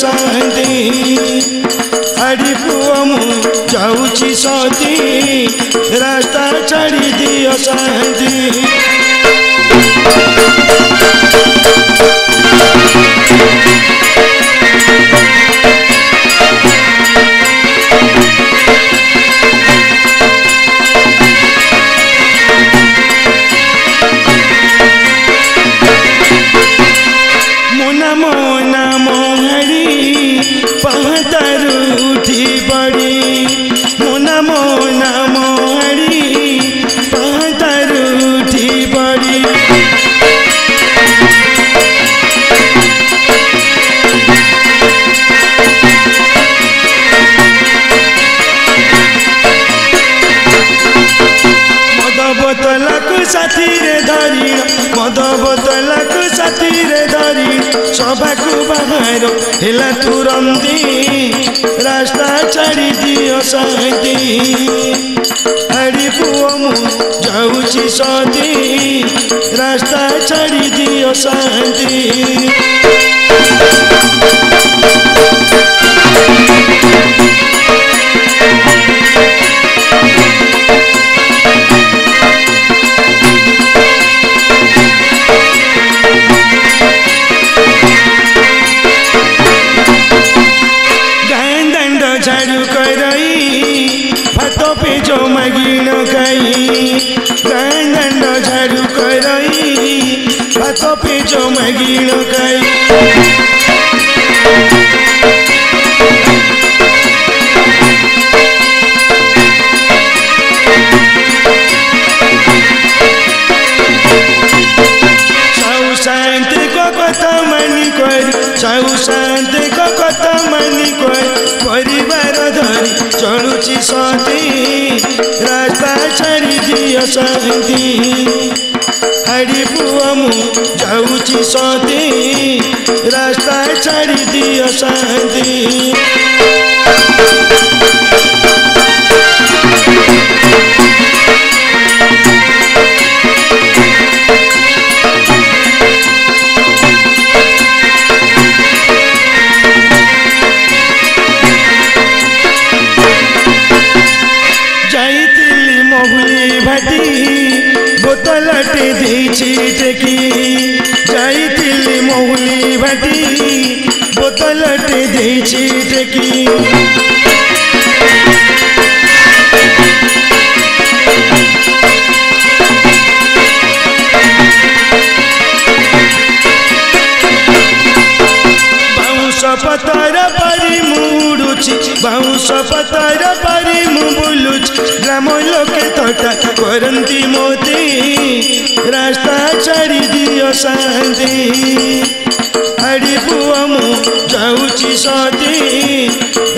ସନ୍ତି ହାଡ଼ି ପୁଅ ମୁଁ ଯାଉଛି ସତି ରାସ୍ତା ଛାଡ଼ି ଦିଅ ସନ୍ତି हरिपुअमु जाऊँ सदी रास्ता छाड़ी दियो शांति सर्दी हरिपुअ जाऊची सदी पतर परि मुड़ुछि बाउंस पतर ग्राम लोके तटा करती मोती रास्ता छाड़ी दियो शांति हरी बुअमु जाऊची सदी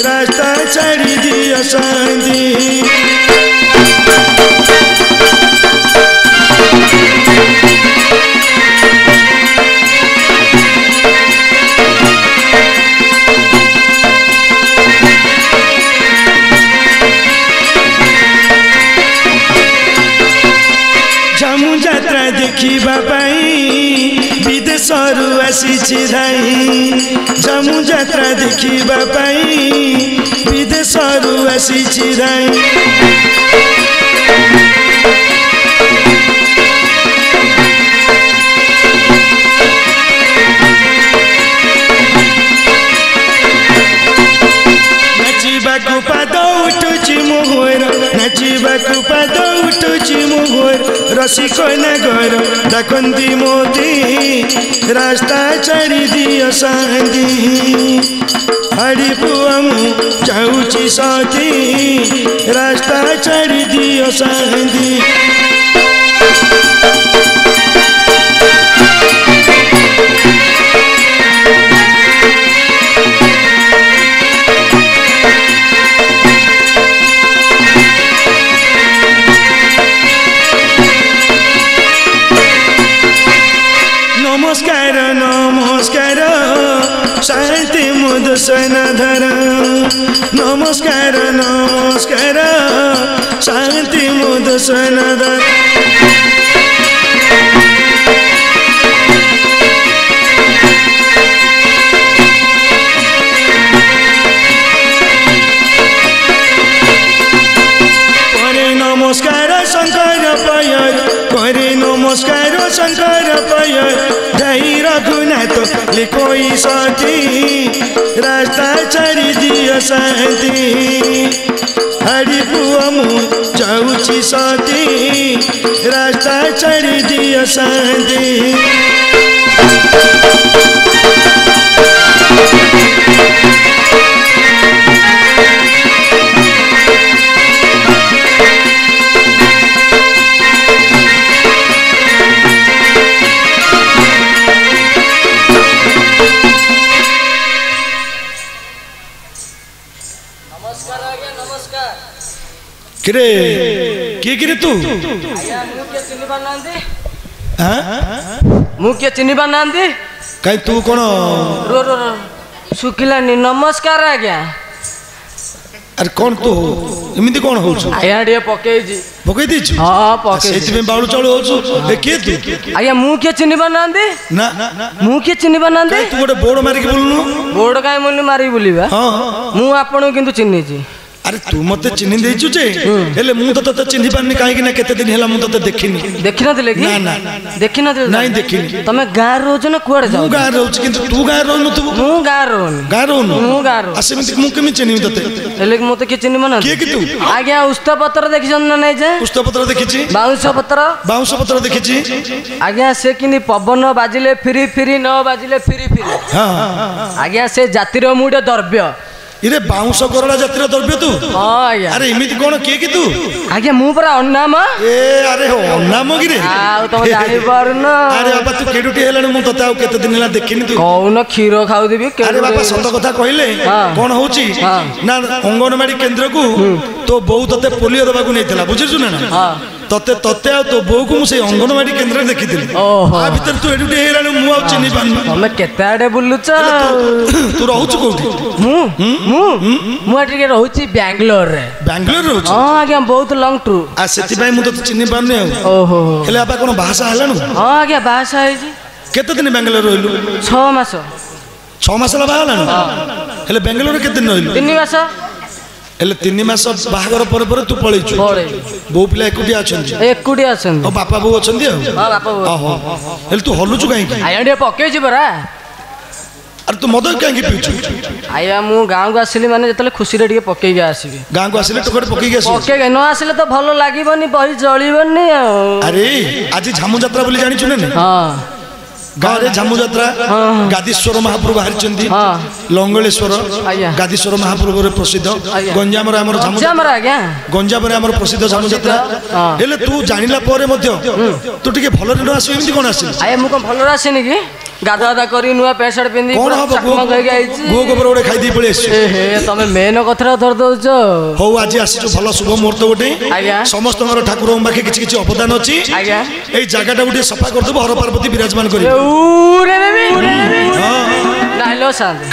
रास्ता छाड़ी दिया सदी ଆସିଛିଧାଇ ଯମୁ ଯାତ୍ରା ଦେଖିବା ପାଇଁ ବିଦେଶରୁ ଆସିଛିଧାଇ রসিকন গর ডাকন্তি মোদি রাস্তা ছাড়ি দিও সাঙ্গি হাড়ি পুয়া মু চাহুছি সখি রাস্তা ছাড়ি দিও সাঙ্গি बाटी रास्ता छाड़ी दियो साथी हरि पुअमु जाऊची साथी रास्ता छाड़ी दियो साथी Thank you. किरे की किरे तू चिन्नी मु किए चिन्नी ना कहीं तू कौन रो रो रो शुकिलानी नमस्कार गया अरे कौन तू हो इमिति कौन हो आज्ञा टे पकई पकई देछु हां हाँ, पकई हाँ, सेति में बाळू चाळू होछु ए के तू आया मु के चिन्ह ना ना मु के चिन्ह ना तू गोटे बोर्ड मारी के बोलनु बोर्ड काई मुनि मारी बोलिबा हां मु आपन किंतु चिन्नी जी আরে তু মতে চিহ্নি দেইছু যে হেলে মু তো তোতে চিহ্নি পারনি কাহিকি না কেতে দিন হেলা মু তোতে দেখিনি দেখি না দিলে কি না না দেখি না দিলে নাই দেখিনি তুমি গাঁ রোজ না কুয়াড়ে যাও মু গাঁ রোজ কিন্তু তু গাঁ রোজ নতু মু গাঁ রোন গাঁ রোন মু গাঁ রোন আসে মতে মু কেমি চিহ্নি তোতে হেলে মতে কি চিহ্নি মানা কি কি তু আগে উস্তা পত্র দেখিছন না নাই যে উস্তা পত্র দেখিছি বাউঁশ পত্র বাউঁশ পত্র দেখিছি আগে সে কিনি পবন বাজিলে ফিরি ফিরি ন বাজিলে ফিরি ফিরি হ্যাঁ আগে সে জাতির মুড়ে দ্রব্য ଇରେ ବାଉଁଶ ଗରଡ଼ା ଜାତିର ଦ୍ରବ୍ୟ ତୁ ଆରେ ଏମିତି କଣ କିଏ କି ତୁ ଆଜ୍ଞା ମୁଁ ପରା ଅନାମ ଏ ଆରେ ଅନାମ କିରେ ଆଉ ତମେ ଜାଣିପାରୁନ ଆରେ ବାପା ତୁ କେଡୁଟି ହେଲାଣି ମୁଁ ତତେ ଆଉ କେତେ ଦିନ ହେଲା ଦେଖିନି ତୁ କହୁନ କ୍ଷୀର ଖାଉଥିବି ଆରେ ବାପା ସତ କଥା କହିଲେ କଣ ହଉଛି ନା ଅଙ୍ଗନବାଡି କେନ୍ଦ୍ରକୁ ତୋ ବୋଉ ତତେ ପୋଲିଓ ଦେବାକୁ ନେଇଥିଲା ବୁଝିଛୁ ନା ତତେ ତତେ ଆଉ ତୋ ବୋଉକୁ ମୁଁ ସେଇ ଅଙ୍ଗନବାଡି କେନ୍ଦ୍ରରେ ଦେଖିଥିଲି ଆ ଭିତରେ ତୁ ଏଠି ହେଇଗଲାଣି ମୁଁ ଆଉ ଚିହ୍ନି ପାରୁନି ତମେ କେତେ ଆଡେ ବୁଲୁଛ ତୁ ରହୁଛୁ କୋଉଠି ମୁଁ ମୁଁ ମୁଁ ଟିକେ ରହୁଛି ବାଙ୍ଗଲୋରରେ ବ୍ୟାଙ୍ଗଲୋର ରହୁଛି ହଁ ଆଜ୍ଞା ବହୁତ ଲଙ୍ଗ ଟୁ ଆ ସେଥିପାଇଁ ମୁଁ ତତେ ଚିହ୍ନି ପାରୁନି ଆଉ ଓହୋ ହେଲେ ବାପା କଣ ବାହାସା ହେଲାଣି ହଁ ଆଜ୍ଞା ବାହାସା ହେଇଛି କେତେ ଦିନ ବ୍ୟାଙ୍ଗଲୋର ରହିଲୁ ଛଅ ମାସ ଛଅ ମାସ ହେଲା ବାହା ହେଲାଣି ହେଲେ ବାଙ୍ଗଲୋରରେ କେତେ ଦିନ ରହିଲୁ ତିନି ମାସ ହେଲେ ତିନି ମାସ ବାହାଘର ପରେ ପରେ ତୁ ପଳେଇଛୁ ବୋଉ ପିଲା ଏକୁଟିଆ ଅଛନ୍ତି ଏକୁଟିଆ ଅଛନ୍ତି ଆଉ ବାପା ବୋଉ ଅଛନ୍ତି ଆଉ ଓହୋ ହେଲେ ତୁ ହଲୁଛୁ କାହିଁକି ଆଜ୍ଞା ପକେଇଛି ପରା ଆରେ ତୁ ମଦ କାହିଁକି ପିଉଛୁ ଆଜ୍ଞା ମୁଁ ଗାଁକୁ ଆସିଲି ମାନେ ଯେତେବେଳେ ଖୁସିରେ ଟିକେ ପକେଇକି ଆସିବି ଗାଁକୁ ଆସିଲେ ଟୋକରେ ପକେଇକି ଆସିବୁ ପକେଇକି ନ ଆସିଲେ ତ ଭଲ ଲାଗିବନି ବହି ଚଳିବନି ଆଉ ଆରେ ଆଜି ଝାମୁ ଯାତ୍ରା ବୋଲି ଜାଣିଛୁ ନା ହଁ ଗାଁରେ ଝାମୁଯାତ୍ରା ଗାଦିଶ୍ୱର ମହାପ୍ରଭୁ ବାହାରିଛନ୍ତି ଲଙ୍ଗଳେଶ୍ୱର ଗାଦିଶ୍ୱର ମହାପ୍ରଭୁରେ ପ୍ରସିଦ୍ଧ ଗଞ୍ଜାମରେ ଆମର ଗଞ୍ଜାମରେ ଆମର ପ୍ରସିଦ୍ଧ ଝାମୁଯାତ୍ରା ହେଲେ ତୁ ଜାଣିଲା ପରେ ମଧ୍ୟ ତୁ ଟିକେ ଭଲରେ ନ ଆସିବୁ ଏମିତି କ'ଣ ଆସିବୁ ମୁଁ କ'ଣ ଭଲରେ ଆସିନି କି ଗାଧୁଆଧା କରି ନୂଆ ପ୍ୟାଣ୍ଟ ସାର୍ଟ ପିନ୍ଧି କଣ ହବ ହେଇକି ଆଇଛି ଗୋ ଗୋବର ଗୋଟେ ଖାଇ ଦେଇ ପଳେଇ ଆସିଛି ତମେ ମେନ୍ କଥାଟା ଧରି ଦଉଛ ହଉ ଆଜି ଆସିଛୁ ଭଲ ଶୁଭ ମୁହୂର୍ତ୍ତ ଗୋଟେ ଆଜ୍ଞା ସମସ୍ତଙ୍କର ଠାକୁରଙ୍କ ପାଖେ କିଛି କିଛି ଅବଦାନ ଅଛି ଆଜ୍ଞା ଏଇ ଜାଗାଟାକୁ ଟିକେ ସଫା କରିଦେବୁ ହର ପାର୍ବତୀ ବିରାଜମାନ କରିବେ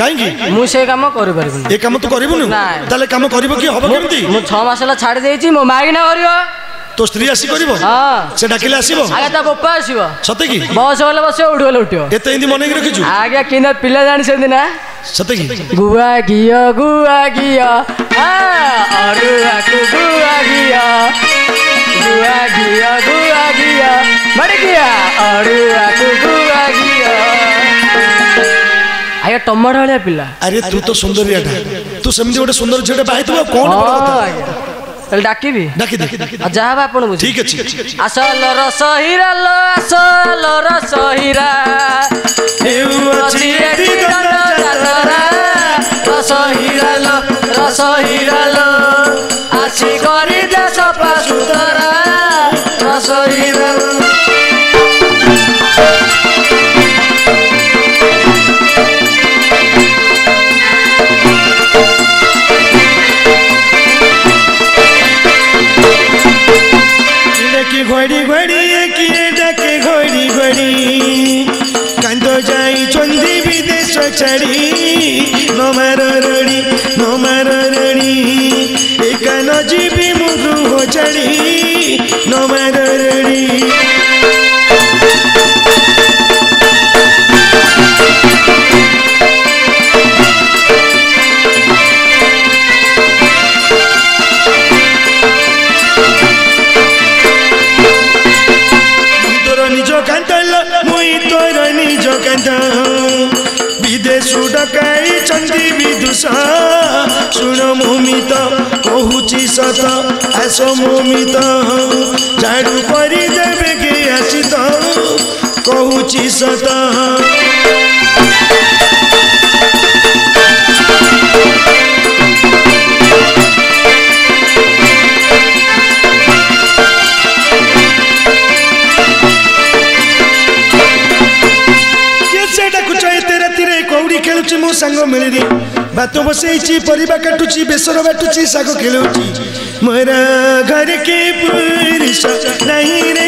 କାହିଁକି ମୁଁ ସେ କାମ କରିପାରିବିନି ଏ କାମ ତୁ କରିବୁନି ତାହେଲେ କାମ କରିବ କି ହବ କେମିତି ମୁଁ ଛଅ ମାସ ହେଲା ଛାଡ଼ି ଦେଇଛି ମୋ ମାଇକିନା କରିବ तो स्त्री आसिब से डाकिले आसिब आगे ता बप्पा आसिब सते कि बस वाला बस उठ वाला उठियो एते हिंदी मने कि रखिछु आगे किना पिला जानि से ना सते कि गुआ गियो गुआ गियो आ अरुआ को गुआ गियो गुआ गियो गुआ गियो मर गया अरुआ को गुआ गियो आगे टमाटर वाला पिला अरे तू तो सुंदरियाटा तू सेमदी गोटे सुंदर झियोटे बाहितबो कोन बड़ ତାହେଲେ ଡାକିବି ଯାହା ହବ ଆପଣ ଠିକ ଅଛି ଆସଲ ରସ ହୀରା ଲୋ ଆସଲ ରସ ହୀରା ରସ ହୀରା ରସ ହୀରା ଆସି କରି ଦେଶ ପାସୁ ରସ ହୀରା चढ़ी नो रणी नो रणी एक नजीबी मुगु हो चढ़ी पहुंची सदा ଖେଳୁଛି ମୁଁ ସାଙ୍ଗ ମିଳିରେ ଭାତ ବସେଇଛି ପରିବା କାଟୁଛି ବେସର ବାଟୁଛି ଶାଗ ଖେଳୁଛି ମୋର ଘରେ କି ପୁରୁଷ ନାହିଁ ରେ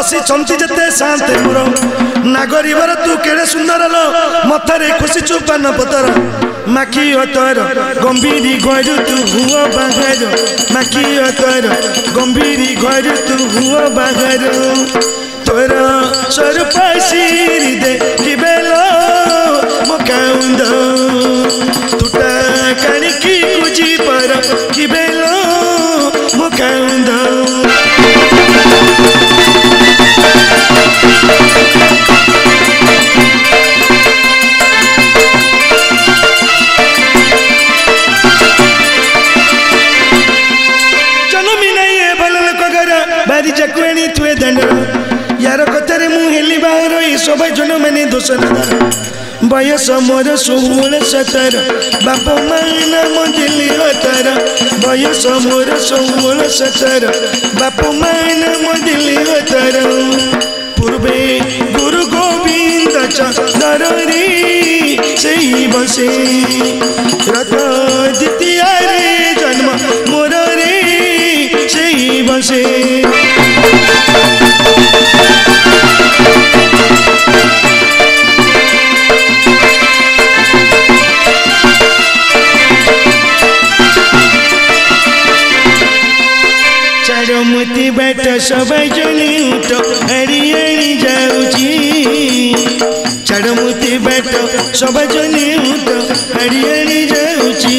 ବସିଛନ୍ତି ଯେତେ ଶାନ୍ତି ମୋର ନାଗରିବର ତୁ କେଡ଼େ ସୁନ୍ଦର ଲୋ ମଥାରେ ଖୁସିଛୁ ପାନ ପତର ମାଖି ଅତର ଗମ୍ଭୀରି ଘରୁ ତୁ ହୁଅ ବାହାର ମାଖି ଅତର ଗମ୍ଭୀରି ଘରୁ ତୁ ହୁଅ ବାହାର ତୋର ସ୍ୱରୂପ না ইয়ার কথারে মু হেলিবার এই সবাই জন মানে দোষ না বয়স মোর ষোহল সতর বাপ মা নাম দিলি অতর বয়স মোর ষোহল সতর বাপ মা নাম দিলি অতর পূর্বে গুরু গোবিন্দ চন্দরে সেই বসে রথ দ্বিতীয় রে জন্ম মোর রে সেই বসে সবাই চলে উঠো হারিয়ে হারি যাচ্ছি ছাড়মুতি বেট সবাই চলে উঠো হারিয়ে হারি যাচ্ছি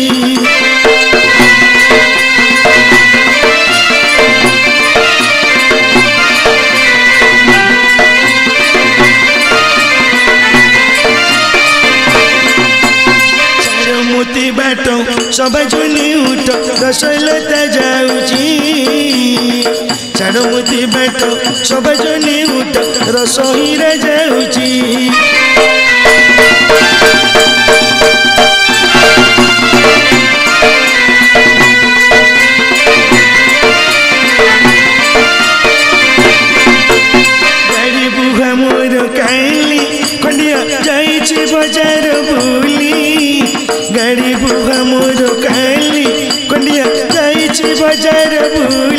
সবাই চলে উঠো দশলতা যাচ্ছি ঝাড়ুতি বেট সবাই জনি উঠ রসোইরে যাচ্ছি বজার বুলি গাড়ি বুহা মোর কালি কন্ডিয়া যাইছি বজার বুলি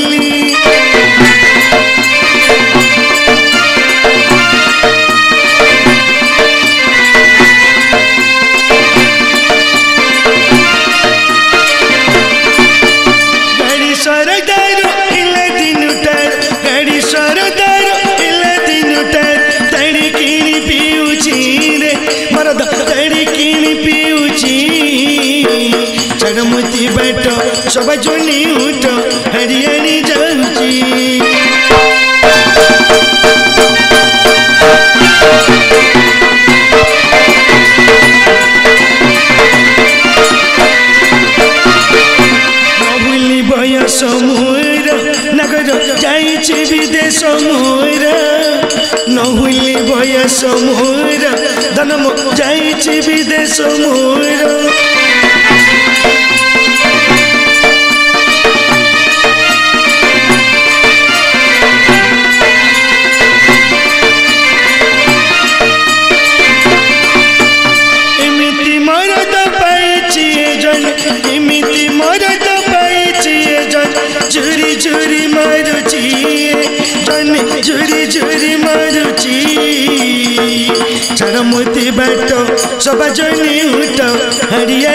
বিদেশ মোহরা ধনম যাইছি বিদেশ মোহরা भजनी तो हरिया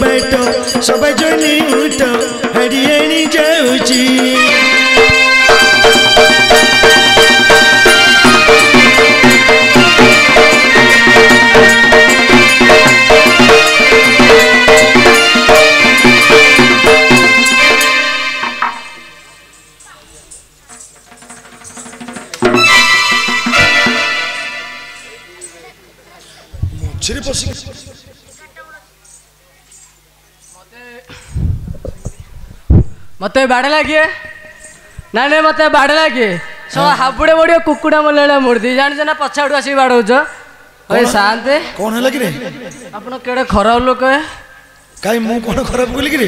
बैठो सब जन ବାଡ଼ଲାଗିଏ ନାଇଁ ନାଇଁ ମୋତେ ବାଡ଼ଲାଗିଏ ହାବୁଡ଼େ ବଡ଼ିବ କୁକୁଡ଼ା ମଲେଇଲା ମୁର୍ଦି ଜାଣିଛ ନା ପଛଆଡ଼ୁ ଆସିକି ବାଡ଼ଉଛ ଭାଇ ଶାନ୍ତେ କ'ଣ ହେଲା କିରେ ଆପଣ କେଡ଼େ ଖରାପ ଲୋକ କାଇଁ ମୁଁ କ'ଣ ଖରାପ କଲି କିରେ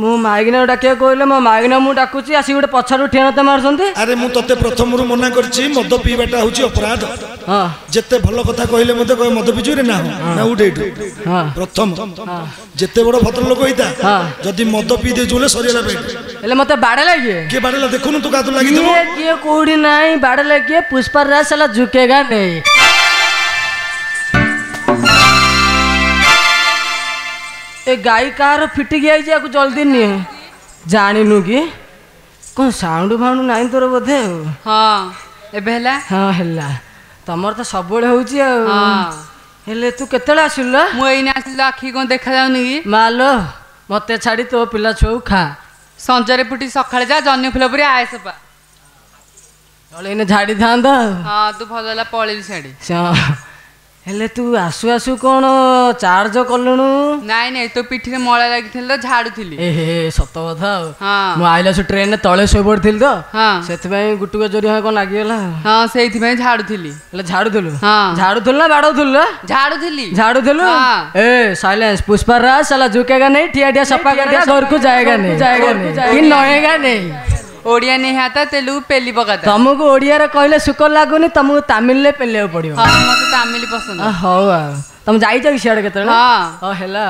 ମୁଁ ମାଇକିନା ଡାକିବା କହିଲେ ମୋ ମାଇକିନା ମୁଁ ଡାକୁଛି ଆସି ଗୋଟେ ପଛରୁ ଠିଆଣତେ ମାରୁଛନ୍ତି ଆରେ ମୁଁ ତତେ ପ୍ରଥମରୁ ମନା କରିଛି ମଦ ପିଇବାଟା ହଉଛି ଅପରାଧ ହଁ ଯେତେ ଭଲ କଥା କହିଲେ ମୋତେ କହିବେ ମଦ ପିଇଛୁ ରେ ନା ନା ଉଠେ ଏଠୁ ପ୍ରଥମ ଯେତେ ବଡ଼ ଭଦ୍ରଲୋକ ହେଇଥା ଯଦି ମଦ ପିଇ ଦେଇ ଚୁଲେ ସରିଗଲା ପେଟ ହେଲେ ମତେ ବାଡ଼େଲା କିଏ କିଏ ବାଡ଼େଲା ଦେଖୁନୁ ତୁ କାହା ଲାଗିଥିବ କିଏ କୋଉଠି ନାହିଁ ବାଡ଼େଲା କିଏ ପୁଷ୍ପାର ରାସ ହେଲା ଝୁକେଗା ନେଇ ଏ ଗାଈ କାହାର ଫିଟିକି ଯାଇଛି ଆକୁ ଜଲ୍ଦି ନିଏ ଜାଣିନୁ କି କ'ଣ ସାଉଣ୍ଡ ଫାଉଣ୍ଡ ନାହିଁ ତୋର ବୋଧେ ଆଉ ହଁ ଏବେ ହେଲା ହଁ ହେଲା ତମର ତ ସବୁବେଳେ ହେଉଛି ଆଉ ହେଲେ ତୁ କେତେବେଳେ ଆସିଲୁ ଲୋ ମୁଁ ଏଇନେ ଆସିଲି ଆଖି କ'ଣ ଦେଖାଯାଉନି କି ମାଲୋ ମୋତେ ଛାଡ଼ି ତୋ ପିଲା ଛୁଆକୁ ଖା ସଞ୍ଜରେ ପୁଟି ସକାଳେ ଯା ଜହ୍ନି ଫୁଲ ପୁରୀ ଆଏସ ପା ଏଇନେ ଝାଡ଼ିଥାନ୍ତା ହଁ ତୁ ଭଲ ହେଲା ପଳେଇବି ପଳେଇଲି ସିଆଡ଼େ ହେଲେ ତୁ ଆସୁ ଆସୁ କ'ଣ ଚାର୍ଜ କଲୁଣୁ ନାଇଁ ନାଇଁ ତୋ ପିଠିରେ ମଳା ଲାଗିଥିଲି ତ ଝାଡୁଥିଲି ଏ ହେ ସତ କଥା ଆଉ ମୁଁ ଆଇଲା ସେ ଟ୍ରେନରେ ତଳେ ଶୋଇପଡ଼ିଥିଲି ତ ସେଥିପାଇଁ ଗୁଟୁକ ଜୋରି ହଁ କ'ଣ ଲାଗିଗଲା ହଁ ସେଇଥିପାଇଁ ଝାଡୁଥିଲି ହେଲେ ଝାଡୁଥିଲୁ ଝାଡୁଥିଲୁ ନା ବାଡ଼ଉଥିଲୁ ଝାଡୁଥିଲି ଝାଡୁଥିଲୁ ଏ ସାଇଲେନ୍ସ ପୁଷ୍ପା ରାଜ ସାଲା ଝୁକେଗା ନେଇ ଠିଆ ଠିଆ ସଫା କରିଦେଲା ଘରକୁ ଯାଏଗା ନେଇ ଯାଏଗା ନେଇ ନଏଗା ନେଇ ओडिया निहाता तेलुगु पेली बगाता तुमको ओडिया रे कहले सुकर लागुनी तुमको तमिल ले पेले पडियो हां मते तमिल पसंद हो तुम जाई जा सियाड केते हां हो हेला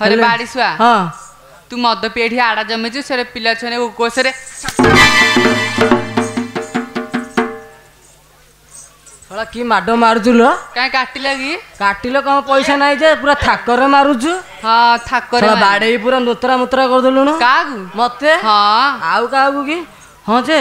हरे बाड़ीसुआ हां तू मद पेढ़ी आड़ा जमे सेरे पिला छने कोसरे ଶଳା କି ମାଡ଼ ମାରୁଛୁ ଲୋ କାଇଁ କାଟିଲ କି କାଟିଲ କଣ ପଇସା ନାହିଁ ଯେ ପୁରା ଥାକରେ ମାରୁଛୁ ହଁ ଥାକରେ ବାଡ଼େଇ ପୁରା ନୁତରା ମୋତରା କରିଦେଲୁଣୁ କାହାକୁ ମତେ ହଁ ଆଉ କାହାକୁ କି ହଁ ଯେ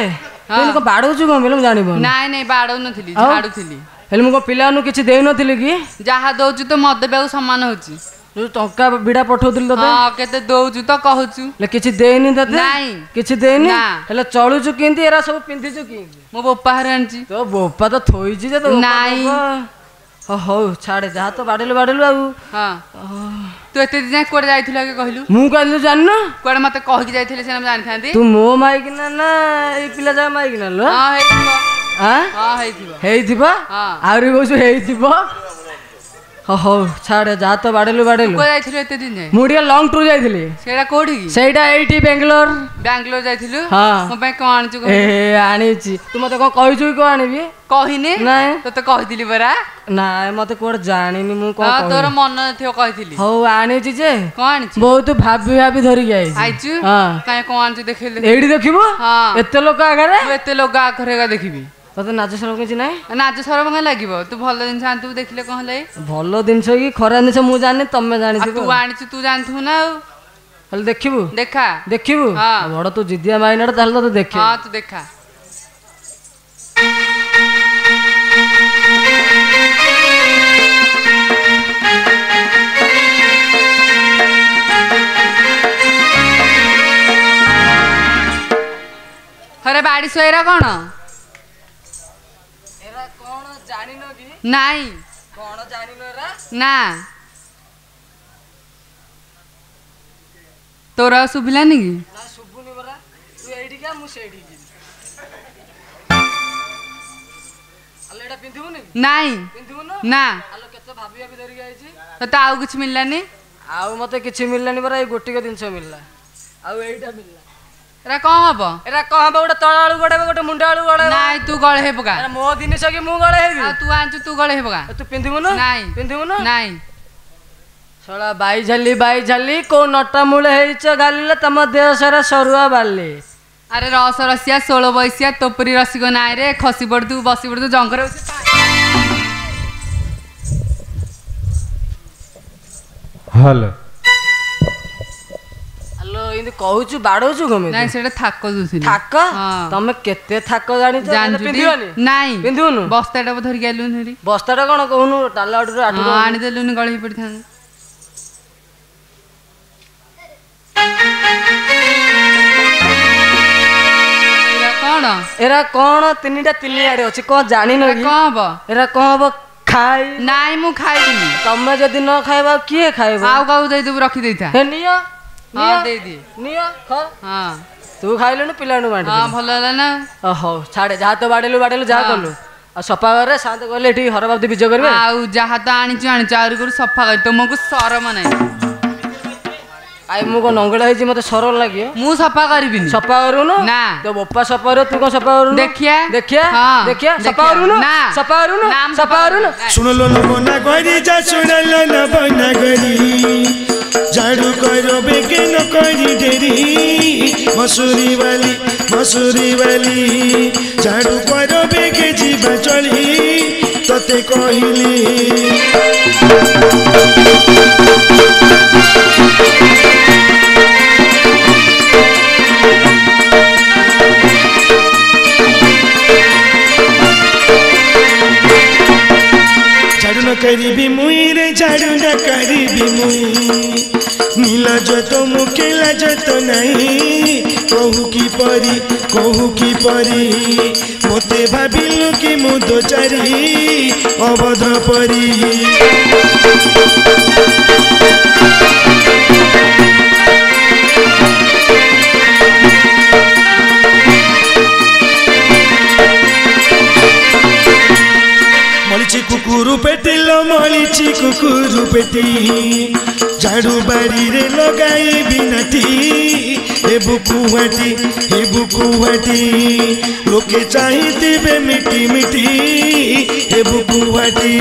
କଣ ବାଡ଼ଉଛୁ କଣ ବେଲେ ମୁଁ ଜାଣିବ ନାଇଁ ନାଇଁ ବାଡ଼ଉନଥିଲି ଝାଡ଼ୁଥିଲି ହେଲେ ମୁଁ କଣ ପିଲାମାନଙ୍କୁ କିଛି ଦେଇନଥିଲି କି ଯାହା ଦଉଛି ତ ମଦ ପିଆକୁ ସମାନ ହଉଛି ଯୋଉ ଟଙ୍କା ବିଡ଼ା ପଠଉଥିଲି ତତେ ହଁ କେତେ ଦଉଛୁ ତ କହୁଛୁ ହେଲେ କିଛି ଦେଇନି ତତେ ନାଇଁ କିଛି ଦେଇନି ହେଲେ ଚଳୁଛୁ କେମିତି ଏରା ସବୁ ପିନ୍ଧିଛୁ କେମିତି ମୋ ବୋପା ଘରେ ଆଣିଛି ତୋ ବୋପା ତ ଥୋଇଛି ଯେ ନାଇଁ ହଉ ଛାଡେ ଯାହା ତ ବାଡିଲୁ ବାଡିଲୁ ଆଉ ହଁ ତୁ ଏତେ ଦିନ ଯାଏଁ କୁଆଡେ ଯାଇଥିଲୁ ଆଗେ କହିଲୁ ମୁଁ କହିଲୁ ଜାଣିନୁ କୁଆଡେ ମତେ କହିକି ଯାଇଥିଲେ ସେମାନେ ଜାଣିଥାନ୍ତି ତୁ ମୋ ମାଇକିନା ନା ଏଇ ପିଲା ଯାହା ମାଇକିନା ଲୋ ହଁ ହେଇଥିବ ହଁ ହେଇଥିବ ହେଇଥିବ ଆହୁରି କହୁଛୁ ହେଇଥିବ ହଉ ଛାଡ଼ ଯା ତ ବାଡ଼େଲୁ ବାଡ଼େଲୁ ଯାଇଥିଲୁ ଏତେ ଦିନ ମୁଁ ଟିକେ ଲଙ୍ଗ ଟୁର୍ ଯାଇଥିଲି ସେଇଟା କୋଉଠି ସେଇଟା ଏଇଠି ବାଙ୍ଗଲୋର ବାଙ୍ଗଲୋର ଯାଇଥିଲୁ ହଁ ମୋ ପାଇଁ କ'ଣ ଆଣିଛୁ ଏ ଆଣିଛି ତୁ ମତେ କ'ଣ କହିଛୁ କି କ'ଣ ଆଣିବି କହିନି ନାଇଁ ତତେ କହିଥିଲି ପରା ନାଇଁ ମତେ କୁଆଡ଼େ ଜାଣିନି ମୁଁ କ'ଣ ତୋର ମନ ଥିବ କହିଥିଲି ହଉ ଆଣିଛି ଯେ କ'ଣ ଆଣିଛି ବହୁତ ଭାବି ଭାବି ଧରିକି ଆଇଛି ଆଇଛୁ ହଁ କାଇଁ କ'ଣ ଆଣିଛୁ ଦେଖେଇଲୁ ଏଇଠି ଦେଖିବୁ ହଁ ଏତେ ଲୋକ ଆଗରେ ଏତେ ଲୋକ ଆଗରେ ଏକା ଦେଖିବି ତତେ ନାଚ ସରମ କିଛି ନାହିଁ ନାଚ ସରମ କାହିଁ ଲାଗିବ ତୁ ଭଲ ଜିନିଷ ଆଣିଥିବୁ ଦେଖିଲେ କ'ଣ ହେଲେ ଭଲ ଜିନିଷ କି ଖରାପ ଜିନିଷ ମୁଁ ଜାଣିନି ତମେ ଜାଣିଛ ତୁ ଆଣିଛୁ ତୁ ଜାଣିଥିବୁ ନା ଆଉ ହେଲେ ଦେଖିବୁ ଦେଖା ଦେଖିବୁ ବଡ଼ ତୁ ଜିଦିଆ ମାଇନାଟା ତାହେଲେ ତତେ ଦେଖ ହଁ ତୁ ଦେଖା ଘରେ ବାଡ଼ି ଶୋଇରା କ'ଣ ନାଇଁ କ'ଣ ଜାଣିନୁ ଏରା ନା ତୋର ଆଉ ଶୁଭିଲାନି କି ନା ଶୁଭୁନି ପରା ତୁ ଏଇଠିକି ମୁଁ ସେଇଠିକି ଯିବି ଆଲୋ ଏଇଟା ପିନ୍ଧିବୁନି ନାଇଁ ପିନ୍ଧିବୁନୁ ନା ଆଲୋ କେତେ ଭାବି ଭାବି ଧରିକି ଆଇଛି ତତେ ଆଉ କିଛି ମିଳିଲାନି ଆଉ ମତେ କିଛି ମିଳିଲାନି ପରା ଏଇ ଗୋଟିକ ଜିନିଷ ମିଳିଲା ଆଉ ଏଇଟା ମିଳିଲା ଏରା କଣ ହବ ଏରା କଣ ହବ ଗୋଟେ ତଳ ଆଳୁ ଗଡ଼େଇବ ଗୋଟେ ମୁଣ୍ଡ ଆଳୁ ଗଡ଼େଇବ ନାଇଁ ତୁ ଗଳେଇ ହେ ପକା ମୋ ଜିନିଷ କି ମୁଁ ଗଳେ ହେବି ତୁ ଆଣିଛୁ ତୁ ଗଳେଇ ପକା ତୁ ପିନ୍ଧିବୁନୁ ନାଇଁ ପିନ୍ଧିବୁନୁ ନାଇଁ ଶଳା ବାଇ ଝାଲି ବାଇ ଝାଲି କୋଉ ନଟା ମୂଳ ହେଇଛ ଗାଲିଲେ ତମ ଦେହ ସାରା ସରୁଆ ବାଲି ଆରେ ରସ ରସିଆ ଷୋଳ ବୈଶିଆ ତୋପରି ରସିକ ନାଁରେ ଖସି ପଡ଼ୁଥିବୁ ବସି ପଡ଼ୁଥିବୁ ଜଙ୍ଗରେ ହ୍ୟାଲୋ কিন্তু କହୁଛୁ ବାଡ଼ଉଛୁ କେମିତି ନାଇଁ ସେଟା ଥାକ ଦଉଥିଲି ଥାକ ତମେ କେତେ ଥାକ ଜାଣିଛ ପିନ୍ଧିବନି ନାଇଁ ପିନ୍ଧିବୁନୁ ବସ୍ତାଟା ଧରିକି ଆଇଲୁନି ଧରି ବସ୍ତାଟା କ'ଣ କହୁନୁ ଡାଲ ଆଡ଼ୁରୁ ଆଠ ଆଣିଦେଲୁନି ଗଳି ପଡ଼ିଥାନ୍ତୁ କ'ଣ ଏରା କ'ଣ ତିନିଟା ତିନି ଆଡ଼େ ଅଛି କ'ଣ ଜାଣିନ କ'ଣ ହବ ଏରା କ'ଣ ହବ ଖାଇ ନାଇଁ ମୁଁ ଖାଇବିନି ତମେ ଯଦି ନ ଖାଇବ କିଏ ଖାଇବ ଆଉ କାହାକୁ ଦେଇଦେବୁ ରଖିଦେଇଥା ନିଅ ହଁ ଦେଇଦି ନିଅ ହଁ ତୁ ଖାଇଲୁଣି ପିଲାଙ୍କୁ ବାଣ୍ଟି ଭଲ ହେଲା ନା ହଉ ଛାଡ଼େ ଯାହା ତ ବାଡ଼େଇଲୁ ବାଡ଼େଇଲୁ ଯାହା କଲୁ ଆଉ ସଫା ଘରେ ସାନ୍ତ କହିଲେ ଏଠି ହରବାବ୍ଦି ବିଜୟ କରିବେ ଆଉ ଯାହା ତ ଆଣିଛୁ ଆଣିଛୁ ଆହୁରି କରୁ ସଫା କରି ତୁମକୁ ସରମ ନାହିଁ ଆଇ ମୁଁ କଣ ନଙ୍ଗଳା ହେଇଛି ମତେ ସର ଲାଗିବ ମୁଁ ସଫା କରିବିନି ସଫା କରୁନୁ ନା ତୋ ବୋପା ସଫା କରିବ ତୁ କଣ ସଫା କରୁନୁ ଦେଖିଆ ଦେଖିଆ ଦେଖିଆ ସଫା କରୁନୁ ନା ସଫା କରୁନୁ ସଫା କରୁନୁ ଶୁଣଲୋ ନବନା କରି ଯା ଶୁଣଲୋ ନବନା କରି झाड़ू करो बेके करी देरी मसूरी वाली मसूरी वाली झाड़ू करो बेके जीव चली तते कहली न करी भी मुई रे झाड़ू न करी मुई मिलज तो मुके लज तो नहीं कहू की परी कहू कि परी मोते भाविलु कि मु तो चारी परी মলিছি কুকুর পেটি লো মলিছি কুকুর झाड़ू बाड़ी रे लगाई बिनती हे बुकुवटी हे बुकुवटी लोके चाहिए बे मिठी हे बुकुवटी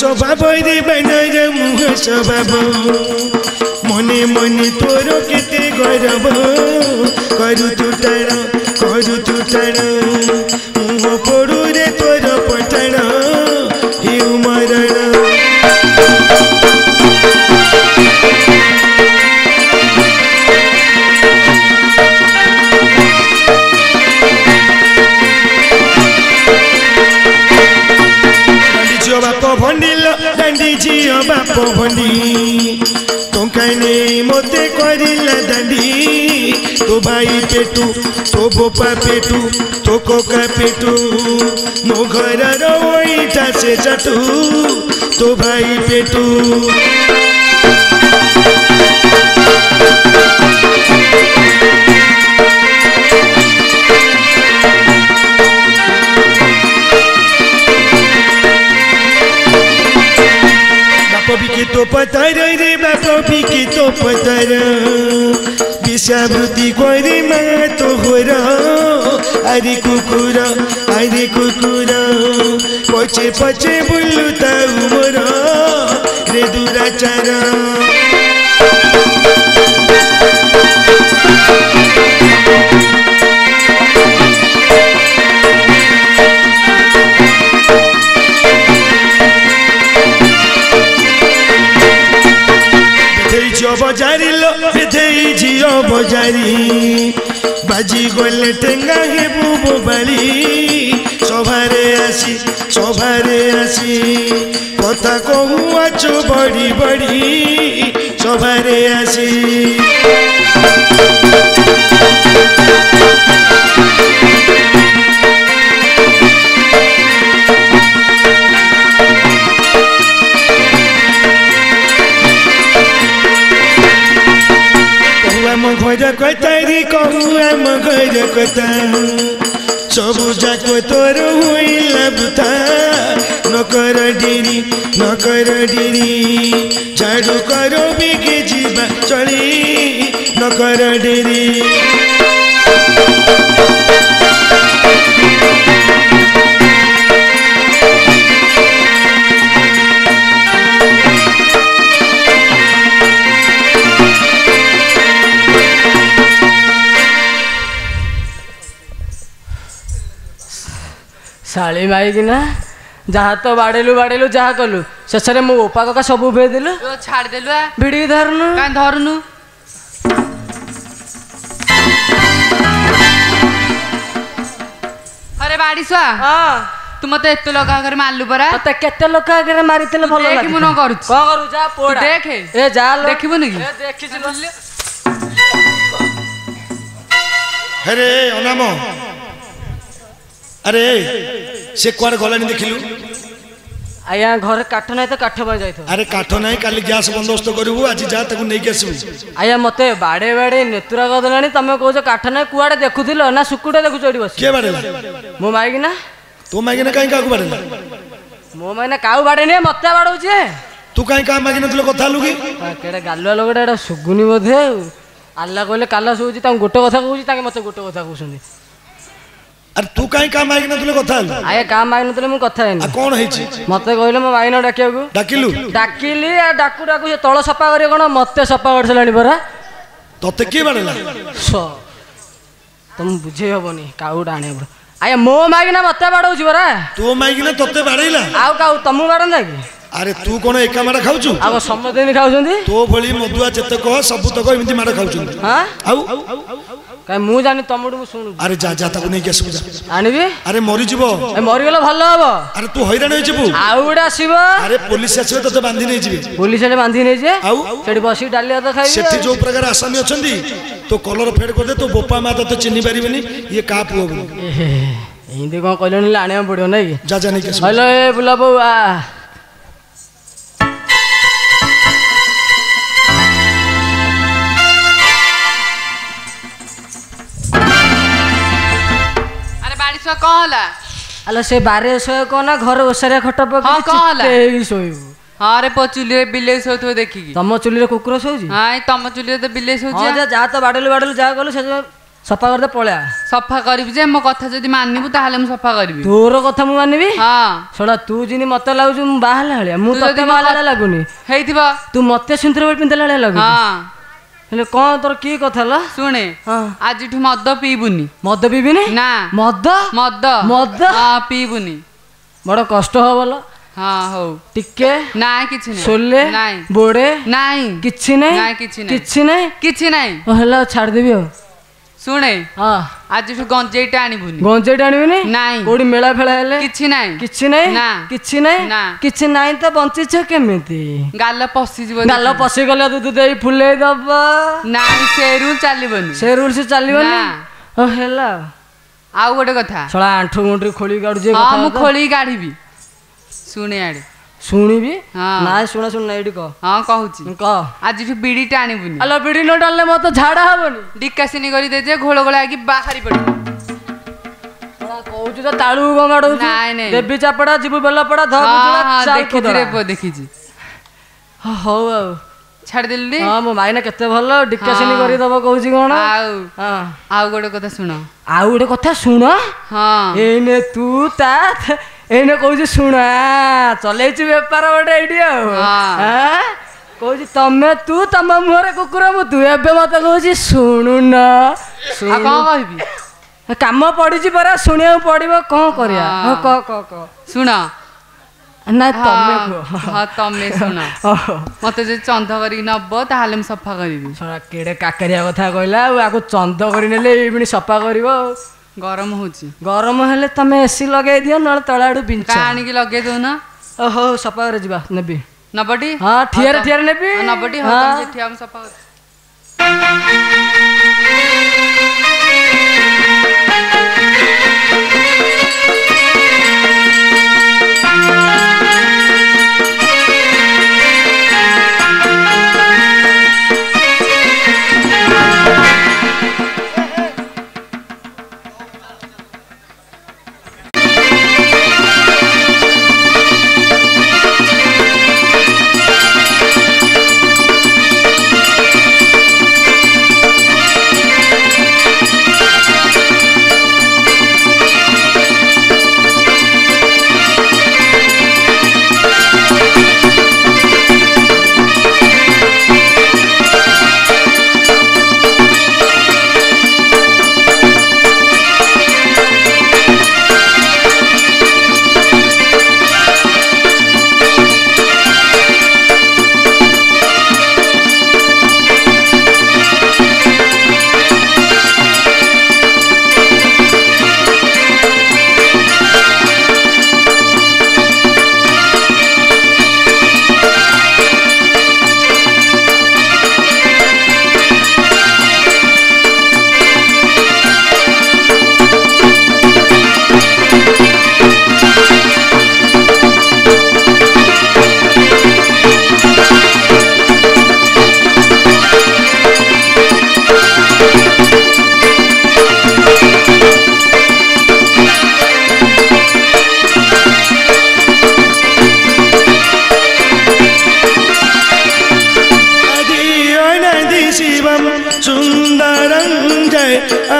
शोभा दी बहन সবাব মনে মনে তোর কেতে গরব করু তুটাণ করু তুটাণ पोवंडी तो कहने मोते दंडी तो भाई पेटू तो बोपा पेटू तो कोका पेटू मो घर रोईटा से जटू तो भाई पेटू कवि के तो पतर रे मैं कवि के तो पतर विषावृति करे मैं तो हो अरे कुकुर अरे कुकुर पचे पचे बुल्लू तब मोरा रे दूरा ঝিও বজারি বাজি গলে টেঙ্গা হেবু বাড়ি সভারে আসি সভারে আসি কথা কহু আছো বড়ি বড়ি সভারে আসি कतरी कहुआ मगर कता सब जाक तोर हुई लबता न कर डिरी न कर डिरी झाड़ू करो बिके जीवा चली न कर डिरी ଶାଳି ମାଇକିନା ଯାହା ତ ବାଡ଼େଲୁ ବାଡ଼େଲୁ ଯାହା କଲୁ ଶେଷରେ ମୋ ବୋପା କକା ସବୁ ଉଭେଇ ଦେଲୁ ଛାଡ଼ିଦେଲୁ ଭିଡ଼ିକି ଧରୁନୁ କାହିଁ ଧରୁନୁ अरे बाड़ी हां तू मते एते लोक आगरे मारलू परा मते केते लोक आगरे मारितले भलो लागे देखि मुनो करू को करू जा पोड़ा देख ए जा लो देखिबो नगी ए देखि चलो अरे अनामो আরে সে কুয়ার গলানি দেখিলু আয়া ঘরে কাঠ নাই তো কাঠ পাই যাইতো আরে কাঠ নাই কালি গ্যাস বন্দোবস্ত করিবু আজি যা তাকু নেই আসিবু আয়া মতে বাড়ে বাড়ে নেতুরা গদলানি তুমি কইছো কাঠ নাই কুয়াড়ে দেখুছিল না সুকুটে দেখু চড়ি বসি কে বাড়ে মো মাইগি না তো মাইগি না কাই কাকু বাড়ে না মো মাই না কাউ বাড়ে নে মতে বাড়ুছে তু কাই কা মাইগি নতলে কথা লুকি কেড়ে গালুয়া লগড়া এটা শুগুনি বোধে আল্লাহ কইলে কালা সুজি তাং গোটে কথা কইছি তাকে মতে গোটে কথা কইছনি अरे तू कहीं काम आएगी ना तूने कथा है आया काम आएगी ना तूने मुझे कथा है ना कौन है इसी मत्ते कोई लोग मायने ना डाकिया हुए डाकिलो डाकिले या डाकू डाकू ये तोड़ा सप्पा करिए कौन है मत्ते सप्पा कर चलानी पड़ा तो ते क्यों बने ना सो तुम बुझे हो बोनी काउंट आने पर आया मो मायगी ना मत्ते बड़ा ह अरे तू कौन है एक का मरा खाऊं चुका अब समझते नहीं खाऊं चुन्दी तो बड़ी मधुआ चत्तको सब बुतको इमिती मरा खाऊं चुन्दी हाँ କାଇଁ ମୁଁ ଜାଣିନି ତମଠୁ ମୁଁ ଶୁଣୁଛି ଆରେ ଯା ଯା ତାକୁ ନେଇକି ଆସିବୁ ଯା ଆଣିବି ଆରେ ମରିଯିବ ମରିଗଲେ ଭଲ ହବ ଆରେ ତୁ ହଇରାଣ ହେଇଯିବୁ ଆଉ ଗୋଟେ ଆସିବ ଆରେ ପୋଲିସ ଆସିବ ତତେ ବାନ୍ଧି ନେଇଯିବେ ପୋଲିସ ହେଲେ ବାନ୍ଧି ନେଇଯିବେ ଆଉ ସେଠି ବସିକି ଡାଲି ଭାତ ଖାଇବି ସେଠି ଯୋଉ ପ୍ରକାର ଆସାମୀ ଅଛନ୍ତି ତୋ କଲର ଫେଡ୍ କରିଦେ ତୋ ବୋପା ମା ତତେ ଚିହ୍ନି ପାରିବେନି ଇଏ କାହା ପୁଅ ବୋଲି ଏମିତି କ'ଣ କହିଲନି ଆଣିବାକୁ ପଡ଼ିବ ନାଇଁ କି ଯା ଯା ନେଇକି ଆସିବୁ ହ୍ୟାଲୋ ଏ ବୁଲାବୁ ଆ ଦେଖିଛ କ'ଣ ହେଲା ଆଲୋ ସେ ବାରିରେ ଶୋଇବ ନା ଘର ଓସାରିଆ ଖଟ ପକେଇ କ'ଣ ହେଲା ଶୋଇବୁ ହଁ ରେ ପୁଅ ଚୁଲିରେ ବିଲେଇ ଶୋଉଥିବ ଦେଖିକି ତମ ଚୁଲିରେ କୁକୁର ଶୋଉଛି ହଁ ତମ ଚୁଲିରେ ତ ବିଲେଇ ଶୋଉଛି ଯାହା ତ ବାଡ଼େଲୁ ବାଡ଼େଲୁ ଯାହା କଲୁ ସେ ସଫା କରିଦେ ପଳେଆ ସଫା କରିବି ଯେ ମୋ କଥା ଯଦି ମାନିବୁ ତାହେଲେ ମୁଁ ସଫା କରିବି ତୋର କଥା ମୁଁ ମାନିବି ହଁ ଶୁଣ ତୁ ଯେମିତି ମତେ ଲାଗୁଛୁ ମୁଁ ବାହାହେଲା ଭଳିଆ ମୁଁ ତତେ ବାହାହେଲା ଲାଗୁନି ହେଇଥିବ ତୁ ମତେ ସୁନ୍ଦର ପିନ୍ଧିଲା ଭଳିଆ ଲାଗୁଛି ହଁ ହେଲେ କ'ଣ ତୋର କି କଥା ହେଲା ଶୁଣେ ଆଜିଠୁ ମଦ ପିଇବୁନି ମଦ ପିଇବିନି ନା ମଦ ମଦ ମଦ ପିଇବୁନି ବଡ଼ କଷ୍ଟ ହବ ବୋଲ ହଁ ହଉ ଟିକେ ନା କିଛି ନାହିଁ ସୋଲେ ନାଇଁ ବୋଡ଼େ ନାଇଁ କିଛି ନାହିଁ କିଛି ନାହିଁ କିଛି ନାହିଁ ହେଲା ଛାଡ଼ିଦେବି ଆଉ ଶୁଣେ ଆଜି ଗଞ୍ଜେଇଟା ଆଣିବୁନି ଗଞ୍ଜେଇଟା ଆଣିବୁନି ନାଇଁ କୋଉଠି ମେଳା ଫେଳା ହେଲେ କିଛି ନାଇଁ କିଛି ନାଇଁ ନା କିଛି ନାଇଁ କିଛି ନାଇଁ ତ ବଞ୍ଚିଛ କେମିତି ଗାଲ ପଶିଯିବ ଗାଲ ପଶିଗଲେ ଦୁଧ ଦେଇ ଫୁଲେଇ ଦବ ନାଇଁ ସେ ରୁଲ ଚାଲିବନି ସେ ରୁଲ ସେ ଚାଲିବନି ହଉ ହେଲା ଆଉ ଗୋଟେ କଥା ଶଳା ଆଣ୍ଠୁ ଗୁଣ୍ଠି ଖୋଳିକି କାଢୁଛି ହଁ ମୁଁ ଖୋଳିକି କାଢିବି ଶୁଣେ ଆଡ଼େ ଶୁଣିବି ନାଇଁ ଶୁଣ ଶୁଣ ଏଇଠି କହ ହଁ କହୁଛି କହ ଆଜିଠୁ ବିଡ଼ିଟା ଆଣିବୁନି ଆଲୋ ବିଡ଼ି ନ ଟାଣିଲେ ମତେ ଝାଡ଼ା ହବନି ଡିକାସିନି କରିଦେ ଯେ ଘୋଳ ଘୋଳ ହେଇକି ବାହାରି ପଡ଼ିବ କହୁଛୁ ତ ତାଳୁ ଗଙ୍ଗାଡଉଛି ନାଇଁ ନାଇଁ ଦେବୀ ଚାପଡ଼ା ଯିବୁ ବେଲପଡ଼ା ଧର ଦେଖିଛି ରେ ପୁଅ ଦେଖିଛି ହଉ ଆଉ ଛାଡ଼ିଦେଲି ହଁ ମୋ ମାଇନା କେତେ ଭଲ ଡିକାସିନି କରିଦବ କହୁଛି କ'ଣ ଆଉ ହଁ ଆଉ ଗୋଟେ କଥା ଶୁଣ ଆଉ ଗୋଟେ କଥା ଶୁଣ ହଁ ଏଇନେ ତୁ ତା ଏଇନେ କହୁଛି ଶୁଣ ଚଲେଇଛି ବେପାର ଗୋଟେ ଏଇଠି ଆଉ କହୁଛି ତମେ ତୁ ତମ ମୁହଁରେ କୁକୁର ମୁଁ ତୁ ଏବେ ମତେ କହୁଛି ଶୁଣୁନ କଣ କହିବି କାମ ପଡିଛି ପରା ଶୁଣିବାକୁ ପଡିବ କଣ କରିବା ହଁ କହ କହ କହ ଶୁଣ ନା ତମେ ହଁ ତମେ ଶୁଣ ମତେ ଯଦି ଚନ୍ଦ କରିକି ନବ ତାହେଲେ ମୁଁ ସଫା କରିବି କେଡ଼େ କାକାରିଆ କଥା କହିଲା ଆଉ ଆକୁ ଚନ୍ଦ କରିନେଲେ ଏଇଭଳି ସଫା କରିବ ଆଉ गरम होची गरम हेले तमे एसी लगे दियो न तळा आडू बिंच काणी के लगे दो ना ओहो सपा रे जीवा नेबी नबडी हां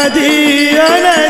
அடியனை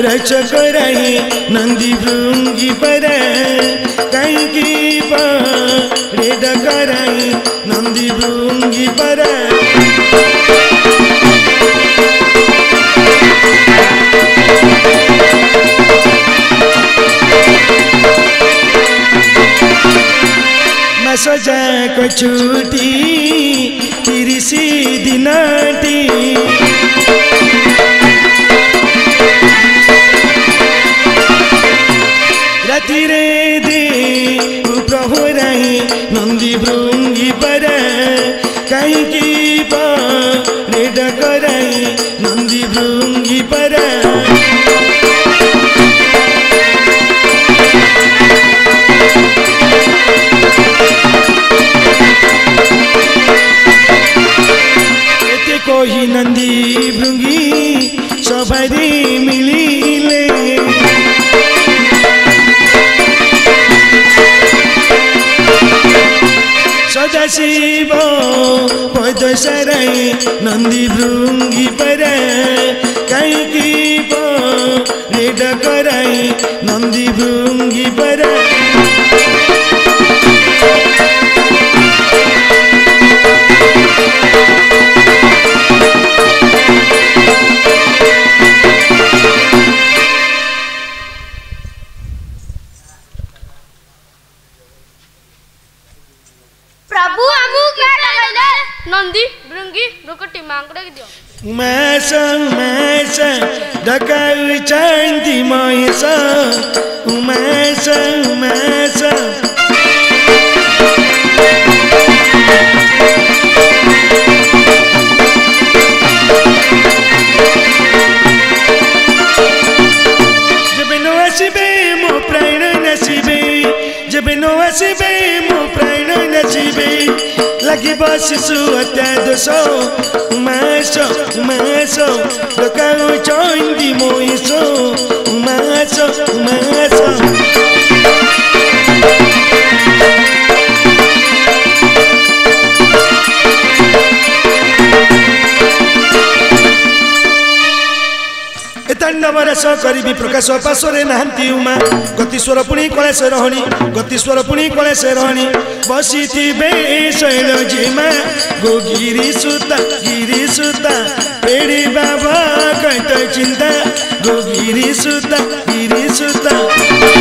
रचक रही नंदी भृंगी पर कहीं पेद करही नंदी भृंगी पर सजा को छूटी হাতিরে দে প্রভু রাই নন্দী ব্রু तो शरण नंदी भृंगी पर कई की पो रेड करई नंदी भृंगी पर ପ୍ରକାଶ ପାଶରେ ନାହାନ୍ତି ଉମା ଗତିସ୍ୱର ପୁଣି କଳେଶ ରହଣି ଗତିସ୍ୱର ପୁଣି କଳେଶ ରହଣି ବସିଥିବେ ଶୈଳ ଜିମା ଗୋ ଗିରି ସୁତା ଗିରି ସୁତା ପେଡ଼ି ବାବା କୈତ ଚିନ୍ତା ଗୋ ଗିରି ସୁତା ଗିରି ସୁତା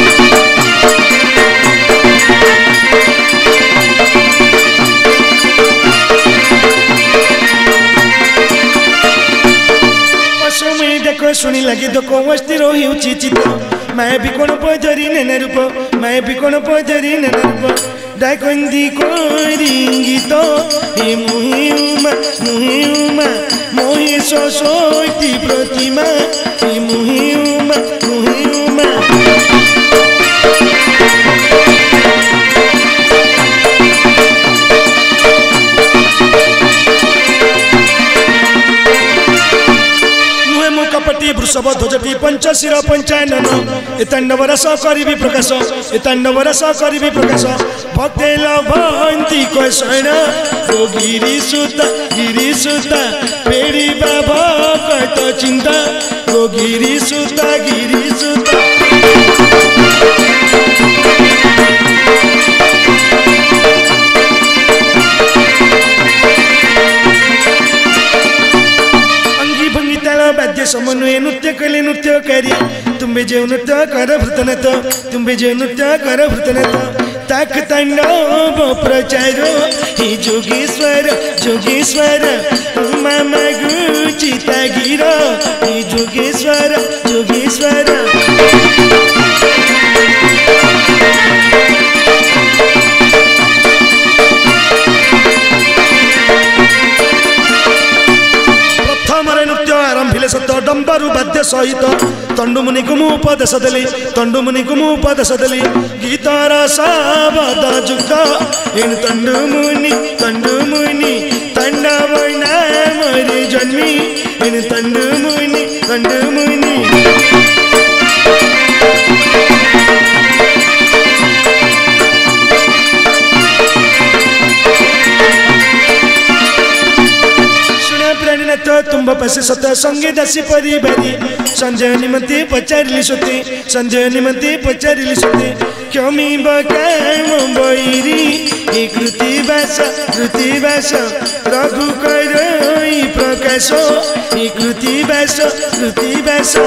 ଶୁଣି ଲାଗି ତ କୌଣସି ରହିଉଛି ଚିତ୍ତ ମାଏ ବି କ'ଣ ପଚାରି ନେନେ ରୂପ ମାଏ ବି କ'ଣ ପଚାରି ନେନେ ରୂପ ଡାକନ୍ତି କରି ଗୀତ ହେ ମୁହିଁ ଉମା ମୁହିଁ ଉମା ମୋହି ସରସ୍ୱତୀ ପ୍ରତିମା ହେ ମୁହିଁ ଉମା ମୁହିଁ ଉମା वृषभ ध्वजी पंचशीर पंचायन इतान्न वर्ष करी प्रकाश इतान्न वर्ष करी प्रकाश चिंता गिरी सुता गिरी सुता समन्वय नृत्य कले नृत्य करी तुम्ही जे नृत्य कर भृतनत तो, तुम्ही जे नृत्य कर भृतनत तक तो। तंडोप प्रचार हे जोगेश्वर जोगेश्वर मम चिता गिरो हे जोगेश्वर जोगेश्वर ಸಹಿತ ತಂಡು ಮುನಿಗುಮೋಪದಸದಲ್ಲಿ ತಂಡು ಮುನಿಗುಮೋಪದಸದಲ್ಲಿ ಗೀತಾರಸಾಬದ ಜುಗ್ಗ ಏನು ತಂಡು ಮುನಿ ತಂಡು ಮುನಿ ತಂಡ ಮರಿ ಜನ್ಮಿ ಏನು ತಂಡು ಮುನಿ ತಂಡು ಮುನಿ तुम्ब पसे सत संगे दसी परी बेरी संजय निमते पचार लिसुते संजय निमते पचार लिसुते क्यों मी बगे मुंबईरी एक रुति बैसा रुति बैसा प्रभु करो ये प्रकाशो एक रुति बैसा रुति बैसा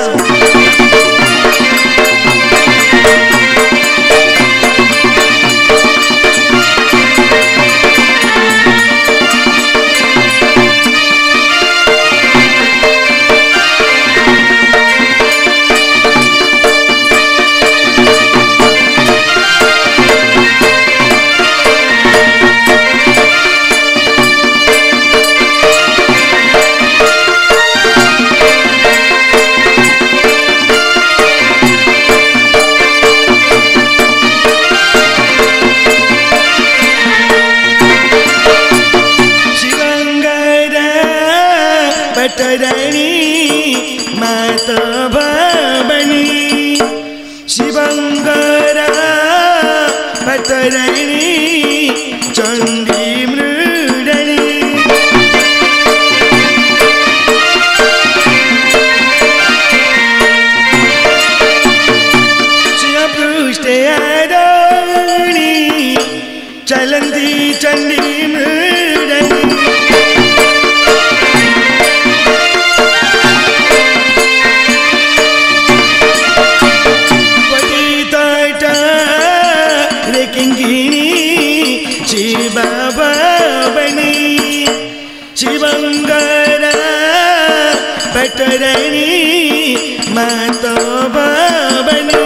कटरणी मात भवनी शिवंगरा पटरणी चंद बनी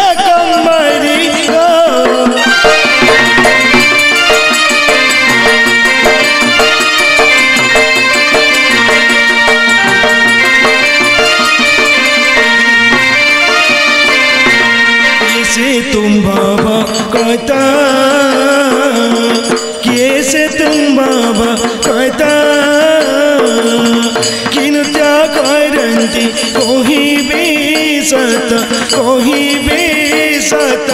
सत कोही बेसत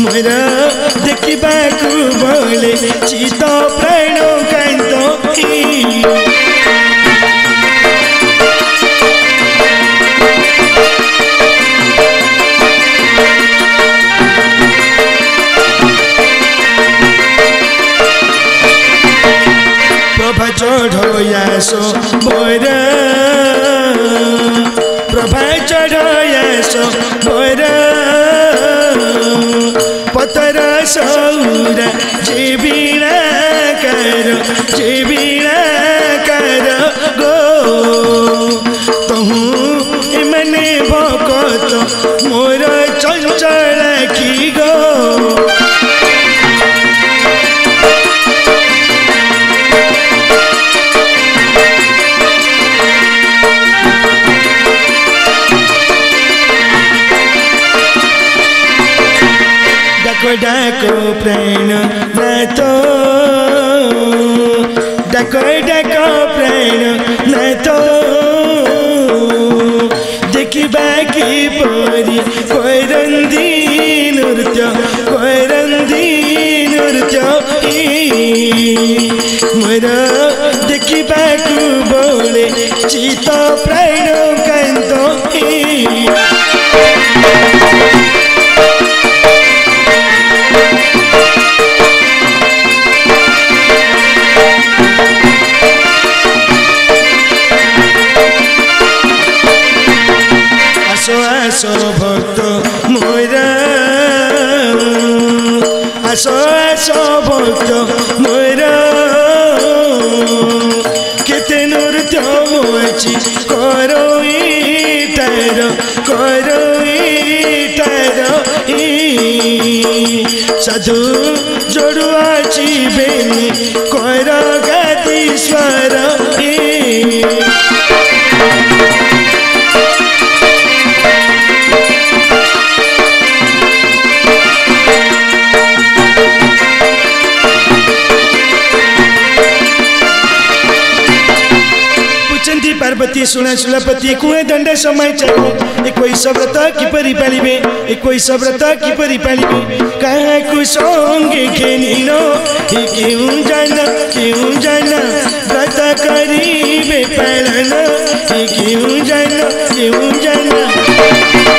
मोर देखिबाकु बोले चित प्राण कान्त söyle cebim जीतो प्रणगन्तो साधू जोड़ुआची बेनी पति सुने सुलपति कुएं दंडे समय चले एक कोई सब्रता की परी पैली में एक कोई सब्रता की परी पैली में कह कुसोंग के नीनो क्यों जाना क्यों जाना व्रत करी बे पहलना क्यों जाना क्यों जाना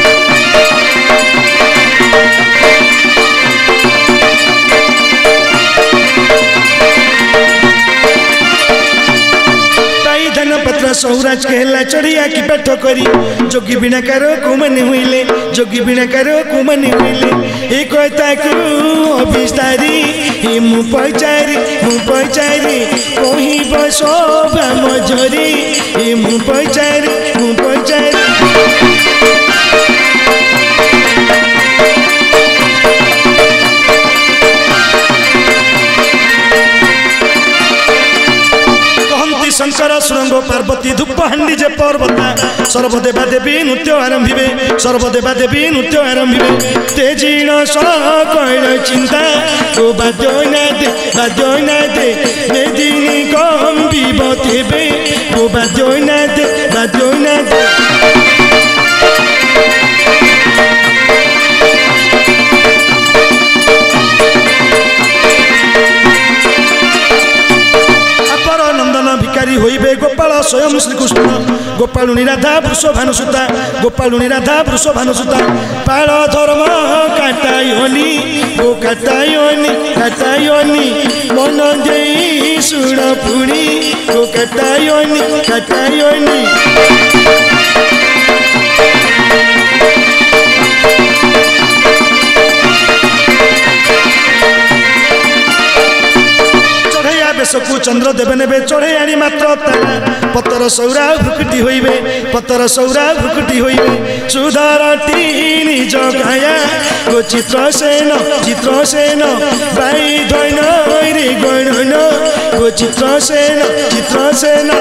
ना सौराज कहला चढ़िया की बैठ करी जोगी बिना करो कुमन हुईले जोगी बिना करो कुमन हुईले ए कहता को अभिस्तारी हे मु पचारी मु पचारी कोही बसो भा मजरी हे मु पचारी मु पचारी ଶଙ୍କର ଶୃଙ୍ଗ ପାର୍ବତୀ ଧୂପହାଣ୍ଡି ଯେ ପର୍ବତା ସର୍ବଦେବା ଦେବୀ ନୃତ୍ୟ ଆରମ୍ଭିବେ ସର୍ବଦେବା ଦେବୀ ନୃତ୍ୟ ଆରମ୍ଭିବେ ତେଜିଣ ସହ କହିଣ ଚିନ୍ତା ଓ ବାଜନା ଦେ ବାଜନା ଦେ ନେଦିନି କମ୍ବିବ ତେବେ ଓ ବାଜନା ଦେ ବାଜନା ଦେ गिरी हुई बे गोपाल स्वयं श्री कृष्ण गोपालुनी राधा भानु भानुसुता गोपालुनी राधा भानु भानुसुता पाल धर्म काटायोनी ओ काटायोनी काटायोनी मन सुण पुणी ओ काटायोनी काटायोनी ବେଶକୁ ଚନ୍ଦ୍ର ଦେବେ ନେବେ ଚଢ଼େଇ ଆଣି ମାତ୍ର ପତର ସୌରା ଭୁକୁଟି ହୋଇବେ ପତର ସୌରା ଭୁକୁଟି ହୋଇବେ ସୁଧରଟି ନିଜ ଗାୟା ଗୋ ଚିତ୍ର ସେନ ଚିତ୍ର ସେନ ବାଇ ଧୈନ ଗୈନ ଗୋ ଚିତ୍ର ସେନ ଚିତ୍ର ସେନ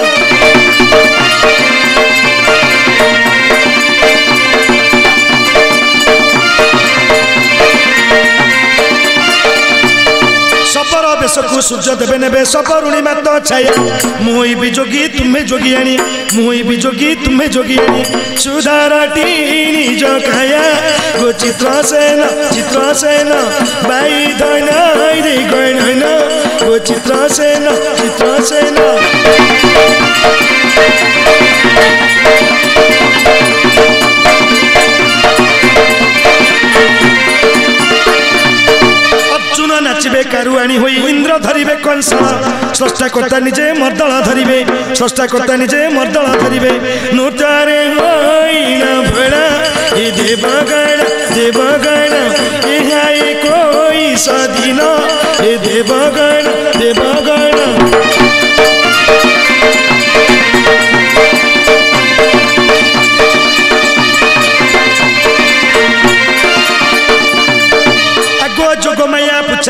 देश को सूर्य देवे नेपरुणी मत छाया मुई भी जोगी तुम्हें जोगियाणी मुई भी जोगी तुम्हें जोगियाणी सुधाराटी जो खाया गो चित्र सेन चित्र सेन भाई दैन गो चित्र सेन चित्र सेना ষষ্ঠা কর্তা নিজে মর্দলা ধরিবে ষষ্ঠা কর্তা নিজে মর্দলা ধরিবে নোটারে হইনা ভেড়া এ দেবগাড়া দেবগাড়া ইহাই কই স্বাধীন এ দেবগণ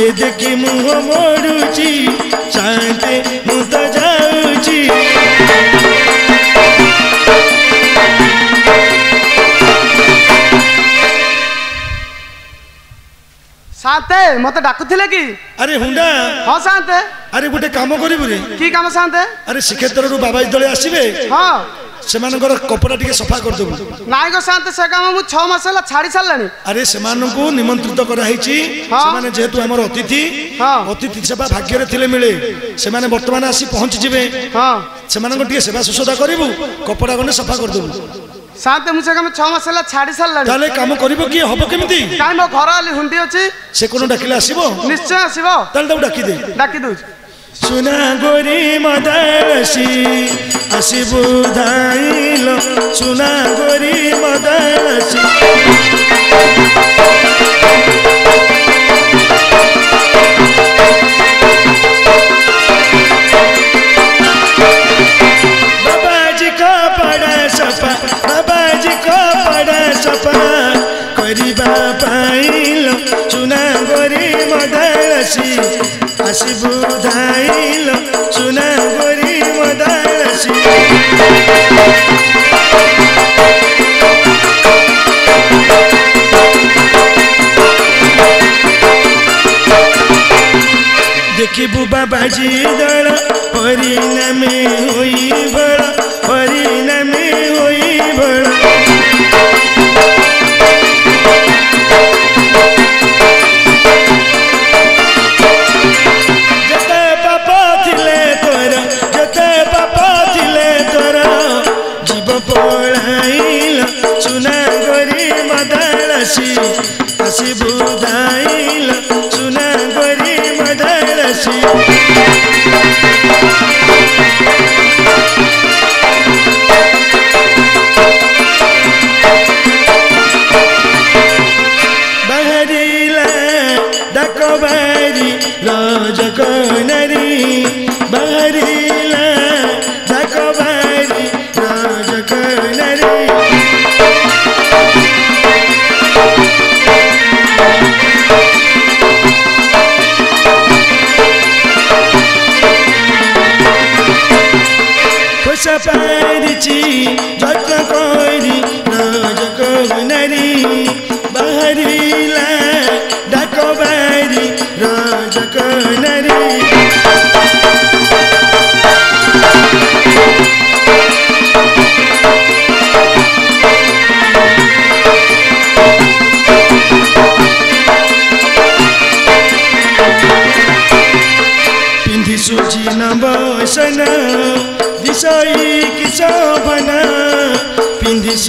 কে দেখি মুহ মরুচি চাঁদে মুঁ তো যাচ্ছি সাঁতে মতে ডাকুছিলে কি আরে হুন্ডা হ্যাঁ সাঁতে আরে গোটে কাম করিবু রে কি কাম সাঁতে আরে শ্রীক্ষেত্ররু বাবা দলে আসিবে হ্যাঁ ସେମାନଙ୍କର କପଡ଼ା ଟିକେ ସଫା କରିଦେବୁ ନାୟକ ଗୋ ସେ କାମ ମୁଁ ଛଅ ମାସ ହେଲା ଛାଡ଼ି ସାରିଲାଣି ଆରେ ସେମାନଙ୍କୁ ନିମନ୍ତ୍ରିତ କରାହେଇଛି ସେମାନେ ଯେହେତୁ ଆମର ଅତିଥି ଅତିଥି ସେବା ଭାଗ୍ୟରେ ଥିଲେ ମିଳେ ସେମାନେ ବର୍ତ୍ତମାନ ଆସି ପହଞ୍ଚିଯିବେ ସେମାନଙ୍କୁ ଟିକେ ସେବା ଶୁଶ୍ରୂଷା କରିବୁ କପଡ଼ା ଗଣ୍ଡେ ସଫା କରିଦେବୁ ସାତ ମୁଁ ସେ କାମ ଛଅ ମାସ ହେଲା ଛାଡ଼ି ସାରିଲାଣି ତାହେଲେ କାମ କରିବ କିଏ ହବ କେମିତି କାଇଁ ମୋ ଘର ହେଲେ ହୁଣ୍ଡି ଅଛି ସେ କ'ଣ ଡାକିଲେ ଆସିବ ନିଶ୍ଚୟ ଆସିବ ତାହେଲେ ତାକୁ ଡାକିଦେ ଡାକି ଦଉଛି ସୁନା ଗୋରି ମଦାସୀ আসি বুধাইল চুনা করি মদান আসি कि बुबा बाजी दड़ हरिन में हुई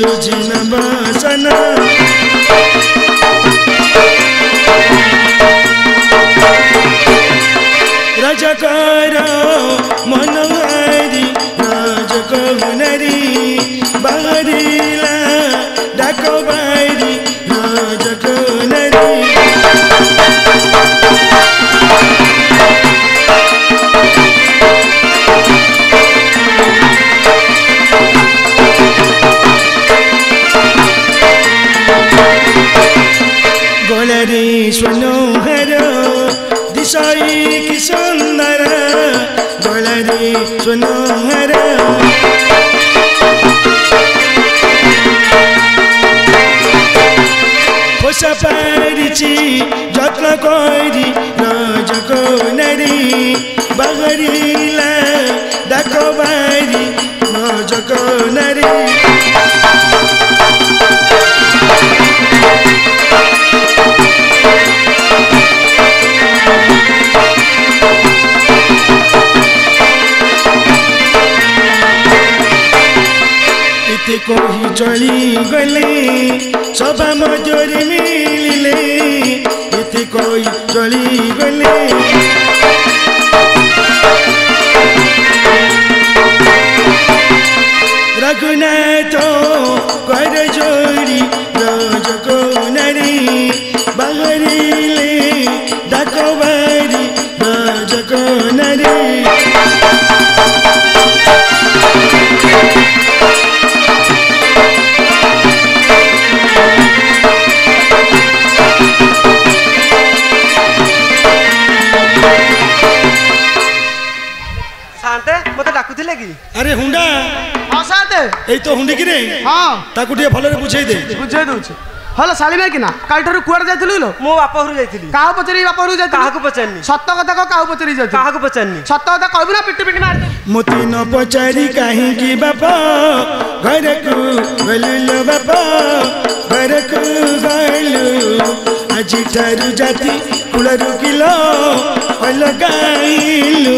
सुजन बा कही चली गले सभा मजोरी मिले ये कही चली गले रघुनाथ कर जो ଏଇ ତ ହୁଣ୍ଡିକିରି ହଁ ତାକୁ ଟିକେ ଭଲରେ ବୁଝେଇ ଦେ ବୁଝେଇ ଦଉଛି ଭଲ ଶାଳି ଭାଇ କିନା କାଲିଠାରୁ କୁଆଡ଼େ ଯାଇଥିଲୁ ଇଲୋ ମୋ ବାପ ଘରୁ ଯାଇଥିଲି କାହାକୁ ପଚାରି ବାପ ଘରୁ ଯାଇଥିଲି କାହାକୁ ପଚାରିନି ସତ କଥା କହ କାହାକୁ ପଚାରି ଯାଇଥିଲି କାହାକୁ ପଚାରିନି ସତ କଥା କହିବୁ ନା ପିଟି ପିଟି ମାରିଦେବି ମୁଁ ତିନ ପଚାରି କାହିଁକି ବାପ ଘରକୁ ଗଲୁ ବାପ ଘରକୁ ଗଲୁ ଆଜିଠାରୁ ଜାତି କୁଳରୁ କିଲୋ ଅଲଗାଇଲୁ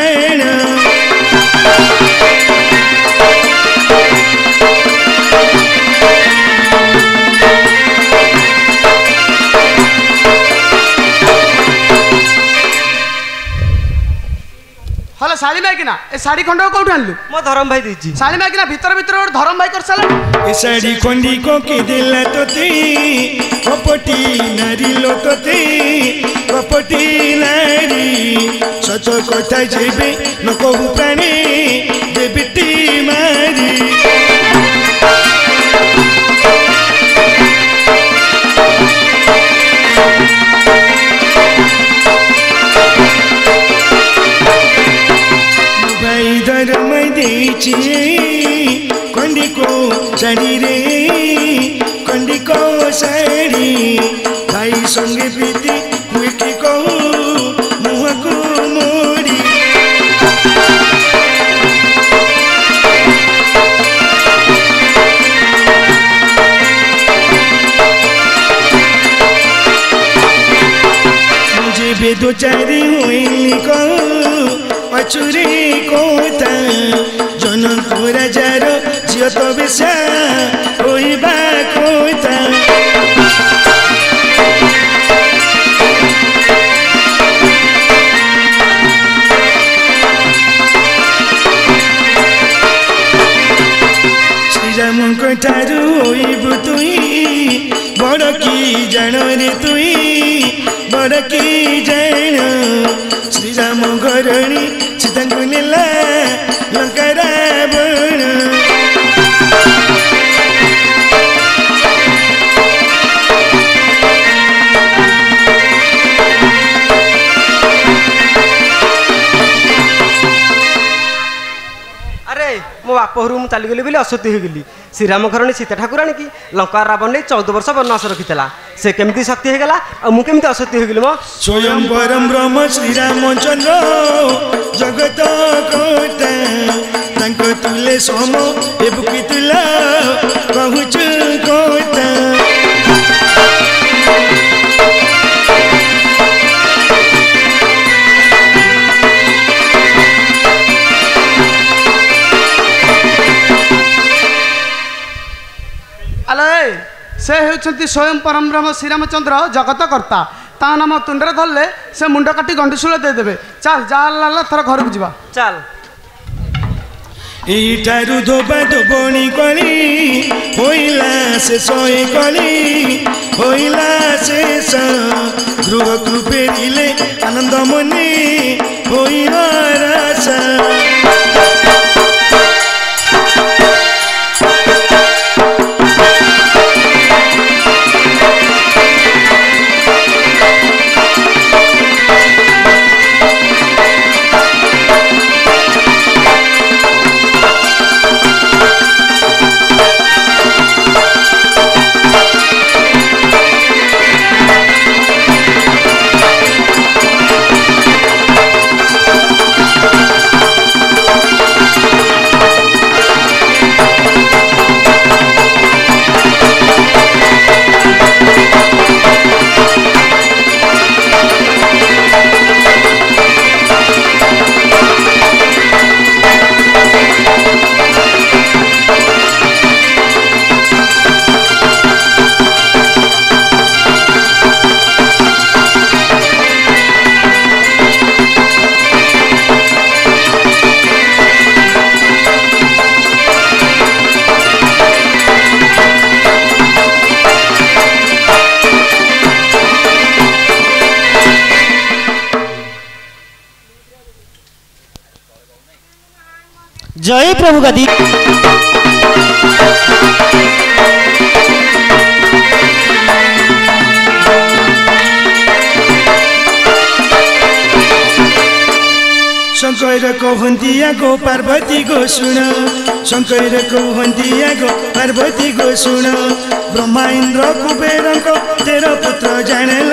ଭାଇ ଏ ଶାଢ଼ୀ ଖଣ୍ଡକ କୋଉଠୁ ଆଣିଲୁ ମୋ ଧରମ ଭାଇ ଦେଇଛି ଶାଢ଼ୀ ଭାଇ କିନା ଭିତର ଭିତର ଗୋଟେ ଧରମ ଭାଇ କରିସାରିଲା ଏ ଶାଢ଼ୀ ଖଣ୍ଡି କୋକି ଦେଲା ତୋତେ କପଟି ନାରିଲୋ ତୋତେ ପ୍ରପଟି ନାରୀ ସତ କଥା ଯେବେ ନ କହୁ ପ୍ରାଣୀ ଦେବିଟି ମା सड़ी रे कंडी को सड़ी भाई संगे प्रीति मुखी को मुह को मोरी मुझे बेदो चारी हुई को अचुरे को କି ଜୈନ ଶ୍ରୀରାମ ମୁଁ ଚାଲିଗଲି ବୋଲି ଅସତି ହୋଇଗଲି ଶ୍ରୀରାମ ଘରଣୀ ସୀତା ଠାକୁରାଣୀ କି ଲଙ୍କା ରାବଣ ନେଇ ଚଉଦ ବର୍ଷ ବନବାସ ରଖିଥିଲା से केमती शक्ति होगा आ मुझे अशक्ति हो गली स्वयं परम ब्रह्म श्री रामचंद्र जगत तुले सम तुला कहूँ ସେ ହେଉଛନ୍ତି ସ୍ୱୟଂ ପରମବ୍ରହ୍ମ ଶ୍ରୀରାମଚନ୍ଦ୍ର ଜଗତକର୍ତ୍ତା ତା ନାମ ତୁଣ୍ଡରେ ଧରିଲେ ସେ ମୁଣ୍ଡ କାଟି ଗଣ୍ଡିଶୂଳ ଦେଇଦେବେ ଚାଲ ଯାହା ଥର ଘରକୁ ଯିବା ଚାଲ ଏଇଠାରୁ ଧୋବା ଧୋବଣୀ କଳି ହୋଇଲା ସେ ଶହେ କଳି ହୋଇଲା ଶେଷ ଗୃହକୁ ଫେରିଲେ ଆନନ୍ଦ ମନେ ହୋଇଲା ରାସା जय प्रभु का दीप शङ्करको हन्तियाको पार्वतीको सुन गो पार्वती पार्वतीको सुन ब्रह्मा इन्द्र कुबेरको तेरो पुत्र जानेल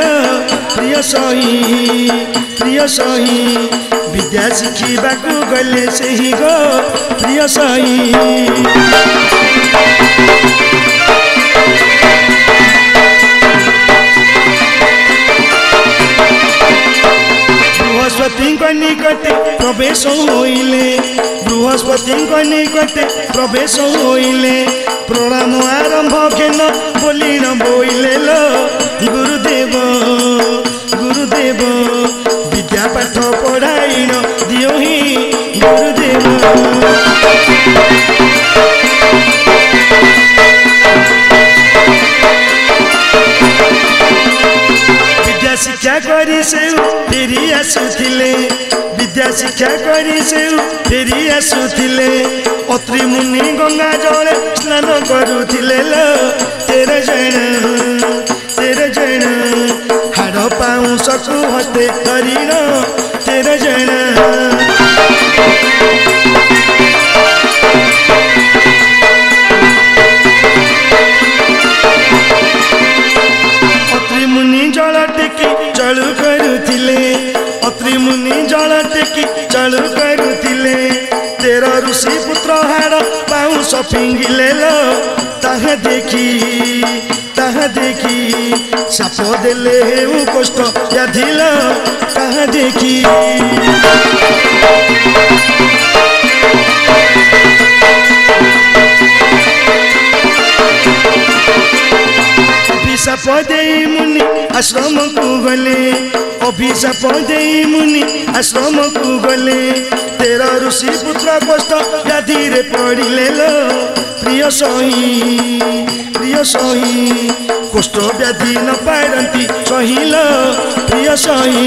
प्रिय सही प्रिय सही विद्या सिखि गले सही रियसा बृहस्पतिको निकट प्रवेश होइले बृहस्पति निकट प्रवेश होइले प्रणाम आरम्भ के नोले শিক্ষা করেছে ফেরি আসুলে বিদ্যা শিক্ষা করেছে ফেরি আসুলে অত্রি মুনি গঙ্গা জলে স্নান করুলে তের জন তের জন হাড় পাউঁশকু হতে হরিণ তের জন शॉपिंग तो ले लो तह देखी तह देखी सपो दिले ऊ कष्ट यदि तह देखी सपो दे मुनि आश्रमको गले अभिसा पढ्दै मुनि आश्रमको गले तेह्र ऋषि पुत्र कष्ट गाधिरे पढिले ल प्रिय सही प्रिय सही कष्ट व्याधि नपाइरन्ती सही ल प्रिय सही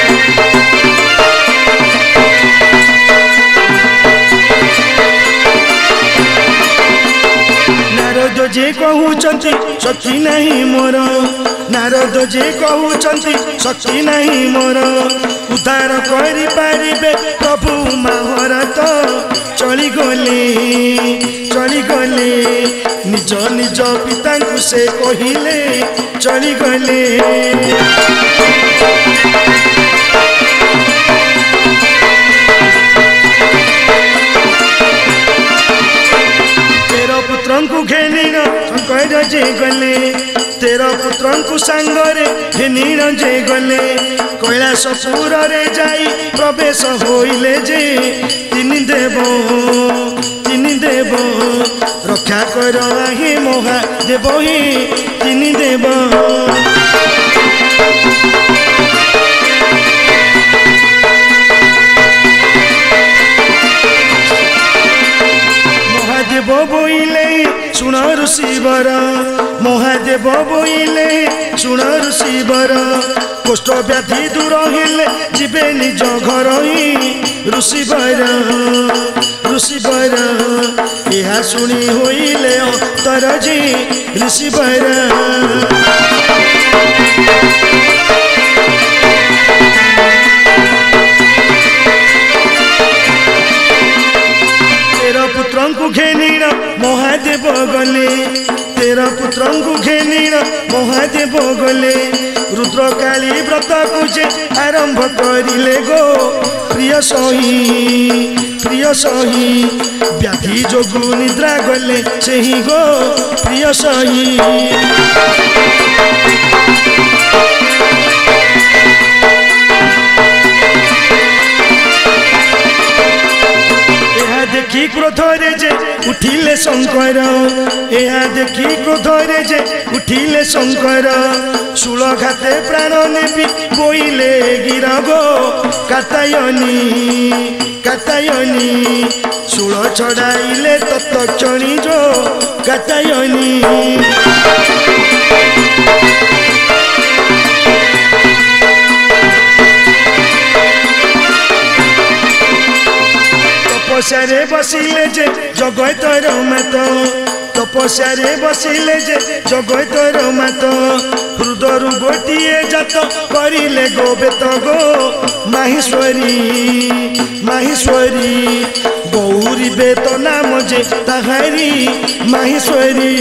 जे कहु चन्ति शक्ति नै मोर नारद जे कहु चन्ति शक्ति नै मोर उद्धार करि पारिबे प्रभु महारत चलि गले चलि गले निज निज पिता को से कहिले चलि गले ନୀଳ କର ଯେ ଗଲେ ତେର ପୁତ୍ରଙ୍କୁ ସାଙ୍ଗରେ ହେ ନୀଳ ଯେ ଗଲେ କୈଳାସପୁରରେ ଯାଇ ପ୍ରବେଶ ହୋଇଲେ ଯେ ତିନି ଦେବ ତିନି ଦେବ ରକ୍ଷା କର ହିଁ ମହା ଦେବ ହିଁ ତିନି ଦେବ বইলে सुन ऋषिर महादेव बोले सुन ऋषर कष्ठव्यापी दूर है जे निज घर है ऋषि ऋषि यहाँ शुमी हु गले तेरा पुत्र को घेनी महादेव गले रुद्र काली व्रत कुजे आरंभ करे गो प्रिय सही प्रिय सही व्याधि जो निद्रा गले गो प्रिय सही দেখি ক্রোধরে যে উঠিলে শঙ্কর এয়া দেখি ক্রোধরে যে উঠিলে শঙ্কর সুলঘাতে প্রাণ নেবি বইলে গিরব কাতায়নি কাতায়নি চুল ছড়াইলে তত চণিজ কাতায়নি তপস্যারে বসিলে যে জগৈ তৈর মাত তপস্যারে বসিলে যে জগৈ তৈর মাত হৃদরু গোটিয়ে জাত করিলে গোবেত গো মাহেশ্বরী মাহেশ্বরী গৌরী বেত নাম যে তাহারি মাহেশ্বরী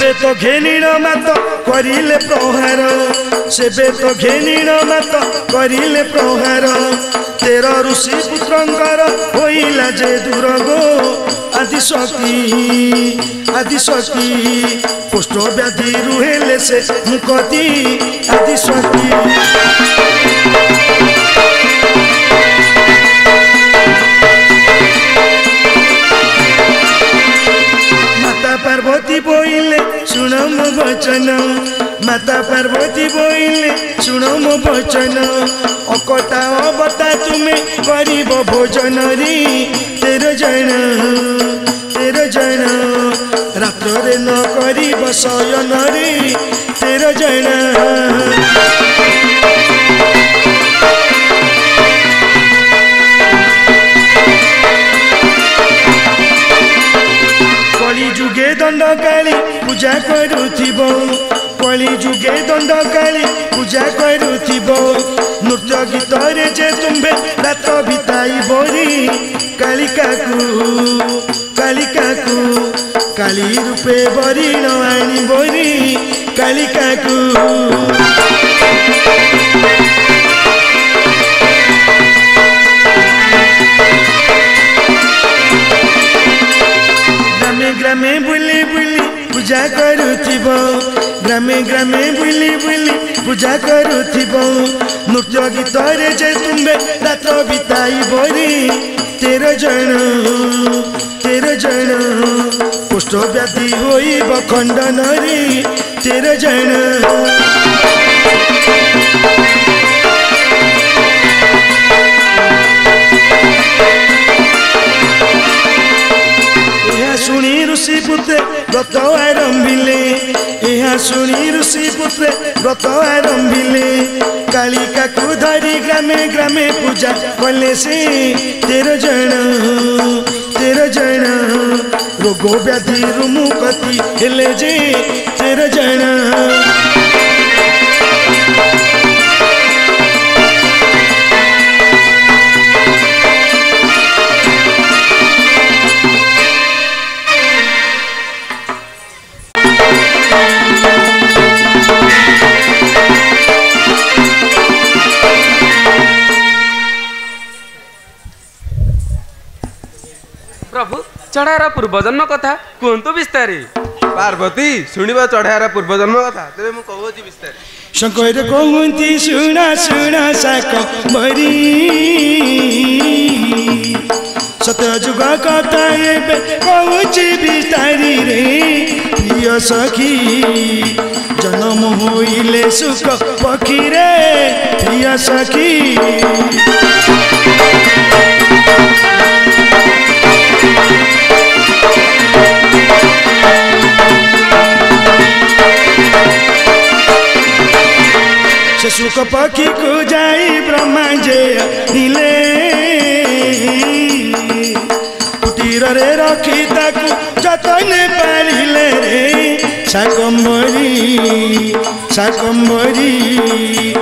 জে তো ঘেলিড় মত করিলে প্রহার সেবে তো ঘেলিড় মত করিলে প্রহার 13 ঋষি পুত্রঙ্গরা হইলা জে দুর্গো আদি সতী আদি সতী কষ্ট ব্যাধি রুহে লেসে মুকতি আদি সতী ଶୁଣ ମୋ ବଚନ ମାତା ପାର୍ବତୀ ବୋଇଲେ ଶୁଣ ମୋ ବଚନ ଅକଟା ଅବତା ତୁମେ କରିବ ଭୋଜନରେ ତେର ଜଣ ତେର ଜଣ ରାତ୍ରରେ ନ କରିବ ଶୟନରେ ତେର ଜଣ ଦଣ୍ଡକାଳୀ पूजा करूब जुगे दंड काली पूजा करूब गीत तुम्हें रात बीत बोरी कालिका को कालिका को काली रूपे बरी न बोरी कालिका को ग्रामे ग्रामे पूजा करु ग्रामे ग्रामे बुले बुली पूजा करु नृत्य गीत तुम्बे रात बीत बोरी तेर जन तेर जन कुष्ठव्याधि हो खंडन तेर जन पुत्रे व्रत आरंभिले यहाँ शुणी ऋषि पुत्रे व्रत आरम्भिले कालिका को धरी ग्रामे ग्रामे पूजा कले से तेर जन तेर जन रोग व्याधि मुकती हेले जे तेर जना ଚଢ଼େଆର ପୂର୍ବଜନ୍ମ କଥା କୁହନ୍ତୁ ବିସ୍ତାରୀ ପାର୍ବତୀ ଶୁଣିବ ଚଢ଼େଆର ପୂର୍ବଜନ୍ମ କଥା ତେବେ ମୁଁ କହୁଅଛି ବିସ୍ତାରୀ ଶଙ୍କର କହନ୍ତି ଶୁଣା ଶୁଣା ଶାକ ମରି ସତ ଯୁଗ କଥା ଏବେ କହୁଛି ବିସ୍ତାରୀରେ ପ୍ରିୟ ସଖୀ ଜନମ ହୋଇଲେ ସୁଖ ପକ୍ଷୀରେ ପ୍ରିୟ ସଖୀ से सुख पखी को जाई ब्रह्मा जे हिले कुटीर रे रखी तक जतन पारिले रे साकम्बरी साकम्बरी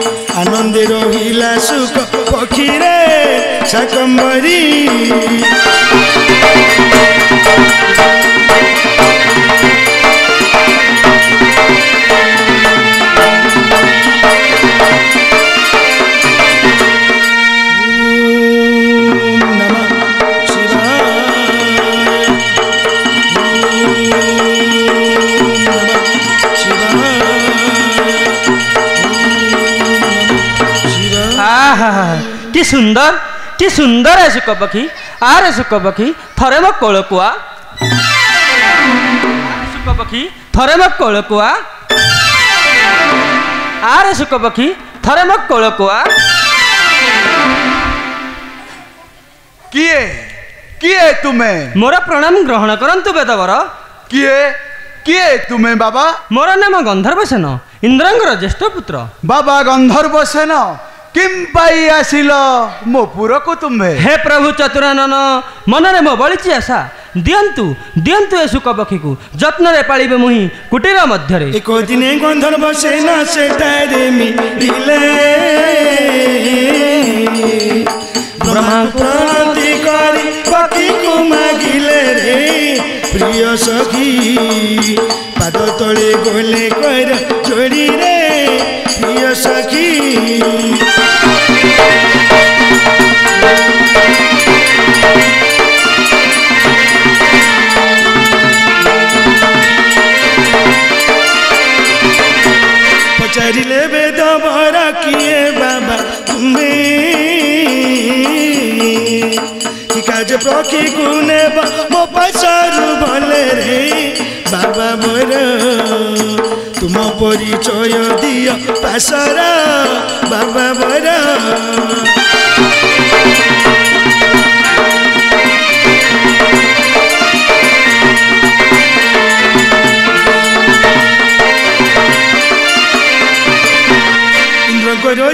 आनन्दे रहिला सुख पखी रे साकम्बरी କି ସୁନ୍ଦର କି ସୁନ୍ଦର ଏ ଶୁକ ପକ୍ଷୀ ଆରେ ଶୁକ ପକ୍ଷୀ ଥରେ ମୋ କୋଳ କୁଆ ଶୁକ ପକ୍ଷୀ ଥରେ ମୋ କୋଳ କୁଆ ଆରେ ଶୁକ ପକ୍ଷୀ ଥରେ ମୋ କୋଳ କୁଆ କିଏ କିଏ ତୁମେ ମୋର ପ୍ରଣାମ ଗ୍ରହଣ କରନ୍ତୁ ବେଦବର କିଏ କିଏ ତୁମେ ବାବା ମୋର ନାମ ଗନ୍ଧର୍ବ ସେନ ଇନ୍ଦ୍ରଙ୍କର ଜ୍ୟେଷ୍ଠ ପୁତ୍ର ବାବା ଗନ୍ଧର୍ବ ସେନ किम पाई आसिल मो पुरको तुम्हे हे प्रभु चतुरानन मनरे मो बलिची आशा दियंतु दियंतु ए सुख को पक्षीकु जत्नरे पाळिबे मुहि कुटीर रे एको दिने बसे ना से सेना सेटारे दिले ब्रह्मा प्रति करी को मागिले रे प्रिय सखी पाद तळे गोले कर जोडी रे चरिले बेदा किए बाबा तुम्हें प्रकी कुने बा मो पचारू भले रे बाबा मोरा পরিচয় দিয়া পাশরা বাবা বরা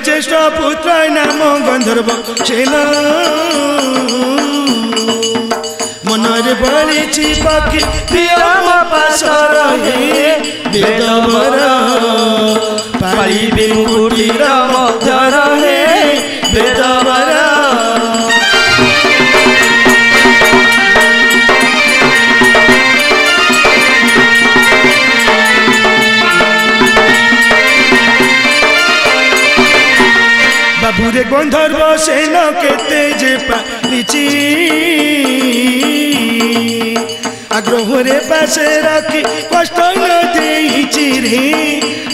জ্যেষ্ঠ পুত্র নাম গন্ধর্ব ছিল আমার বলেছি পাখি প্রিয়ম পাশর হে বেদমর পারিবে কুটির মধ্যর হে বাবুরে গন্ধর্ব সেন কেতে যে পারিছি প্রভুরে পাশে রাখি কষ্ট না দিয়েছি রে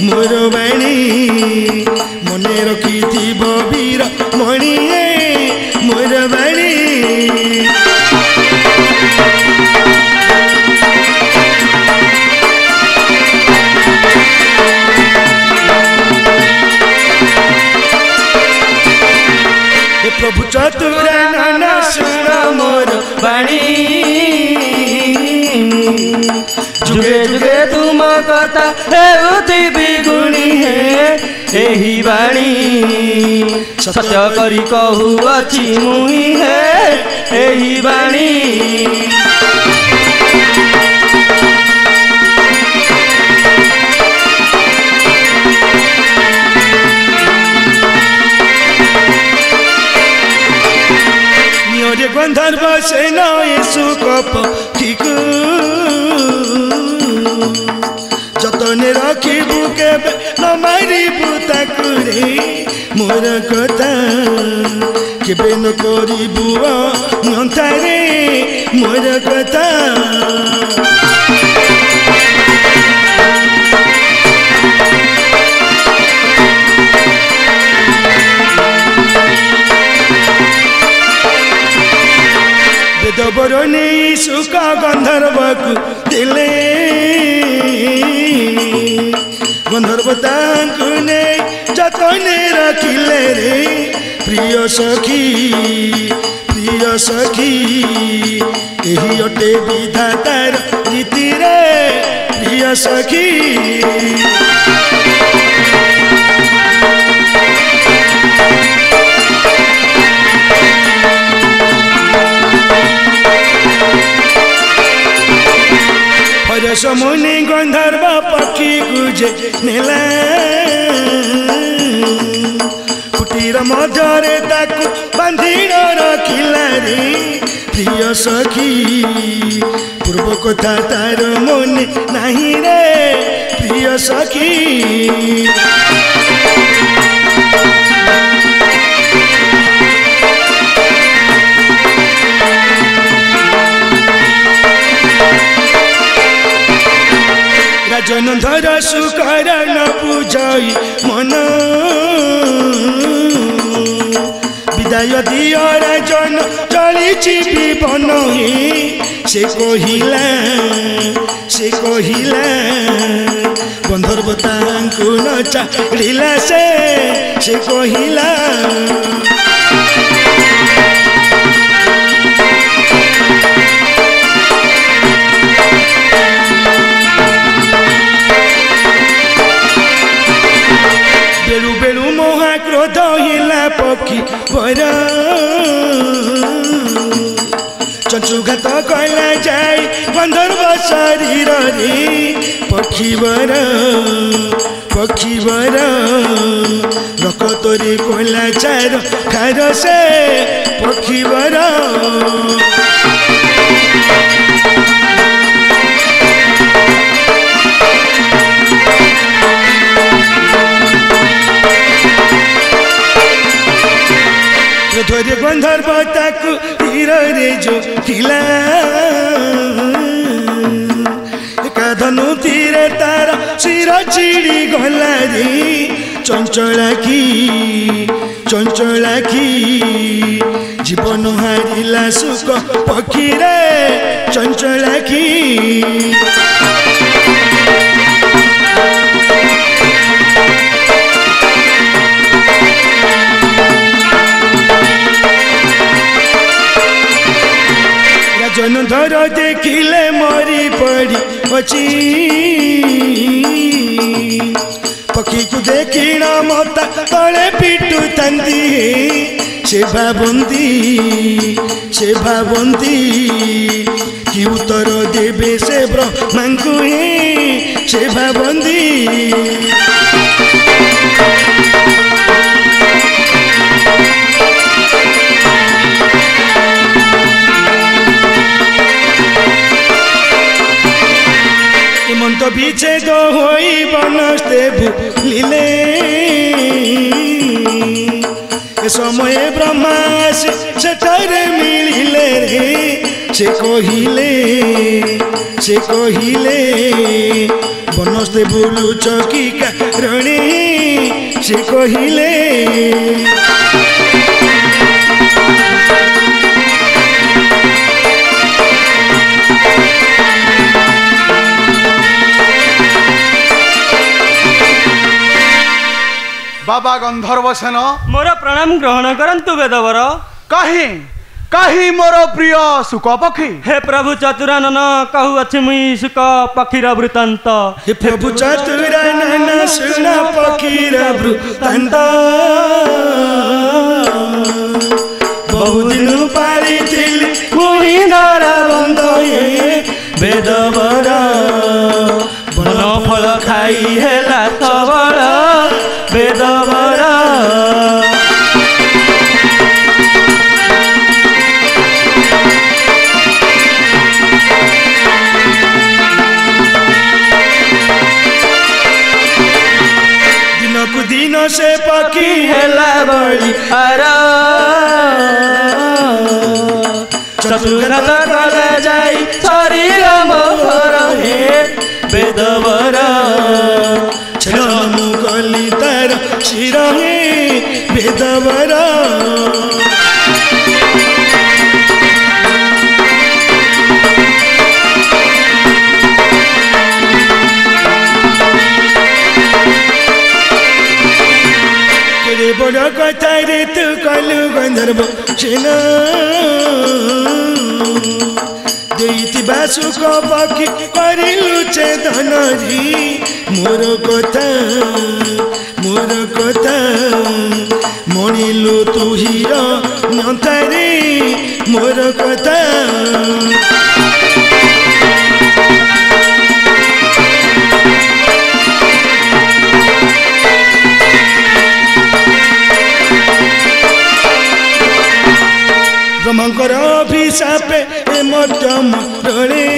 মোর বাণী মনে রখিথিব বীর মণি মোর বাণী প্রভু চতুরা নানা শুণ মোর বাণী जुगे जुगे तुम कथा हेउति बिगुणी हे सत्य करी कहुअछि मुई हे एही वाणी गंधर्व सेना सुख ठीक মন রাখি বুকে নমারি পুতা কুরে মোর কথা কেবে ন করিবু নন্তারে মোর কথা দবরণী সুখ গন্ধর্বক দিলে सर्वदा जतने रखिले रे प्रिय सखी प्रिय सखी यही अटे विधाता रीति रे प्रिय सखी हर समुनि मुझे मिले कुटीर मजरे बांधी रखिले प्रिय सखी पूर्व कथा तार मन नहीं रे प्रिय सखी ভজন ধর সুকার না বুঝাই মন বিদায় দিয় রাজন চলিছি বিবন সে কহিলা সে কহিলা গন্ধর্ব তাঙ্কু নচাড়িলা সে সে কহিলা সখী পর চঞ্চুঘাত কয়লা যাই গন্ধর্ব শরীরে পক্ষী বর পক্ষী বর লোক তোরে কয়লা চার খার সে পক্ষী বর गन्धर्वताको तिर रे जो किला एकाधनुतिर तार चिर चिडी गला रे चञ्चला कि चञ्चला कि जीवन हारिला सुख पखिरे चञ्चला देखिले मरी पड़ी अची पक्षी को देखिण मत तले पिटु तंदी से भावंती से भावंती कि उत्तर देवे से ब्रह्मा को ही से पीछे गो होई बनस्ते ভুলিলে এ সময়ে ব্রহ্মা সেটারে মিলিলে রে সে কহিলে সে কহিলে বনস্তে বুলুছ কি কারণে সে কহিলে বাবা গন্ধর্ব সেন মোর প্রণাম গ্রহণ করন্তু বেদবর কাহি কাহি মোর প্রিয় শুক পক্ষী হে প্রভু চতুরানন কহু আছে মুই শুক পক্ষীর বৃত্তান্ত হে প্রভু চতুরানন শুনা পক্ষীর বৃত্তান্ত বহুদিন পারিছিল মুই নরবন্ধ হে বেদবর বন ফল খাই হেলা তো Everly বার বসিল ଦେଇଥିବା ସୁଖ ପକ୍ଷୀ କରିଲୁ ଚେତନରି ମୋର କଥା ମୋର କଥା ମଣିଲୁ ତୁ ହିର ନତାରେ ମୋର କଥା চাপে মধ্যম ধরে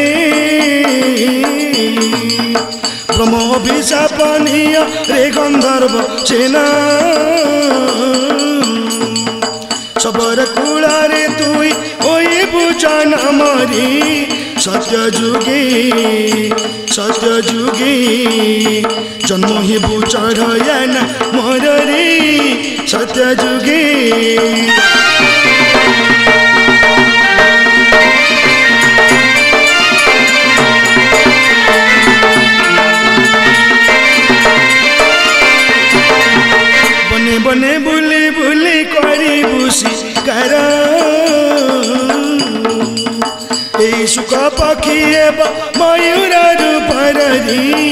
ব্রহ্ম অভিশাপনীয় রে গন্ধর্ব চেনা সবর কুড়ারে তুই ওই বুঝান আমারি সত্য যুগে সত্য যুগে জন্ম হি বুচর মরি সত্য যুগে पने बुली बुली कोरी बुशी कराँ सुख पकिये बा मयुरार परादी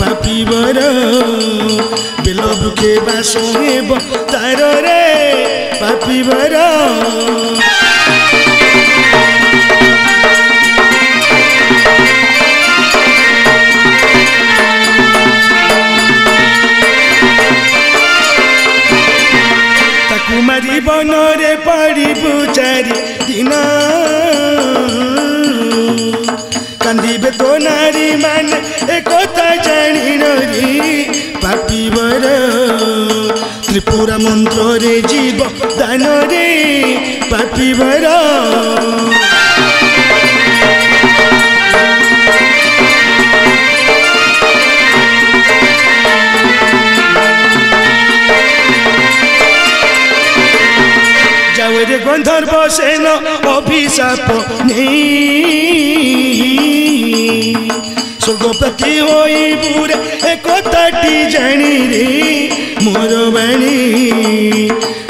पापी बराँ बिला भुखे बा सोहे बा पापी बराँ ಪೂಜಾರಿ ದಿನ ಕಂದಿಬೆ ತೋನಾರಿ ಮನ ಏಕೋತ ಜಾಣಿನರಿ ಪಾಪಿವರ ত্রিপুরা মন্ত্রে জীব দানরে পাপিবরা भी सपने सुगपति होई पूरे একতাটি জানি রে মোর বাণী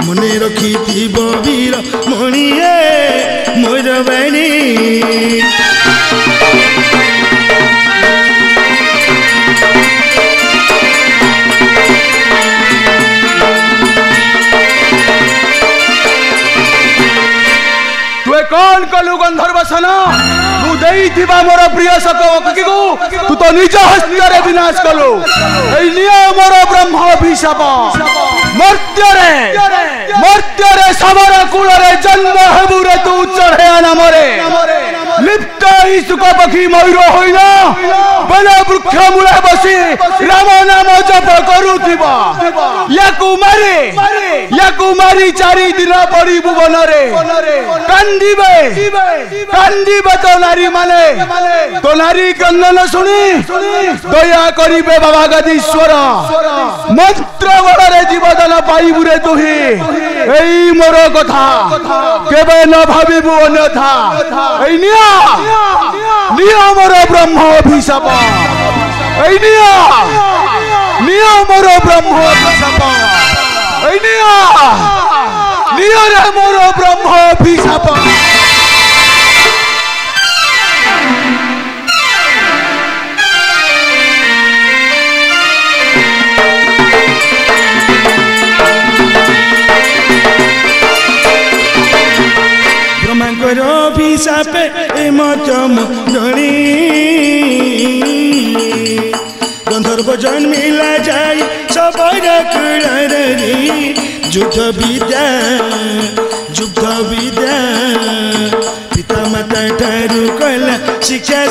মনে রখিথিব বীর মণিয়ে মোর বাণী ଶାସନ ମୁଁ ଦେଇଥିବା ମୋର ପ୍ରିୟ ଶକକୁ ତୁ ତ ନିଜ ହସ୍ତରେ ବିନାଶ କଲୁ ଏଇ ମୋର ବ୍ରହ୍ମ ଅଭିଶାପ ମର୍ତ୍ତ୍ୟରେ ମର୍ତ୍ତ୍ୟରେ ଶବର କୂଳରେ ଜନ୍ମ ହେବୁ ରେ ତୁ ଚଢ଼େଆ ନାମରେ सुका पखी मयूर होइन बल वृक्ष मूले बसी राम नाम जप करुथिबा याकु मारे याकु मारी चारि दिन पड़ी भुवन रे कांदिबे कांदिबे तो नारी माने तो नारी कंदन सुनी दया करिबे बाबा गदीश्वर मंत्र बल रे এই মোর কথা কেবে না ভাবিবু অন্যথা এই নিয়া নিয়া মোর ব্রহ্ম অভিশাপ এই নিয়া নিয়া মোর ব্রহ্ম অভিশাপ এই নিয়া নিয়া রে মোর ব্রহ্ম অভিশাপ पन्धर्व जन्मिला विद्यान जुद्ध विद्यान पिता माता ठुलो कला शिक्षा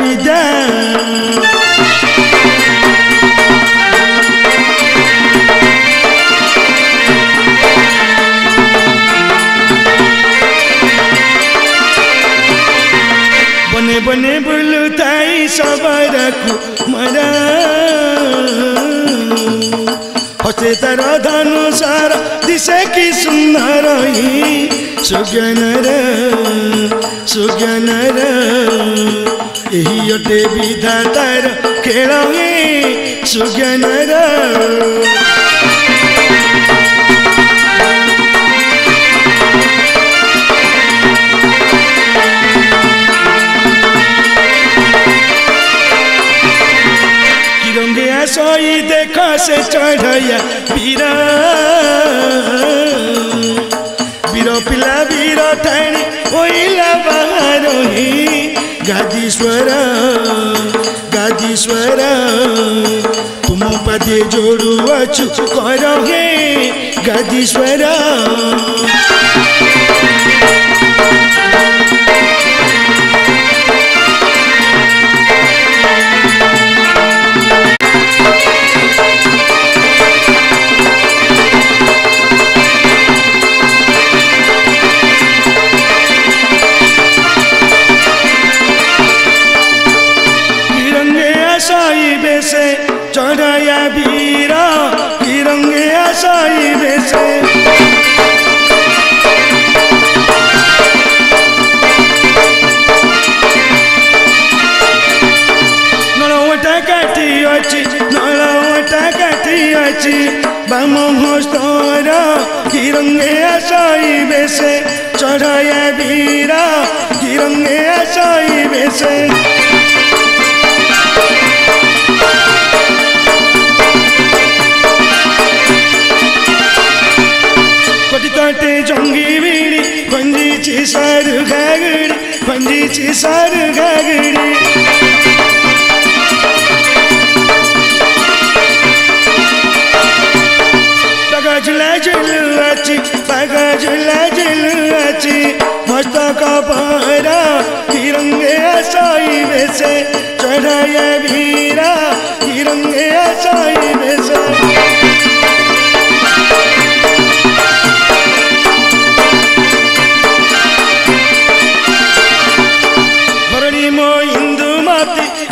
विद्यान अस्ति तर धनुसार दिशे कि सुन्दर सुज्ञन सुज्ञन यही अटे विधा तार खेल सुज्ञन रा से चढ़ैया बीरा बीरो पिला बीरो ठाणी ओइला बहारोही गादीश्वर गादीश्वर तुम पदे जोड़ू अछु करो गादीश्वर से ಕೊಟ್ಟಿತೊಟ್ಟೆ ಜೊಂಗಿ ಬೀಡಿ ಕೊಂದಿಚಿ ಸಾರು ಗಾಗಡಿ ಕೊಂದಿಚಿ ಸಾರು ಗಾಗಡಿ ಬಗಜುಲ ಜುಲುವಚಿ ಬಗಜುಲ ಜುಲುವಚಿ ಮಸ್ತಕ ಪಾರ ತಿರಂಗ சடைய வீரா இருங்க சாய் பேச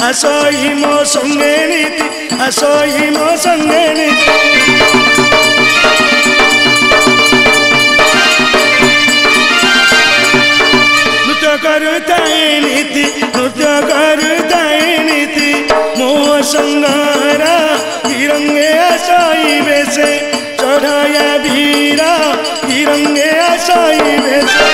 அசோயிமோ சொன்னேனி அசோயிமோ சொன்னேனி करता नीति नृत्य करता नीति मोह तिरंगे आशाई वैसे चढ़ाया भीरा तिरंगे आशाई वैसे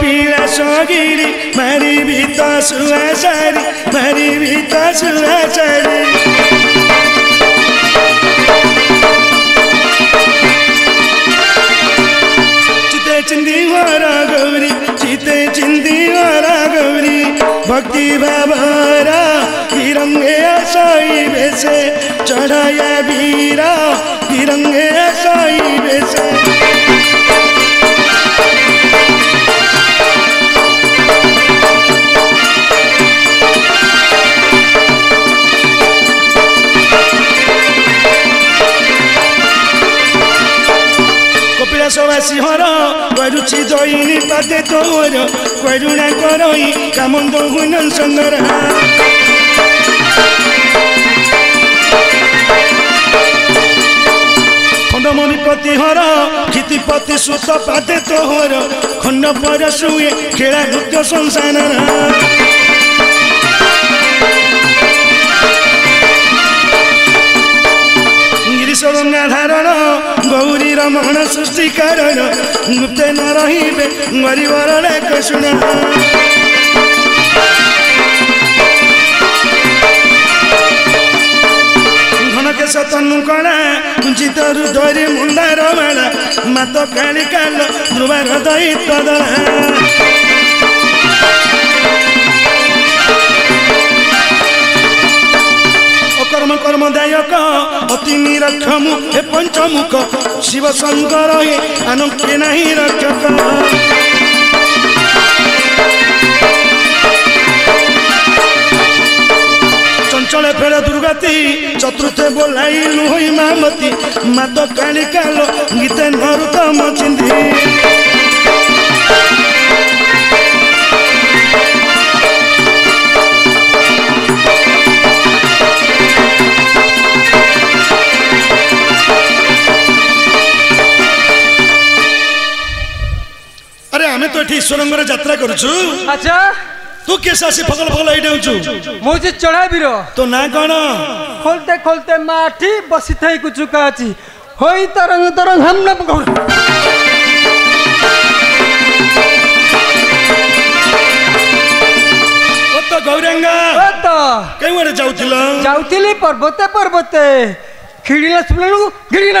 पीला भी तो सुहा सारी मरी भी तो सुहा सारी वारा गौरी चीते चिंदी वारा गौरी भक्ति बाबारा तिरंगे साई बेसे चढ़ाया बीरा तिरंगे साई बेसे দেশবাসী হর পারুছি ଦଇନି ପାଦେ ତୋର କରୁଣା କରଇ କାମନ୍ଦ ହୁନ ସୁନ୍ଦର খণ্ডমণি প্রতিহর ক্ষিতিপতি সুত পাতে তোহর খণ্ড পর শুয়ে খেলা নৃত্য সংসার গিরিশ ধারণ गौरी रमण सृष्टि कारण नृत्य न रही मरी वरण सुना सतनु कणा कुंचित रुदरी मुंडा रमण मात कालिकाल ध्रुवार दई तदळा କର୍ମ କର୍ମଦାୟକ ଅତି ନିରକ୍ଷ ମୁଁ ହେ ପଞ୍ଚମୁଖ ଶିବ ଶଙ୍କର ହେ ଆନନ୍ତେ ନାହିଁ ରକ୍ଷକ ଚଞ୍ଚଳେ ଫେଳେ ଦୁର୍ଗତି ଚତୁର୍ଥେ ବୋଲାଇ ନୁହୋଇ ମାମତି ମାତ କାଳିକାଲ ଗୀତେ ନରୁତମ ଚିନ୍ଧି এটি ঈশ্বরঙ্গরে যাত্রা করছু আচ্ছা তু কেস আসি ফগল ফগল হয়ে দেউছু মই যে চড়াই বীর তো না কোন খলতে খলতে মাটি বসি থাই কুচু কাচি হই তরঙ্গ তরঙ্গ ওত গৌরাঙ্গা ওত কেউ যাও যাও পর্বতে পর্বতে খিড়িলা শুনলু ঘিড়িলা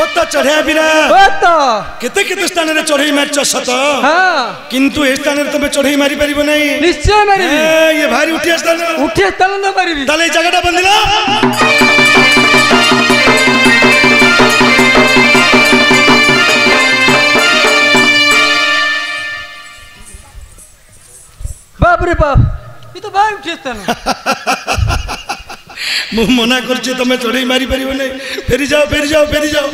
ও তো চড়াইয়া বিরা ও তো কেতে কেতে স্থানরে চড়াই মারছ সত হ্যাঁ কিন্তু এই স্থানরে তুমি চড়াই মারি পারিব নাই নিশ্চয় মারিবি এ ভারি উঠিয়া স্থান উঠিয়া স্থান না মারিবি তাহলে এই জায়গাটা বন্দিলা বাপরে বাপ এ তো ভারি উঠিয়া স্থান ମୁଁ ମନା କରୁଛି ତମେ ଚଢ଼େଇ ମାରିପାରିବ ନାହିଁ ଫେରିଯାଅ ଫେରିଯାଅ ଫେରିଯାଅ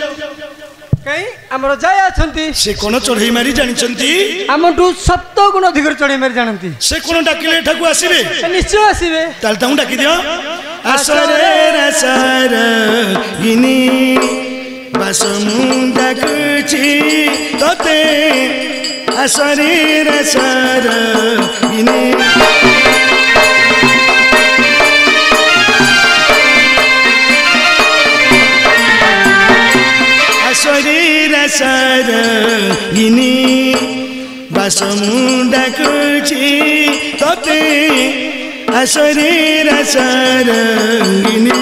କାଇଁ ଆମର ଯାଏ ଅଛନ୍ତି ସେ କ'ଣ ଚଢ଼େଇ ମାରି ଜାଣିଛନ୍ତି ଆମଠୁ ସପ୍ତ ଗୁଣ ଅଧିକରେ ଚଢ଼େଇ ମାରି ଜାଣନ୍ତି ସେ କ'ଣ ଡାକିଲେ ଏଠାକୁ ଆସିବେ ନିଶ୍ଚୟ ଆସିବେ ତାହେଲେ ତାଙ୍କୁ ଡାକିଦିଅ ଆସରେ ରସର ଗିନି ବାସ ମୁଁ ଡାକୁଛି ତତେ ଆସରେ ରସର ଗିନି सरगिनी बासमुण्डाको छि तते आसरे सरगिनी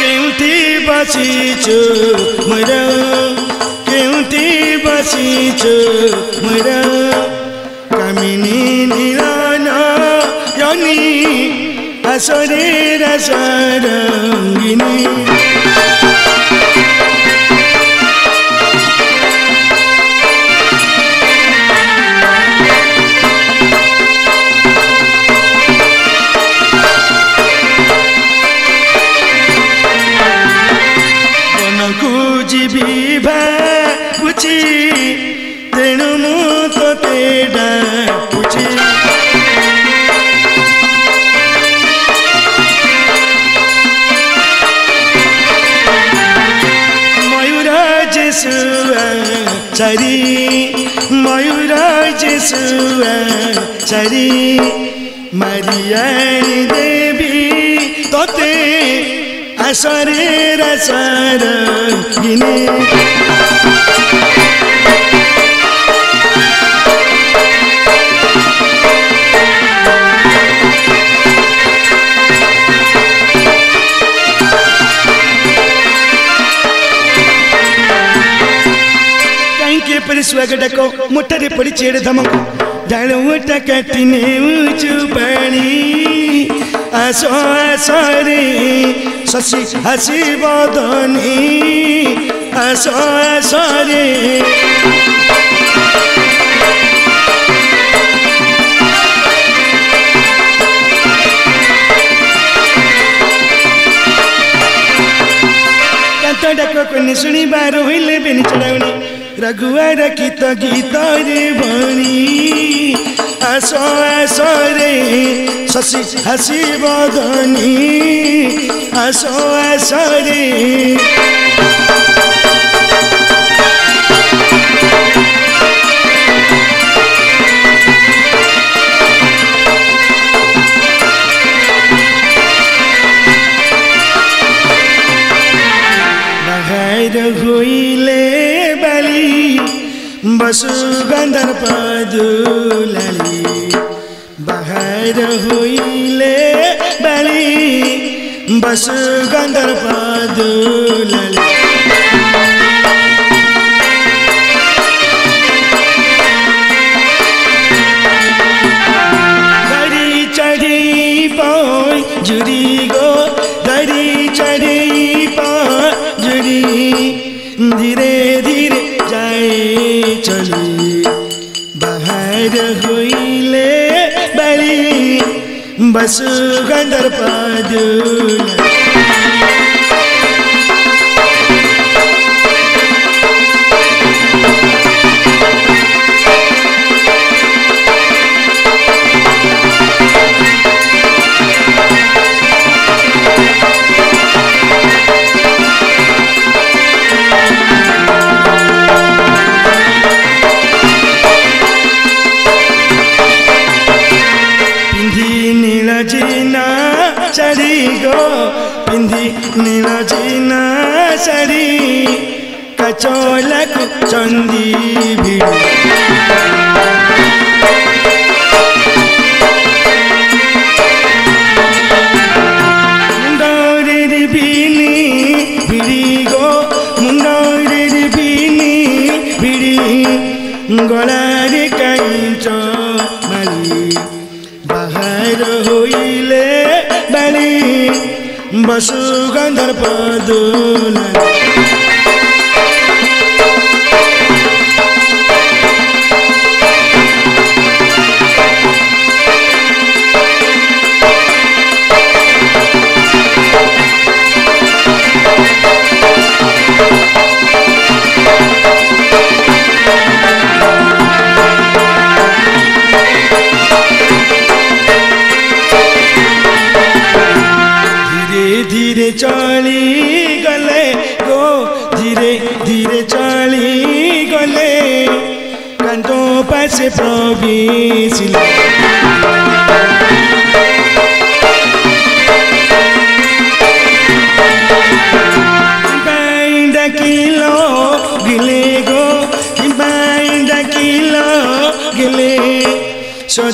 केउटी बसी छु मेरो केउटी बसी छु मेरो कामिनी निरा रंगिनी हसरे सुआ चरी मरियन देवी तोते असरे रसर गिने സ്വകടക്കോ മുട്ടരി പിടിച്ചെടുത്തമോ ജലൂട്ട കെട്ടിനെ ഊച്ചു പണി അസോ അസരി ശശി ഹസി ബദനി അസോ അസരി ডাক কোন শুনিবার হইলে বেনি চড়াউনি रघुवर गीत रे भनी आसो आसो रे शशि हसी बदनी आसो आसो रे रहुइले सुगंधर पदुलली बहर हुईले बली बसुगंधर पदुलली बस गंदर पाद दून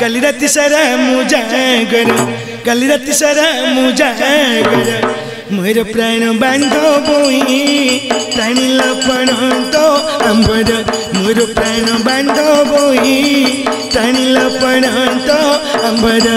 गलरत सर मुजागर गलरत सर मुजागर मोर प्राण बांधो बोई प्राण लपण तो अंबर मोर प्राण बांधो बोई தனில பணம் தோ அம்பதா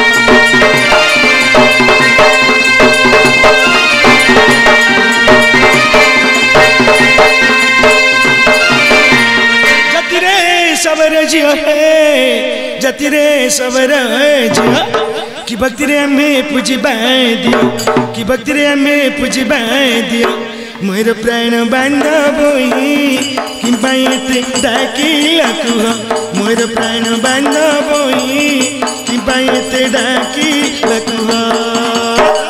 जियो हे जति रे सबर जियो कि भक्ति रे हमें पूजी बाई दियो कि भक्ति रे हमें पूजी बाई दियो मोर प्राण बाँधा बोई कि ते डाकिला कुह मोर प्राण बाँधा बोई कि ते डाकिला कुह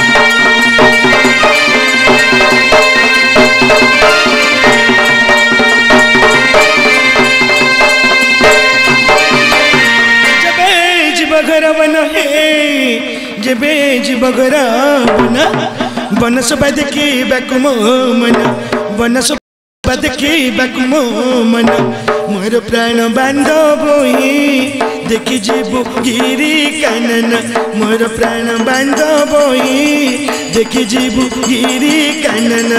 बगरामन बनस्पत की बकमोमन बनस्पत की बकमोमन मोर प्राण बांधो बोई देखी गिरी कानन मोर प्राण बांधो बोई देखी जीवु गिरी कानन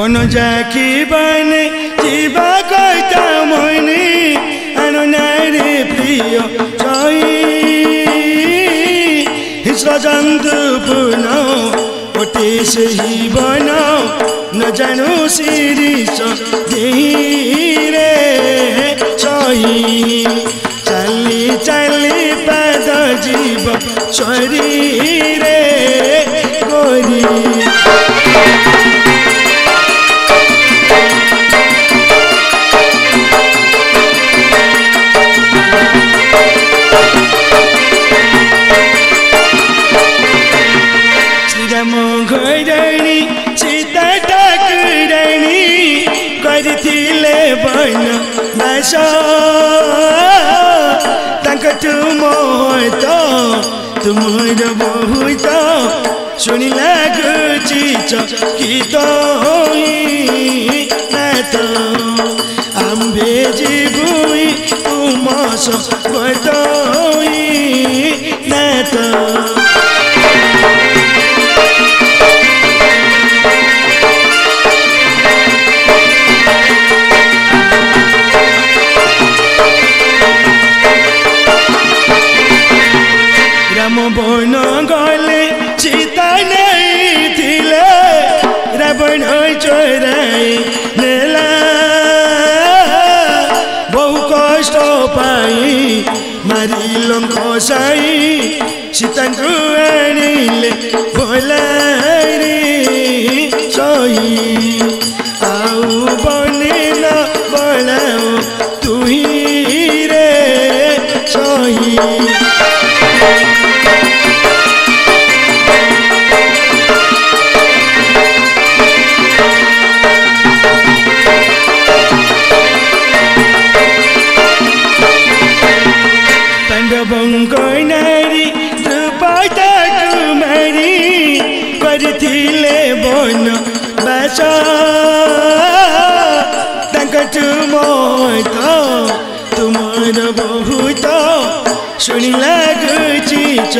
बन जाए की बन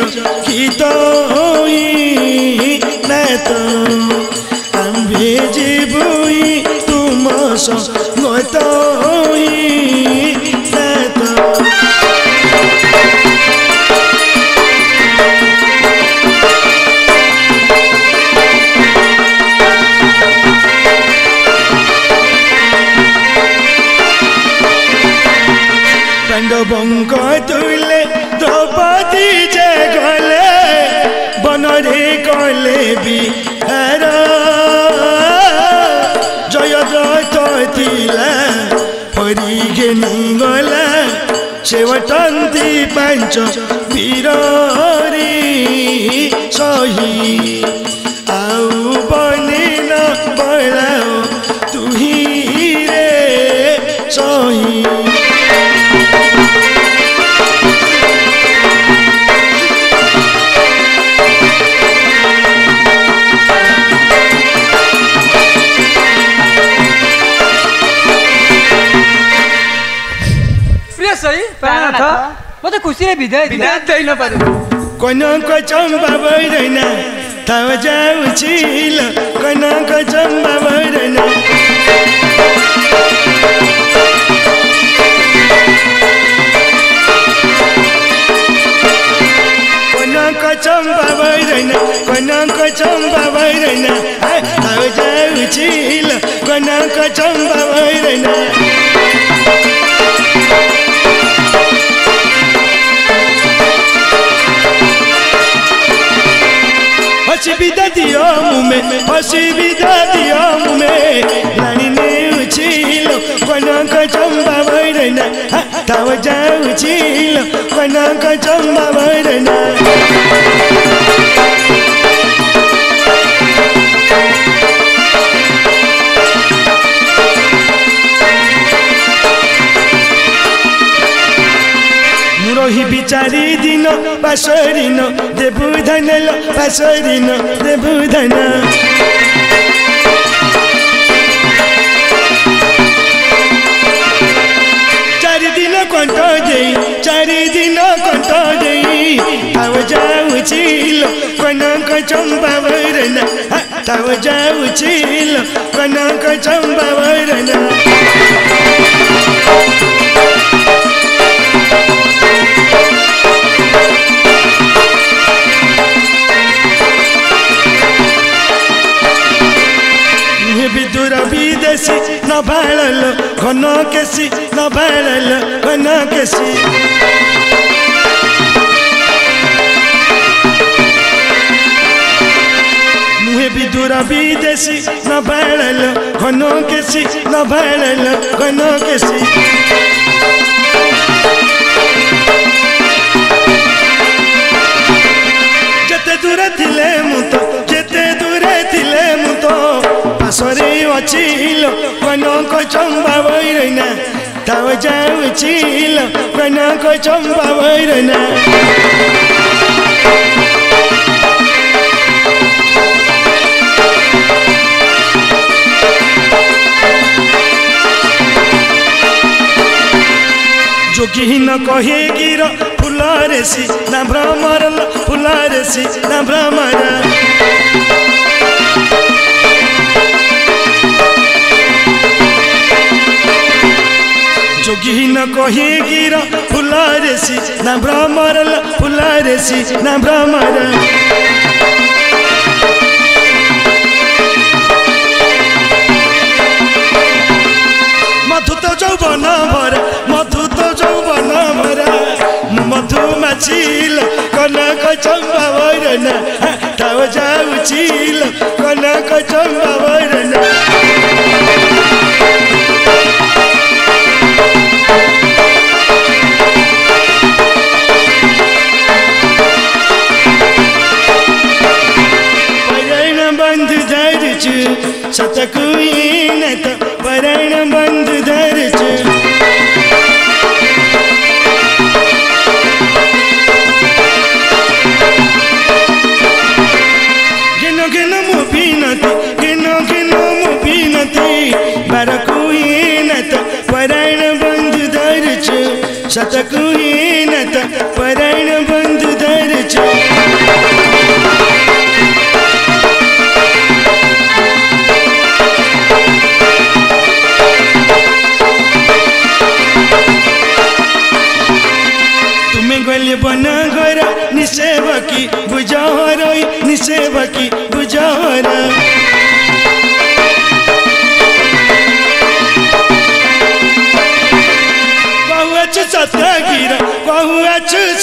की तो ही मैं तो 这。खुसीले भिजाइ भिजादैन पनि कोनाको चम्बा भइरहेन थाव जाऊ छिल कोनाको चम्बा भइरहेन चम्बा भइरहेन कोनाको चम्बा भइरहेन थाव जाऊ छिल कोनाको चम्बा भइरहेन में असुविधा दियम में लाइने उचिलो कोनाक चंबा भरना तव जाउचिलो कोनाक चंबा भरना Charlie no pasó de no, debuda no pasó de no, debuda no. Charlie no cuanto deí, Charlie no cuanto deí. Tavajauchilo, con algo chamba verdad. Tavajauchilo, con algo chamba verdad. केसी न भैल घन केसी न भैल घन केसी मुहे भी दूरा भी देसी न भैल घन केसी न भैल घन केसी दूर थिले मु तो ছিল কোনো চম্বা বই রই না তাও যাও ছিল কোনো চম্বা বই রই না যোগীহীন কহে গির ফুলারেসি না ভ্রমর ফুলারেসি না ভ্রমরা जोगी न कोही गिरा फुलारेसी न ब्राह्मरल फुलारेसी न ब्राह्मरल मधु तो जौवन भर मधु तो जौवन भर मधु मचिल कनक चम्बा वरन तव जाउचिल कनक चम्बा वरन चकुई न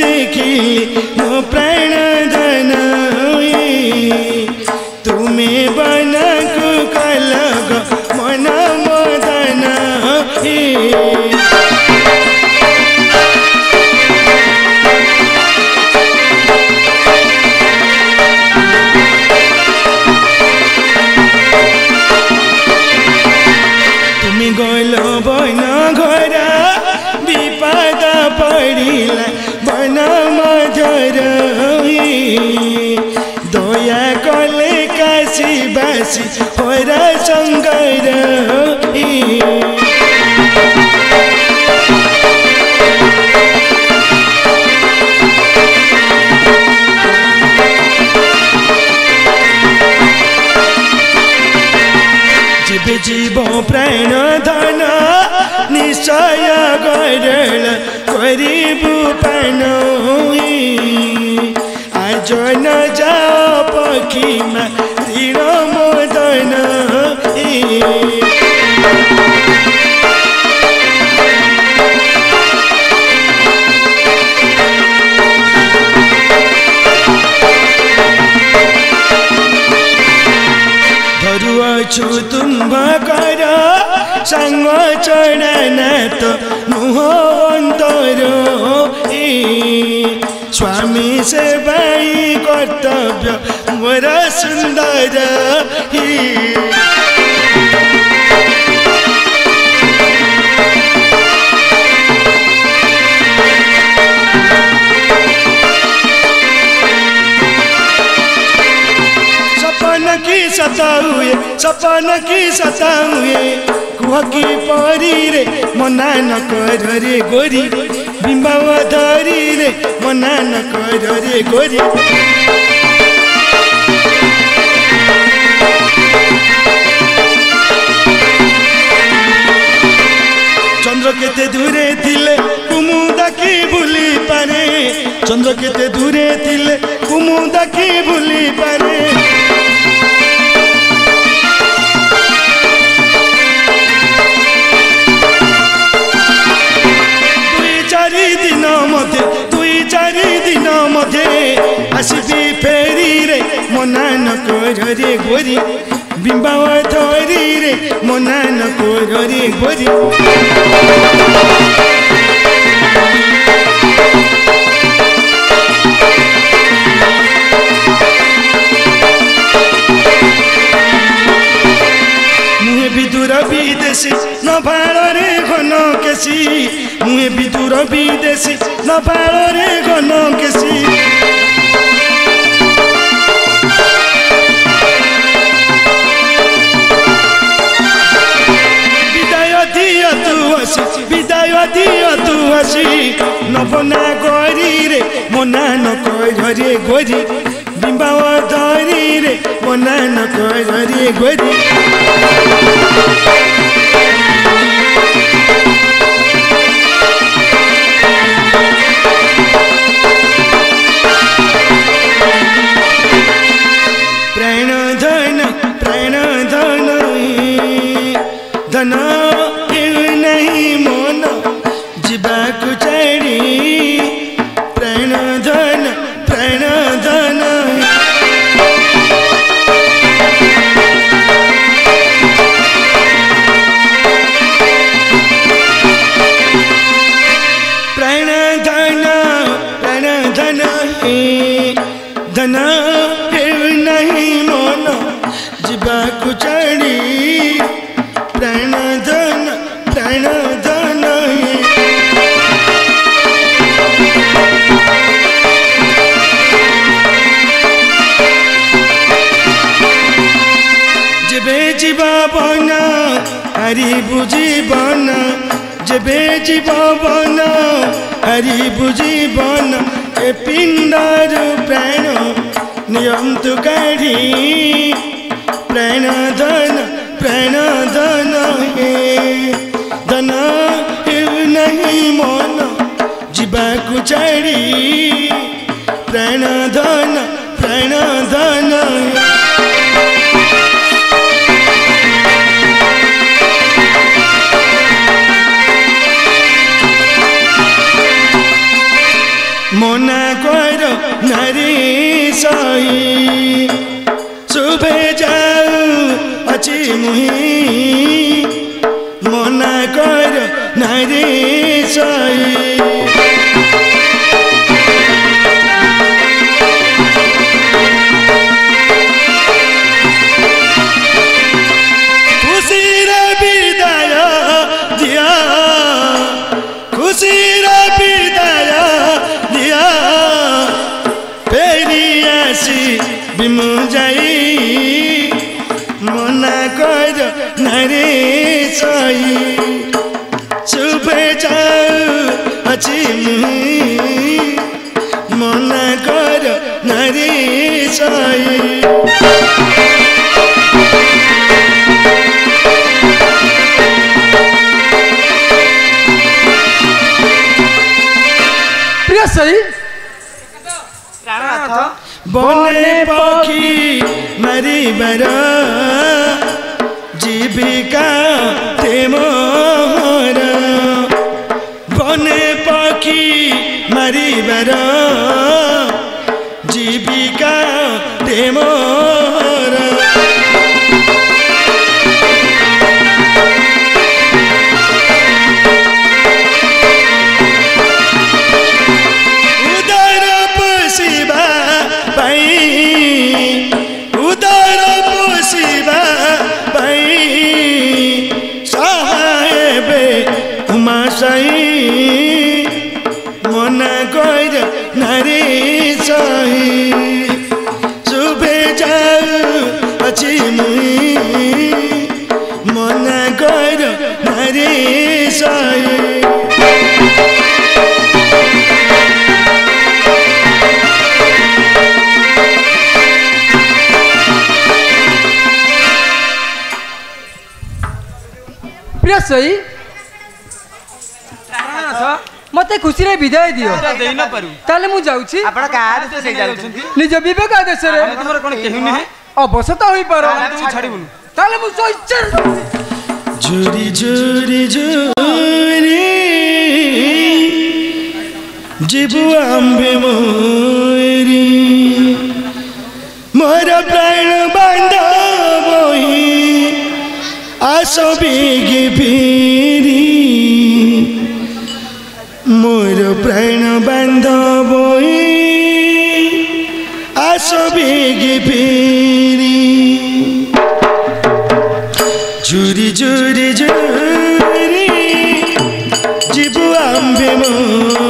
देखी यो प्राण जनाई तुम्हें बना को कलग मना मदना जीव प्राण धन निश्चय गरल गरिब पान आज न जा पखीमा तिर मदन ए नैत नुहर ई स्वामी से कर्तव्य मोर सुंदर सपन की सता हुए सपन की हुए महके परी रे मना न रे गोरी बिम्बावा धरी रे मना न रे गोरी রে গরি বিম্বাবত রে রে মনা নকো রে গরি বিদেশি নভাড়রে ঘন কেসি মুহে বিদুর বিদেশি নভাড়রে ঘন কেসি নবনা গরি রে মনা নকয় ধরে গরি ডিম্বাও ধরি রে মনা নকয় ধরে গরি জীবন এ পিণ্ডর প্রাণ নিয়ন্তু কাঢ়ি প্রাণ ধন প্রাণ ধন হে ধন ନାହିଁ ମନ ଯିବାକୁ ଛାଡ଼ି ପ୍ରାଣ ଧନ ପ୍ରାଣ ଧନ ଦେଇ ନ ପାରୁ ତାହେଲେ ମୁଁ ଯାଉଛି ଆପଣ କାହା ଦେଶ ଯାଉଛନ୍ତି ନିଜ ବିବେକ ଦେଶରେ ତୁମର କ'ଣ କେହି ନୁହେଁ ଅବଶ୍ୟ ତ ହୋଇପାର ମୁଁ ଛାଡ଼ିବୁନି ତାହେଲେ ମୁଁ ଜୟଚାର ଜୋରି ଜୋରି ଜୋରି ଯିବୁ ଆମ୍ଭେ ମୋରି ମୋର ପ୍ରାଣ ବାନ୍ଧ ବହି ଆସ ବିଗି মোর প্রাণ বন্ধ বান্ধব আসবিগি ফিরি জুড়ি জুড়ি জুড়ি জীব আমি মোর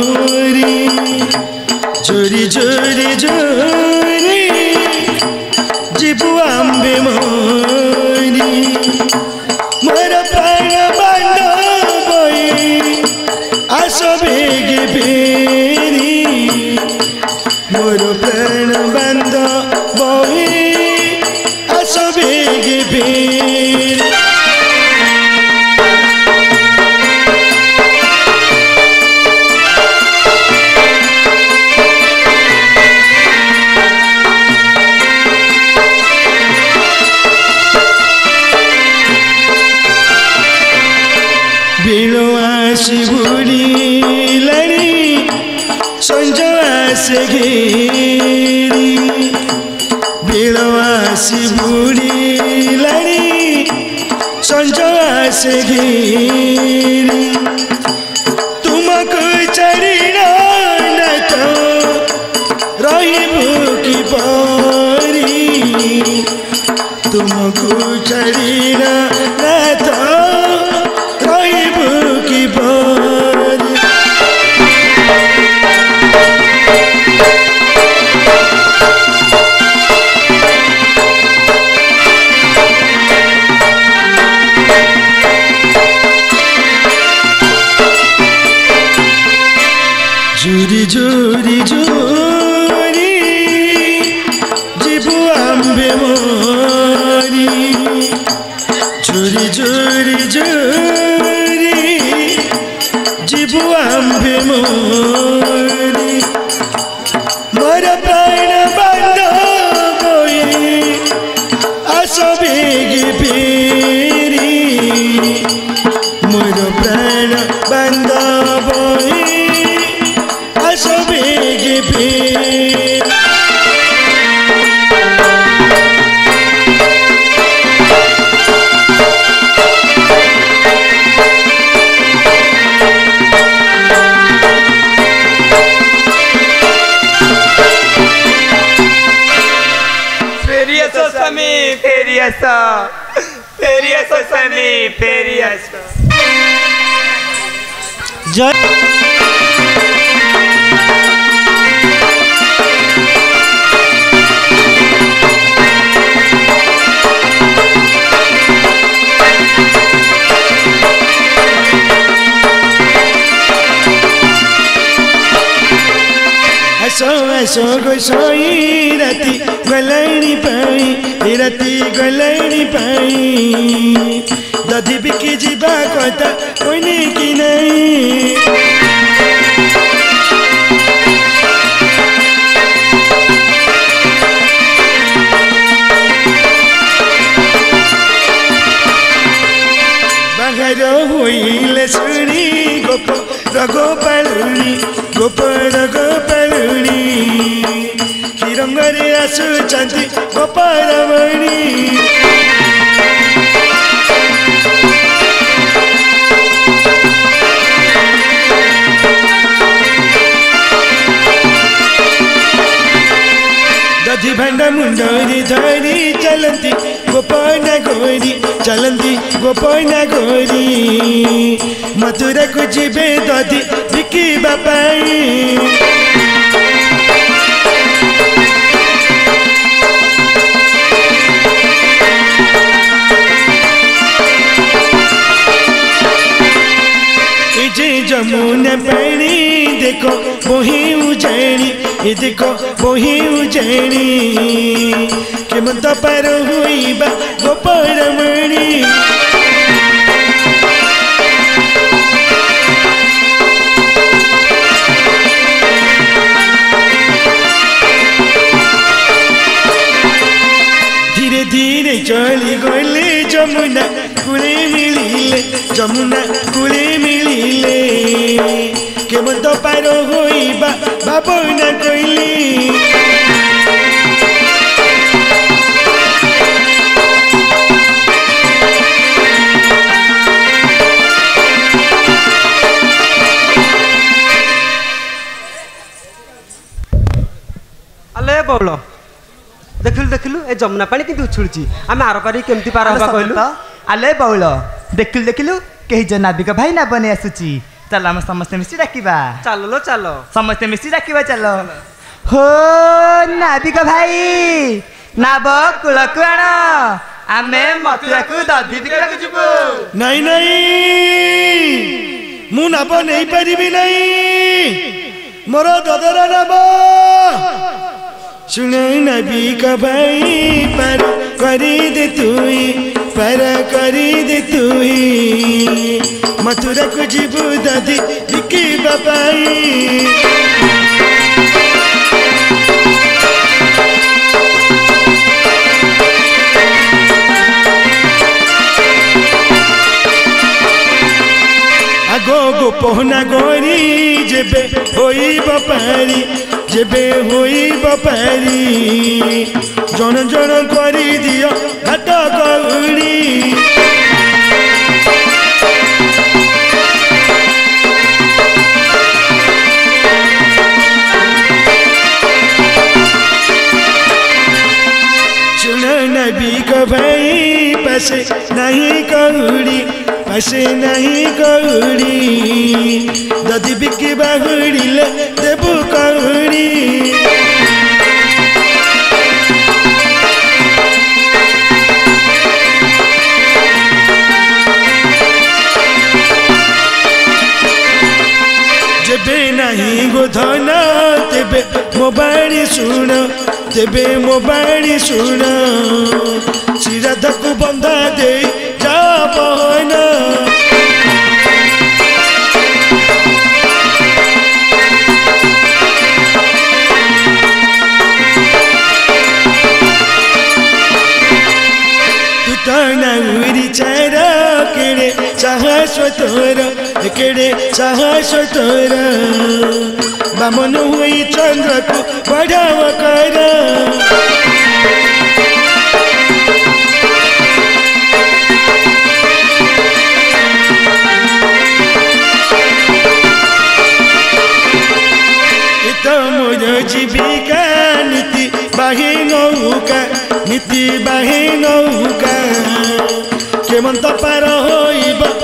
जय ऐसो ऐसो गोसोई रती गलड़ी पाई रती दधी बिकी जीवा कता रगोपलुनी गोप रगोपलुनी किरंगरी असु चंदी गोपारमणी मुंडोरी धोरी चलती गोपाल गोरी चलती गोपाल गोरी मथुर को जीवे दिखी बापाई जमुन पे उजैनी देखो वही उजैनी ये देखो वही उजैनी के मुद्दा पर हुई बा गोपरमणी धीरे धीरे चली गले जमुना कुले मिलिले जमुना कुले কেমন তো পার হইবা বাবই না কইলি ଆଲେ ବଉଳ ଦେଖିଲୁ ଦେଖିଲୁ ଏ ଯମୁନା ପାଣି କେମିତି ଉଛୁଳୁଛି ଆମେ ଆର ପାରି କେମିତି ପାର ହେବା କହିଲୁ ଆଲେ ବଉଳ ଦେଖିଲୁ ଦେଖିଲୁ କେହି ଯେ ନାବିକ ଭାଇ ନାବନି ଆସୁଛି ଚାଲ ଆମେ ସମସ୍ତେ ମିଶି ଡାକିବା ଚାଲ ଲୋ ଚାଲ ସମସ୍ତେ ମିଶି ଡାକିବା ଚାଲ ହୋ ନାବିକ ଭାଇ ନାବ କୂଳକୁ ଆଣ ଆମେ ମଥୁରାକୁ ଦଧି ପିଇବାକୁ ଯିବୁ ନାଇଁ ନାଇଁ ମୁଁ ନାବ ନେଇପାରିବି ନାହିଁ ମୋର ଦଦର ନାବ ଶୁଣେଇ ନାବିକ ଭାଇ ପାର କରିଦେ ତୁଇ पर करी करीद तू मथुरा कुछ बुदी दी बपाई अगो गो पोहना गोरी जेबे होई बपारी जेबे होई बपैरी जन जन करी दियो हाथ गौड़ी पैसे नहीं कौड़ी पैसे नहीं कौड़ी ददी बिकी बाहुड़ी ले देव जेबे नहीं गोधन तेबे मो बाड़ी सुन तेबे मो सुन श्रीराधा को बंधा तोरा केड़े साहस तोरा बामन हुई चंद्र को बढ़ाव कर जीविका नीति बाही नौका नीति बाही नौका केमंत पार होइबा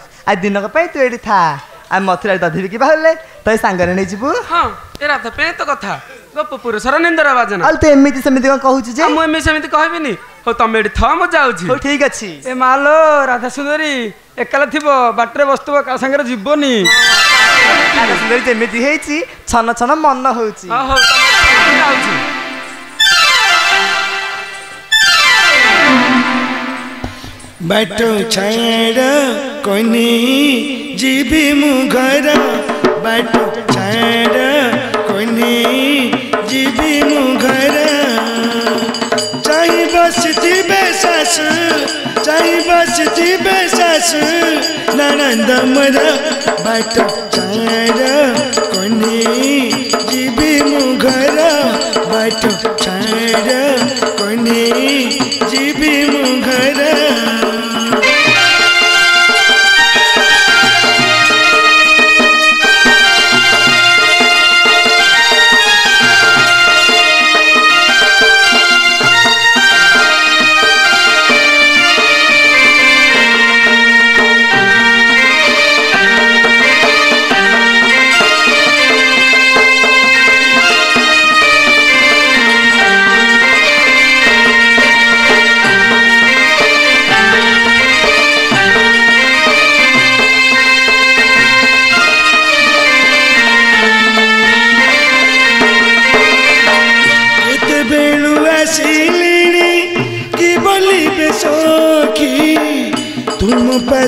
আজ দিনক পাই তু এটি থা আমি মথুরার দধি বিকি বাহলে তাই সাঙ্গরে নিয়ে যাবু হ্যাঁ এ রাধা পেয়ে তো কথা গপ পুরুষর নিন্দর বাজনা আল তো এমিতি সেমিতি কোন কহুছি যে মু এমিতি সেমিতি কহিবিনি হো তুমি এটি থ মু যাউছি হো ঠিক আছে এ মালো রাধা সুন্দরী একালা থিব বাটরে বসতুব কা সাঙ্গরে জীবনি রাধা সুন্দরী যেমিতি হেইছি ছন ছন মন হউছি হ্যাঁ হো তুমি যাউছি बैठो छाड़ कोनी जीवी मुघर बैठो छाड़ कोनी जीवी मुघर चाहे बसती बेसस चाहे बसती बेसस ननंद मर बैठो छाड़ कोनी जीवी मुघर बैठो छाड़ कोनी जीवी मुघर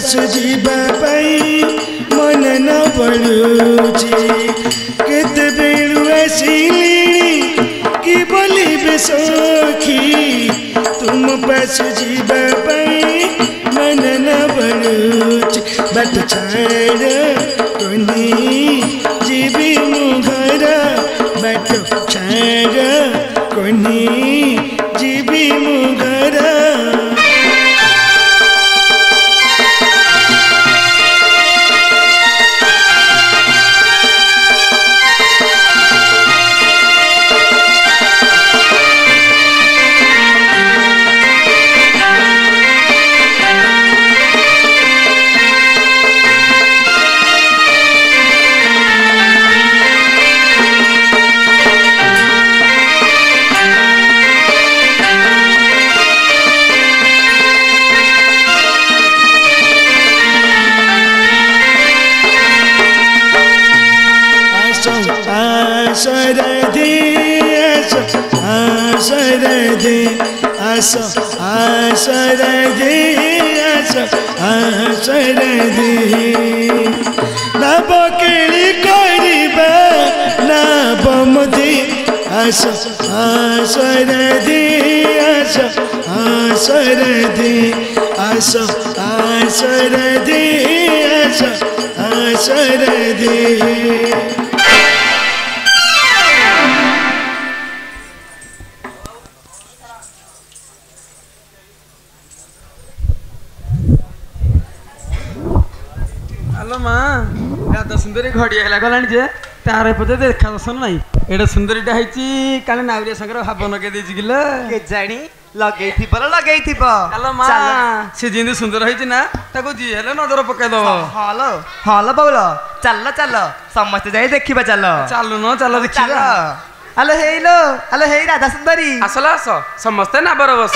sıcak Haşa, haşeredi, haşa, haşeredi, haşa, haşeredi, haşa, haşeredi. అల్లమ్మా ఎంత సుందరి ఘడి ఎలాగలంటే తయారైపోతే కలసం నాయి ଏଇଟା ସୁନ୍ଦରୀଟା ହେଇଛି କାଲି ନାଉରିଆ ସାଙ୍ଗର ଭାବ ଲଗେଇ ଦେଇଛି କିଲୋ କେଜାଣି ଲଗେଇଥିବ ଲଗେଇଥିବ ମା ସେ ଯେମିତି ସୁନ୍ଦର ହେଇଛି ନା ତାକୁ ଯିଏ ହେଲେ ନଜର ପକେଇଦବ ହଲ ହଲ ବଉଳ ଚାଲ ଚାଲ ସମସ୍ତେ ଯାଇ ଦେଖିବା ଚାଲ ଚାଲୁନ ଚାଲ ଦେଖିବା ଆଲୋ ହେଇଲୋ ଆଲୋ ହେଇ ରାଧା ସୁନ୍ଦରୀ ଆସଲ ଆସ ସମସ୍ତେ ନାବର ବସ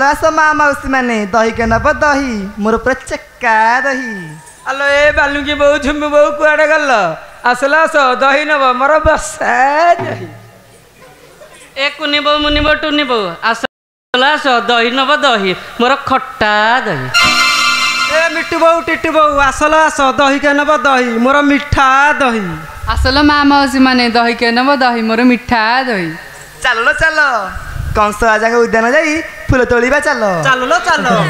लस माउसी माने दहीको नब दही मोर पुरा चेक्का दही আলো এ বালুকি বউ ঝুমু বউ কুয়াড়ে গেল আসল আস দহি নব মর বসা দহি এ কুনি বউ মুনি বউ টুনি বউ আসল আস দহি নব দহি মোর খটা দহি এ মিটু বউ টিটু বউ আসল আস দহিকে নব দহি মোর মিঠা দহি আসল মা মাউসী মানে দহিকে নব দহি মোর মিঠা দহি চালো চালো কংস রাজাকে উদ্যান যাই Quello te lo leva ciallo. Ciallo, lo ciallo.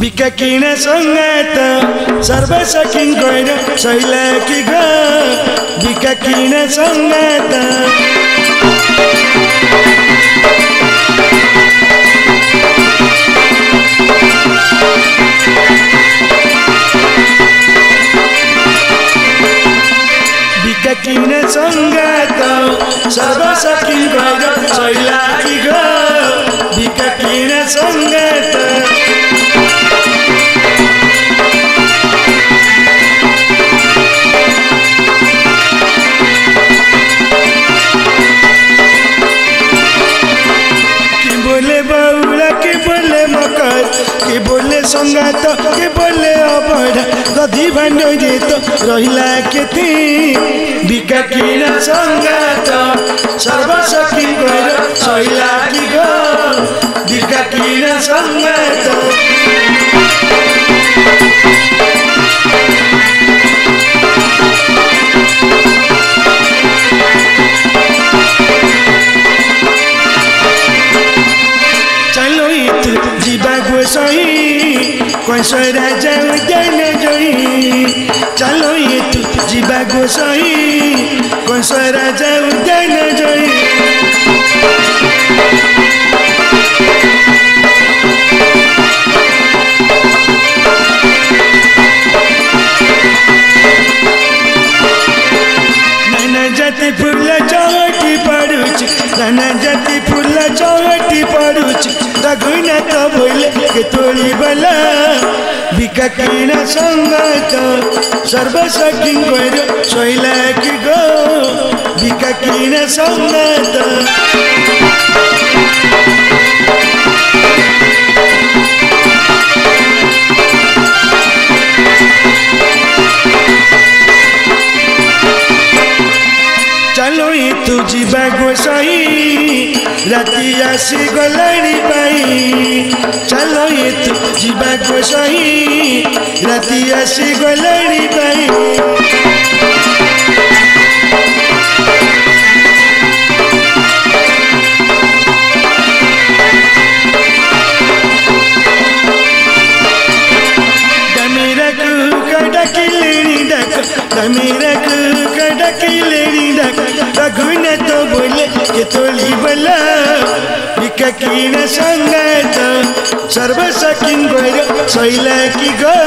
বিকা কিনে সঙ্গেত সর্বে সখিন কইন শৈলে কি গো বিকা কিনে সঙ্গেত किनेसँग सदा सकिन छैलाकीको भिख किनेसँग बोले बाउला के बोले मकर के बोले संगात के बोले पैडा जति भन्यो त्यस्तो रहिला केति बिका किन सङ्गात सर्वशक्ति गएर सहिला कि गो बिका किन सङ्गात Quando sou ଯିବା ଗୋସାଇ କଂସ ରାଜା ଉଦ୍ୟାନ ଜୟୀ ଧନ ଜାତି ଫୁଲ ଚହଟି ପଡ଼ୁଛି ଧନ ଜାତି एक तोळी बल भिका किण संगत सर्व सखी गैर गो भिका किण ତୁ ଯିବାକୁ ସହି ରାତି ଆସିଗଲାଣି ପାଇ ଚାଲ ଏ ତୁ ଯିବାକୁ ସହି ରାତି ଆସିଗଲାଣି ପାଇ डमीरक डकिलिणी डक डमीरक डकिले রঘুনাথ বলে কে তোলি বলা বিকাকিন সঙ্গত সর্বসকিন গৈর শৈলা কি গো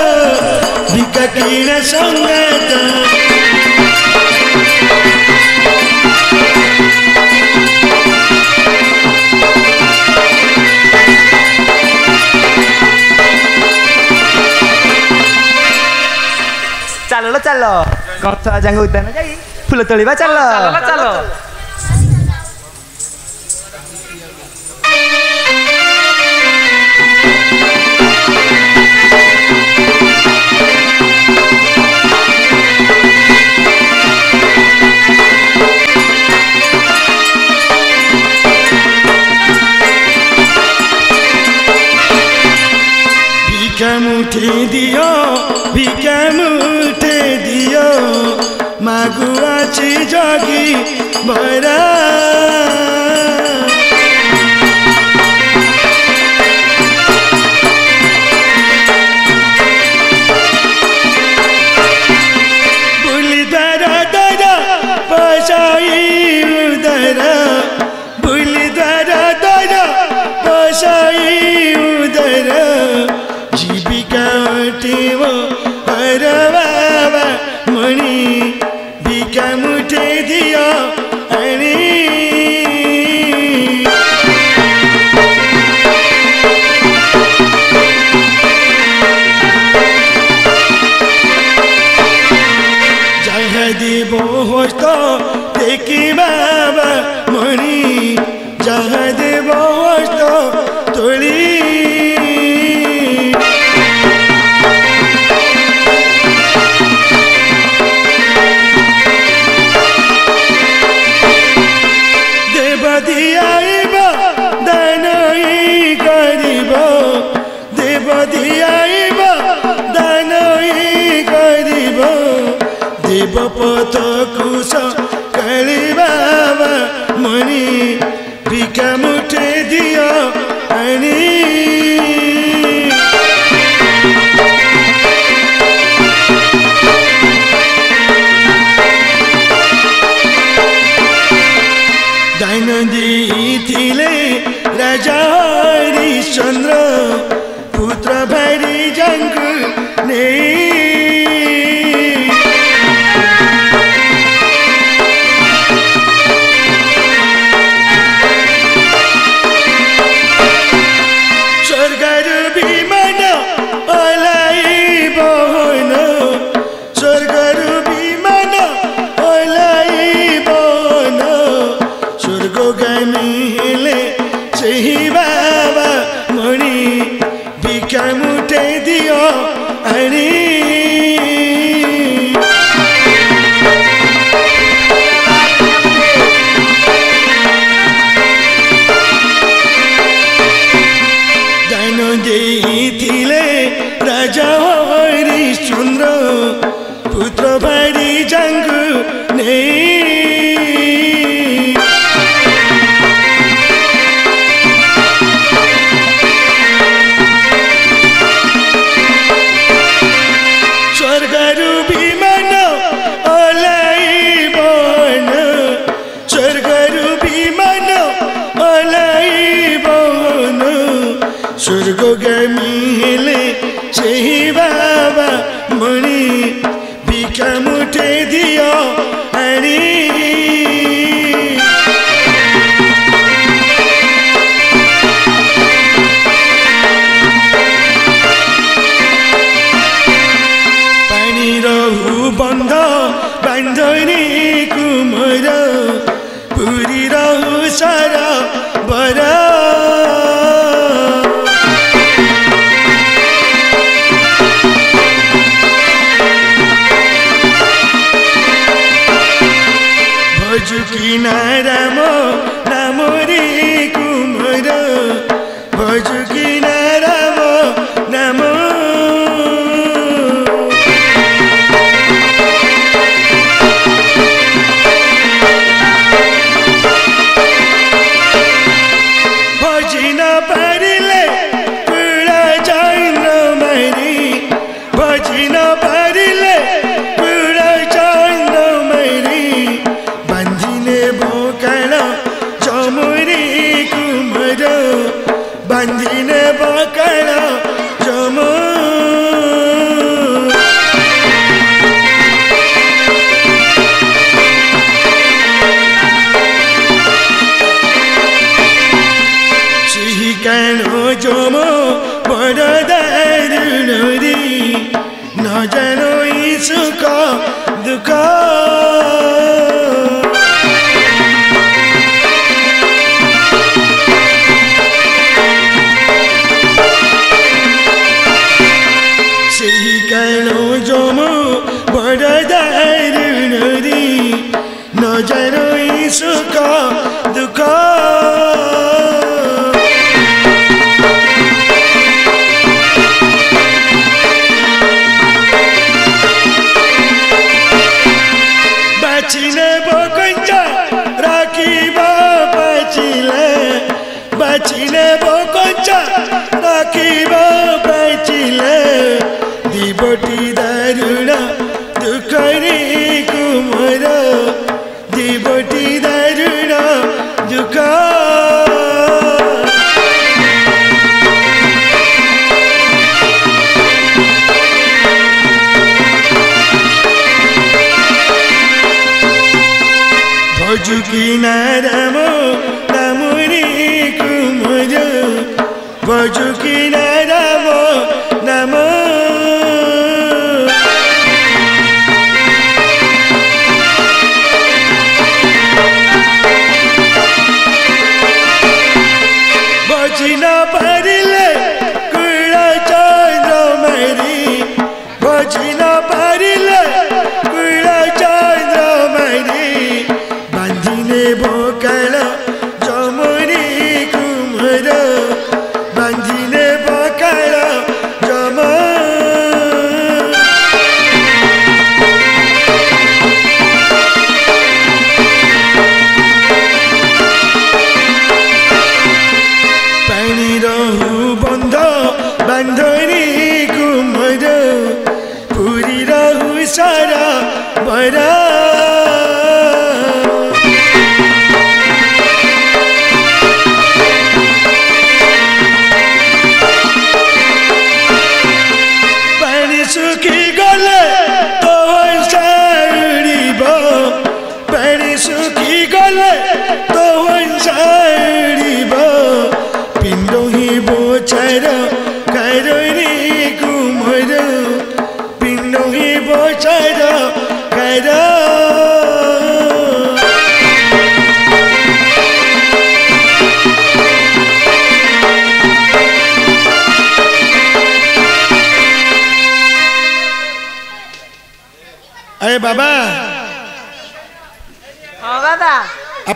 বিকাকিন সঙ্গত চালো চালো কথা যাঙ্গ উদ্যান যাই फुल तळी बा चाललं चाललं But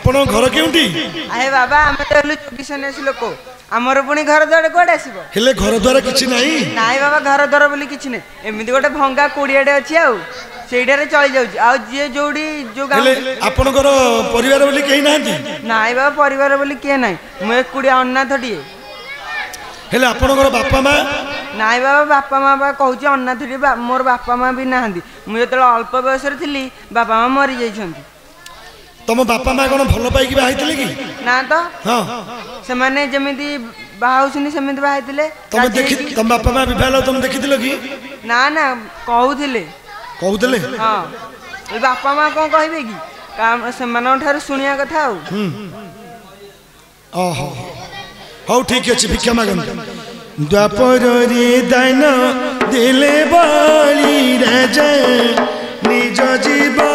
ଆପଣଙ୍କ ଘର କେଉଁଠି ଆହେ ବାବା ଆମେ ତ ହେଲୁ ଚବିଶ ଉଣେଇଶ ଲୋକ ଆମର ପୁଣି ଘର ଦ୍ୱାର କୁଆଡ଼େ ଆସିବ ହେଲେ ଘର ଦ୍ୱାର କିଛି ନାହିଁ ନାଇଁ ବାବା ଘର ଦ୍ୱାର ବୋଲି କିଛି ନାହିଁ ଏମିତି ଗୋଟେ ଭଙ୍ଗା କୋଡ଼ିଆଟେ ଅଛି ଆଉ ସେଇଟାରେ ଚଳି ଯାଉଛି ଆଉ ଯିଏ ଯୋଉଠି ଯୋଉ ଗାଁ ଆପଣଙ୍କର ପରିବାର ବୋଲି କେହି ନାହାନ୍ତି ନାଇଁ ବାବା ପରିବାର ବୋଲି କିଏ ନାହିଁ ମୁଁ ଏକୁଟିଆ ଅନାଥଟିଏ ହେଲେ ଆପଣଙ୍କର ବାପା ମା ନାଇଁ ବାବା ବାପା ମା ବା କହୁଛି ଅନାଥଟିଏ ମୋର ବାପା ମା ବି ନାହାନ୍ତି ମୁଁ ଯେତେବେଳେ ଅଳ୍ପ ବୟସରେ ଥିଲି ବାପା ମା ମରିଯାଇଛନ୍ତି ତମ ବାପା ମା କ'ଣ ଭଲ ପାଇକି ବାହା ହେଇଥିଲେ କି ନା ତ ହଁ ସେମାନେ ଯେମିତି ବାହା ହଉଛନ୍ତି ସେମିତି ବାହା ହେଇଥିଲେ ତମେ ଦେଖି ତମ ବାପା ମା ବିବାହ ହେଲା ତମେ ଦେଖିଥିଲ କି ନା ନା କହୁଥିଲେ କହୁଥିଲେ ହଁ ବାପା ମା କ'ଣ କହିବେ କି ସେମାନଙ୍କ ଠାରୁ ଶୁଣିବା କଥା ଆଉ ଓହୋ ହଉ ଠିକ ଅଛି ଭିକ୍ଷା ମାଗନ୍ତୁ ଦ୍ୱାପରରେ ଦାନ ଦେଲେ ବଳି ରାଜା ନିଜ ଜୀବନ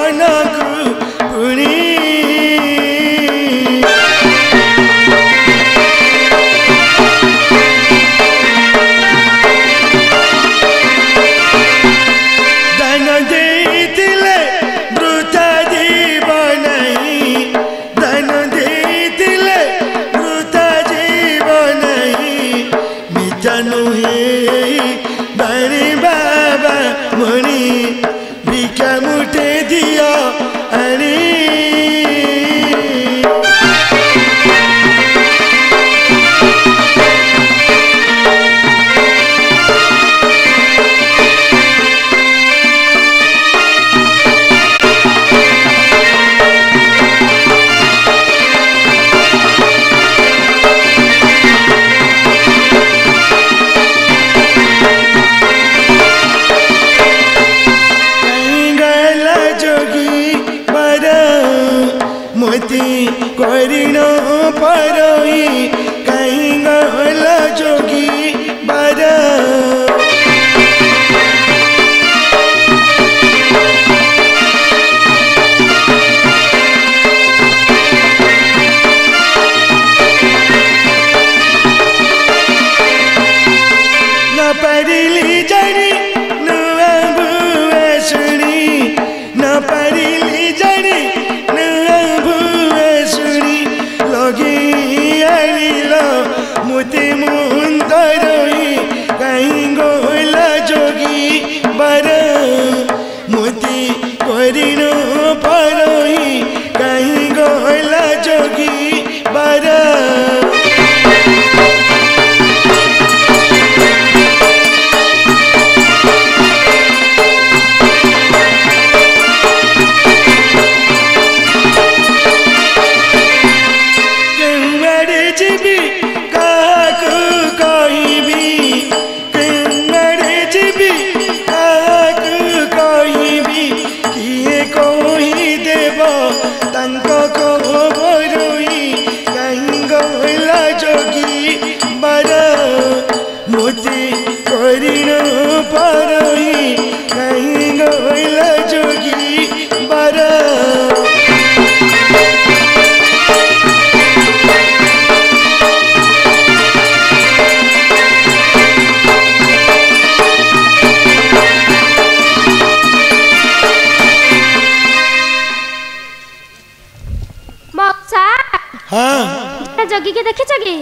যোগীকে দেখেছ কি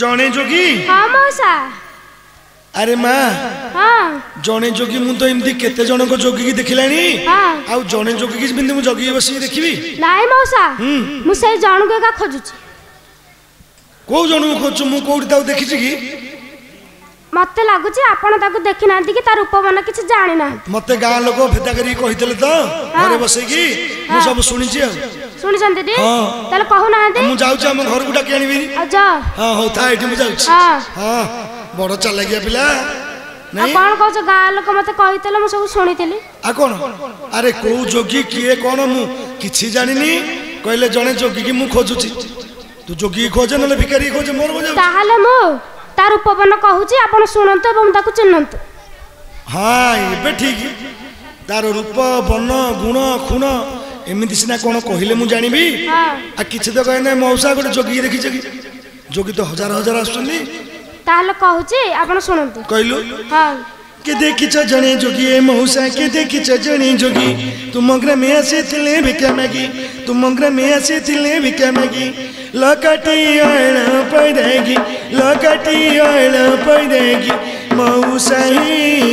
জনে যোগী ହଁ ମଉସା ଆରେ ମା ହଁ ଜଣେ ଯୋଗୀ ମୁଁ ତ ଏମିତି କେତେ ଜଣଙ୍କ ଯୋଗୀକି ଦେଖିଲାଣି ହଁ ଆଉ ଜଣେ ଯୋଗୀକି ଯେମିତି ମୁଁ ଜଗିକି ବସିକି ଦେଖିବି ନାଇଁ ମଉସା ହୁଁ। ମୁଁ ସେଇ ଜଣକୁ ଏକା ଖୋଜୁଛି କୋଉ ଜଣଙ୍କୁ ଖୋଜୁଛୁ ମୁଁ କୋଉଠି ତାକୁ ଦେଖିଛି କି মতে লাগুছে আপন তাকে দেখি না কি তার উপমান কিছু জানি না মতে গাঁ লোক ভেদা করি কইতলে তো ঘরে বসে কি মু সব শুনিছি শুনিছন্তি দি তাহলে কহু না মু যাউছি আম ঘর গুটা কি আনিবি আ যা হ্যাঁ হো থা এটি মু যাউছি হ্যাঁ হ্যাঁ বড় চালাকিয়া পিলা କଣ କହୁଛ ଗାଁ ଲୋକ ମତେ କହିଥିଲେ ମୁଁ ସବୁ ଶୁଣିଥିଲି ଆଉ କଣ ଆରେ କୋଉ ଯୋଗୀ କିଏ କଣ ମୁଁ କିଛି ଜାଣିନି କହିଲେ ଜଣେ ଯୋଗୀକି ମୁଁ ଖୋଜୁଛି ତୁ ଯୋଗୀ ଖୋଜେ ନହେଲେ ଭିକାରୀ ଖୋଜେ ମୋର ତାହେଲେ ମୁଁ তার উপবন কহুছি আপন শুণন্তু এবং তাকে চিহ্নন্তু হ্যাঁ এবে ঠিক তার রূপ বর্ণ গুণ খুণ এমিতি সিনা কোণ কহিলে মু জানিবি আর কিছু তো কহে মৌসা গোটে যোগী দেখিছে কি যোগী তো হাজার হাজার আসছন্তি তাহলে কহুছি আপন শুণন্তু কইলু হ্যাঁ কে দেখিছ জনে যোগী এ মৌসা কে দেখিছ জনে যোগী তুম গ্রামে আসিলে ভিকা মাগি তুম গ্রামে আসিলে ভিকা মাগি लकटियाण पड़ेगी लकटियाण पड़ेगी मऊ सही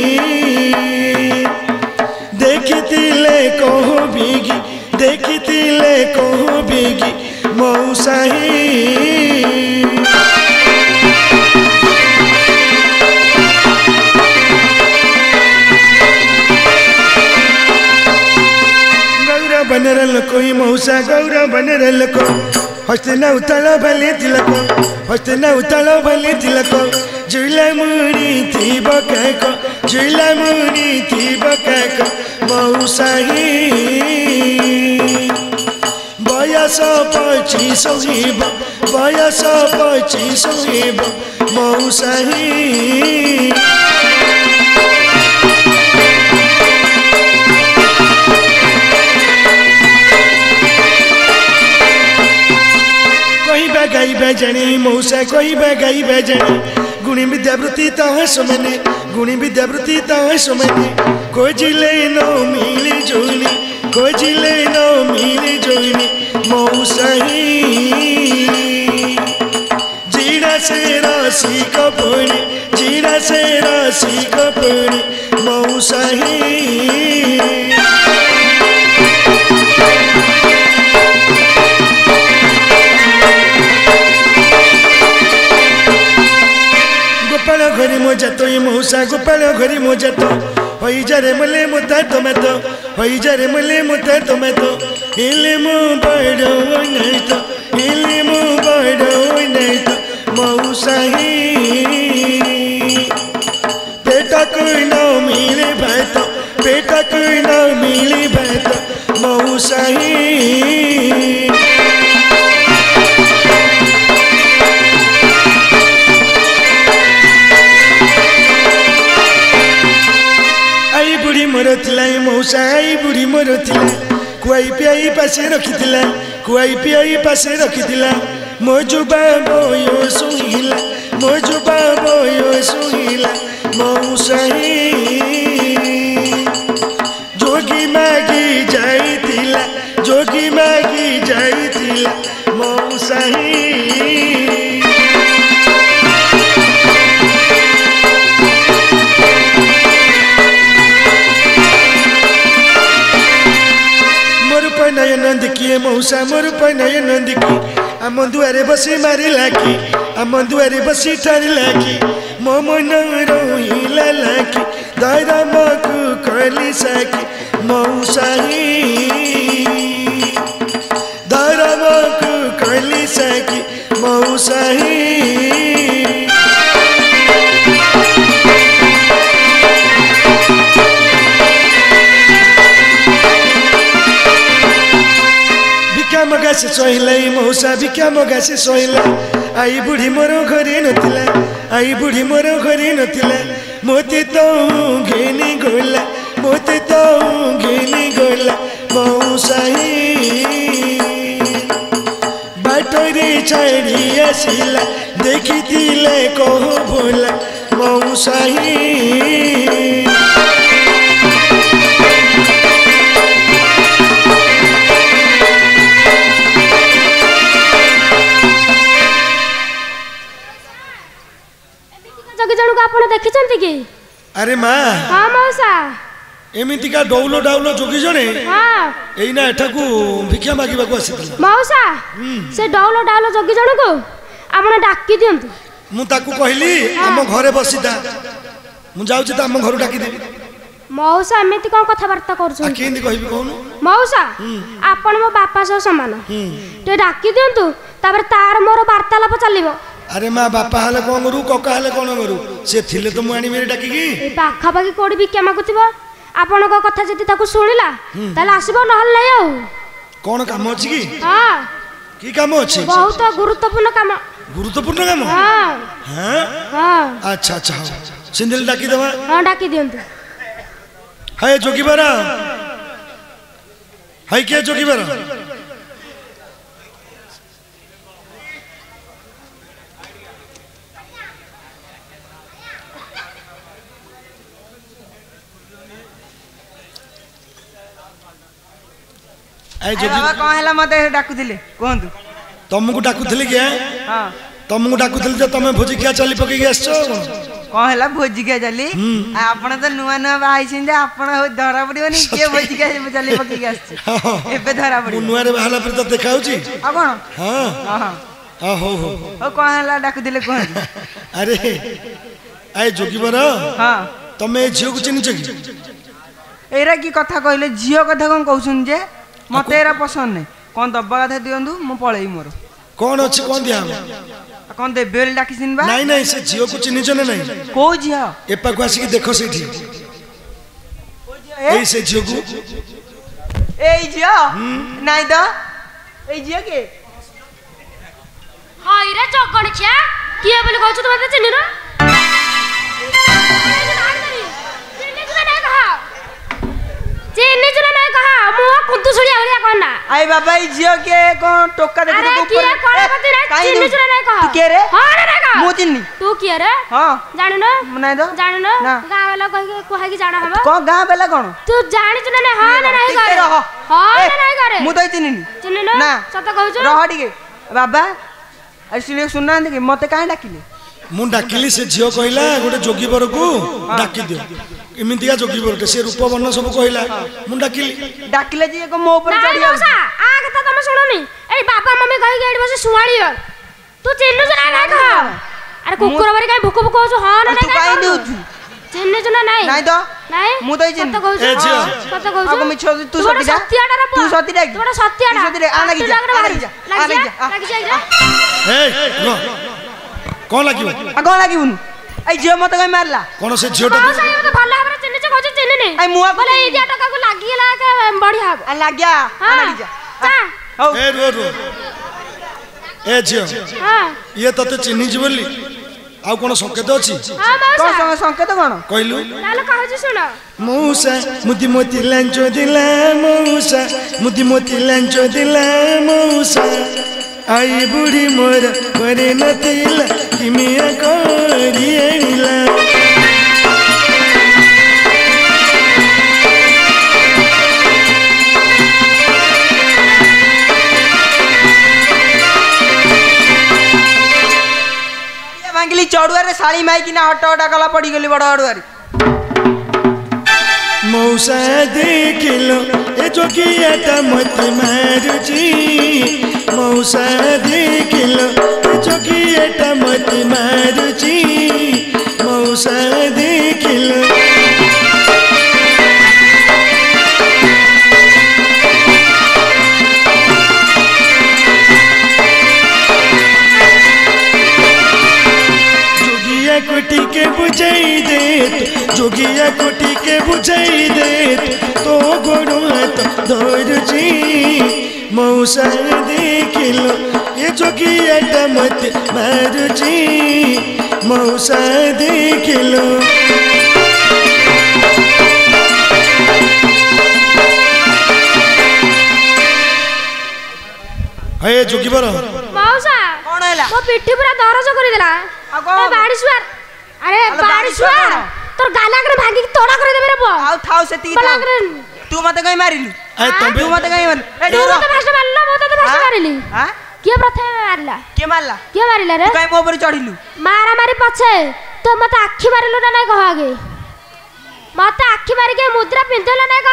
देखती ले कहो भीगी देखती ले कहो भीगी मऊ सही बनरल कोई मऊसा गौरा रल को हस्ते ना उतलो भले तिलको हस्ते ना उतलो भले तिलको जुला मुनी थी बकैको झुला मुड़ी थी बकैको बहु सही बयस पच्चिस जीव बयस पच्चिस जीव बहु सही गई बेजनी मुँह से कोई बे गई बेजनी गुणी विद्यावृत्ति तो सुमने गुणी विद्यावृत्ति तो सुमने को जिले नो मिली जोनी को जिले नो मिली जोनी मऊ सही जीना से राशि कपड़ी जीना से राशि कपड़ी मऊ सही जतो ये मुसा गुपलो घरी मो जतो होई जरे मले मुता मैं तो होई जरे मले मुता मैं तो मु तो। बड़ो नहीं तो मु बड़ो नहीं तो मौसा ही बेटा कोई ना मिले भाई तो बेटा कोई ना मिले भाई तो मौसा ही Muzahi Burimoroti, Guaypia y Paseiro Kidila, Guaypia y Paseiro Kidila, Mojo Babo y Usumila, Mojo Babo y Usumila, Muzahi. पुरुषा मोर नयन नन्दीकी आम दुवारे बसी मारि लाकी आम दुवारे बसी ठारिला लाकी म मन रोहिला लाकी दाइरा मकु कहिली साकी मौसाही दाइरा मकु कहिली साकी मौसाही গেছে সহিলাই মৌসা ভিক্ষা মগাছে সহিলা আই বুড়ি মোর ঘরে নথিলা আই বুড়ি মোর ঘরে নথিলা মতে তো ঘেনি গলা মতে তো ঘেনি গলা মৌসাহি বাটরে ছাড়ি আসিলা দেখিলে কহ ভোলা মৌসাহী ଆପଣ ଦେଖିଛନ୍ତି କି ଆରେ ମା ହଁ ମଉସା ଏମିତିକା ଡଉଲ ଡାଉଲ ଯୋଗୀ ଜଣେ ଏଇନା ଏଠାକୁ ଭିକ୍ଷା ମାଗିବାକୁ ଆସିଥିଲେ ମଉସା ସେ ଡଉଲ ଡାଉଲ ଯୋଗୀ ଜଣକୁ ଆପଣ ଡାକି ଦିଅନ୍ତୁ ମୁଁ ତାକୁ କହିଲି ଆମ ଘରେ ବସିଥା ମୁଁ ଯାଉଛି ତ ଆମ ଘରୁ ଡାକିଦେବି ମଉସା ଏମିତି କଣ କଥାବାର୍ତ୍ତା କରୁଛନ୍ତି କେମିତି କହିବି କହୁନୁ ମଉସା ଆପଣ ମୋ ବାପା ସହ ସମାନ ଟିକେ ଡାକି ଦିଅନ୍ତୁ ତାପରେ ତାର ମୋର ବାର୍ତ୍ତାଳାପ ଚାଲିବ আরে মা বাপা হলে কোন করু ককা হলে কোন করু সে থিলে তো মু আনি মেরে কি এ পাখা পাখি কোড়ি বিক্রমা করতিবা আপনক কথা যদি তাকু শুনিলা তাহলে আসিব হল নাই আউ কোন কাম আছে কি হ্যাঁ কি কাম আছে বহুত গুরুত্বপূর্ণ কাম গুরুত্বপূর্ণ কাম হ্যাঁ হ্যাঁ আচ্ছা আচ্ছা সিন্দেল ডাকি দেবা হ্যাঁ ডাকি দিন্তু হায় জকিবারা হাই কে জকিবারা କଣ ହେଲା ମତେ ଡାକୁଥିଲେ କୁହନ୍ତୁ ତମକୁ ଡାକୁଥିଲି କି ତମକୁ ଡାକୁଥିଲି ଯେ ତମେ ଭୋଜି ଖିଆ ଚାଲି ପକେଇକି ଆସିଛ କଣ ହେଲା ଭୋଜି ଖିଆ ଚାଲି ଆପଣ ତ ନୂଆ ନୂଆ ବାହା ହେଇଛନ୍ତି ଆପଣ ଧରା ପଡିବନି କିଏ ଭୋଜି ଖିଆ ଚାଲି ପକେଇକି ଆସିଛି ଏବେ ଧରା ପଡିବ ନୂଆରେ ବାହାରିଲା ପରେ ତ ଦେଖା ହଉଛି ଆଉ କଣ ହଁ ହଉ ହଉ ହଉ କଣ ହେଲା ଡାକୁଥିଲେ କୁହନ୍ତୁ ଆରେ ଆଏ ଯୋଗୀବର ହଁ ତମେ ଏ ଝିଅକୁ ଚିହ୍ନିଛ କି ଏଇରା କି କଥା କହିଲେ ଝିଅ କଥା କଣ କହୁଛନ୍ତି ଯେ ମତେ ଏରା ପସନ୍ଦ ନାହିଁ କ'ଣ ଦବା କଥା ଦିଅନ୍ତୁ ମୁଁ ପଳେଇବି ମୋର କ'ଣ ଅଛି କ'ଣ ଦିଆହବ କ'ଣ ଦେବେ ବୋଲି ଡାକିଛନ୍ତି ବା ନାଇଁ ନାଇଁ ସେ ଝିଅକୁ ଚିହ୍ନିଛ ନା ନାଇଁ କୋଉ ଝିଅ ଏପାକୁ ଆସିକି ଦେଖ ସେଇଠି ଏଇ ସେ ଝିଅକୁ ଏଇ ଝିଅ ନାଇଁ ତ ଏଇ ଝିଅ କିଏ ହଇରେ ଜଗଣଖିଆ କିଏ ବୋଲି କହୁଛୁ ତୁ ମତେ ଚିହ୍ନିନ ସେ ଏନେ ଜଣ ନାଇଁ କହ ମୁଁ କୁନ୍ତୁ ଛୁଡି ଆଉରିଆ କହନା ଆଇ ବାବା ଇ ଝିଅ କିଏ କଣ ଟୋକା ଦେଖି ତୁ ଉପରେ କଣ କତି ରେ ଚିନୁ ଜଣ ନାଇଁ କହ ତୁ କିଏ ରେ ହଁ ରେ ନାଇଁ କହ ମୁଁ ଚିନ୍ନି ତୁ କିଏ ରେ ହଁ ଜାଣିନ ନାଇଁ ତ ଜାଣିନ ଗାଁ ବାଲା କହିକି କୁହାକି ଜାଣ ହବ କଣ ଗାଁ ବାଲା କଣ ତୁ ଜାଣିଛୁ ନା ହଁ ନା ନାଇଁ କରେ ହଁ ନା ନାଇଁ କରେ ମୁଁ ତ ଚିନ୍ନିନି ଚିନ୍ନିନ ନା ସତ କହୁଛୁ ରହ ଟିକେ ବାବା ଆଇ ଶୁଣି ଶୁଣୁନାହାନ୍ତି କି ମତେ କାହିଁ ଡାକିଲେ ମୁଁ ଡାକିଲି ସେ ଝିଅ କହିଲା ଗୋଟେ ଯୋଗୀ ବରକୁ ଡାକି ଦିଅ ଏମିତିକା ଯୋଗୀ ବୋଲଟେ ସେ ରୂପ ସବୁ କହିଲା ମୁଁ ଡାକିଲି ଡାକିଲେ ଯେ ଏକ ମୋ ଉପରେ ଚଢି ଯାଉଛି ଆ କଥା ତମେ ଶୁଣନି ଏଇ ବାପା ମମି କହିକି ଏଠି ବସି ଶୁଆଳିବ ତୁ ଚିହ୍ନୁଛୁ ନା ନାଇଁ କହ ଆରେ କୁକୁର ବାରି କାଇଁ ଭୁକ ଭୁକ ହଉଛୁ ହଁ ନା ନାଇଁ କାଇଁ ଦେଉଛୁ ଚିହ୍ନୁଛୁ ନା ନାଇଁ ନାଇଁ ତ ନାଇଁ ମୁଁ ତ ଚିହ୍ନ ସତ କହୁଛୁ ସତ କହୁଛୁ ଆଗ ମିଛ ତୁ ସତୀ ଯା ତୁ ସତୀ ଡାକି ତୁ ଗୋଟେ ସତୀ ଆଡା ସତୀ ଆ ଲାଗି ଯା ଆ ଲାଗି ଯା ଲାଗି ଯା ଏ କଣ ଲାଗିବ ଆ କଣ ଲାଗିବୁନି এই ঝিও মতে কই মারলা কোনসে ঝিওটা ହଁ ସାଇ ମୋତେ ଭଲ ଭାବରେ ଚିହ୍ନିଛି କହୁଛି ଚିହ୍ନିନି ଆଇ ମୁଆ ବୋଲେ ଏଇ ଦିଆଟକାକୁ ଲାଗିଲା ବଢିଆ ହବ ଆ ଲାଗିଆ ହଁ। ଆନା ଲିଜା ଯା। ହଉ এ রো রো এ ঝিও ହଁ ইয়ে তোতে চিহ্নিছি বলি ଆଉ କ'ଣ ସଙ୍କେତ ଅଛି ହଁ কোন ମଉସା সংকেত কোন କହିଲୁ ତାହେଲେ କହୁଛି ଶୁଣ মৌসা মুদি মতি লাঞ্চ দিলা মৌসা মুদি মতি লাঞ্চ দিলা মৌসা आई बूढ़ी मोर बरे नतिल किमिया साड़ी माई की हटा हटा पड़ी गली बड़ अड़ुआ मौसा देख लो ये जो किया तमत मरुची मौसे देख लो ये जो किया तमत मरुची मौसे देख लो बुझैदैत तो गोडत धैर्जी मौसर देखिल ये जोगियट मत मारुजी मौसा देखिल हे जोगी बर मौसा कौन हैला मो पिट्ठी पूरा दरज करि देला आ बारिश बार अरे बारिश बार তোর গালা করে ভাগি তোড়া করে দেবে রে বল আউ থাও সে তুই গালা করে তুই মতে কই মারিলি এ হ্যাঁ? তবে মতে কই মারিলি এ তু মতে ভাষা মারলো মতে তো ভাষা হ্যাঁ? মারিলি হ্যাঁ কে প্রথমে মারলা কে মারলা কে মারিলা রে কই মো উপরে চড়িলু মারা মারি পাছে তো মতে আখি মারিলু না নাই কহ আগে মতে আখি মারি কে মুদ্রা পিন্ধলো নাই কহ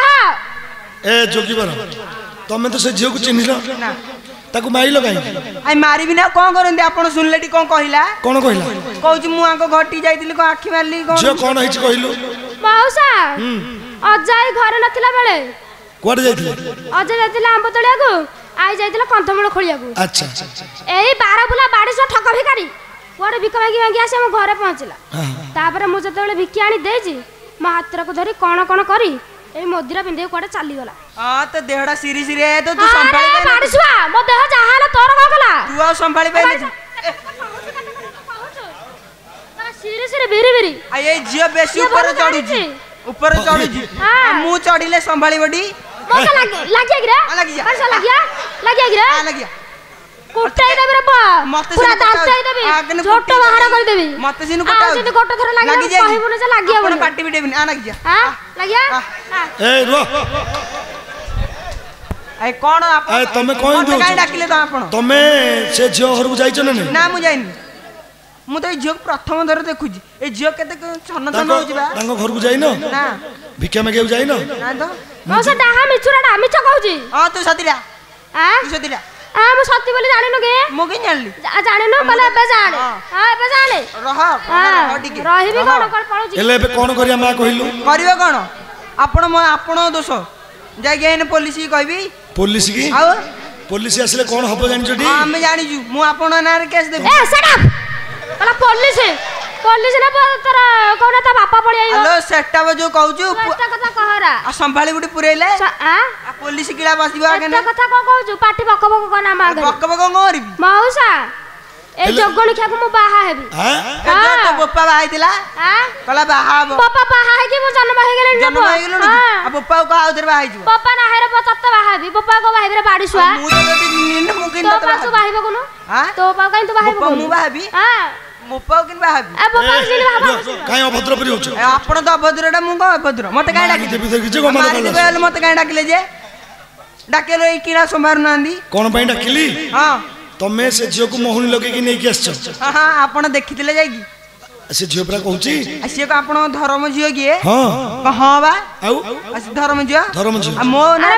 এ যোগীবর তুমি তো সে ঝিও কো চিনিলা না ତାକୁ ମାରିଲ କାହିଁକି ଆଇ ମାରିବି ନା କଣ କରନ୍ତି ଆପଣ ଶୁଣିଲେ ଟି କଣ କହିଲା କଣ କହିଲା କହୁଛି ମୁଁ ଆଙ୍କ ଘଟି ଯାଇଥିଲି କଣ ଆଖି ମାରିଲି କଣ ଝିଅ କଣ ହେଇଛି କହିଲୁ ମାଉସା ଅଜାଇ ଘରେ ନଥିଲା ବେଳେ କୁଆଡେ ଯାଇଥିଲେ ଅଜା ଯାଇଥିଲା ଆମ୍ବ ତଳିଆକୁ ଆଇ ଯାଇଥିଲା କନ୍ଧମୂଳ ଖୋଳିବାକୁ ଆଚ୍ଛା ଏଇ ବାରବୁଲା ବାଡ଼ିଶ ଠକ ଭିକାରୀ କୁଆଡେ ଭିକ ମାଗି ଭାଙ୍ଗି ଆସି ଆମ ଘରେ ପହଞ୍ଚିଲା ତାପରେ ମୁଁ ଯେତେବେଳେ ଭିକି ଆଣି ଦେଇଛି ମୋ ହାତଟାକୁ ଧରି କଣ କଣ କରି ए मोदिरा पिंदे कोडे चली गला आ तो देहडा सिरी सिरी है तो तू संभाली पे पाड़सुआ मो देह जहा हला तोर को गला तू आ संभाली पे सिरी सिरी बिरी बिरी आ ये जियो बेसी ऊपर चढ़ी जी ऊपर चढ़ी जी मु चढ़िले संभाली बडी मो लागे लागे गिरा लागे जा लागे जा लागे गिरा लागे जा কোটাই দেবে রে বা পুরা দাঁতাই দেবে ছোট বাহার করে দেবে মতে সিনু কোটা আর যদি কোটা ধরে লাগি যায় কহিবু না যে লাগি যাব না পাটি বিটেবি না লাগি যা হ্যাঁ লাগিয়া এই রো আই কোন আপন আই তুমি কোন দিও কাই ডাকিলে তো আপন তুমি সে ঝিও ঘরকু যাইছো না না মু যাইনি মু তো এই ঝিও প্রথম ধরে দেখুছি এই ঝিও কেতে সন্নতন হউছি বা তাঙ্গ ঘরকু যাই না না ভিক্ষা মাগেও যাই না না তো ও সে ডাহা মিছুরা মিছ কহুছি ও তুই সতিরা হ্যাঁ তুই সতিরা ಆ ಮ ಸತ್ತಿ ಬಲಿ ಜಾಣಿನು ಗೆ ಮುಗಿ ಜಾಣಲಿ ಜಾಣಿನು ಬಲೆ ಎಬೆ ಜಾಣೆ ಆ ಎಬೆ ಜಾಣೆ ರಹ ರಹಿಬಿ ಕೋಣ ಕೋಣ ಪಳುಜಿ ಎಲೆ ಎಬೆ ಕೋಣ ಕರಿಯಾ ಮಾ ಕಹಿಲು ಕರಿಯೋ ಕೋಣ ଆପଣ ଆପଣ ଦୋଷ ଯାଇକି ଏଇନେ ପୋଲିସ କହିବି ପୋଲିସ କି ଆଉ ପୋଲିସ ଆସିଲେ କ'ଣ ହବ ଜାଣିଛୁ ଆମେ ଜାଣିଛୁ ମୁଁ ଆପଣଙ୍କ ନାଁରେ କେସ୍ ଦେବି ପୋଲିସ କଲି ସିନା ତୋର କହୁନା ତା ବାପା ପଳେଇ ଆଇବ ହ୍ୟାଲୋ ସେଟା ଯୋଉ କହୁଛୁ ସେଟା କଥା କହରା ଆଉ ସମ୍ଭାଳି ଗୁଟି ପୁରେଇଲେ ଆଁ ପୋଲିସ କିଳା ବସିବ ଆଗେ ସେଟା କଥା କଣ କହୁଛୁ ପାଟି ବକ ବକ କନା ଆମ ଆଗରେ ବକ ବକ କଣ କରିବି ମଉସା ଏ ଖିଆକୁ ମୁଁ ବାହା ହେବି ତୋ ବୋପା ବାହା ହେଇଥିଲା କହିଲା ବାହା ହବ ବୋପା ବାହା ହେଇକି ମୁଁ ଜନ୍ମ ହେଇଗଲିଣି ଜନ୍ମ ହେଇଗଲୁଣି ଆଉ ବୋପା କହ ଆଉ ଥରେ ବାହା ହେଇଯିବ ବୋପା ନା ହେରେ ତତେ ବାହା ହେବି ବୋପା କହ ବାହା ହେବିରେ ବାଡ଼ି ଶୁଆ ମୁଁ ତ ଯଦି ମୁଁ କିନ୍ତୁ ତୋ ପାଖକୁ ବାହା ହେବି କୋନ ତୋ ପାଖକୁ କାଇଁ ତୁ ବାହା ହେବି ମୁଁ ବାହା ହେବି ମୁଁ ପାଉ କିନ୍ତୁ ବାହାବି କାଇଁ ଅଭଦ୍ର ପରି ହଉଛ ଆପଣ ତ ଅଭଦ୍ରଟା ମୁଁ କଣ ଅଭଦ୍ର ମତେ କାଇଁ ଡାକିଲେ ମତେ କାଇଁ ଡାକିଲେ ଯେ ଡାକିଲେ ଏଇ କିଣା ସମ୍ଭାରୁ ନାହାନ୍ତି କଣ ପାଇଁ ଡାକିଲି ହଁ ତମେ ସେ ଝିଅକୁ ମହୁଣୀ ଲଗେଇକି ନେଇକି ଆସିଛ ହଁ ଆପଣ ଦେଖିଥିଲେ ଯାଇକି ସେ ଝିଅ ପରା କହୁଛି ସିଏ ଆପଣ ଧର୍ମ ଝିଅ କିଏ ହଁ ହଁ ବା ଆଉ ଧର୍ମ ଝିଅ ଧର୍ମ ଝିଅ ମୋ ନା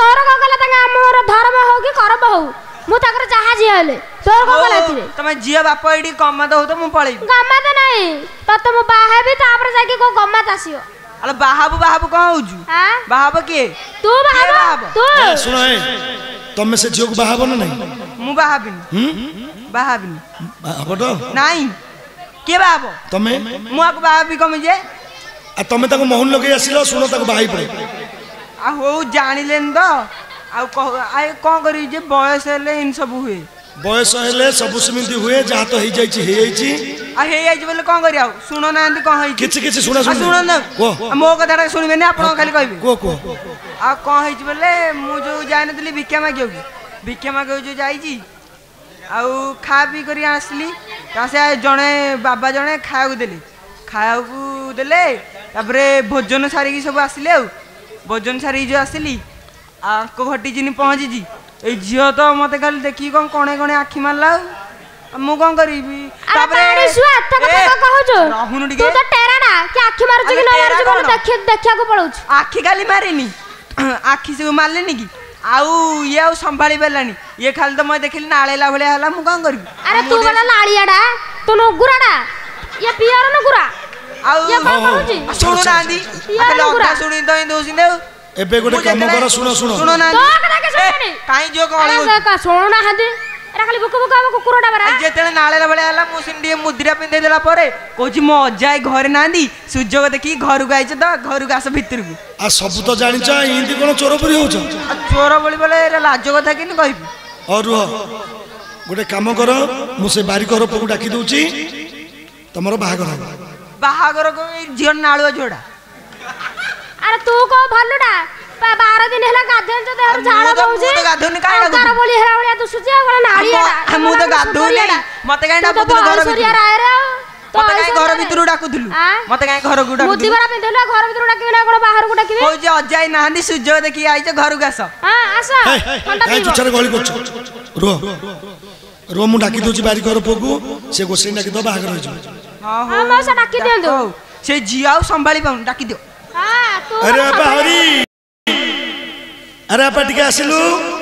ତୋର କଣ କଲା ତାଙ୍କ ଆମର ଧର୍ମ ହଉ କି କରମ ହଉ ମୁଁ ତାଙ୍କର ଯାହା ଝିଅ ହେଲେ ତୋର କ'ଣ ରାତିରେ ତମେ ଝିଅ ବାପ ଏଇଠି ଗମାତ ହଉ ତ ମୁଁ ପଳେଇବି ଗମାତ ନାହିଁ ତତେ ମୁଁ ବାହା ହେବି ତାପରେ ଯାଇକି କୋଉ ଗମାତ ଆସିବ ଆଲୋ ବାହାବୁ ବାହାବୁ କ'ଣ ହଉଛୁ ବାହାବ କିଏ ତୁ ବାହାବ ତୁ ଶୁଣ ତମେ ସେ ଝିଅକୁ ବାହାବ ନା ନାହିଁ ମୁଁ ବାହାବିନି ବାହାବିନି ବାହାବ ତ ନାଇଁ କିଏ ବାହାବ ତମେ ମୁଁ ଆକୁ ବାହାବି କମି ଯେ ଆଉ ତମେ ତାକୁ ମହୁନ ଲଗେଇ ଆସିଲ ଶୁଣ ତାକୁ ବାହାଇ ପଡେ ଆଉ ହଉ ଜାଣିଲେନି ତ ଆଉ କ'ଣ କରିବି ଯେ ବୟସ ହେଲେ ଏମିତି ସବୁ ହୁଏ ବୟସ ହେଲେ ସବୁ ସେମିତି ହୁଏ ଯାହା ତ ହେଇଯାଇଛି ହେଇଯାଇଛି ଆଉ ହେଇଯାଇଛି ବୋଲେ କ'ଣ କରିବା ଆଉ ଶୁଣୁନାହାନ୍ତି କ'ଣ ହେଇଛି କିଛି କିଛି ଶୁଣ ଶୁଣନ୍ତୁ ମୋ କଥାଟା ଶୁଣିବେନି ଆପଣ ଖାଲି କହିବେ ଆଉ କ'ଣ ହେଇଛି ବୋଲେ ମୁଁ ଯୋଉ ଯାଇନଥିଲି ଭିକ୍ଷା ମାଗିବାକୁ ଭିକ୍ଷା ମାଗିବାକୁ ଯୋଉ ଯାଇଛି ଆଉ ଖା ପି କରି ଆସିଲି ତା ସେ ଜଣେ ବାବା ଜଣେ ଖାଇବାକୁ ଦେଲେ ଖାଇବାକୁ ଦେଲେ ତାପରେ ଭୋଜନ ସାରିକି ସବୁ ଆସିଲେ ଆଉ ଭୋଜନ ସାରିକି ଯୋଉ ଆସିଲି ଆଙ୍କ ଘଟିଚିନି ପହଞ୍ଚିଛି ଏଇ ଝିଅ ତ ମତେ ଖାଲି ଦେଖିକି କ'ଣ କଣେ କଣେ ଆଖି ମାରିଲା ଆଉ ମୁଁ କ'ଣ କରିବି ତାପରେ ରହୁନୁ ଟିକେ ଆଖି ମାରୁଛୁ କି ନ ମାରୁଛୁ ବୋଲି ଦେଖିବାକୁ ପଳଉଛୁ ଆଖି ଖାଲି ମାରିନି ଆଖି ସବୁ ମାରିଲେନି କି ଆଉ ଇଏ ଆଉ ସମ୍ଭାଳି ପାରିଲାନି ଇଏ ଖାଲି ତ ମୁଁ ଦେଖିଲି ନାଳେଇଲା ଭଳିଆ ହେଲା ମୁଁ କ'ଣ କରିବି ଆରେ ତୁ ଗଲା ନାଳିଆଟା ତୁ ନୁଗୁରାଟା ଇଏ ପିଅର ନୁଗୁରା ଆଉ ଶୁଣୁନାହାନ୍ତି ଶୁଣି ତ ଦଉଛନ୍ତି ଆଉ ଏବେ ଗୋଟେ କାମ କର ଶୁଣ ଶୁଣ ଶୁଣ ନା କାହିଁ ଝିଅ କଣ ଶୁଣୁ ନାହାନ୍ତି ଏଟା ଖାଲି ବୁକ ବୁକ ଆମ କୁକୁରଟା ପରା ଯେତେବେଳେ ନାଳେର ଭଳିଆ ହେଲା ମୁଁ ସେମିତି ମୁଦିରା ପିନ୍ଧେଇ ଦେଲା ପରେ କହୁଛି ମୋ ଅଜା ଏ ଘରେ ନାହାନ୍ତି ସୁଯୋଗ ଦେଖିକି ଘରକୁ ଆଇଛ ତ ଘରକୁ ଆସ ଭିତରକୁ ଆଉ ସବୁ ତ ଜାଣିଛ ଏମିତି କଣ ଚୋର ପରି ହଉଛ ଚୋର ବୋଲି ବୋଲେ ଏଇଟା ଲାଜ କଥା କେମିତି କହିବି ହଉ ରୁହ ଗୋଟେ କାମ କର ମୁଁ ସେ ବାରି ଘର ପୁଅକୁ ଡାକି ଦଉଛି ତମର ବାହାଘର ବାହାଘର ଝିଅ ନାଳୁଆ ଝିଅଟା ଆରେ ତୁ କୋଉ ଭଲୁଟା ବାର ଦିନ ହେଲା ଗାଧୋଇନି ତୋ ଦେହରୁ ଝାଳ ବହୁଛି ଗାଧୋଇନି କାଇଁ ଗାଧୋଇନି ବୋଳି ହେଲା ଭଳିଆ ଦିଶୁଛି ଆଉ କଣ ନାଳିଆଟା ମୁଁ ତ ଗାଧୋଇନି ମତେ କାଇଁ ଡାକୁଥିଲୁ ଘର ଭିତରୁ ରାୟରେ ଆଉ ମତେ କାଇଁ ଘର ଭିତରୁ ଡାକୁଥିଲୁ ମତେ କାଇଁ ଘରକୁ ଡାକୁଥିଲୁ ମୁଦି ବରା ପିନ୍ଧିଲୁ ଘର ଭିତରୁ ଡାକିବି ନା କଣ ବାହାରକୁ ଡାକିବି ହଉ ଯେ ଅଜାଇ ନାହାନ୍ତି ସୂର୍ଯ୍ୟ ଦେଖି ଆଇଛ ଘରକୁ ଆସ ହଁ ଆସ ଥଣ୍ଡା ପିଇବ ଚୁଚାରେ ଗଳି କରୁଛୁ ରୁହ ରୁହ ମୁଁ ଡାକି ଦଉଛି ବାରି ଘର ପୁଅକୁ ସେ ଗୋସେଇ ଡାକି ଦବ ବାହାଘର ହେଇଯିବ ହଁ ହଁ ମଉସା ଡାକି ଦିଅନ୍ତୁ ସେ ଝିଅ ଆଉ ସମ୍ଭାଳି ପାଉନି ଡାକି ଦିଅ Ah, Ada apa, hari? Ada apa dikasih lu?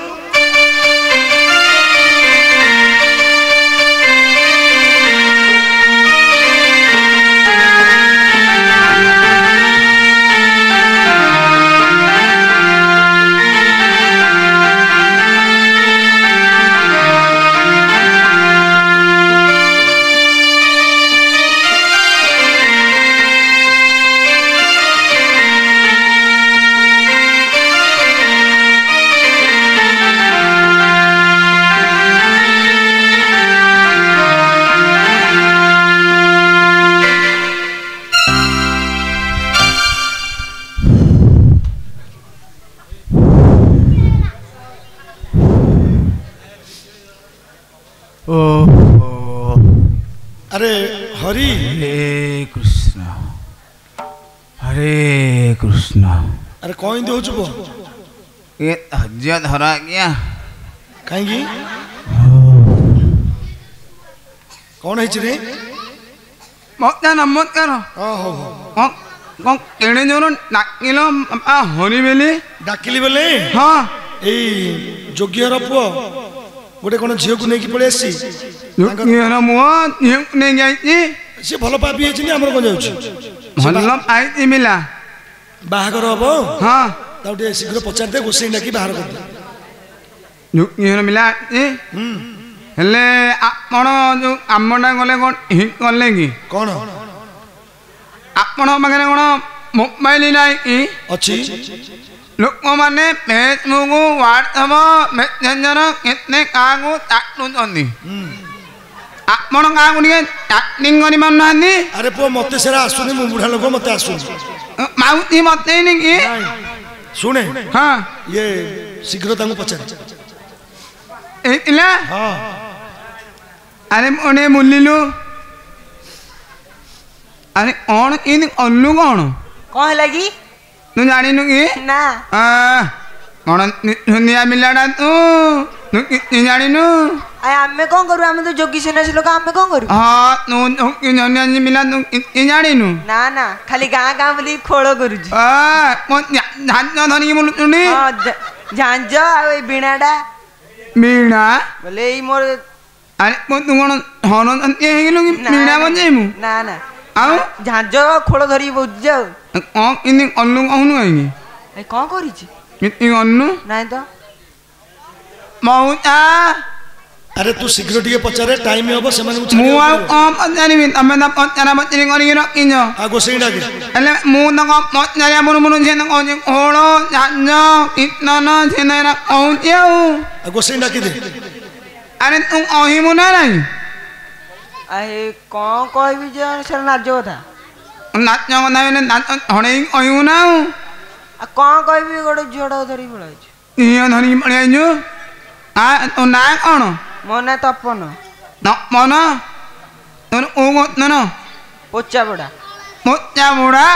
ଝିଅ ଧର ଆଜ୍ଞା କାହିଁକି କ'ଣ ହେଇଛି ରେ ମୋତେ ନମସ୍କାର କ'ଣ କେଣେ ଜଣ ଡାକିଲ ହରି ବେଲି ଡାକିଲି ବେଲେ ହଁ ଏଇ ଯୋଗୀହର ପୁଅ ଗୋଟେ କ'ଣ ଝିଅକୁ ନେଇକି ପଳେଇ ଆସିଛି ଯୋଗୀହର ମୁହ ଝିଅକୁ ନେଇକି ଆସିଛି ସିଏ ଭଲ ପାପି ହେଇଛନ୍ତି ଆମର କ'ଣ ଯାଉଛି ଭଲ ପାଇଛି ମିଲା ବାହାଘର ହବ ହଁ ତାକୁ ଟିକେ ଶୀଘ୍ର ପଚାରିଦେ ଘୋଷେଇ ଡାକି ବାହାର କରିଦେ ମିଲା ହେଲେ ଆପଣ ଯୋଉ ଆମଟା ଗଲେ କ'ଣ କଲେ କି କ'ଣ ଆପଣଙ୍କ ପାଖରେ କ'ଣ ମୋବାଇଲ ନାହିଁ କି ଅଛି ଲୋକମାନେ ଫେସବୁକ୍ ହ୍ୱାଟ୍ସଆପ ମେସେଞ୍ଜର କେତେ କାହାକୁ ଚାଟୁଛନ୍ତି ଆପଣ କାହାକୁ ଟିକେ ଚାଟିଂ କରିପାରୁନାହାନ୍ତି ଆରେ ପୁଅ ମୋତେ ସେରା ଆସୁନି ମୁଁ ବୁଢ଼ା ଲୋକ ମୋତେ ଆସୁନି ମାଉସୀ ମତେଇନି କି ଶୁଣେ ହଁ ଇଏ ଶୀଘ୍ର ତାଙ୍କୁ ପଚାରେ ଆରେ ଅଣେ ମୁଲିଲୁ ଆରେ କଣ ଇନ୍ ଅଲୁ କ'ଣ କ'ଣ ହେଲା କି ତୁ ଜାଣିନୁ କି ନା କ'ଣ ସୁନିଆ ପିଲାଟା ତୁ ଜାଣିନୁ ଆମେ କ'ଣ କରୁ ଆମେ ତ ଯୋଗୀ ସନ୍ନ୍ୟାସୀ ଲୋକ ଆମେ କ'ଣ କରୁ ହଁ ତୁ ସନ୍ନ୍ୟାସୀ ପିଲା ତୁ କିଛି ଜାଣିନୁ ନା ନା ଖାଲି ଗାଁ ଗାଁ ବୋଲି ଖୋଳ କରୁଛୁ ଝାଞ୍ଜ ଧରିକି ବୁଲୁଛୁ ଝାଞ୍ଜ ଆଉ ଏଇ ବିଣାଟା ବିଣା ବୋଲେ ଏଇ ମୋର ଆରେ ତୁ କ'ଣ ହନନ୍ତି ହେଇଗଲୁ କି ବିଣା ବଜେଇବୁ ନା ନା ଆଉ ଝାଞ୍ଜ ଖୋଳ ଧରିକି ବସୁଛି ଆଉ କ'ଣ କେମିତି କଲୁ କହୁନୁ କାହିଁକି କ'ଣ କରିଛି इंगन्नु नहीं तो माउन आ अरे तू सिक्योरिटी के पचारे टाइम में होबो सेमन उछ मु आ कम अननि मिन अमे ना पन ना मत रिंग अनिनो इनो आ गोसिंग डाके अले मु ना कम मत ना या मुनु मुनु जेन ओन होलो जानो इतना ना जेन ना ओन येउ आ गोसिंग डाके दे अरे तू ओही मु ना नहीं अहे को कोई भी जन सर नाच जो था नाच ना ना नाच होने ओही ना କଣ କହିବି ଗୋଟେ ଝିଅଟାକୁ ଧରିକି ପଳାଇଛୁ ଝିଅ ଧରିକି ପଳେଇ ପଳାଇଛୁ ତୋ ନାଁ କ'ଣ ମୋ ନାଁ ତପନ ତପନ ତୋର ଓ ଗୋତନ ପୋଚା ବୋଡ଼ା ପୋଚା ବୋଡ଼ା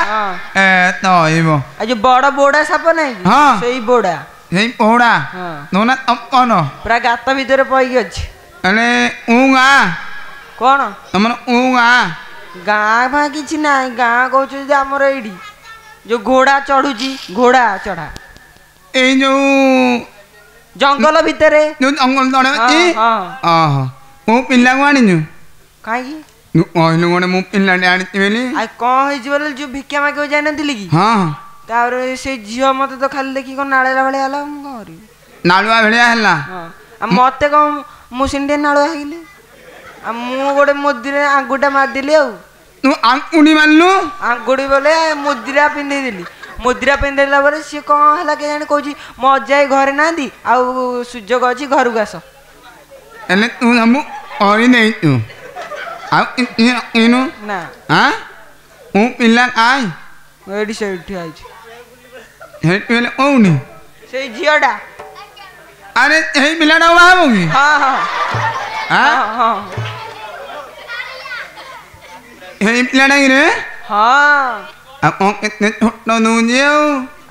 ଏ ତ ଏବ ଆଉ ଯୋଉ ବଡ଼ ବୋଡ଼ା ସାପ ନାହିଁ ହଁ ସେଇ ବୋଡ଼ା ସେଇ ବୋଡ଼ା ତୋ ନାଁ ତପନ ପୁରା ଗାତ ଭିତରେ ପଇକି ଅଛି ମାନେ ଉଁ ଗାଁ କ'ଣ ତମର ଉଁ ଗାଁ ଗାଁ ଫାଁ କିଛି ନାହିଁ ଗାଁ କହୁଛନ୍ତି ଯଦି ଆମର ଏଇଠି जो घोड़ा चढ़ू घोड़ा चढ़ा ए जो जंगल भितर जो जंगल तड़े हाँ, हाँ। मु पिल्ला को आनी काई नु ओइनु मु पिल्ला आनी बेले आ जो भिक्षा माके जाय नथिली की हां से झियो मते तो खाली देखी को नाळेला भले आला हम करी नाळुआ भले हला हां मते मु सिंडे मोदी आंगुटा मार दिली उणी मानलु आंगुड़ी बोले मुद्रा पिंधे दिली ମୁଦ୍ରା ପିନ୍ଧେଇଲା ପରେ ସିଏ କ'ଣ ହେଲା କେଜାଣି କହୁଛି ମୋ ଅଜାଇ ଘରେ ନାହାନ୍ତି ଆଉ ସୁଯୋଗ ଅଛି ଘରକୁ ଆସ ହେଲେ ତୁ ସବୁ କରି ଦେଇଛୁ ଆଉ ଇନୁ ନା ହଁ ମୁଁ ପିଲା କାଇ ଏଠି ସେଇଠି ଆଇଛି ସେଠି ହେଲେ କହୁନି ସେଇ ଝିଅଟା ଆରେ ସେଇ ପିଲାଟା ବାହାହେବ କି ହଁ ହଁ ହଁ ହଁ ହେଇପିଲାଟା କିରେ ହଁ ଆଉ କ'ଣ କେତେ ଛୋଟ ନଉଛି ଆଉ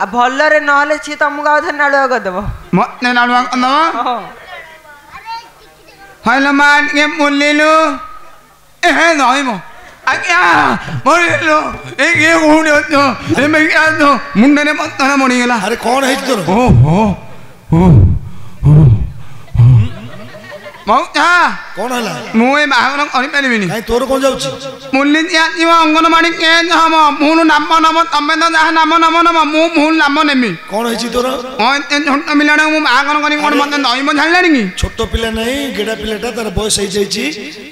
ଆଉ ଭଲରେ ନହେଲେ ସିଏ ତମକୁ ଆଉ ଥରେ ନାଳୁଆ କରିଦେବ ମୋତେ ନାଳୁଆ କରିଦେବ ହଇଲୋ ମା ଟିକେ ବୁଲିଲୁ ଏ ରହିବ ଆଜ୍ଞା ମରିଗଲୁ ଏ କିଏ କୋଉଠି ଅଛ ଏ ମୁଣ୍ଡରେ ପଥର ମରିଗଲା ଆରେ କ'ଣ ହେଇଛି ତୋର ଓହୋ ଓହୋ କଣ ହେଲା ମୁଁ ଏ ବାହାଘର କରିପାରିବିନି ତୋର କଣ ଯାଉଛି ମୁଲି ଆସିବ ଅଙ୍ଗନବାଡି କେନ୍ ହବ ମୁଁ ନାମ ନବ ତମେ ତ ଯାହା ନାମ ନବ ନବ ମୁଁ ମୁଁ ନାମ ନେବି କଣ ହେଇଛି ତୋର ହଁ ଏତେ ଛୋଟ ପିଲାଟାକୁ ମୁଁ ବାହାଘର କରିବି କଣ ମତେ ନଇବ ଜାଣିଲାଣି କି ଛୋଟ ପିଲା ନାହିଁ ଗେଡ଼ା ପିଲାଟା ତାର ବୟସ ହେଇଯାଇଛି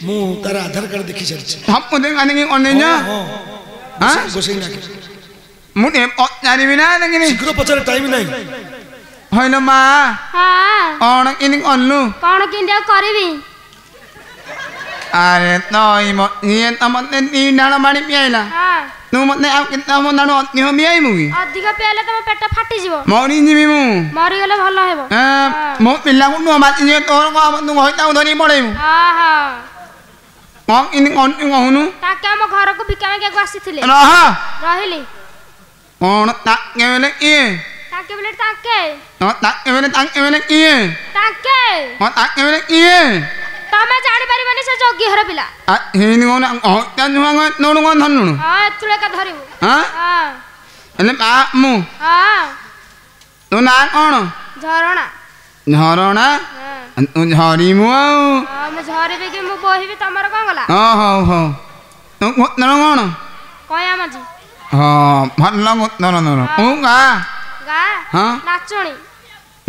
ମୁଁ ତାର ଆଧାର କାର୍ଡ ଦେଖି ସାରିଛି ସବୁ ଦେଖି ଅନେଇ ଯା ମୁଁ ପଚାରିବି ନା ଶୀଘ୍ର ପଚାରେ ଟାଇମ୍ ନାହିଁ होइन मा କ'ଣ किनि अन्नु କ'ଣ किनि ଆଉ କରିବି ଆରେ ତ ଇଏ ତ ମତେ ଦି ଡାଣ ପାଣି ପିଆଇଲା ତୁ ମତେ ଆଉ କେତେ ମୋ ଡାଣ ଅଧିକ ପିଆଇବୁ କି ଅଧିକ ପିଆଇଲେ ତମ ପେଟ ଫାଟିଯିବ ମରିଯିବି ମୁଁ ମରିଗଲେ ଭଲ ହେବ ମୋ ପିଲାକୁ ନୁହଁ ବାଜିଯିବ ତୋର କ'ଣ ହବ ତୁ କହିଥାଉ ଧରିକି ପଳେଇବୁ କ'ଣ କିନି କ'ଣ କହୁନୁ ତାକେ ଆମ ଘରକୁ ଭିକା ମାଗିବାକୁ ଆସିଥିଲେ ରହ ରହିଲି କ'ଣ ତାକେ ବେଲେ କିଏ তাকে বলে তাকে তোমার তাকে মানে তাকে মানে কি তাকে তোমার তাকে মানে ତମେ ଜାଣିପାରିବନି ସେ ଜଗିହର ପିଲା ହିନି କଣ ହତ୍ୟା ନୁହଁ ଏତେବେଳୁ କଣ ଧରିଲୁଣୁ ହଁ ଏତେବେଳେ ଏକା ଧରିବୁ ହେଲେ ମା ମୁଁ ତୋ ନାଁ କଣ ଝରଣା ଝରଣା ଝରି ଆଉ ମୁଁ ଝରିବି କି ମୁଁ ବୋହିବି ତମର କଣ ଗଲା ହଁ ହଉ ହଉ ତୋ ଗୋତ୍ର କଣ କୟା ମଝି ହଁ ଭଲ ଗୋତ୍ର ତୋର କୋଉ ଗାଁ ହଁ ନାଚୁଣୀ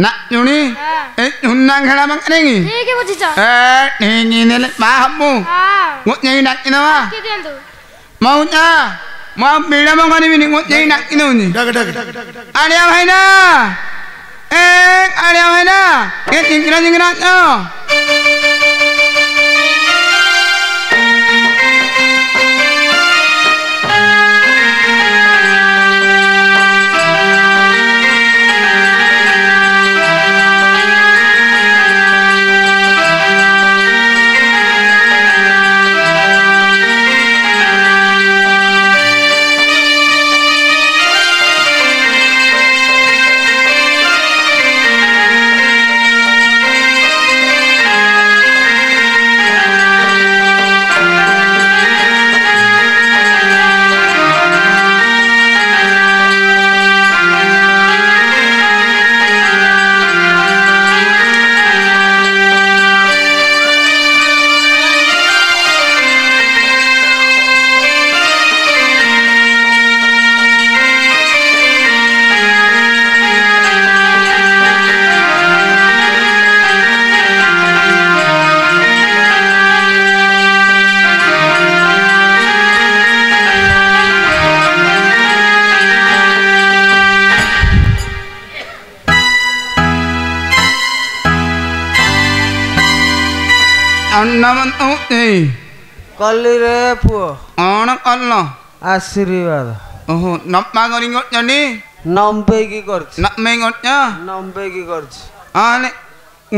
ନାଚୁଣୀ ଏ ଚୁନା ଖେଳା ମଙ୍ଗରେ କି ଠିକ ବୁଝିଛ ଏ ଠିକ ନେଲେ ମା ହବୁ ମୁଁ ନେଇ ଡାକି ଦେବା ମୁଁ ଯା ମୁଁ ଆଉ ବିଳମ୍ବ କରିବିନି ମୁଁ ନେଇ ଡାକି ଦେଉନି ଆଣିଆ ଭାଇନା ଏ ଆଣିଆ ଭାଇନା ଏ ଚିଙ୍ଗିରା ଚିଙ୍ଗିରା kali repu anak allah asriwad oh nampak ngoring ngotnya nih nampai ki korc nampai ngotnya nampai ki korc ane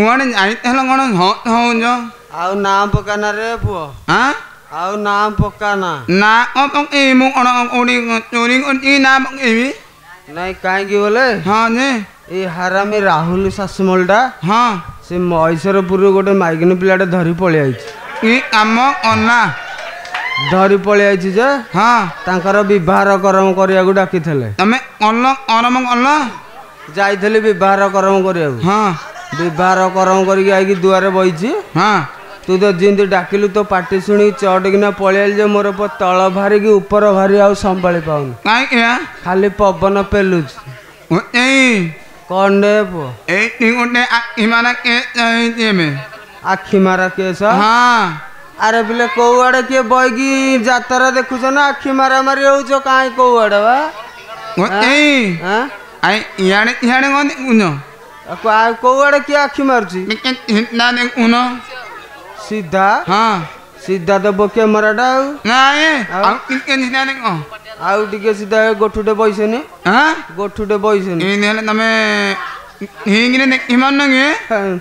uangnya ane telah ngonon hot hot jo aku nampok kana repu ah aku nampok kana nak ngopong imu orang ngoring ngoring ngoting nampok imi naik kain gule ha nih I harami rahul sasmolda ha si moisero puru gode maikinu pilada dari poli aja ଇ ଆମ ଅନା ଧରି ପଳେଇ ଆଇଛି ଯେ ହଁ ତାଙ୍କର ବିବାହର କରମ କରିବାକୁ ଡାକିଥିଲେ ତମେ ଅଲ ଅରମ ଅଲ ଯାଇଥିଲି ବିବାହର କରମ କରିବାକୁ ହଁ ବିବାହର କରମ କରିକି ଆଇକି ଦୁଆରେ ବଇଛି ହଁ ତୁ ତ ଯେମିତି ଡାକିଲୁ ତୋ ପାଟି ଶୁଣିକି ଚଟକିନା ପଳେଇଲି ଯେ ମୋର ତଳ ଭାରିକି ଉପର ଭାରି ଆଉ ସମ୍ଭାଳି ପାଉନି କାହିଁକି ଖାଲି ପବନ ପେଲୁଛି ଏଇ କ'ଣ ରେ ପୁଅ ଏଇ ଗୋଟେ ମାନେ ଆଖି ମାରା କେସ୍ ହଁ ଆରେ ବୋଲେ କୋଉ ଆଡ଼େ କିଏ ବଇକି ଯାତ୍ରା ଦେଖୁଛ ନା ଆଖି ମାରା ମାରି ହଉଛ କାହିଁ କୋଉ ଆଡ଼େ ବା ଇଆଡ଼େ ଇଆଡ଼େ କ'ଣ କୋଉ ଆଡ଼େ କିଏ ଆଖି ମାରୁଛି ସିଧା ହଁ ସିଧା ତ ବୋକେ ମରାଟା ଆଉ ଆଉ ଟିକେ ସିଧା ଗୋଠୁଟେ ବଇସନି ଗୋଠୁଟେ ବଇସନି ତମେ ହିଙ୍ଗିରେ ଦେଖି ମାରୁନ କି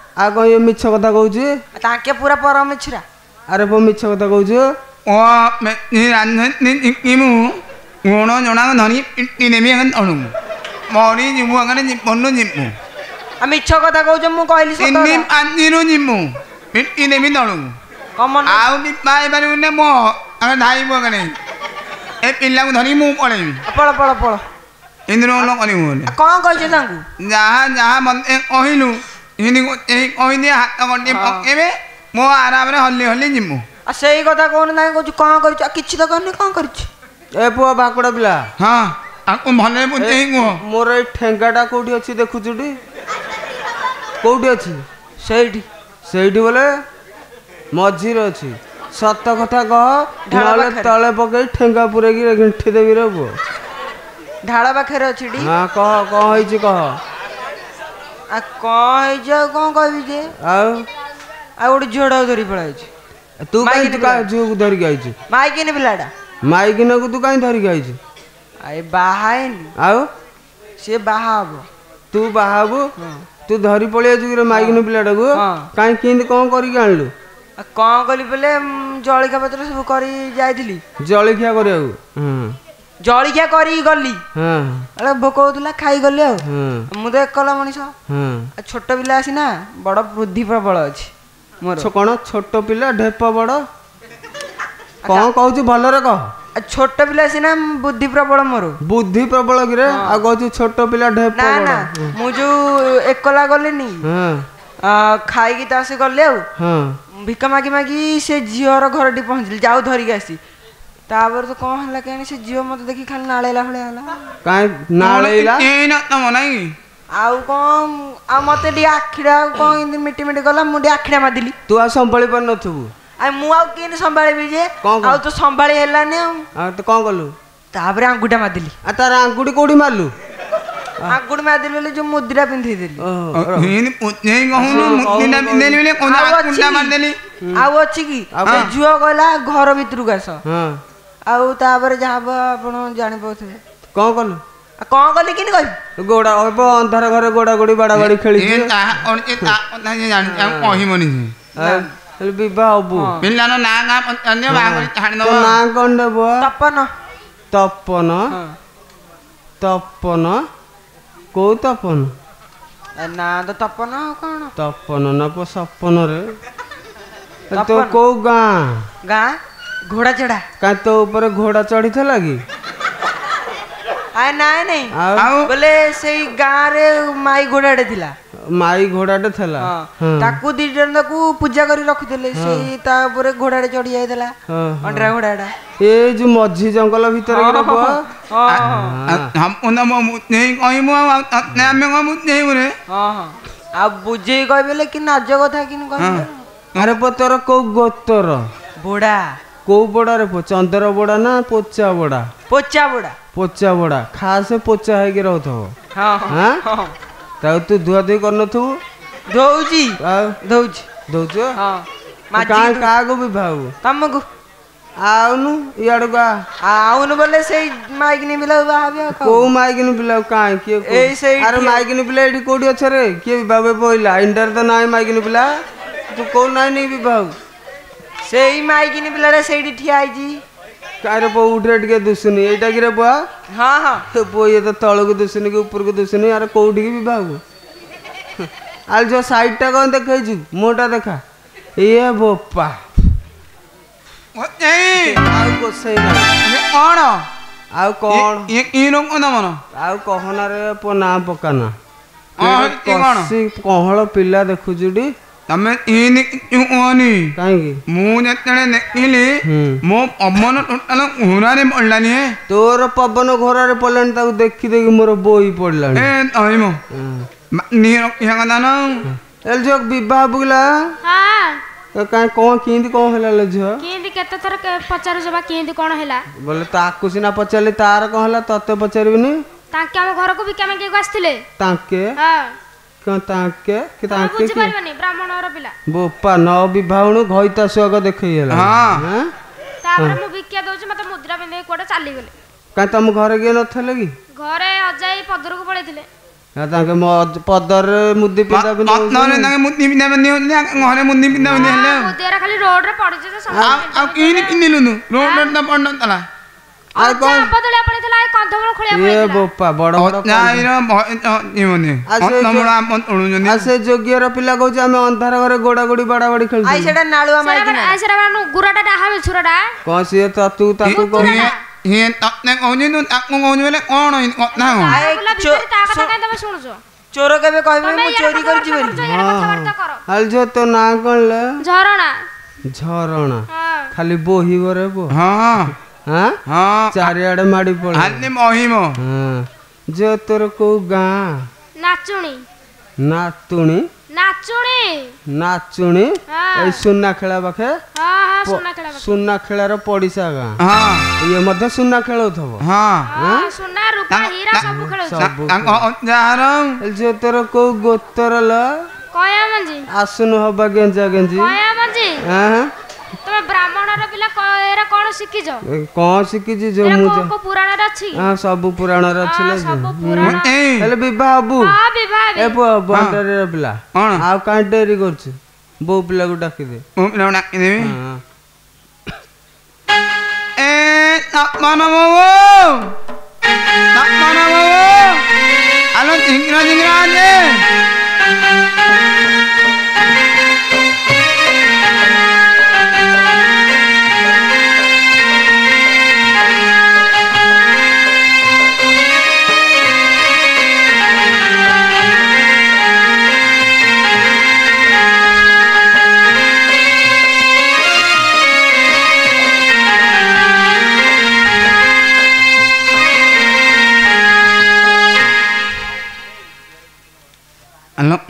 ଆଉ କ'ଣ ମିଛ କଥା କହୁଛୁ ତାଙ୍କେ ପୁରା ପର ମିଛୁରା ଆରେ ପୁଅ ମିଛ କଥା କହୁଛୁ ମୁଁ ଗୁଣ ଜଣା ଧରି ପିଟି ନେବି അങ്ങനെ ତଣୁ ମରି ଯିବୁ അങ്ങനെ ଜୀବନରୁ ଯିବୁ ଆଉ ମିଛ କଥା କହୁଛ ମୁଁ କହିଲି ତିନି ପାଞ୍ଚରୁ ଯିବୁ ପିଟି ନେବି ତଣୁ ଆଉ ବି ପାଇପାରିବୁନି ମୋ ଆମେ ଧାଇବୁ അങ്ങനെ ଏ ପିଲାଙ୍କୁ ଧରିକି ମୁଁ ପଳେଇବି ପଳ ପଳ ପଳ ଇନ୍ଦ୍ର କରିବୁ କ'ଣ କହିଛ ତାଙ୍କୁ ଯାହା ଯାହା ମୋତେ କହିଲୁ କହିନି ହାତ ଗଣ୍ଡି ପକେଇବେ ମୋ ଆରାମରେ ହଲି ହଲି ଯିମୁ ଆଉ ସେଇ କଥା କହୁନି ତାଙ୍କେ କହୁଛୁ କ'ଣ କରିଛୁ ଆଉ କିଛି ତ କରିନି କ'ଣ କରିଛୁ ଏ ପୁଅ ଭାକୁଡ଼ ପିଲା ହଁ ଆକୁ ଭଲରେ ବୁଝେଇ କୁହ ମୋର ଏଇ ଠେଙ୍ଗାଟା କୋଉଠି ଅଛି ଦେଖୁଛୁଟି କୋଉଠି ଅଛି ସେଇଠି ସେଇଠି ବୋଲେ ମଝିରେ ଅଛି ସତ କଥା କହ ଢାଳ ତଳେ ପକେଇ ଠେଙ୍ଗା ପୁରେଇକି ଘେଣ୍ଟି ଦେବି ରେ ପୁଅ ଢାଳ ପାଖରେ ଅଛି ହଁ କହ କଣ ହେଇଛି କହ ଆ କ'ଣ ହେଇଛି ଆଉ କ'ଣ କହିବି ଯେ ଆଉ ଆଉ ଗୋଟେ ଝିଅଟାକୁ ଧରି ପଳାଇଛି ତୁ କାହିଁକି ତୁ କାହା ଝିଅକୁ ଧରିକି ଆଇଛୁ ମାଇକିନି ପିଲାଟା ମାଇକିନକୁ ତୁ କାହିଁ ଧରିକି ଆଇଛୁ ଏ ବାହା ହେଇନି ଆଉ ସିଏ ବାହା ହବ ତୁ ବାହା ହବୁ ତୁ ଧରି ପଳେଇ ଆସିଛୁ କିରେ ମାଇକିନି ପିଲାଟାକୁ କାହିଁ କେମିତି କ'ଣ କରିକି ଆଣିଲୁ କ'ଣ କଲି ବୋଲେ ଜଳଖିଆ ପତ୍ର ସବୁ କରି ଯାଇଥିଲି ଜଳଖିଆ କରିବାକୁ ଜଳଖିଆ କରିକି ଗଲି ବେଳେ ଭୋକ ହଉଥିଲା ଖାଇଗଲି ଆଉ ମୁଁ ତ ଏକଲା ମଣିଷ ଛୋଟ ପିଲା ଆସିନା ବଡ଼ ବୁଦ୍ଧି ପ୍ରବଳ ଅଛି ମୋର କ'ଣ ଛୋଟ ପିଲା ଢେପ ବଡ଼ କ'ଣ କହୁଛୁ ଭଲରେ କହ ଛୋଟ ପିଲା ସିନା ବୁଦ୍ଧି ପ୍ରବଳ ମୋର ବୁଦ୍ଧି ପ୍ରବଳ କିରେ ଆଉ କହୁଛୁ ଛୋଟ ପିଲା ଢେପ ନା ନା ମୁଁ ଯୋଉ ଏକଲା ଗଲିନି ଖାଇକି ତା ସେ ଗଲି ଆଉ ଭିକ ମାଗି ମାଗି ସେ ଝିଅର ଘରଟି ପହଞ୍ଚିଲି ଯାଉ ଧରିକି ଆସି ତାପରେ ତ କ'ଣ ହେଲା କେଜାଣି ସେ ଝିଅ ମତେ ଦେଖି ଖାଲି ନାଳେଇଲା ଭଳିଆ ହେଲା ଆଉ କ'ଣ ଆଉ ମତେ ଟିକେ ଆଖିଟା ଆଉ କ'ଣ ଏମିତି ମିଟି ମିଟି ଗଲା ମୁଁ ଟିକେ ଆଖିଟା ମାରିଦେଲି ତୁ ଆଉ ସମ୍ଭାଳି ପାରୁନଥିବୁ ଆଉ ମୁଁ ଆଉ କେମିତି ସମ୍ଭାଳିବି ଯେ ଆଉ ତ ସମ୍ଭାଳି ହେଲାନି ଆଉ ତୁ କ'ଣ କଲୁ ତାପରେ ଆଙ୍ଗୁଠା ମାରିଦେଲି ଆଉ ତାର ଆଙ୍ଗୁଠି କୋଉଠି ମାରିଲୁ ଆଙ୍ଗୁଠି ମାରିଦେଲି ବୋଲି ଯୋଉ ମୁଦିରା ପିନ୍ଧେଇଦେଲି ଆଉ ଅଛି କି ଝିଅ କହିଲା ଘର ଭିତରକୁ ଆସ ଆଉ ତାପରେ ଯାହା ହବ ଆପଣ ଜାଣିପାରୁଥିବେ କ'ଣ କଲୁ କ'ଣ କଲି କେମିତି କହିବି ଗୋଡ଼ା ହବ ଅନ୍ଧାର ଘରେ ଗୋଡ଼ା ଗୋଡ଼ି ବାଡ଼ା ବାଡ଼ି ଖେଳିଛି କହିବନି ବିବାହ ହବୁ ପିଲାର ନାଁ କ'ଣ ଦେବ ତପନ ତପନ ତପନ କୋଉ ତପନ ନାଁ ତ ତପନ କ'ଣ ତପନ ନା ସପନରେ ତୋ କୋଉ ଗାଁ ଗାଁ घोड़ा चढ़ा का तो ऊपर घोड़ा चढ़ी था लगी आ ना नहीं आउ बोले सेई गां रे माई घोड़ाडे थिला माई घोड़ाडे थिला ताकू दी जन ताकू पूजा करी रखुथिले सेई ता ऊपर घोड़ाडे चढ़ी जाई दिला अंडरा घोड़ाडा ए जो मझी जंगल भीतर के रबो हम उन म नहीं कहि मु अपने में मु नहीं रे हां आ बुझे कहबेले कि नाज कथा किन कहबे अरे पतोर को गोतर बोड़ा କୋଉ ବୋଡ଼ାରେ ଚନ୍ଦର ବୋଡ଼ା ନା ପୋଚା ବୋଡ଼ା ପୋଚା ବୋଡ଼ା ପୋଚା ବୋଡ଼ା ଖାସ ପୋଚା ହେଇକି ରହୁଥିବ ତାକୁ ତୁ ଧୁଆ ଧୁଇ କରୁନଥିବୁ ଧୋଉଛି ଧୋଉଛି ଧୋଉଛୁ କାହାକୁ ବିଭା ହବୁ ତମକୁ ଆଉନୁ ଇଆଡ଼କୁ ଆଉନୁ ବୋଲେ ସେଇ ମାଇକିନି ପିଲାକୁ ବାହାବି କୋଉ ମାଇକିନି ପିଲାକୁ କାହିଁ କିଏ ଏଇ ସେଇ ଆରେ ମାଇକିନି ପିଲା ଏଠି କୋଉଠି ଅଛରେ କିଏ ବିଭା ପଇଲା ଇଣ୍ଡିଆରେ ତ ନାହିଁ ମାଇକିନି ପିଲା ତୁ କୋଉ ନାହିଁ ନେଇ ବିଭା ହବୁ সেই মাইকিনি পিলাটা সেইটি ঠিয়া হয়েছি কার বউ উঠে টিকে দুষুনি এইটা কিরে বুয়া হ্যাঁ হ্যাঁ বউ ইয়ে তো তলকু দুষুনি কি উপরকু দুষুনি আর কোউঠিকি বিবাহ হবো আর যে সাইডটা কোন দেখাইছু মোটা দেখা ইয়ে বোপা ଆଉ କୋସେଇ କ'ଣ ଆଉ କ'ଣ ଆଉ କହନାରେ ନାଁ ପକାନା କହଳ ପିଲା ଦେଖୁଛୁ ଟି तमे इन ओनी काहेगी मुंह नेतने नेकिले मो अम्मन टोटल हुनारे पडलानी है तोर पवन घोरारे पडलानी ताको देखि देखि मोर बोई पडलानी ए तहिमो नी यंगना न एल जोक विवाह बुगला हां तो काहे कोन किंदी कोन हला ल जो किंदी केते थर पचार जबा किंदी कोन हला बोले ताकू सिना पचाले तार कोन हला तते पचारबिनी ताके हम घर को भी केमे के आसथिले ताके हां ତାଙ୍କେ ତାଙ୍କେ ବ୍ରାହ୍ମଣର ପିଲା ବୋପା ନ ବିଭାଉଣୁ ଘଇତା ସୁଆଗ ଦେଖେଇଗଲା ହଁ ତାପରେ ମୁଁ ଭିକ୍ଷା ଦଉଛି ମତେ ମୁଦ୍ରା ପିନ୍ଧେଇ କୁଆଡେ ଚାଲିଗଲେ କାଇଁ ତମ ଘରେ କିଏ ନଥିଲେ କି ଘରେ ଅଜାଇ ପଦରକୁ ପଳେଇଥିଲେ ତାଙ୍କେ ମୋ ପଦରେ ମୁଦି ପିନ୍ଧା ନହେଲେ ତାଙ୍କେ ମୁଦି ପିନ୍ଧା ପିନ୍ଧି ହଉଛନ୍ତି ଘରେ ମୁଦି ପିନ୍ଧା ପିନ୍ଧି ହେଲେ ମୁଦିରା ଖାଲି ରୋଡରେ ପଡିଛି ତ ଆଉ କିଣି ପିନ୍ଧିଲୁନୁ ରୋଡରେ ତ ପଡିନଥିଲା ଆଲବମ୍ ବଦଳିଆ ପଡ଼ିଥିଲା ଏ କନ୍ଧମୂଳ ଖୋଳିଆ ଏ ବୋପା ବଡ଼ ବଡ଼ ନାଇର ନିମନି କନ୍ଧମୂଳ ଆମ ଅଣୁଛନ୍ତି ଆଉ ସେ ଯୋଗ୍ୟର ପିଲା କହୁଛି ଆମେ ଅନ୍ଧାର ଘରେ ଗୋଡ଼ା ଗୋଡ଼ି ବାଡ଼ା ବାଡ଼ି ଖେଳୁଛୁ ଆଇ ସେଟା ନାଳୁଆ ମାଇକି ଆଇ ସେଟା ମାନ ଗୁରାଟା ଡାହା ବିଛୁରାଟା କଣ ସିଏ ତତୁ ତାକୁ କହୁନି ହେ ତତେ କହୁନି ନୁ ତାକୁ କହୁନି ବୋଲେ କଣ କଥା କଣ ଆଇ ତା କଥା କାଇଁ ତମେ ଶୁଣୁଛ ଚୋର କେବେ କହିବେ ମୁଁ ଚୋରି କରିଛି ବୋଲି ହଁ ଝିଅ ତୋ ନାଁ କଣ ଝରଣା ଝରଣା ଖାଲି ବୋହିବରେ ବୋ ହଁ ହଁ ଚାରିଆଡେ ମାଡି ପଡେ ମହିମ ଝିଅ ତୋର କୋଉ ଗାଁ ନାଚୁଣୀ ନାତୁଣୀ ନାଚୁଣୀ ନାଚୁଣୀ ଏଇ ସୁନା ଖେଳା ପାଖେ ସୁନା ଖେଳାର ପଡିଶା ଗାଁ ଇଏ ମଧ୍ୟ ସୁନା ଖେଳୁଥିବ ଝିଅ ତୋର କୋଉ ଗୋତର ଲ ଆସୁନୁ ହବା ଗେଞ୍ଜା ଗେଞ୍ଜି ତମେ ବ୍ରାହ୍ମଣର ପିଲା ଏରା କଣ ଶିଖିଛ କଣ ଶିଖିଛି ଯେ ମୁଁ ପୁରାଣରେ ଅଛି ହଁ ସବୁ ପୁରାଣରେ ଅଛି ହେଲେ ବିବାହ ହବୁ ଏ ପୁଅ ବଣ୍ଡରୀର ପିଲା ଆଉ କାହିଁ ଡେରି କରୁଛୁ ବୋଉ ପିଲାକୁ ଡାକିଦେ ବୋଉ ପିଲାକୁ ଡାକିଦେବି ଏ ତାପମାନ ବୋଉ ତାପମାନ ବୋଉ ଆଲୋ ଝିଙ୍ଗିରା ଝିଙ୍ଗିରା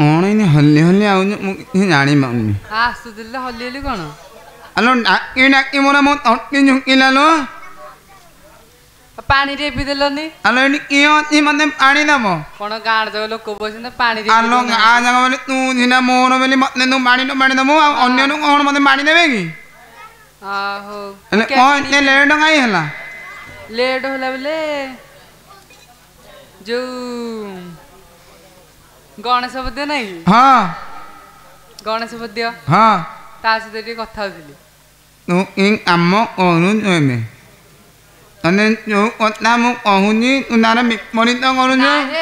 ഓണിന് ഹൊല്ലി ഹൊല്ലി ആവുന്നു ഞാനീ മാമി ആസ്തുതില്ല ഹൊല്ലി ഹൊല്ലി കാണോ അല്ലോ ഡാക്കി ഡാക്കി മോനെ മോ തൊട്ടി ഞുക്കില്ലല്ലോ ପାଣି ରେବି ଦେଲନି ଆଲୋ ଏଠି କିଏ ଅଛି ମତେ ପାଣି ଦବ କଣ ଗାଁରେ ଦେବ ଲୋକ ବସିଛନ୍ତି ପାଣି ଆଲୋ ଗାଁ ଯାକ ବୋଲି ତୁ ସିନା ମୋର ବୋଲି ମତେ ତୁ ପାଣି ନ ପାଣି ଦବୁ ଆଉ ଅନ୍ୟରୁ କଣ ମତେ ପାଣି ଦେବେ କି ହେଲେ କଣ ଏତେ ଲେଟ୍ କାହିଁ ହେଲା ଲେଟ୍ ହେଲା ବେଲେ ଯୋଉ ଗଣେଶ ପଦ୍ୟ ନାଇଁ ହଁ ଗଣେଶ ପଦ୍ୟ ହଁ ତା ସହିତ ଟିକେ କଥା ହଉଥିଲି ଆମ କରୁଛୁ અને જો ઓટલા હું કહું તું તારે વિપરીત કરું છું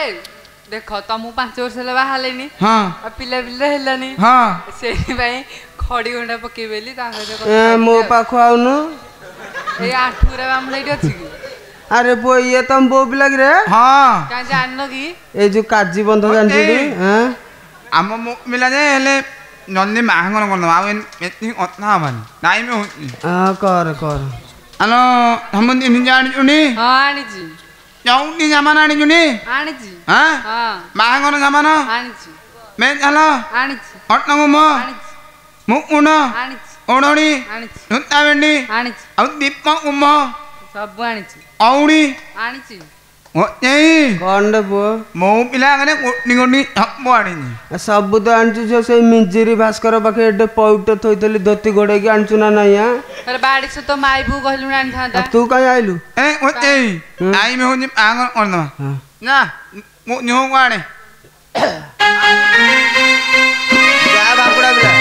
દેખ તમું પાંચ વર્ષ હેલા બાહાલેની હા પિલા પિલા હેલાની હા ସେଇଥିପାଇଁ ଖଡ଼ି ଗୁଣ୍ଡା ପକେଇ ବେଲି ତା ସହିତ ମୋ ପାଖକୁ ଆଉନୁ ଏଇ ଗୁରା ଆମର ଏଇଠି ଅଛି କି আরে বই ইয়ে তম বউ বিলাক রে ହଁ କାହିଁକି ଜାଣିନ କି ଏଇ ଯୋଉ କାଜି ବନ୍ଧ ଜାଣିଛୁ হ্যাঁ ଆମ ମିଲା ଯେ ହେଲେ ନନ୍ଦୀ ମାହାଙ୍କର କରିଦେବା ଆଉ ଏତିକି କଥା ହବାନି ଟାଇମ୍ ହେଉଛି ହଁ କର କର ଆଲୋ ତମ ଜିନିଷ ଆଣିଛୁନି ହଁ ଆଣିଛି ଚଉନି ସାମାନ ଆଣିଛୁନି ଆଣିଛି ହଁ ମାହାଙ୍କର ସାମାନ ଆଣିଛି ମେନ୍ ହାଲ ଆଣିଛି ଅଟଙ୍ଗୁମ ମୁକୁଣ ଓଢ଼ଣୀ ସୁତା ଭେଣ୍ଡି ଆଉ ଦୀପ ଉମ ସବୁ ଆଣିଛି ଆଉଣି ଆଣିଛି ମୁଁ ପିଲା അങ്ങനെ കൊണ്ടി കൊണ്ടി ସବୁ ଆଣିଛି ସବୁ ତ ଆଣିଛୁ ଝିଅ ସେଇ ମିଞ୍ଜିରି ଭାସ୍କର ପାଖେ ଏଟେ ପଇଟ ଥୋଇଥିଲି ଧୋତି ଘୋଡ଼େଇକି ଆଣିଛୁ ନା ନାଇଁ ଆ ବାଡ଼ି ସହିତ ମାଇବୁ କହିଲୁଣି ଆଣିଥାନ୍ତା ତୁ କାଇଁ ଆଇଲୁ ଏ ଆଇମି ହଉଛି ଆଙ୍ଗ ଅଣଦମା ନା ମୁଁ ଆଣେ ଯା ବାଙ୍କୁଡ଼ା ପିଲା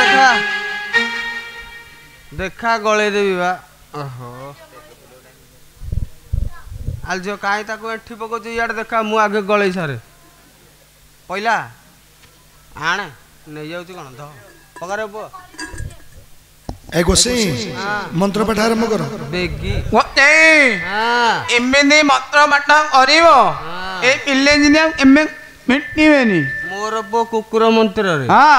দেখা দেখা গলাই দেবি বা ଓହୋ ଆଲ ଝିଅ କାହିଁ ତାକୁ ଏଠି ପକଉଛୁ ଇଆଡ଼େ ଦେଖା ମୁଁ ଆଗେ ଗଳେଇ ସାରେ ପଇଲା ଆଣେ ନେଇଯାଉଛି କ'ଣ ଧ ପକାରେ ପୁଅ ଏ ଗୋସେଇ ମନ୍ତ୍ର ପାଠ ଆରମ୍ଭ କର ବେଗି ମୋତେ ଏମିତି ମନ୍ତ୍ର ପାଠ କରିବ ଏ ପିଲେ ଏମ୍ ମେଣ୍ଟିବେନି ମୋର ପୁଅ କୁକୁର ମନ୍ତ୍ରରେ ହଁ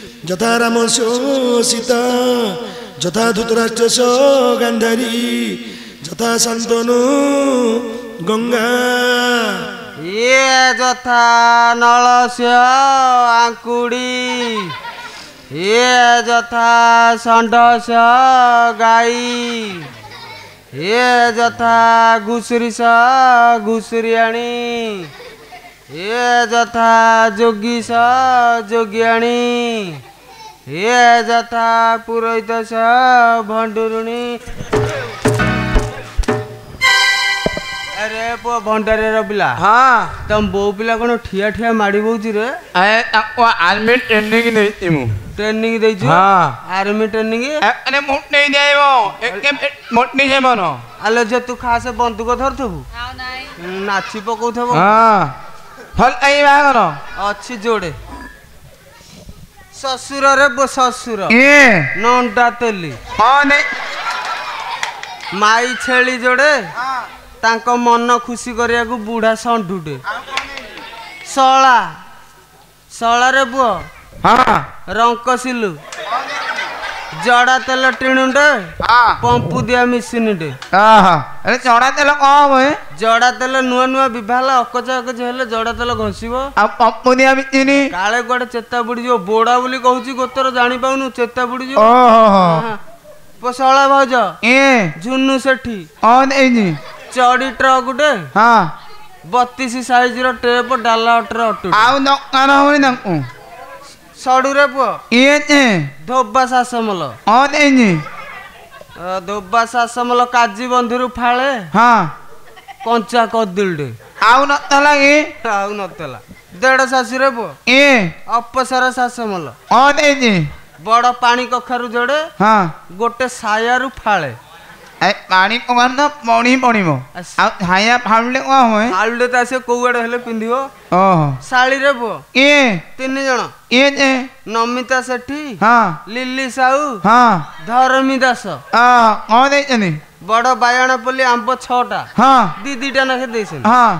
যথা রাম সীতা যথা ধৃতরাষ্ট্র স গান্ধারী যথা শান্তনু গঙ্গা ইয়ে যথা নলস্য আঙ্কুড়ি ইয়ে যথা ষণ্ডস গাই ইয়ে যথা ঘুষুরিস ঘুষুরিয়াণী ইয়ে যথা যোগী স যোগিয়াণী হে যথা পুরোহিত ভণ্ডুরুণী আরে পুଅ ভণ্ডারে পিলা হ্যাঁ ତମ ବୋଉ ପିଲା କ'ଣ ଠିଆ ଠିଆ ମାଡ଼ି ବଉଛି ରେ ଆର୍ମି ଟ୍ରେନିଂ ଦେଇଛି ମୁଁ ଟ୍ରେନିଂ ଦେଇଛୁ आर्मी ट्रेनिंग अरे मोटनी जाइबो मोटनी जाइबो न আলো যে তু খাস বন্দুক ধরুথবু নাচি পকাউথবু হ্যাঁ হল এই বাহাগর ଅଛି ଯୋଡ଼େ ଶ୍ୱଶୁର ରେ ଶ୍ୱଶୁର ନଣ୍ଡା ତେଲି ହଁ ମାଇ ଛେଳି ଯୋଡ଼େ ତାଙ୍କ ମନ ଖୁସି କରିବାକୁ ବୁଢ଼ା ଷଣ୍ଢୁଟେ ଶଳା ଶଳାରେ ପୁଅ ରଙ୍କ ସିଲୁ ଜଡ଼ା ତେଲ ଟିଣୁଟେ ପମ୍ପୁ ଦିଆ ମେସିନଟେ ଏରେ ଜଡ଼ା ତେଲ କଣ ହବ ଏ ଜଡ଼ା ତେଲ ନୂଆ ନୂଆ ବିବାହ ହେଲା ଅକଚ ଅକଚ ହେଲେ ଜଡ଼ା ତେଲ ଘଷିବ ଆଉ ପମ୍ପୁ ଦିଆ ମେସିନ କାଳେ କୁଆଡ଼େ ଚେତା ବୁଡ଼ିଯିବ ବୋଡ଼ା ବୋଲି କହୁଛି ଗୋତର ଜାଣିପାରୁନୁ ଚେତା ବୁଡ଼ିଯିବ ପୋଷଳା ଭାଉଜ ଝୁନୁ ସେଠି ଚଡ଼ି ଟ୍ରକ୍ ଗୋଟେ ହଁ ବତିଶ ସାଇଜର ଟେପ ଡାଲା ଅଟରେ ଅଟୁ ଆଉ ଦୋକାନ ହବନି ତାଙ୍କୁ ସଡ଼ୁରେ ପୁଅ ଧୋବା ଶାସମଲ ଧୋବା ଶାସମଲ କାଜି ବନ୍ଧୁରୁ ଫାଳେ ହଁ କଞ୍ଚା କଦଳୀଟେ ଆଉ ନଥିଲା କି ଆଉ ନଥିଲା ଦେଢ ଶାଶୁରେ ପୁଅ ଇଏ ଶାସମଲ ବଡ଼ ପାଣି କଖାରୁ ଯୋଡ଼େ ହଁ ଗୋଟେ ସାୟାରୁ ଫାଳେ ପାଣି କମାନ ପଣି ପଣିବ ଆଉ ଛାଇଆ ଫାଳୁଟେ କଣ ହୁଏ ଫାଳୁଟେ ତ ଆସିବ କୋଉ ଆଡେ ହେଲେ ପିନ୍ଧିବ ଶାଳୀର ପୁଅ କିଏ ତିନି ଜଣ କିଏ ଯେ ନମିତା ସେଠି ହଁ ଲିଲି ସାହୁ ହଁ ଧର୍ମୀ ଦାସ କଣ ଦେଇଛନ୍ତି ବଡ ବାୟଣ ପଲି ଆମ୍ବ ଛଅଟା ହଁ ଦି ଦିଟା ନାଖେ ଦେଇଛନ୍ତି ହଁ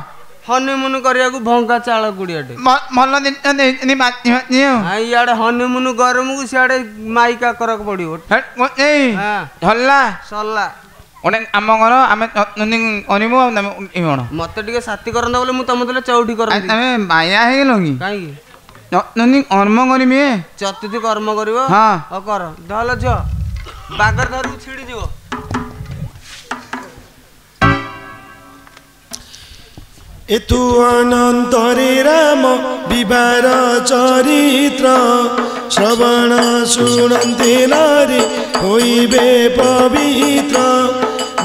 ହନିମୁନ କରିବାକୁ ଭଙ୍ଗା ଚାଳ କୋଡ଼ିଏଟେ ଭଲ ଇଆଡ଼େ ହନିମୁନ ଗରମକୁ ସିଆଡ଼େ ମାଇକା କରକ ପଡ଼ିବ ସରିଲା ଗୋଟେ ଆମ ଘର ଆମେ ଅନିବୁ ଆଉ ତମେ କ'ଣ ମତେ ଟିକେ ସାଥି କରନ୍ତ ବୋଲି ମୁଁ ତମ ଦେଲେ ଚଉଠି କରନ୍ତି ତମେ ମାୟା ହେଇଗଲ କି କାହିଁକି ନନି କର୍ମ କରିମି ଚତୁର୍ଥ କର୍ମ କରିବ ହଁ ହଉ କର ଧଲ ଝିଅ ବାଗର ଧରିକି ଛିଡ଼ିଯିବ এ তু অনন্তরে ରାମ ବିବାର ଚରିତ୍ର श्रवण सुनन्ति नारी होइबे पवित्र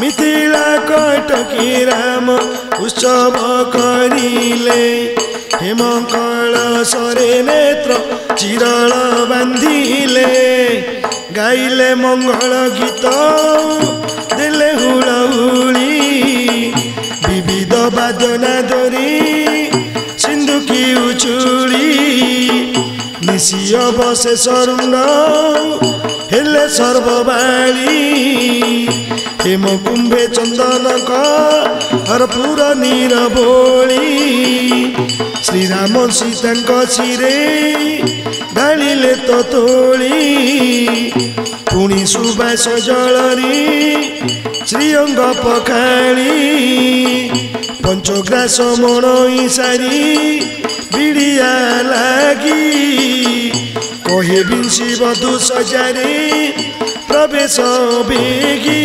मिथिला कटकी राम उत्सव करिले हेम कल सरे नेत्र चिरल बाँधिले गाइले मङ्गल गीत देले हुल विविध बादना धरी सिन्धुकी उचुली बसे बेष हेले सर्वबाणी हेम कुम्भे चन्दनको हरपुर निर बोली श्रीरम सीताको सिरे त ततो पि सुबास जलरी श्री अङ्ग पकाली पञ्च्रास मण इसारी। ভিড়িয়া লাগি কহিবিন শিব দু সজারে প্রবেশ বেগি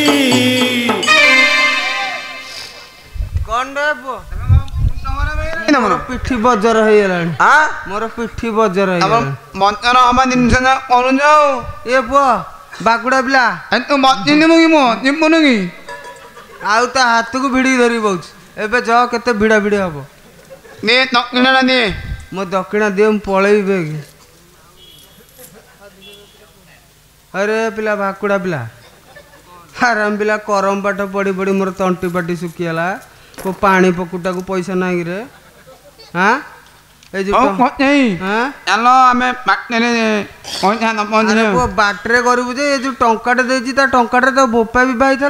ପିଠି ବଜାର ହେଇଗଲାଣି ମୋର ପିଠି ବଜାର ମଞ୍ଚନ ହବା ଜିନିଷ କରୁଛ ଆଉ ଏ ପୁଅ ବାକୁଡ଼ା ପିଲା ତୁ ମଚିନି ମୁଁ କି ମୁଁ ଚିମ୍ପୁନୁ କି ଆଉ ତା ହାତକୁ ଭିଡ଼ିକି ଧରି ପାଉଛି ଏବେ ଯ କେତେ ଭିଡ଼ା ଭିଡ଼ି ହବ ನೀ ನಕ್ಕಿಣ ನೀ अरे पिला भाकुड़ा पिला आराम पिला करम पाठ पड़ी पड़ी मोर तंटी पाटी सुखीगला को पानी पकुटा को पैसा ना रे हाँ ए तो बोपा भी भाई था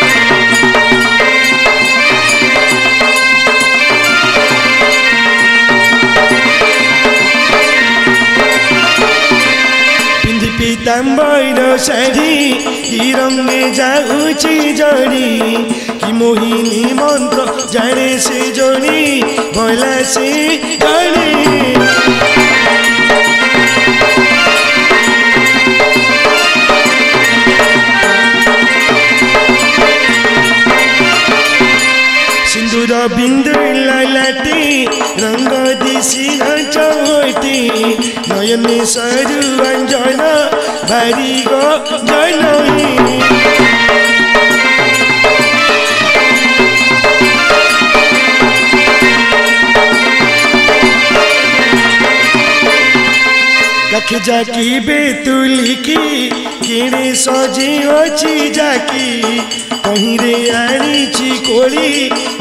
पीताम्बर सारी कि रङ्गे जाउछि जरी कि मोहिनी मन्त्र जाने से जोडी भोला से जरी सिंदुरा बिंदुला लाटी रंगा दिसिना चवटी नयन सरू अंजना भारी गो जनई আখি যাকি বেতুলিকি কিনে সজিওছি যাকি কহিরে আনিছি কোলি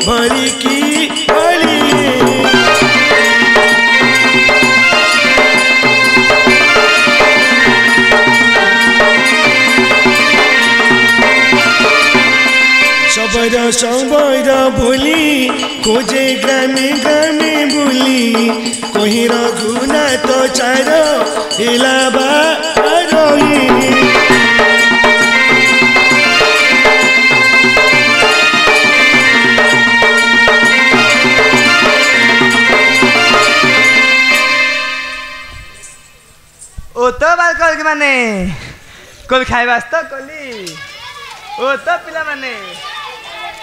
ভরিকি এরা সবরা বলি খোঁজে গ্রামে গ্রামে বলি কহির ঘুনাত চার এলাবা ও তো বার কলকে মানে কল খাইবাস তো কলি ও তো পিলা মানে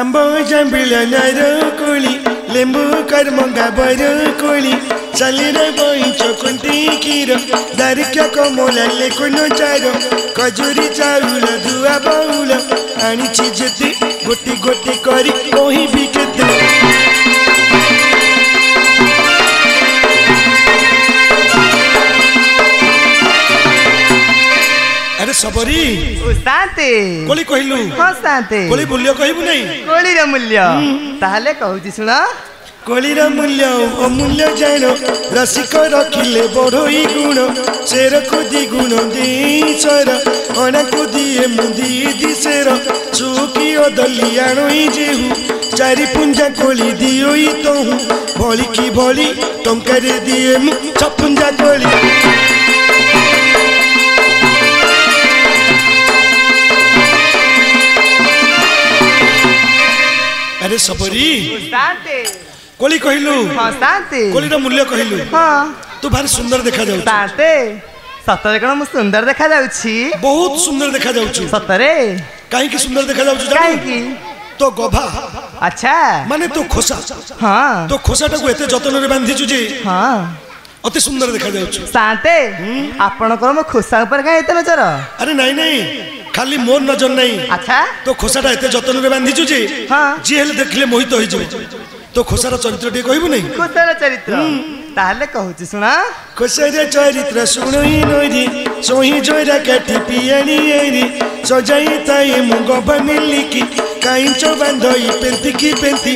आंबो जांबिल्या न्याय कोली, लिंबू करमंगा बर कोली, चाली रे बईचो कुंटी किर दारिक्य कोमोला लेकून चार खजुरी चारुल धुआ बाउल आणि चिजती गोटी गोटी करी कोही बिकते କହିଲେ ସବରି ଶାନ୍ତି କୋଳି କହିଲୁ ହଁ କୋଳି ମୂଲ୍ୟ କହିବୁ ନାହିଁ କୋଳିର ମୂଲ୍ୟ ତାହେଲେ କହୁଛି ଶୁଣ କୋଳିର ମୂଲ୍ୟ ଅମୂଲ୍ୟ ଜାଣ ରସିକ ରଖିଲେ ବଢ଼ୋଇ ଗୁଣ ସେରକୁ ଦି ଗୁଣ ଦିଶର ଅଣାକୁ ଦିଏ ମୁଁ ଦି ଦିଶେର ଚୁକି ଅଦଲି ଆଣୋଇ ଯେହୁ ଚାରି ପୁଞ୍ଜା କୋଳି ଦିଓଇ ଭଳି କି ଭଳି ଟଙ୍କାରେ ଦିଏ ମୁଁ ଛପୁଞ୍ଜା କୋଳି আরে সবরি কোলি কহিলু কোলির মূল্য কহিলু তু ভারি সুন্দর দেখা যাও সতরে কোন মু সুন্দর দেখা যাচ্ছি বহুত সুন্দর দেখা যাচ্ছি সতরে কাইকি সুন্দর দেখা যাচ্ছি কাইকি তো গভা আচ্ছা মানে তো খোসা হ্যাঁ তো খোসাটাকে এতে যত্নরে বাঁধিছু যে হ্যাঁ অতি সুন্দর দেখা যাচ্ছি সাতে আপনার মো খোসা উপরে কাই এতে নজর আরে নাই নাই খালি মোর নজর নেই আচ্ছা তো খোসাটা এতে যত্ন যত্নরে বাঁধিছু যে জি হ্যাঁ। হেলে দেখলে মোহিত যাবে তো খোসার চরিত্রটি কহবু নাই খোসার চরিত্র তাহলে কহুছি শোনা কোষরে চরিত্র শুনুই নইরি সহি জয়রা কাটি পিয়ানি এরি সজাই তাই মুগ বানিলিকি কাইঞ্চ বান্ধই পেন্তিকি পেন্তি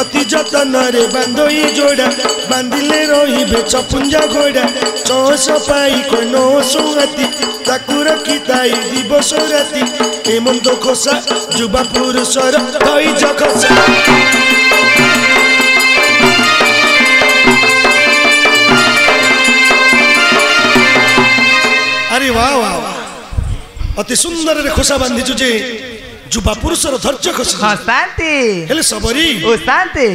অতি যতন রে বান্ধই জোড়া বান্ধিলে রহিবে চপুঞ্জা ঘোড়া চস পাই কোন সুহাতি তাকু রকি তাই দিবস রাতি এমন তো খোসা যুবা পুরুষর ধৈর্য খোসা अरे वाह वाह अति सुन्दर रे खोसा बांधिछु जे जुबा पुरुष र धैर्य खोस हा शान्ति हेले सबरी ओ शान्ति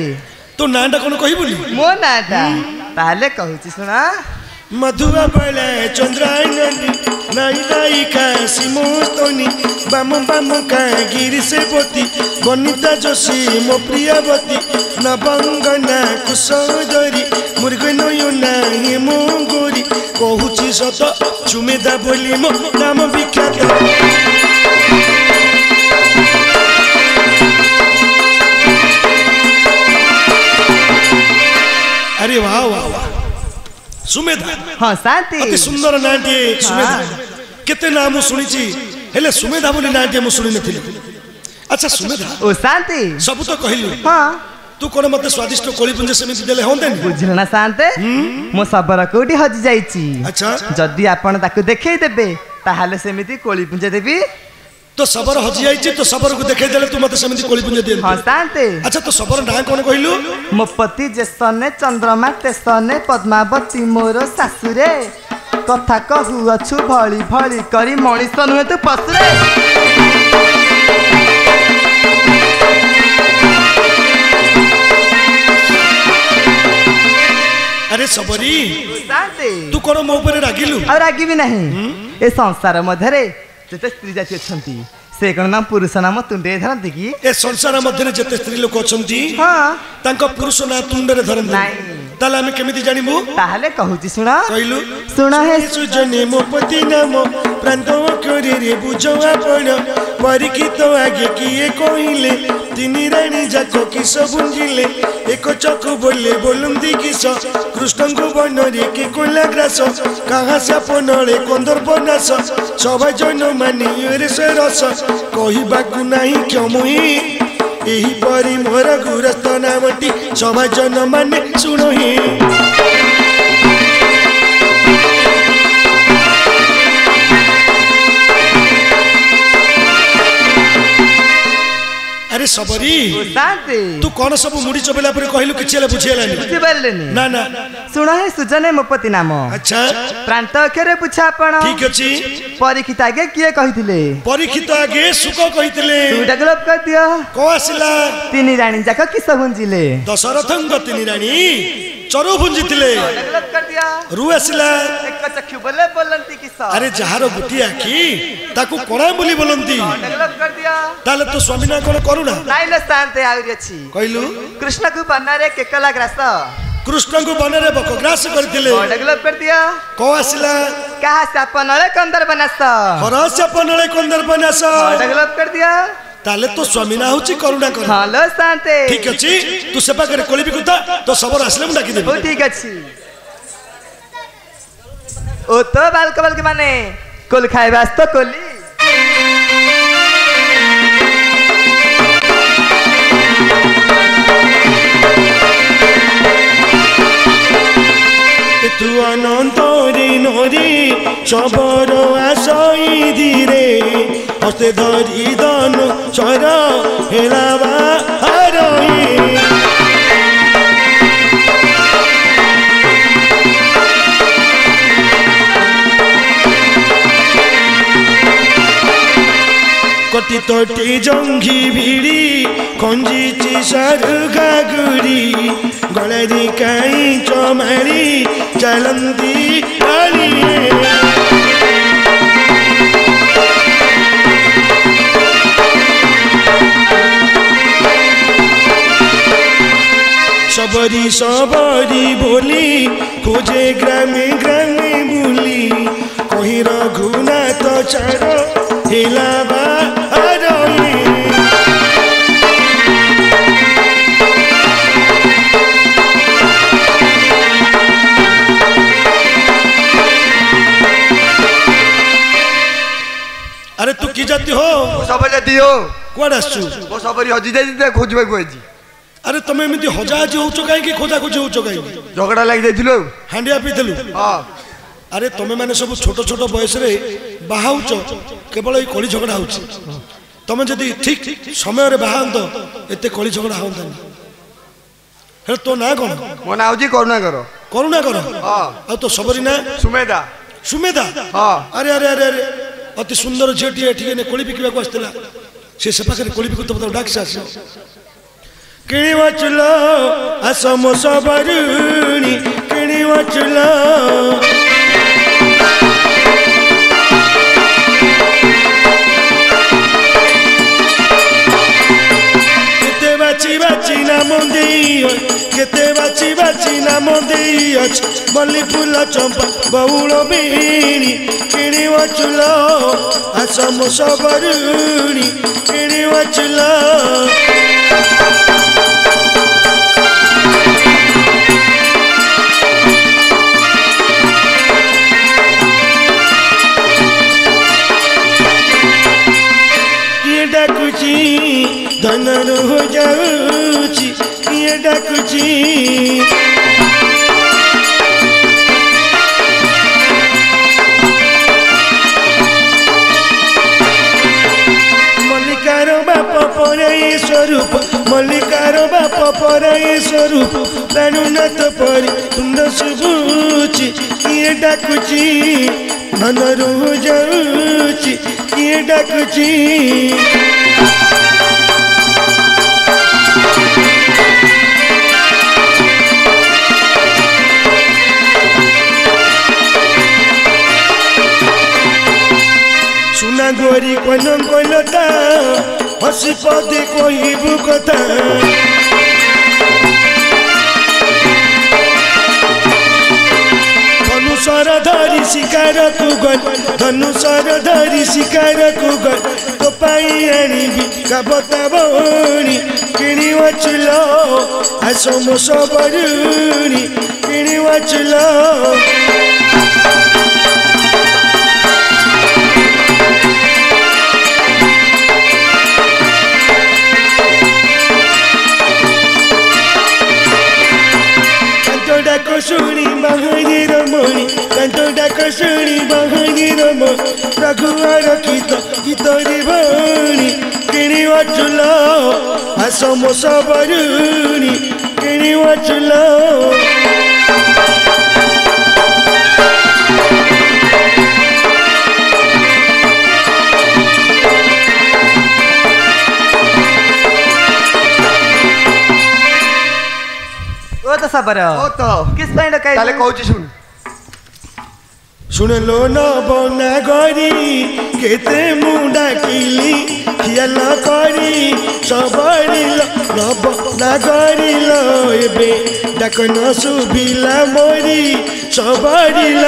तो नाडा कोन कहि बोली मो नाडा ताले कहू छी सुना मधुआ बले चंद्रायनंदी नाई नाई का सिमोस्तोनी बामु बामु का बोती बनिता जोशी मो प्रियवती नबङ्गना कुसदरी मुर्ग नयना हेमो गोरी କହୁଛି ସତ ଚୁମିଦା ବୋଲି ମୋ ନାମ ବିଖ୍ୟାତ ଆରେ ବା ବା ସୁମେଧା ଅତି ସୁନ୍ଦର ନାଁଟିଏ ସୁମେଧା କେତେ ନାଁ ମୁଁ ଶୁଣିଛି ହେଲେ ସୁମେଧା ବୋଲି ନାଁଟିଏ ମୁଁ ଶୁଣିନଥିଲି ଆଚ୍ଛା ସୁମେଧା ଓ ଶାନ୍ତି ସବୁ ତ କହିଲୁ ହଁ ତୁ କଣ ମତେ ସ୍ୱାଦିଷ୍ଟ କୋଳି ପୁଞ୍ଜ ସେମିତି ଦେଲେ ହଅନ୍ତାନି ବୁଝିଲେ ନା ସାନ୍ତେ ମୋ ଶବର କୋଉଠି ହଜି ଯାଇଛି ଆଚ୍ଛା ଯଦି ଆପଣ ତାକୁ ଦେଖେଇ ଦେବେ ତାହେଲେ ସେମିତି କୋଳି ପୁଞ୍ଜ ଦେବି ତୋ ଶବର ହଜି ଯାଇଛି ତୋ ଶବରକୁ ଦେଖେଇ ଦେଲେ ତୁ ମତେ ସେମିତି କୋଳି ପୁଞ୍ଜ ଦିଅ ହସାନ୍ତେ ଆଚ୍ଛା ତୋ ଶବର ନାଁ କ'ଣ କହିଲୁ ମୋ ପତି ଜେସନେ ଚନ୍ଦ୍ରମା ତେସନେ ପଦ୍ମାବତୀ ମୋର ଶାଶୁରେ କଥା କହୁଅଛୁ ଭଳି ଭଳି କରି ମଣିଷ ନୁହେଁ ତୁ ପଶୁରେ ଆରେ ଶବରୀ ତୁ କ'ଣ ମୋ ଉପରେ ରାଗିଲୁ ଆଉ ରାଗିବି ନାହିଁ ଏ ସଂସାର ମଧ୍ୟରେ ଯେତେ ସ୍ତ୍ରୀ ଜାତି ଅଛନ୍ତି ସେ କ'ଣ ନା ପୁରୁଷ ନାମ ତୁଣ୍ଡରେ ଧରନ୍ତି କି ଏ ସଂସାର ମଧ୍ୟରେ ଯେତେ ସ୍ତ୍ରୀ ଲୋକ ଅଛନ୍ତି ତାଙ୍କ ପୁରୁଷ ନାଁ ତୁଣ୍ଡରେ ଧରନ୍ତି ନାହିଁ ତାହେଲେ ଆମେ କେମିତି ଜାଣିବୁ ତାହେଲେ କହୁଛି ଶୁଣ କହିଲୁ ଶୁଣ ହେ ସୁଜନେ ମୋ ପତି ନାମ ପ୍ରାନ୍ତ ଅକ୍ଷରରେ ବୁଝ ଆପଣ ପରୀକ୍ଷିତ ଆଗେ କିଏ କହିଲେ ତିନି ରାଣୀ ଯାକ କିସ ବୁଞ୍ଜିଲେ ଏକ ଚକ ବୋଲେ ବୋଲନ୍ତି କିସ କୃଷ୍ଣଙ୍କୁ ବନରେ କି କୋଲା ଗ୍ରାସ କାହା ସାପ ନଳେ କନ୍ଦର୍ପ ନାଶ ସଭା ଜନ ମାନି ରସ କହିବାକୁ ନାହିଁ କ୍ଷମୁହିଁ ଏହିପରି ମୋର ଗୁରସ୍ତ ନାମଟି ସମାଜ ମାନେ ଶୁଣ ହିଁ আরে সবরি তু কোন সব মুড়ি চবেলা পরে কহিলু কিছু হেলে বুঝি হেলানি বুঝি পারলেনি না না শুনা হে সুজনে মপতি নাম আচ্ছা প্রান্ত অক্ষরে পুছা আপন ঠিক আছে পরীক্ষিত আগে কিয়ে কহিলে পরীক্ষিত আগে সুক কহিলে দুইটা গ্লব কই দিও কো আসিলা তিন রানী যাক কিস ভুঞ্জিলে দশরথঙ্গ তিন রানী চরু ভুঞ্জিলে রু আসিলা এক চক্ষু বলে বলন্তি কি কিস আরে যাহার গুটি আখি তাকু কোড়া বলি বলন্তি তাহলে তো স্বামী না কোন করু ಕರುಣ ನಾಯಿನ ಸ್ಥಾನತೆ ಆಗುರಿ ಅಚ್ಚಿ ಕೈಲು ಕೃಷ್ಣಕು ಬನ್ನರೆ ಕೆಕ್ಕಲ ಗ್ರಾಸ ಕೃಷ್ಣಕು ಬನ್ನರೆ ಬಕ ಗ್ರಾಸ ಕರ್ತಿಲೆ ಬಡಗಲ ಕರ್ತಿಯ ಕೋ ಆಸಿಲ ಕಹ ಸಪನಳೆ ಕಂದರ್ ಬನಸ ಹರ ಸಪನಳೆ ಕಂದರ್ ಬನಸ ಬಡಗಲ ಕರ್ತಿಯ ତାହେଲେ ତୋ ସ୍ୱାମୀ ନା ହଉଛି କରୁଣାକର ଭଲ ଶାନ୍ତେ ଠିକ ଅଛି ତୁ ସେ ପାଖରେ କୋଳିବି କୁତା ତୋ ସବର ଆସିଲେ ମୁଁ ଡାକିଦେବି ହଉ ଠିକ ଅଛି ଓ ତ ବାଲକ ବାଲକ ମାନେ କୋଲ ଖାଇବା ଆସ ତ କୋଲି তু অনন্তরে নরে সবর আশই ধীরে হস্তে ধরি দন চর হেলাবা হরই কটি তটি জঙ্গি ভিড়ি খঞ্জিচি সারু গাগুড়ি सबरी सबरी बोली खोजे ग्रामे ग्रामे बोली कहीं रघुनाथ तो चारो জাতি হো সব জাতি হো কুয়াড়ে আসছু ମୋ ସବରି ହଜି ଯାଇଛି ତାକୁ ଖୋଜିବାକୁ ଆଇଛି আরে তুমি এমনি হজা যে হজাহাজি হচ্ছ কাইকি খোঁজাখুঁজি হচ্ছ কাইকি ଝଗଡ଼ା ଲାଗି ଯାଇଥିଲୁ ଆଉ ହାଣ୍ଡିଆ ପିଇଥିଲୁ হ্যাঁ আরে তুমি মানে সব ছোট ছোট বয়সে বাহাউছো কেবল এই কলি ঝগড়া হচ্ছে তুমি যদি ঠিক সময়ের বাহা হত এতে কলি ঝগড়া না হ্যাঁ তো না কোন মো ମୋ ନାଁ ହେଉଛି କରୁଣାକର করুণা কর আর তো সবরি না সুমেদা সুমেদা হ্যাঁ আরে আরে আরে আরে ଅତି ସୁନ୍ଦର ଝିଅଟିଏ ଏଠିକି ଏନେ କୋଳି ବିକିବାକୁ ଆସିଥିଲା ସେ ସେ ପାଖରେ କୋଳି ବିକୁଥିବ ତାକୁ ଡାକି ଆସିବ କିଣିବ ଚୁଲ ଆସ ମୋ ସବରୁଣୀ କିଣିବ ଚୁଲ କେତେ ବାଚିବା নাম দেই কেতে বাছি বাছি নাম দেই অছ বলি ফুল চম্পা বউল বেণী কিଣିব চুল আস মো সবরুণী কিণিব চুল ডাকুছি ধনর হয়ে যাও डकुची मल्लिकार बाप परई स्वरूप मल्लिकार बाप पर स्वरूप प्राणनाथ पर तुंड शुभुची किए डाकुची मन रू जाऊची किए डाकुची না গরি কোন কইলতা হসি পদে কহিবু কথা ধনুষর ধরি শিকার কু গল ধনুষর ধরি শিকার কু গল তো পাই আনিবি কাবতা বৌণী কিণিব চুল আস মো সবরুণী কিণিব চুল ডাকো শুনি বাঙালি রমণী কান্ত ডাকো শুনি বাঙালি রমণী রঘুয়ার গীত গীতরে ভণী কিনিও চুল আস মো সবরুণী কিনিও চুল কত সাবর ও তো কিস পাই না কাই তাহলে কইছি শুন শুনলো না বনা গরি কেতে মু ডাকিলি খেয়াল করি সবরিল নব না করিল এবে ডাক না শুভিলা মরি সবরিল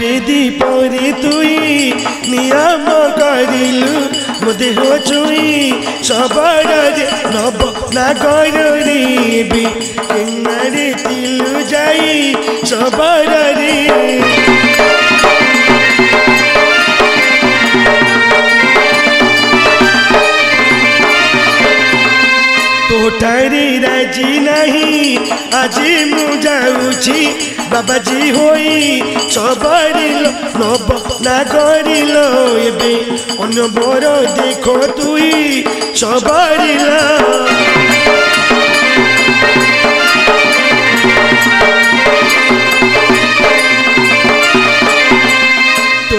বেদি পরি তুই নিয়ম করিলু মোদেহ চুই সবার নব না করিবি কিনারে তিলু যাই সবার ঠারি ରାଜି ନାହିଁ ଆଜି ମୁଁ ଯାଉଛି ବାବାଜୀ ହୋଇ ଚବରିଲ ନବ ନାଗରିଲ ଏବେ ଅନ୍ୟ ବର ଦେଖ ତୁଇ ଚବରିଲା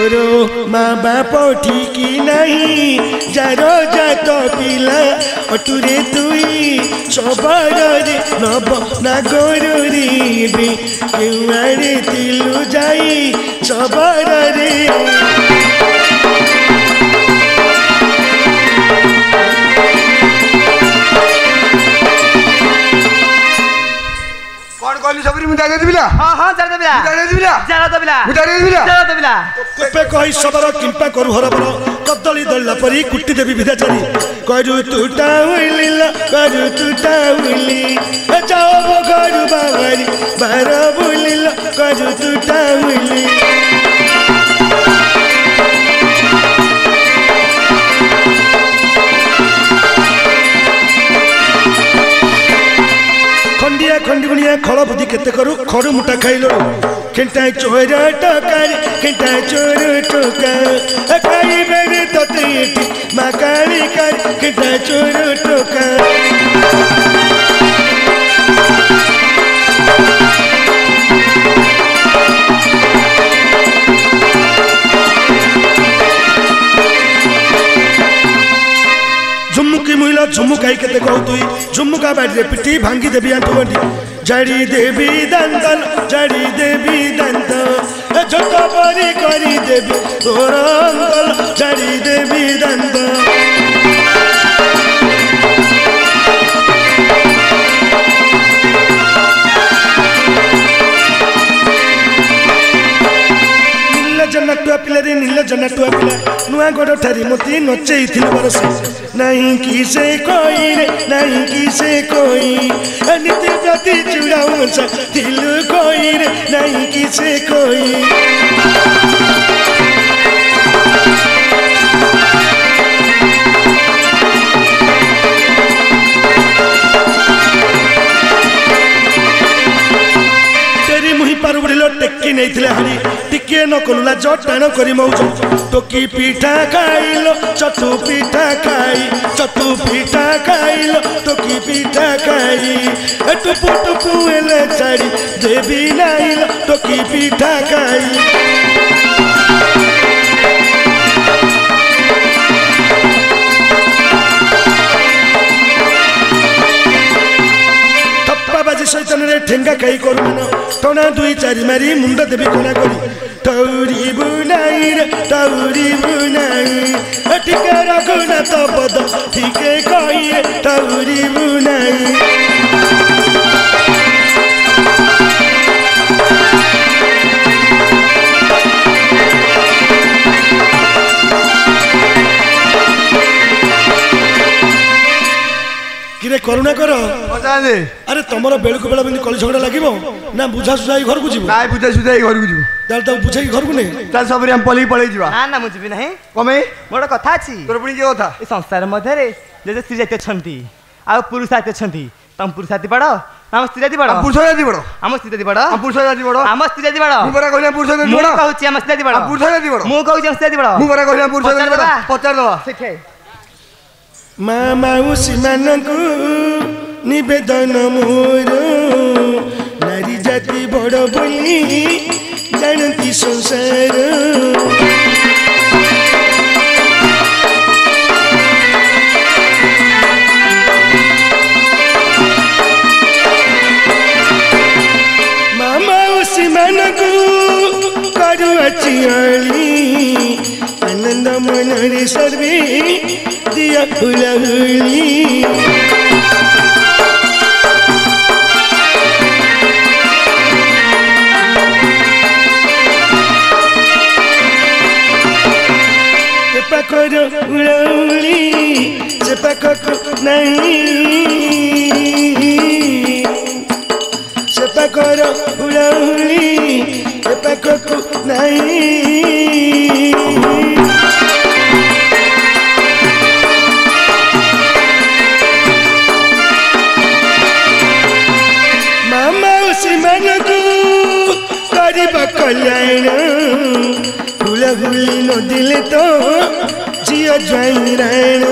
তোরো মা বাপ ঠিকই নাই যার জাত পিলা অটুরে তুই সবারে নব নাগরে রে কেউ আরে তিলু যাই সবারে କହିଲି ସବୁରି ମୁଁ ଜାଣି ଦେବିଲା ହଁ ହଁ ଜାଣି ଦେବିଲା ଜାଣି ଦେବିଲା ଜାଣି ଦେବିଲା ମୁଁ ଜାଣି ଦେବିଲା ଜାଣି ଦେବିଲା କୁପେ କହି ସବର କିମ୍ପା କରୁ ହରବର କଦଳୀ ଦଳିଲା ପରି କୁଟି ଦେବି ବିଧାଚାରୀ କରୁ ତୁଟା ଉଇଲିଲା କରୁ ତୁଟା ଉଇଲି ଯାଓ ଘରୁ ବାହାରି ବାର ବୁଲିଲା କରୁ ତୁଟା ଉଇଲି কেতে করু খড় মুটা খাইল খেলটায় চোর টকার খেলটায় চোর টোকার কারি মা কারি কার খেলটায় চোর টোকার ঝুমুকাই কেতে কৌতুই ঝুমুকা বাড়িরে পিটি ভাঙ্গি দেবি আঁটুয়াটি জড়ি দেবি দন্তন জড়ি দেবি দন্ত ছোট পরি করি দেবি তোর জড়ি দেবি দন্ত ପିଲାରେ ନୀଲ ଜନାଟୁଆ ପିଲା ନୂଆ ଗୋଡ଼ ଠାରି ମୋତେ ନଚେଇଥିଲୁ ବରସ ନାହିଁ କି ସେ କହିରେ ନାହିଁ କି ସେ କହି ଏମିତି ପ୍ରତି ଚୁଡ଼ା ଉଞ୍ଚା ଥିଲୁ କହିରେ ନାହିଁ କି ସେ କହି ନେଇଥିଲେ ହାରି ଟିକେ ନକଲୁଲା ଜଟାଣ କରି ମଉଜ ଟୋକି ପିଠା ଖାଇଲ ଚଟୁ ପିଠା ଖାଇ ଚଟୁ ପିଠା ଖାଇଲ ଟୋକି ପିଠା ଖାଇ ଏଠୁ ପୁଟୁପୁ ହେଲେ ଛାଡ଼ି ଦେବି ନାଇଲ ଟୋକି ପିଠା ଖାଇ শৈতানের ঠেঙ্গা খাই করবি না টনা দুই চারি মারি মুন্ডা দেবি খোলা করি তৌরি বুনাই তৌরি বুনাই ঠিকে রাখুনা তো পদ ঠিকে কই তৌরি বুনাই রে করুণা কর আরে তোমার বেড়কু বেড়া এমনি কলি ঝগড়া লাগিব না বুঝা সুঝাই ঘরকু যাব না বুঝা সুঝাই ঘরকু যাব তাহলে তাকে বুঝাই ঘরকু নে তাহলে সবরি আমি পলাই পলাই যা না না মু যাবি না কমে বড় কথা আছে তোর পুনি যে কথা এই সংসার মধ্যে রে যে স্ত্রী জাতি অছন্তি আর পুরুষ জাতি অছন্তি তম পুরুষ জাতি বড় ଆମ ସ୍ତ୍ରୀ ଜାତି ବଡ଼ ପୁରୁଷ ଜାତି ବଡ଼ ଆମ ସ୍ତ୍ରୀ ଜାତି ବଡ଼ ଆମ ପୁରୁଷ ଜାତି ବଡ଼ ଆମ ସ୍ତ୍ରୀ ଜାତି ବଡ଼ ମୁଁ ପରା କହିଲା ପୁରୁଷ ଜାତି ବଡ଼ କହୁଛି ଆମ ସ୍ତ୍ରୀ ଜାତି ବଡ଼ ପୁରୁଷ ଜାତି ବଡ଼ ମୁଁ କହୁଛି ଆମ ସ୍ତ୍ରୀ ଜାତି ବଡ଼ ମୁଁ ପରା କହିଲା ପୁରୁଷ ଜାତି ବଡ଼ ପଚାରିଦେବା ମା ମାଉସୀମାନଙ୍କୁ ନିବେଦନ ମୋର ନାରୀ ଜାତି ବଡ଼ ବୋଲି ଜାଣନ୍ତି ସଂସାର ମା ମାଉସୀମାନଙ୍କୁ କରୁଅଛି ଅଳି बनरी सर्वे दिया खुलगली पकड़ उड़ी चिपक नहीं चिपक नहीं করিব কল্যাণ হুল হুলি নদিলে তো ঝিও জয়রায়ণ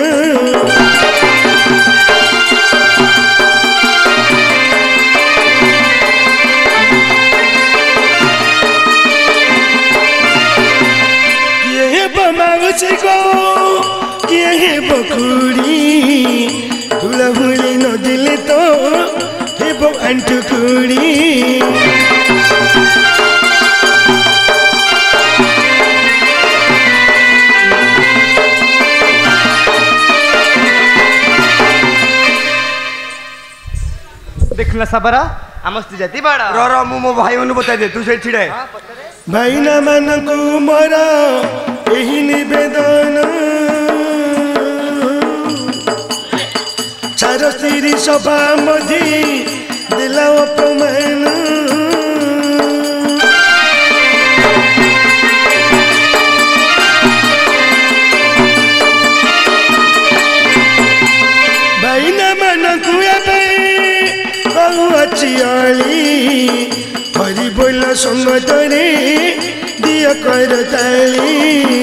মাগুছি গো কিয়ে হে বকুড়ি হুল হুলি নদিলে তো হেব আন্টু কুড়ি देखना सबरा हमस्त जति बड़ा रो रो मु मो भाई मनु बताई दे तू से छिड़े भाई ना मन को मरा यही निवेदन चार सिरी सभा मधी दिला अपमान सम्मत रे दिया कर ताली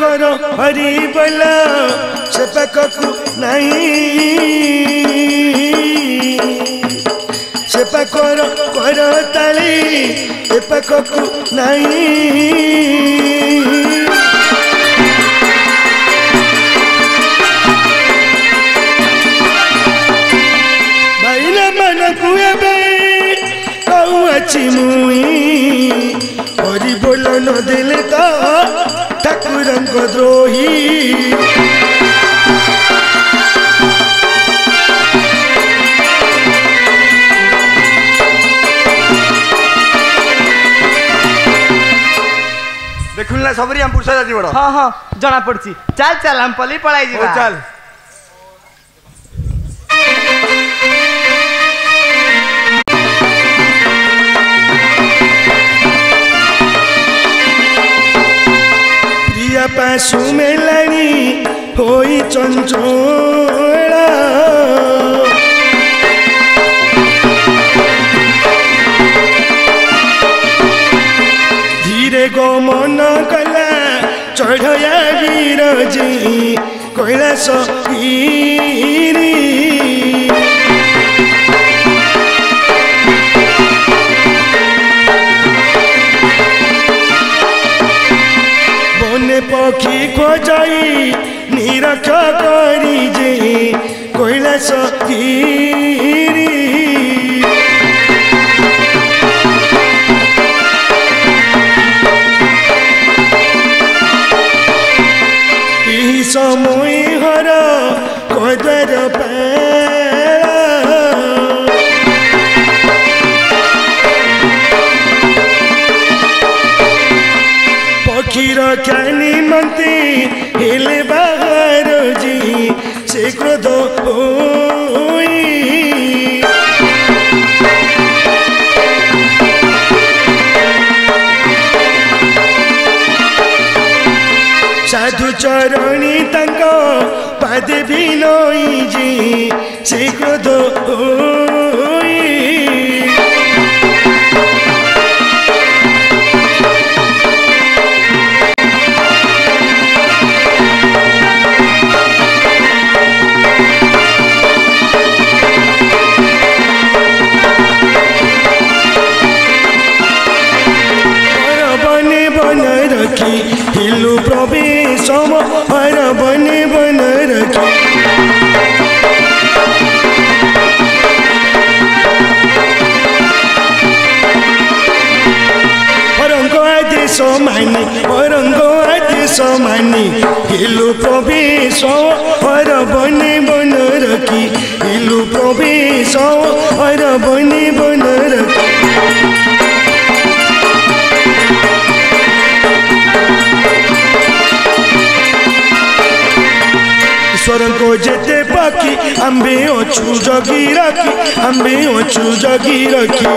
करो हरि बोला से पाखकु नहीं से पाखर कर ताली ए पाखकु नहीं যাচ্ছি মুই হরি বল নদেলে তা ঠাকুরঙ্ক দ্রোহী দেখুন না সবরি আমি পুরসা যাচ্ছি বড় হ্যাঁ হ্যাঁ জনা পড়ছি চাল চাল আমি পলি পড়াই যাবো চাল पासु मेलानी होइ चन्चोला धीरे गो मन कला चढया बिरजी की সখী কজাই নিরক্ষ করি যে কৈলাস প্রবেশ হর বনে বন রকি ইলু প্রবেশ হর বনে বন ईश्वर को जेते पाखी आम्बे अछु जगी राखी आम्बे अछु जगी रखी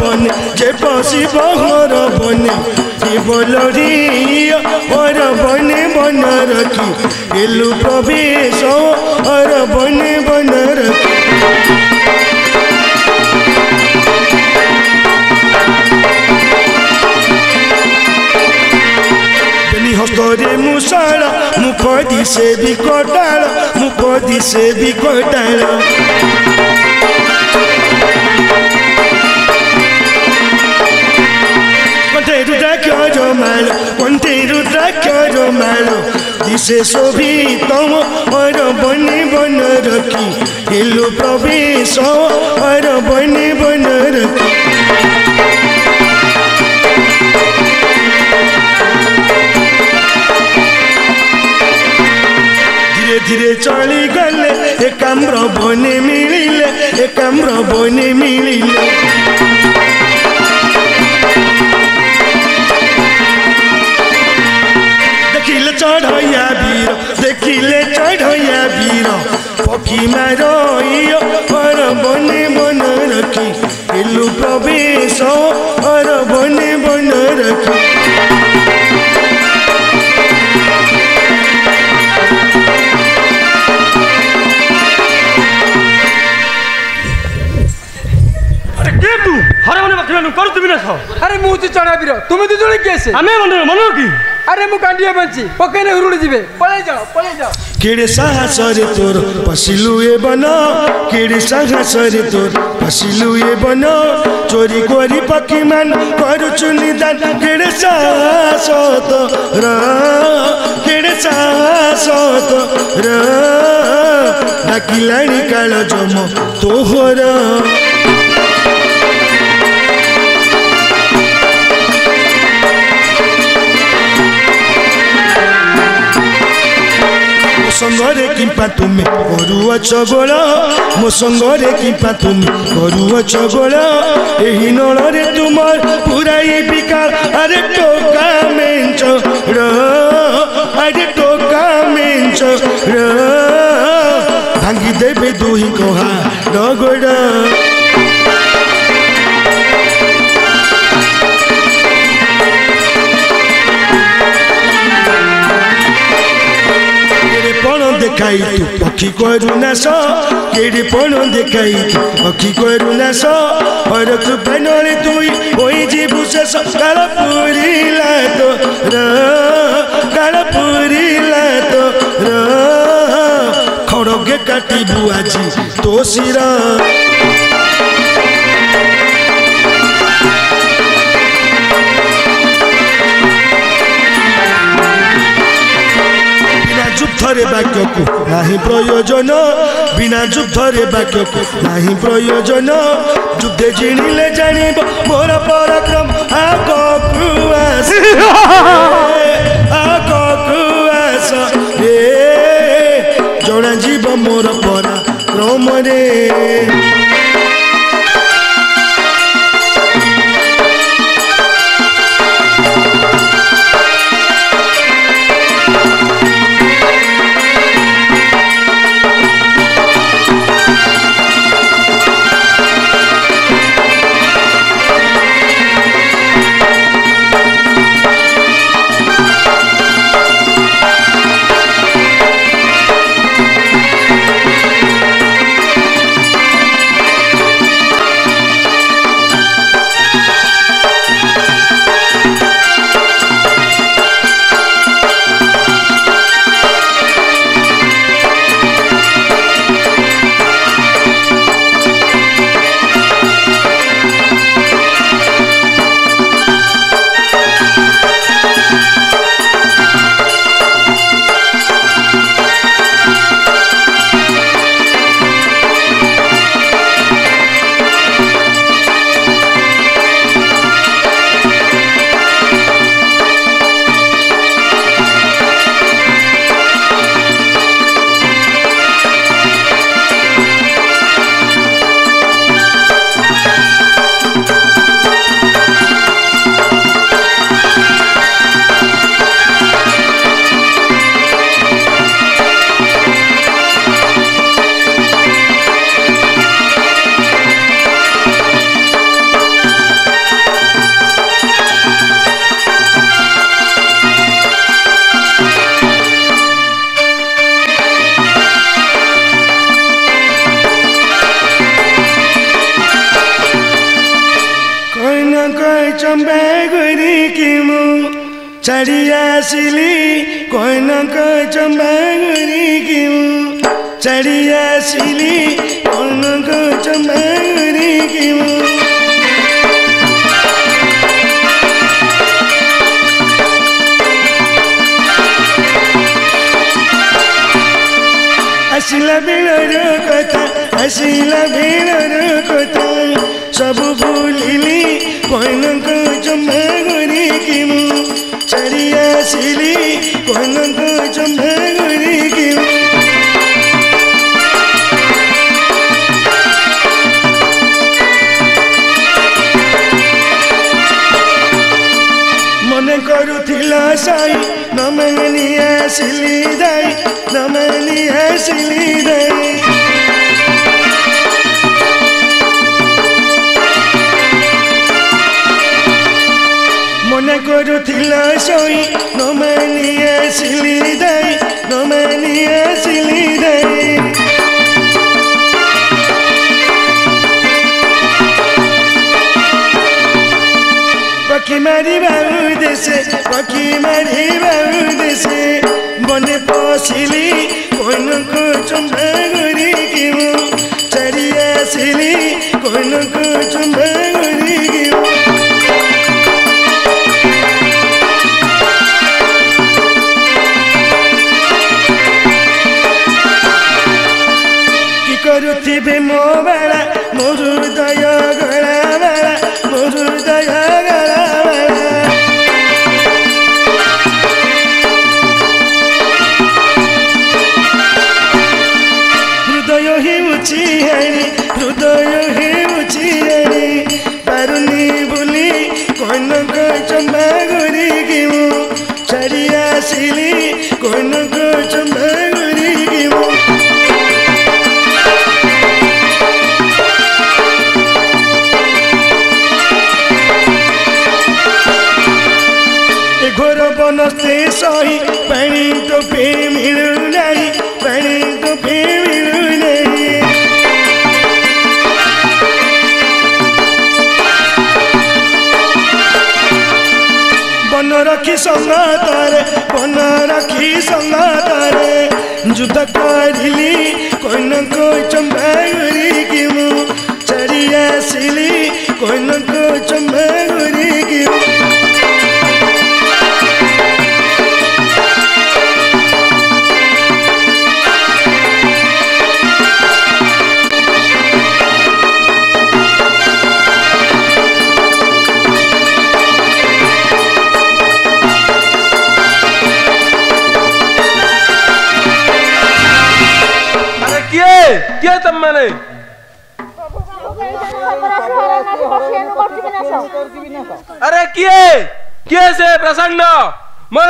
बने जे पासी बहर बने जीवलिया बने बन रखी गेलु प्रवेश हर बने बन रखी हस्तरे मुसाल मुख दिशे भी कटाल मुख दिशे भी कटाल মালো দিশে শোভিতম হর বনে বন রকি হেলু প্রবেশ হর বনে বন রকি धीरे चली गले एक आम्र बने मिले एक आम्र बने मिले চড়ইয়া বীর দেখিলে চড়ইয়া বীর পকি মারইয় পর বনে বন রখি এলু প্রবেশ পর বনে বন রখি হরে মনে করো তুমি না আরে মু হচ্ছে চড়া বীর তুমি দুজনে কে আছে আমি মনে মনে কি আরে মু কান্ডিয়া বাঁচি পকাইলে উড়ুড়ি দিবে পলাই যাও পলাই যাও কেড়ে সাহসরে তোর ফসিলু এ বন কেড়ে সাহসরে তোর ফসিলু এ বন চোরি করি পাখি মান করুছু নিদান কেড়ে সাহস তোর কেড়ে সাহস তোর ডাকিলানি কাল জম তোহরা সঙ্গরে কিংবা তুমি করুଅছ গোল ମୋ ସଙ୍ଗରେ କିମ୍ପା ତୁମେ କରୁଅଛ ଗୋଳ ଏହି ନଳରେ ତୁମର ପୁରାଇ ବିକାର ଆରେ ଟୋକା ମେଞ୍ଚ ର ଆରେ ଟୋକା ମେଞ୍ଚ ର ଭାଙ୍ଗି ଦେବେ ଦୁହିଁ କହା ଡଗଡ଼ देखाइतु पखी गरू नस केडी पण देखाइतु पखी गरू नस हरक बनले तुई होई जी बुसस काल पुरिला तो र काल पुरी लातो, र खडगे काटिबु आजि तो सिरा যুদ্ধরে বাক্যকু নাহি প্রয়োজন বিনা যুদ্ধরে বাক্যকু নাহি প্রয়োজন যুদ্ধে জিণিলে জানিব মোর পরাক্রম আগকু আস আগকু আস রে জনা জীব মোর পরাক্রম রে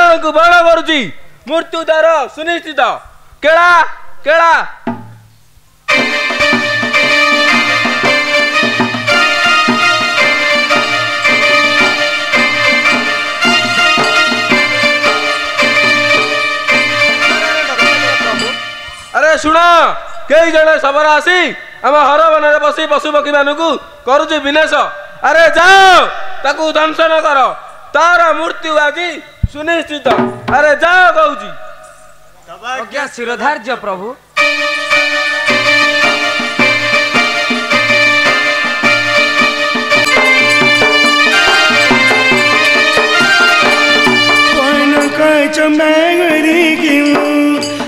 ମୃତ୍ୟୁକୁ ବରଣ କରୁଛି ମୃତ୍ୟୁ ଦର ସୁନିଶ୍ଚିତ କେଳା କେଳା ଆରେ ଶୁଣ କେହି ଜଣେ ଶବର ଆସି ଆମ ହର ମନରେ ବସି ପଶୁପକ୍ଷୀ ମାନଙ୍କୁ କରୁଛି ବିନାଶ ଆରେ ଯାଅ ତାକୁ ଦଂଶନ କର ତାର ମୃତ୍ୟୁ ଆଜି सुनिश्चित अरे जाओ गौजी क्या शिरोधार्य प्रभु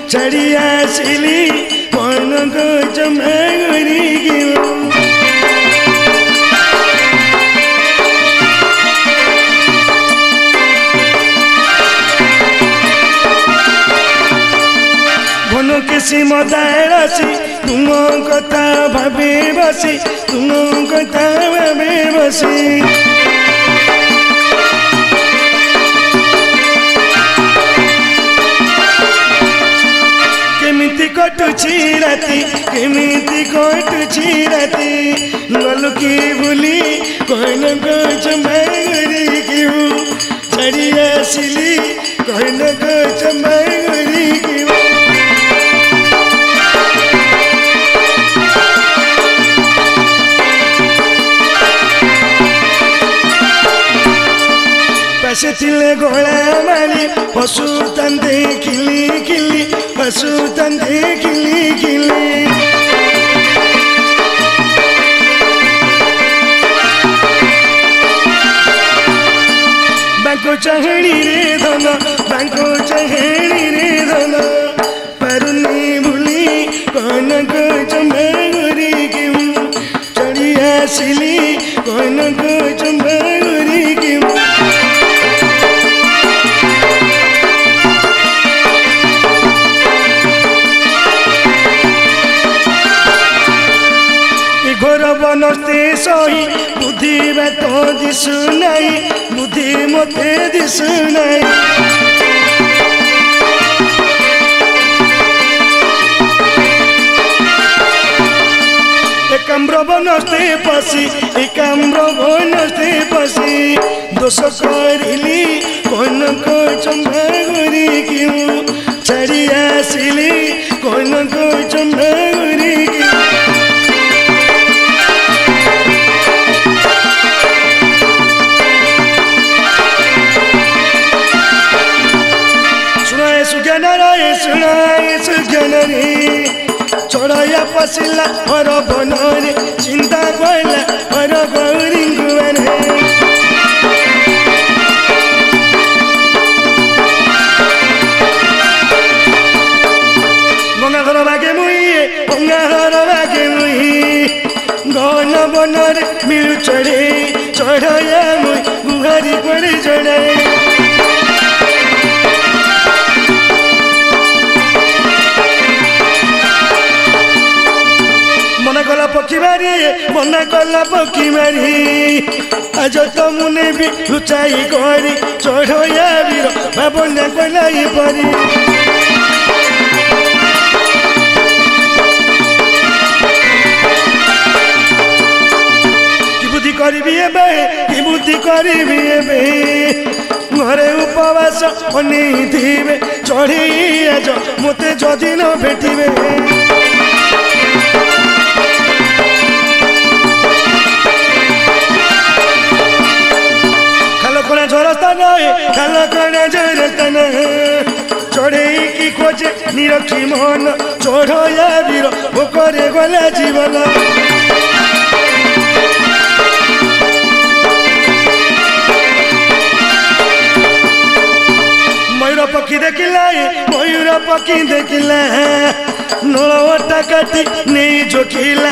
चढ़िया सिली कौन को चमेग ଆସି ମଦାଏ ଆସି ତୁମ କଥା ଭାବି ବସି ତୁମ କଥା ଭାବି ବସି କେମିତି କଟୁଛି ରାତି କେମିତି କଟୁଛି ରାତି ଗଲୁ କି ଭୁଲି କହିଲ ଗଛ ମାଇଗରି କେଉଁ ଛାଡ଼ି ଆସିଲି କହିଲ ଗଛ ମାଇଗରି କେଉଁ ಸಿಟಿಲೆ ಗೋಳ ಮಳಿ ಪಶು ತಂದೆ ಕಿಲಿ ಕಿಲಿ ಪಶು ತಂದೆ ಕಿಲಿ ಕಿಲಿ ಬ್ಯಾಂಕು ಚಹಣಿ ರೇ ಧನ ಬ್ಯಾಂಕು ಚಹಣಿ ರೇ ಧನ ಪರುನಿ ಮುಳಿ ಕನಕ ಚಂಬಗುರಿ ಕಿಂ ಚಳಿ ಆಸಿಲಿ ಕನಕ ಚಂಬರಿ ବନସ୍ତେ ସହି ବୁଦ୍ଧି ବା ତ ଦିଶୁ ନାହିଁ ବୁଦ୍ଧି ମୋତେ ଦିଶୁ ନାହିଁ करिली गरी बनाए सुजनरी छोड़या पसिला और बनरे चिंता बोला और गौरिंगुवन है গঙ্গা ঘর বাগে মুই গঙ্গা ঘর বাগে মুই গন বনরে মিলু চড়ে চড়য়া পক্ষী মনে কলা পক্ষী মারি আজ তমু বি লুচাই করি চড়ইয়া বীর বাবনে কলাই পারি করবি এবে কি করবি এবে ঘরে উপবাস অনেক থিবে চড়িয়ে মতে যদি না ভেটিবে बनाए कला का जरतन तन की खोज निरखी मन चोर या वीर करे गला जीवन मयूर पक्षी देखिला मयूर पक्षी देखिला ନୋଳଟା का ନେଇ ଝୋକିଲା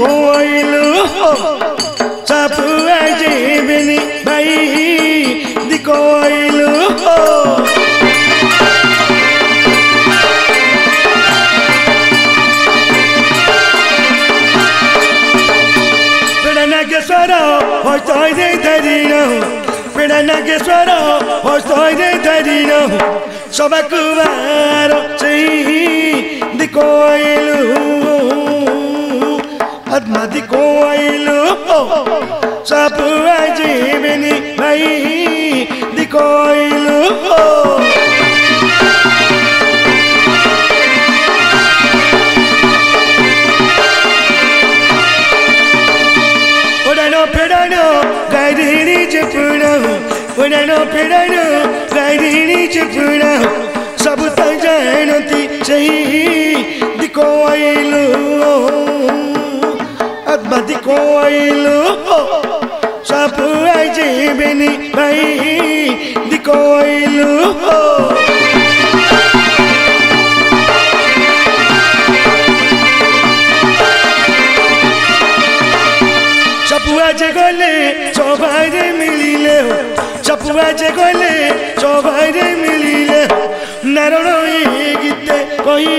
कोयल हो सब जीवनी भाई दी कोयल हो नागेश्वर हो सोई दे धरी रहूं पिड़ा नागेश्वर हो सोई दे धरी रहूं सबक वार सही दिकोयल मदिको आइलो सब जीवनी भई दिखो आइलो उड़ानो फिरानो गायरी चिपड़ा उड़ानो फिरानो गायरी सब तो जानती सही ಬದಿ ಕೋಯಿಲು ಸಾಪು ಜೀವಿನಿ ಬೈ ದಿ ಕೋಯಿಲು চপুয়া যে গলে সবাই রে মিলিলে চপুয়া যে গলে সবাই রে মিলিলে নারণ গীতে কহি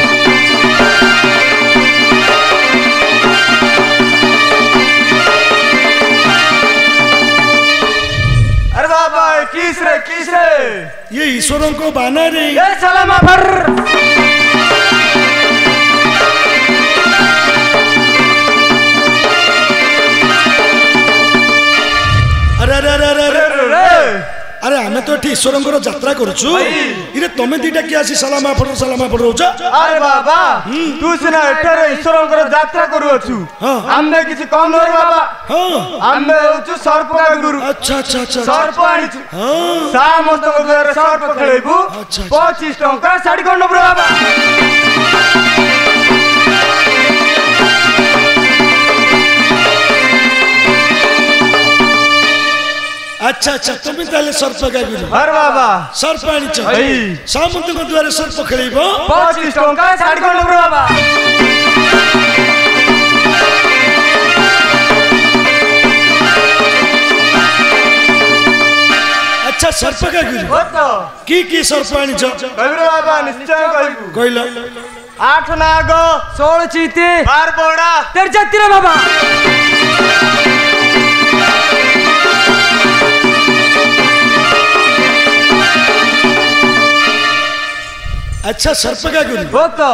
किस रे किस रे ये ईश्वरों को बाना रे ये सलामा भर अरे अरे अरे अरे अरे अरे हमें तो ये ईश्वरों को यात्रा करुचु ଇରେ ତମେ ଦିଟା କିଏ ଆସି ସାଲାମ ଆପଣ ସାଲାମ ଆପଣ ରହୁଛ ଆରେ ବାବା ତୁ ସିନା ଏଠାରେ ଈଶ୍ୱରଙ୍କର ଯାତ୍ରା କରୁଅଛୁ ଆମେ କିଛି କମ ନୁହଁ ବାବା ଆମେ ହେଉଛୁ ସର୍ପ ଗୁରୁ ଆଚ୍ଛା ଆଚ୍ଛା ଆଚ୍ଛା ସର୍ପ ଆଣିଛୁ ସମସ୍ତଙ୍କ ଦ୍ୱାରା ସର୍ପ ଖେଳେଇବୁ ପଚିଶ ଟଙ୍କା ଶାଢ଼ୀ ଖଣ୍ଡ ପୁରା ବାବା अच्छा अच्छा तुम्हें ताले सर्प गागुरी अरे बाबा सर्प आनी चाहिए सामंत को द्वारे सर्प खेलेबो 25 टंका 60 कोन रे बाबा अच्छा सर्प गागुरी हो तो की की सर्प आनी छ गागुरी बाबा निश्चय कहबू कहलो आठ नाग 16 चीते 12 बोड़ा 13 बाबा আচ্ছা সর্পকা গুরু ও তো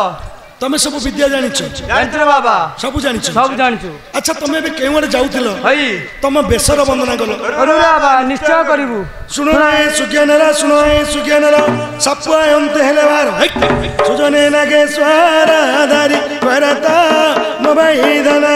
তুমি সব বিদ্যা জানিছ জানিছো বাবা সব জানিছো সব জানিছো আচ্ছা তুমি এবে কেউ আড়ে যাউছিল হই তম বেসর বন্দনা কল অরে বাবা নিশ্চয় করিবু শুনো রে সুজ্ঞানরা শুনো রে সুজ্ঞানরা সাপুয়া অন্ত হেলে বার সুজনে লাগে সারা দারি করতা মোবাইল দানা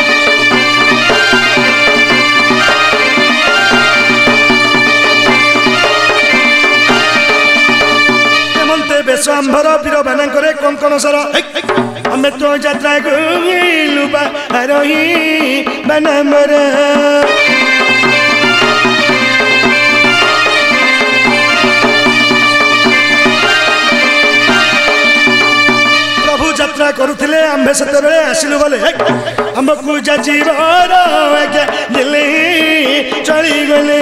ବେଶ ଆମ୍ଭର ବୀର ମାନଙ୍କରେ କଙ୍କଣ ସର ଆମେ ତୋ ଯାତ୍ରା କହିଲୁ ବା ରହି ବାନାମର ଯାତ୍ରା କରୁଥିଲେ ଆମ୍ଭେ ସେତେବେଳେ ଆସିଲୁ ଗଲେ ଆମକୁ ଯାଚିବାର ଆଜ୍ଞା ଦେଲେ ଚଳିଗଲେ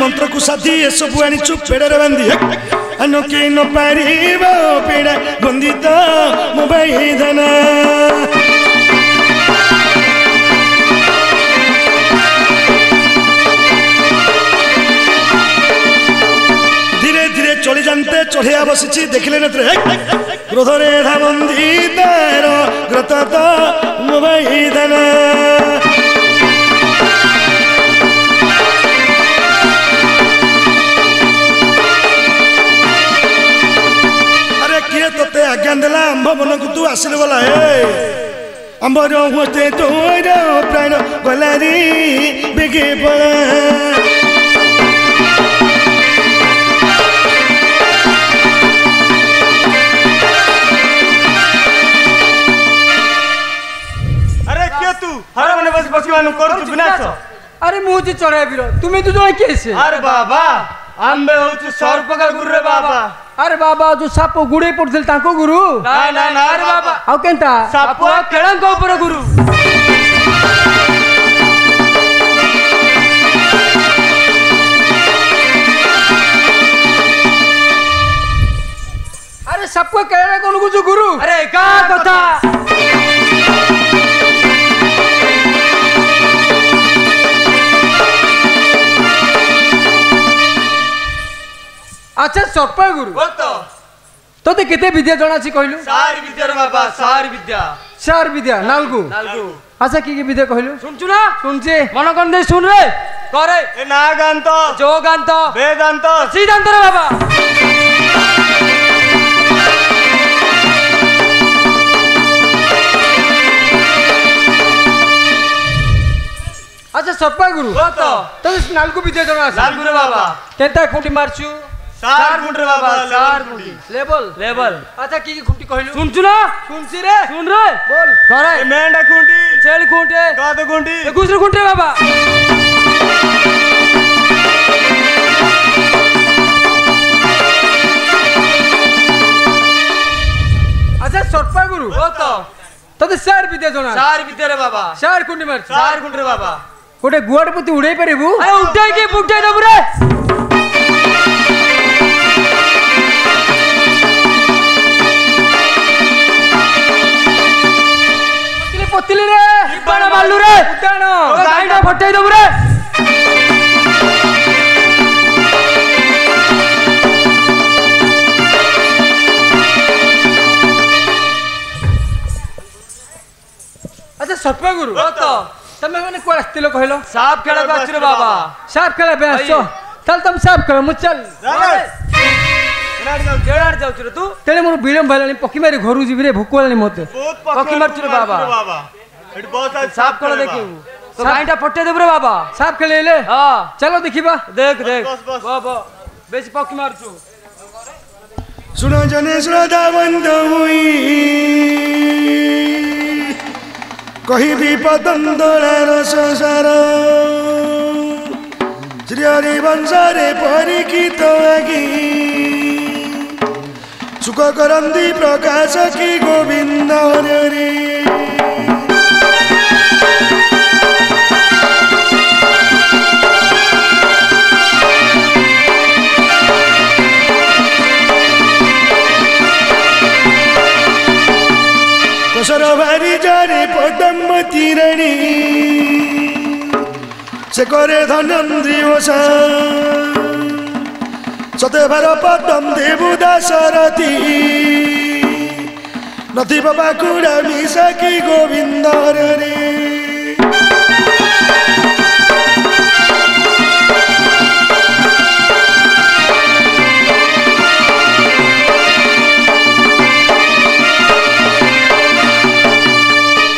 ମନ୍ତ୍ରକୁ ସାଧି ଏସବୁ ଆଣି ଚୁପେଡ଼ରେ ବାନ୍ଧି ଆନକି ନ ପାରିବ ପୀଡ଼ା ବନ୍ଦିତ ମୋ ଭାଇ ଧନା ধীরে ধীরে চলে জানতে চড়িয়া বসেছি দেখিলে নেত্রে ক্রোধরে ধাবন্দি তার গ্রত তো মোবাইল দানা గందలా అంబ మనకు తూ అసలు వల్ల అంబరం వస్తే తోడ ప్రాణం వలరి బిగి పడా আরে মুহূর্তে চড়াই বিরো তুমি দুজন কে আরে বাবা आंबे होचु सर्पका गुरु रे बाबा अरे बाबा जो साप गुड़े पड़थिल ताको गुरु ना ना ना अरे बाबा आउ केंता साप केळंक ऊपर गुरु अरे सबको केळंक गुरु अरे का कथा আচ্ছা সর্পা গুরু তোতে কেতে বিদ্যা জানা আছে কইলু সার বিদ্যা বাবা সার বিদ্যা সার বিদ্যা নালগু নালগু আচ্ছা কি কি বিদ্যা কইলু শুনছু না শুনছি মন কোন দে শুন রে করে এ নাগান্ত যোগান্ত বেদান্ত সিদ্ধান্ত রে বাবা আচ্ছা সর্পা গুরু তো তোতে নালগু বিদ্যা জানা আছে নালগু রে বাবা কেনতা কোটি মারছু सार रे बाबा सार लेबल लेबल अच्छा की की खुंटी कहलु सुन सुना सुनसी रे सुन रे बोल करे मेंढा खुंटी छेल खुंटे गाद खुंटी 21 रे खुंटे बाबा अच्छा सरपा गुरु ओ तो तते सार विद्या जोना सार विद्या रे बाबा सार खुंटी मार सार खुंटी रे बाबा गोटे गुआड़ पति उड़ाई परिबु अरे उठाई के उठाई दबु रे ପୋତିଲି ରେ ବାଣ ମାରିଲୁ ରେ ଗାଈଟା ଫଟେଇ ଦବୁ ରେ ଆଚ୍ଛା ସତ୍ପା ଗୁରୁ ତମେ ମାନେ କୁଆଡ଼େ ଆସିଥିଲ କହିଲ ସାପ ଖେଳ ଆସିଥିଲ ବାବା ସାପ ଖେଳ ପାଇଁ ଆସିଛ ତାହେଲେ ତମେ ସାପ ଖେଳ ମୁଁ ଚାଲ ଜେଡ଼ାଡ଼ ଯାଉଛୁ ରେ ତୁ ତେଣେ ମୋର ବିଳମ୍ବ ହେଲାଣି ପକ୍ଷୀ ମାରି ଘରୁ ଯିବି ରେ ଭୋକ ହେଲାଣି ମୋତେ ପକ୍ଷୀ ମାରୁଛୁ ରେ ବାବା ସାପ ଖେଳ ଦେଖିବୁ तो गाइटा फटे देबरे बाबा साफ के ले ले हां चलो देखिबा देख देख बा बा पक्की मार छु सुनो जने सुनो दावंद हुई कही भी पतंदोला रस सर श्री हरि रे परिकित आगी ସୁଖ କରନ୍ତି ପ୍ରକାଶ କି ଗୋବିନ୍ଦ ହରି সরভারি জরে পদম্ব তিরণী সে করে ধনন্দ্রী ওষা ସଦେବର ପଦନ୍ଦେ ବୁଦାଶରଥୀ ନଦୀ ବାବା କୁଡ଼ା ମିଶାକି ଗୋବିନ୍ଦରରେ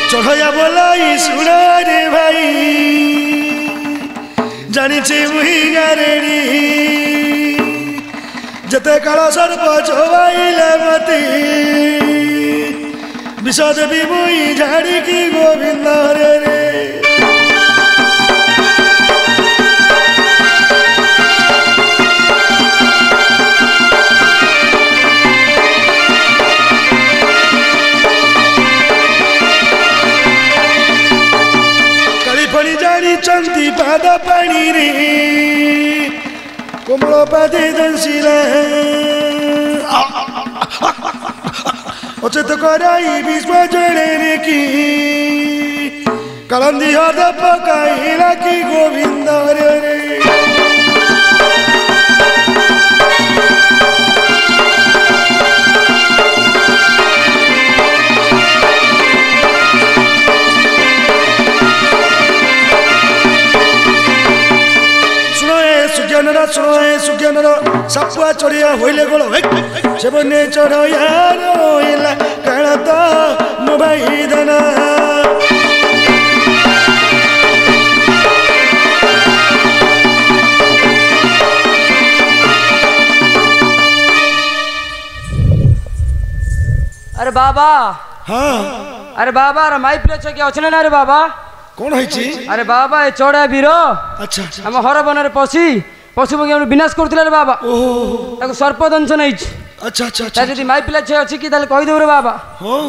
চড়াইয়া বলাই শুনারে ভাই জানিছি মুহি গারে केते काल सर्प चोबाइले मती विषद विमोई झाड़ी की गोविंद रे चंती पाद पानी रे উপাধিদানশীলে অচেত করাই বিশ্ব জড়ে রেখি কারণ দিহ পকাইলা কি গোবিন্দ রে সাপুয়া চড়িয়া হইলে গোল সেবনে চড়িয়া রইলা কাণ তো মোবাই দানা আরে বাবা হ্যাঁ আরে বাবা রমাই প্রিয় চকিয়া অছনে না রে বাবা কোন হইছি আরে বাবা এ চড়া বীর আচ্ছা আম হরবনের পশি ପଶୁ ପକ୍ଷୀ ଆମର ବିନାଶ କରୁଥିଲେ ରେ ବାବା ତାକୁ ସର୍ପ ଦଂଶନ ହେଇଛି আচ্ছা আচ্ছা তা যদি মাই পিলা ছে আছে কি তাহলে কই দেব রে বাবা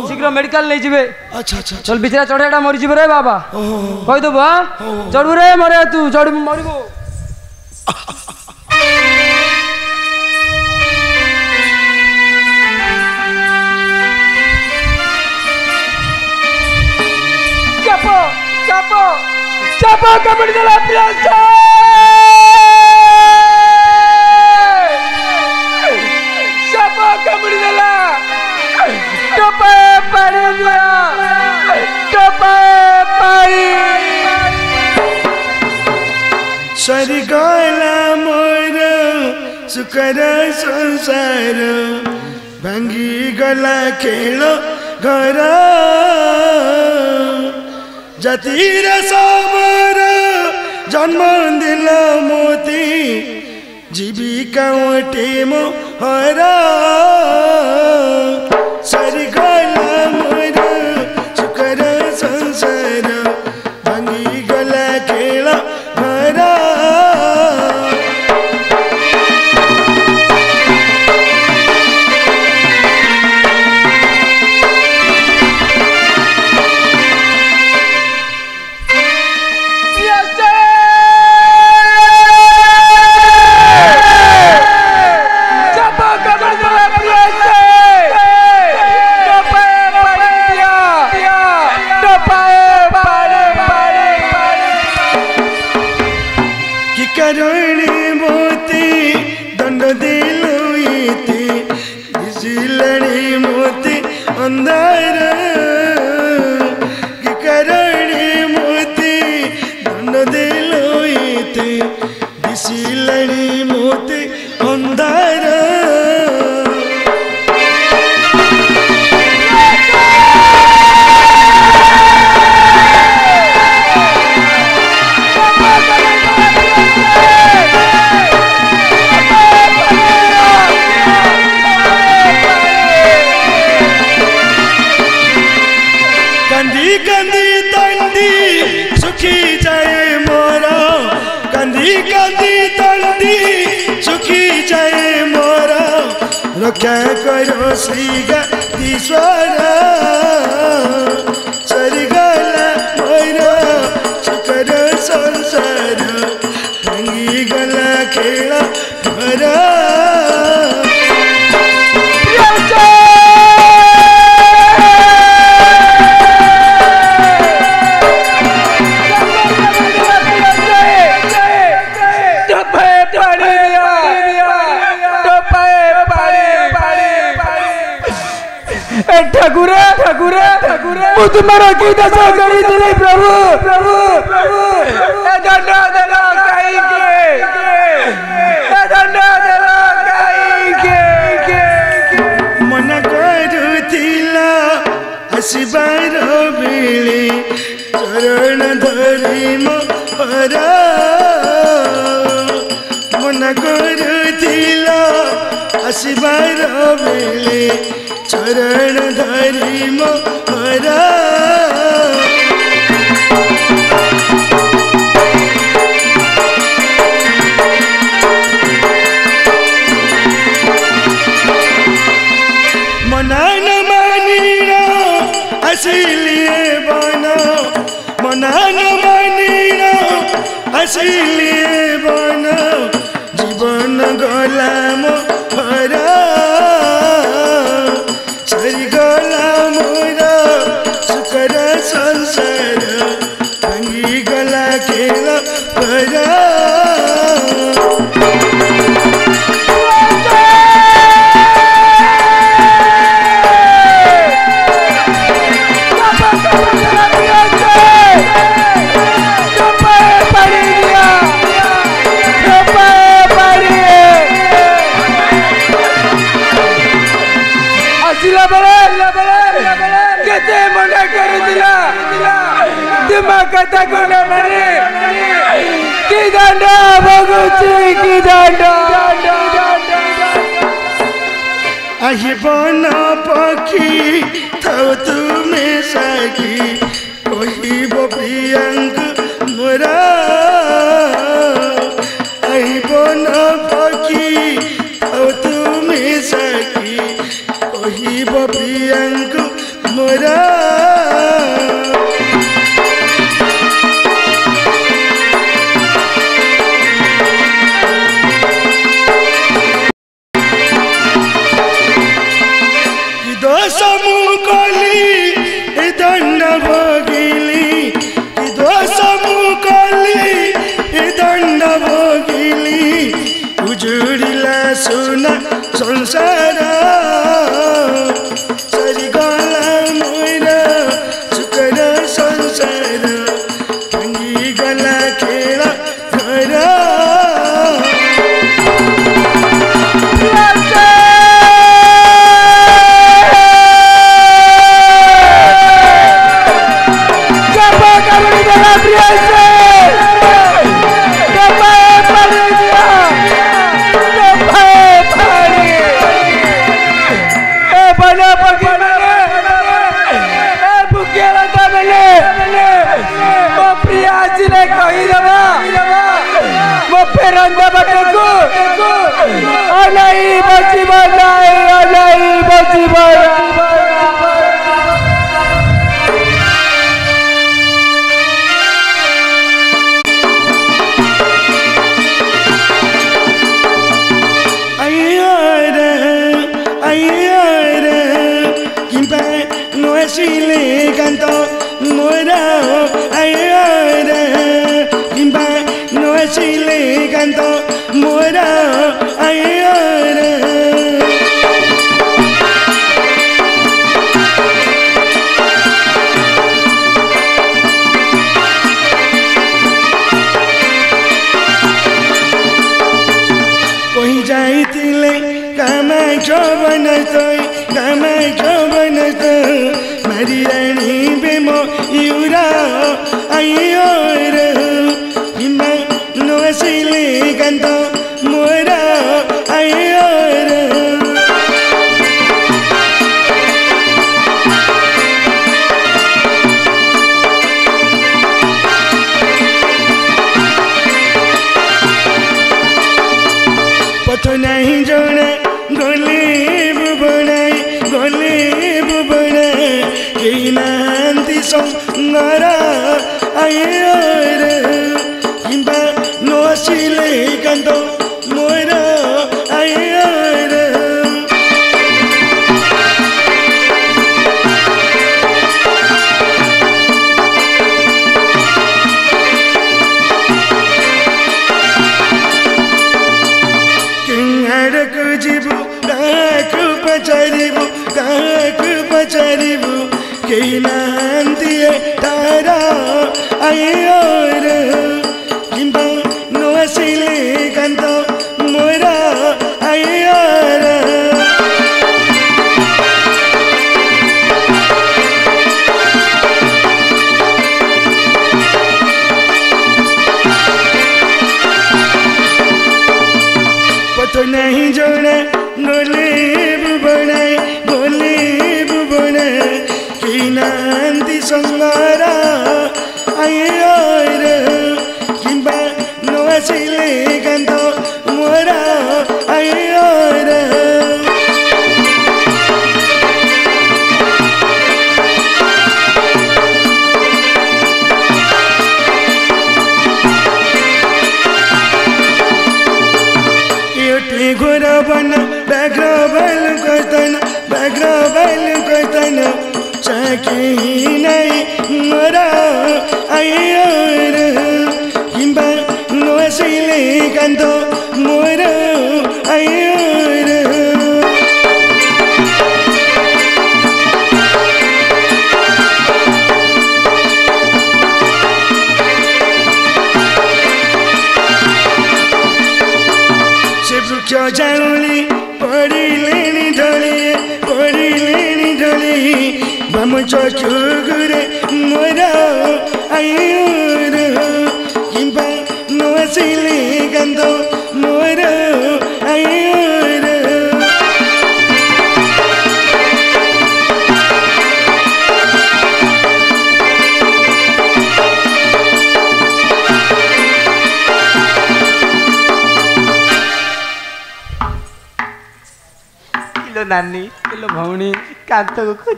শীঘ্র মেডিকাল নেই যাবে আচ্ছা আচ্ছা চল বিচরা চড়াটা মরি যাবে রে বাবা কই দেব চড়বু রে মরে তু চড়বু মরিবু চাপো চাপো চাপো কাপড় দেলা প্রিয় सरि गला मोर सुकर संसार भाङ्गी गला खेल घर जतिर समर जन्म दिल मोती जीविका ओटे म हरा सरि Yeah. tu este maraquita, y te bro! no te lo que! no te lo tila, así va a ir Me así va चरण धरी मोहरा मनन मनीरा असलिए बना मनन मनीरा असलिए ಕೊನೆ ಮನೆ ಕಿದಂಡ ಬಗುಚಿ ಕಿದಂಡ ಅಶಿಪನ ಪಕ್ಷಿ ಥೌ ತುಮೆ ಸಗಿ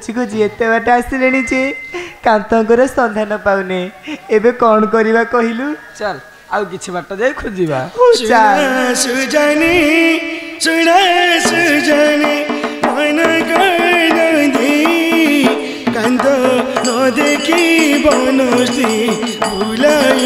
ଖୋଜି ଖୋଜି ଏତେ ବାଟ ଆସିଲେଣି ଯେ କାନ୍ତଙ୍କର ସନ୍ଧାନ ପାଉନେ ଏବେ କ'ଣ କରିବା କହିଲୁ ଚାଲ ଆଉ କିଛି ବାଟ ଯାଇ ଖୋଜିବା ସୁଜାନି ସୁଣା ସୁଜାନି কান্দ নদেখি বনসি ভুলাই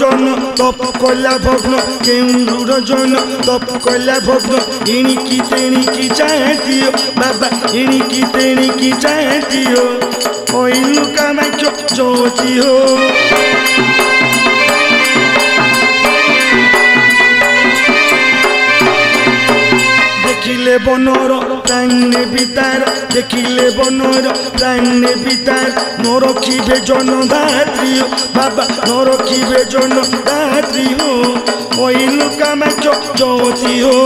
জন তপ কলা ভগ্ন কেউ দূর জন তপ কলা ভগ্ন ইনি কি তেনি কি চাহতিও বাবা ইনি কি তেনি কি চাহতিও ওই লুকা মাছ চৌতিও দেখিলে বনর প্রাণে বিতার দেখিলে বনর প্রাণে বিতার নরখিবে জনদাত্রী বাবা নরখিবে জনদাত্রী হো ওই লুকামাচ জ্যোতি হো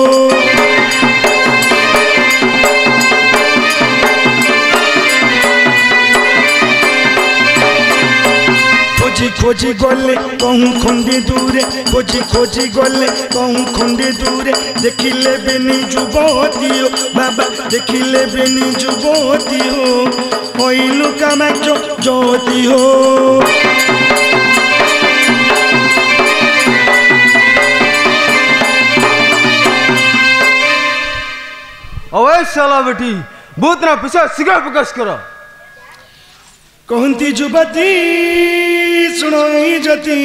खोजी खोजी गले कहूँ खंडी दूरे खोजी खोजी गले कहूँ खंडी दूरे देखिले बिनी बेनी हो बाबा देखिले बिनी बेनी हो ओइलु कामाख्य ज्योति हो ओए साला बेटी भूतना पीछे सिगरेट प्रकाश करो कहती जुबती ଶୁଣଇ ଯଦି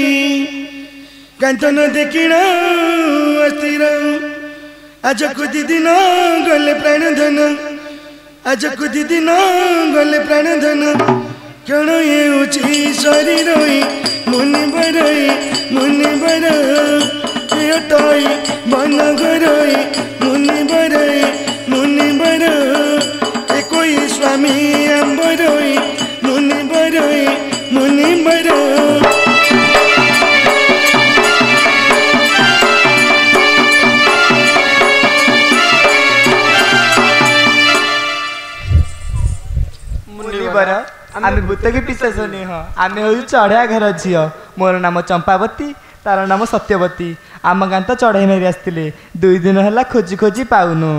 କାନ୍ତନ ଦେଖିଣ ସ୍ଥିର ଆଜକୁ ଦି ଦିନ ଗଲେ ପ୍ରାଣ ଧନ ଆଜକୁ ଦି ଦିନ ଗଲେ ପ୍ରାଣ ଧନ କ୍ଷଣ ହେଉଛି ଶରୀର ମୁନି ବରଇ ମୁନି ବର ଟଇ ମନ ଘରଇ ଆମେ ଭୂତକି ପିଶାସ ନୁହଁ ଆମେ ହେଉଛୁ ଚଢ଼ିଆ ଘର ଝିଅ ମୋର ନାମ ଚମ୍ପାବତୀ ତାର ନାମ ସତ୍ୟବତୀ आम ଗାଁ ତ ଚଢ଼େଇ ମାରି ଆସିଥିଲେ ଦୁଇ दिन ହେଲା ଖୋଜି ଖୋଜି ପାଉନୁ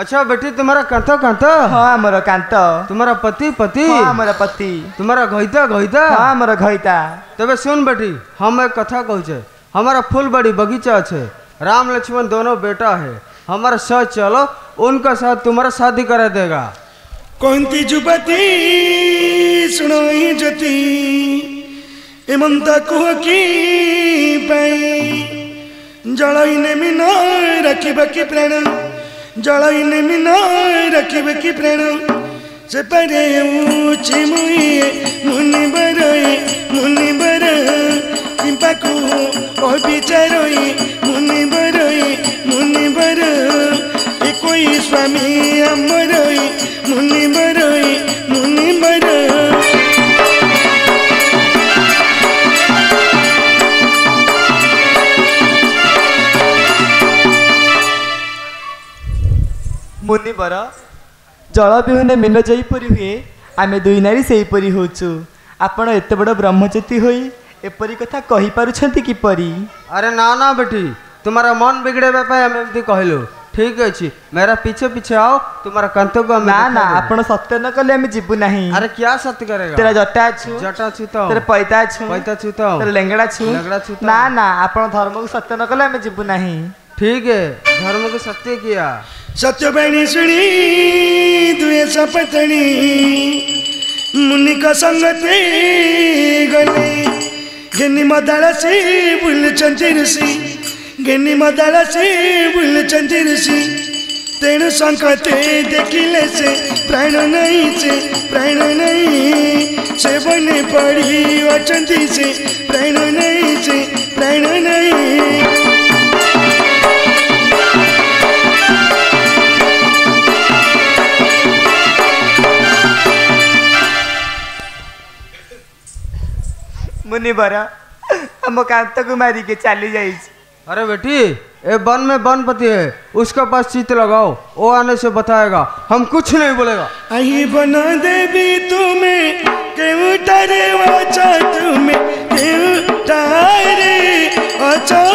अच्छा बेटी तुम्हारा कांतो कांतो हाँ हमारा कांतो तुम्हारा पति पति हाँ हमारा पति तुम्हारा घोइता घोइता हाँ हमारा घोइता तबे सुन बेटी हम एक कथा जे हमारा फूल बड़ी बगीचा अच्छे राम लक्ष्मण दोनों बेटा है हमारा साथ चलो उनका साथ तुम्हारा शादी करा देगा କହନ୍ତି ଯୁବତୀ ଶୁଣଇ ଜ୍ୟୋତି ଏମନ୍ତା କୁହ କି ପାଇଁ ଜଳଇ ନେମି ନ ରଖିବ କି ପ୍ରାଣ ଜଳଇ ନେମି ନ ରଖିବ କି ପ୍ରାଣ ସେପାରେ ଉଚି ମୁଇଁ ମୁନି ବରଇ ମୁନି ବର କିମ୍ପାକୁ ଅବିଚାରଇ ମୁନି ବରଇ ମୁନି ବର ଭାଇ ସ୍ୱାମୀ ଆମର ମୁନି ବରଇ ମୁନି ବର ମୁନି ବର ଜଳ ବିହୁନେ ମିନ ଯେପରି ହୁଏ ଆମେ ଦୁଇ ନାରୀ ସେହିପରି ହେଉଛୁ ଆପଣ ଏତେ ବଡ଼ ବ୍ରହ୍ମଚେତି ହୋଇ ଏପରି କଥା କହିପାରୁଛନ୍ତି କିପରି ଆରେ ନା ନା ବେଟି ତୁମର ମନ ବିଗିଡ଼ାଇବା ପାଇଁ ଆମେ ଏମିତି କହିଲୁ ठीक আছে मेरा पीछे पीछे आओ तुम्हारा कंतव्य ना ना अपन सत्य न कले आम्ही जीवू नहीं अरे क्या सत्य करेगा तेरा जटा छु जटा छु तो तेरे पैता छु पैता छु तो तेरे लंगड़ा छु लंगड़ा छु तो ना ना अपन धर्म को सत्य न कले आम्ही जीवू नहीं ठीक है धर्म को सत्य किया सत्य बेनी सुनी तू ये सपतनी मुनि का संगति गले गिनी मदड़ से बुल चंचर सी गेनी मदाला से बुल चंदिर से तेन संकते देखिले से प्राण नहीं से प्राण नहीं से बने पड़ी वचंदी से प्राण नहीं से प्राण नहीं मुनि बरा हम कांत कुमारी के चली जाई अरे बेटी ये वन में वनपति है उसके पास चीत लगाओ वो आने से बताएगा हम कुछ नहीं बोलेगा आई बना देवी तुम्हें क्यों डरे वाचा तुम्हें क्यों डरे वाचा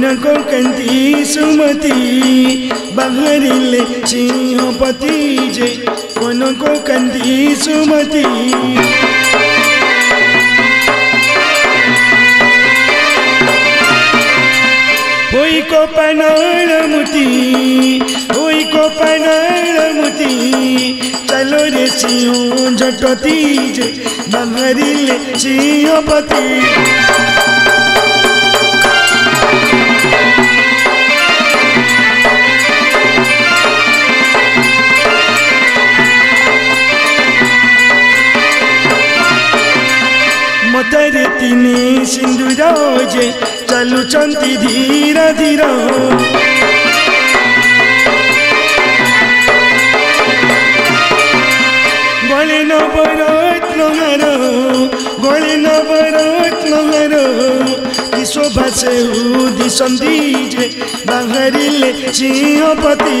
मनको कंती सुमति बहरिल सिंहपति जय मनको कंती सुमति हुई को पनाणमुति हुई को पनाणमुति चलो रे सिंह जटती जय बहरिल सिंहपति ହାତରେ ତିନି ସିନ୍ଦୁର ଯେ ଚାଲୁଛନ୍ତି ଧୀର ଧୀର ଗଳି ନବରତ୍ନହାର ଗଳି ନବରତ୍ନହାର ଶୋଭା ସେଉ ଦିଶନ୍ତି ଯେ ବାହାରିଲେ ସିଂହପତି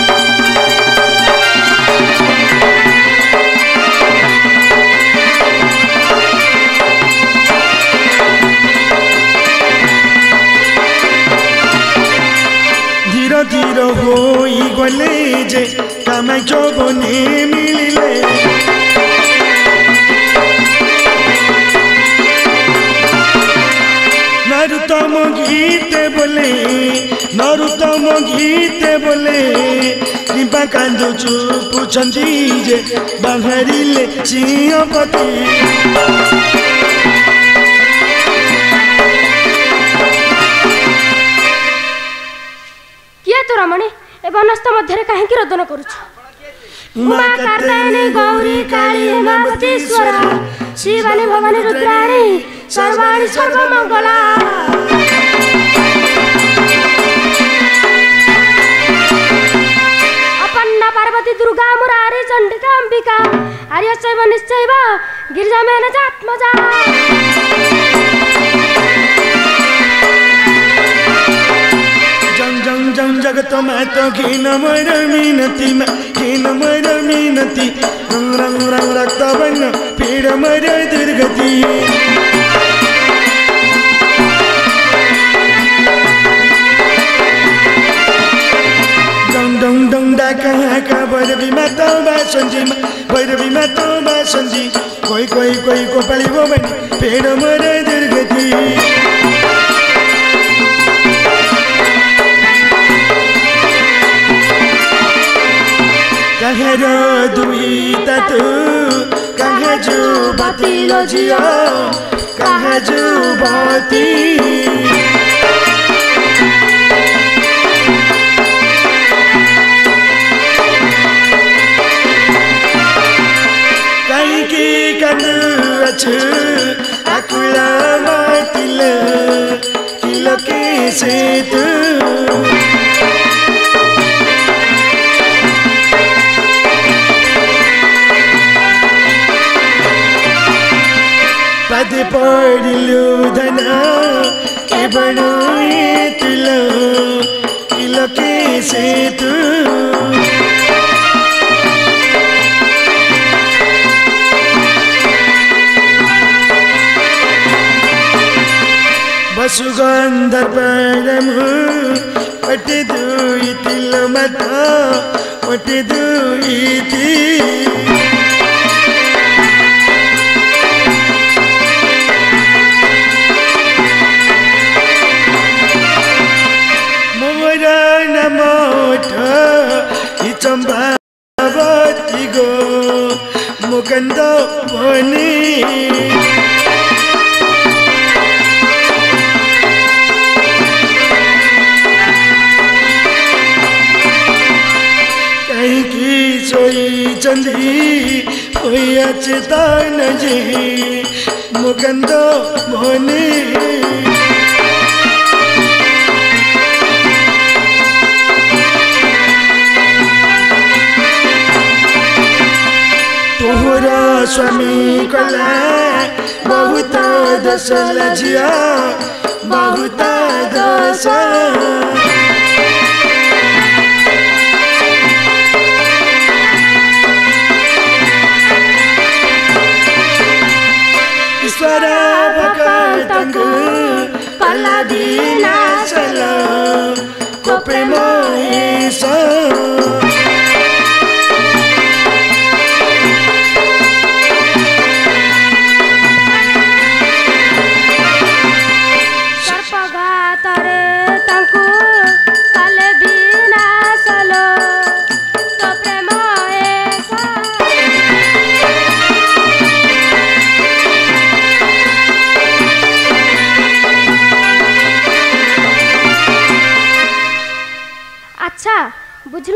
ಹೋಯಿ ಗೊಲೇಜೆ ಕಮೈ ಚೋಗೊನೆ ಮಿಳಿಲೆ নরুতম গীতে বলে নরুতম গীতে বলে কৃপা কান্দু চুপুছন্তি যে বাহারিলে সিংহপতি आस्था मध्ये काहे कि रदन उमा कारताई गौरी काली नमोतेश्वर श्री वाले भगवान रुद्र हरे सर्वार्थ सगमंगला अपन पार्वती दुर्गा मुरारी चंडिका गिरजा मेना जात जगत में तो घीन मर मीनती में घीन मर मीनती रंग रंग रंग रक्त बन पीड़ मर दुर्गति भैरवी माता बासन्जी भैरवी माता बासन्जी कोही कोही पेड मर दुर्गति କାଘେର ଦୁଇ ତାତୁ କାହେ ଯୁବତୀ ଲୋ ଝିଅ କାହେ ଯୁବତୀ କାହିଁକି କାନୁ ଅଛୁ ଆକୁଳ ମାତିଲ କିଲ କି ସେ ତୁ याद पड़ लू धना के बनाए तिलो तिलो कैसे तू बसुगंधर परम पट दुई तिल मता पट दुई ती कहीं की सोई चंदी कोई अचता नहीं मुकंदो मोनी स्वामी कला बहुत दस लजिया बहुत दस ईश्वर भगतक पला दिला सल कोपे मोहिसा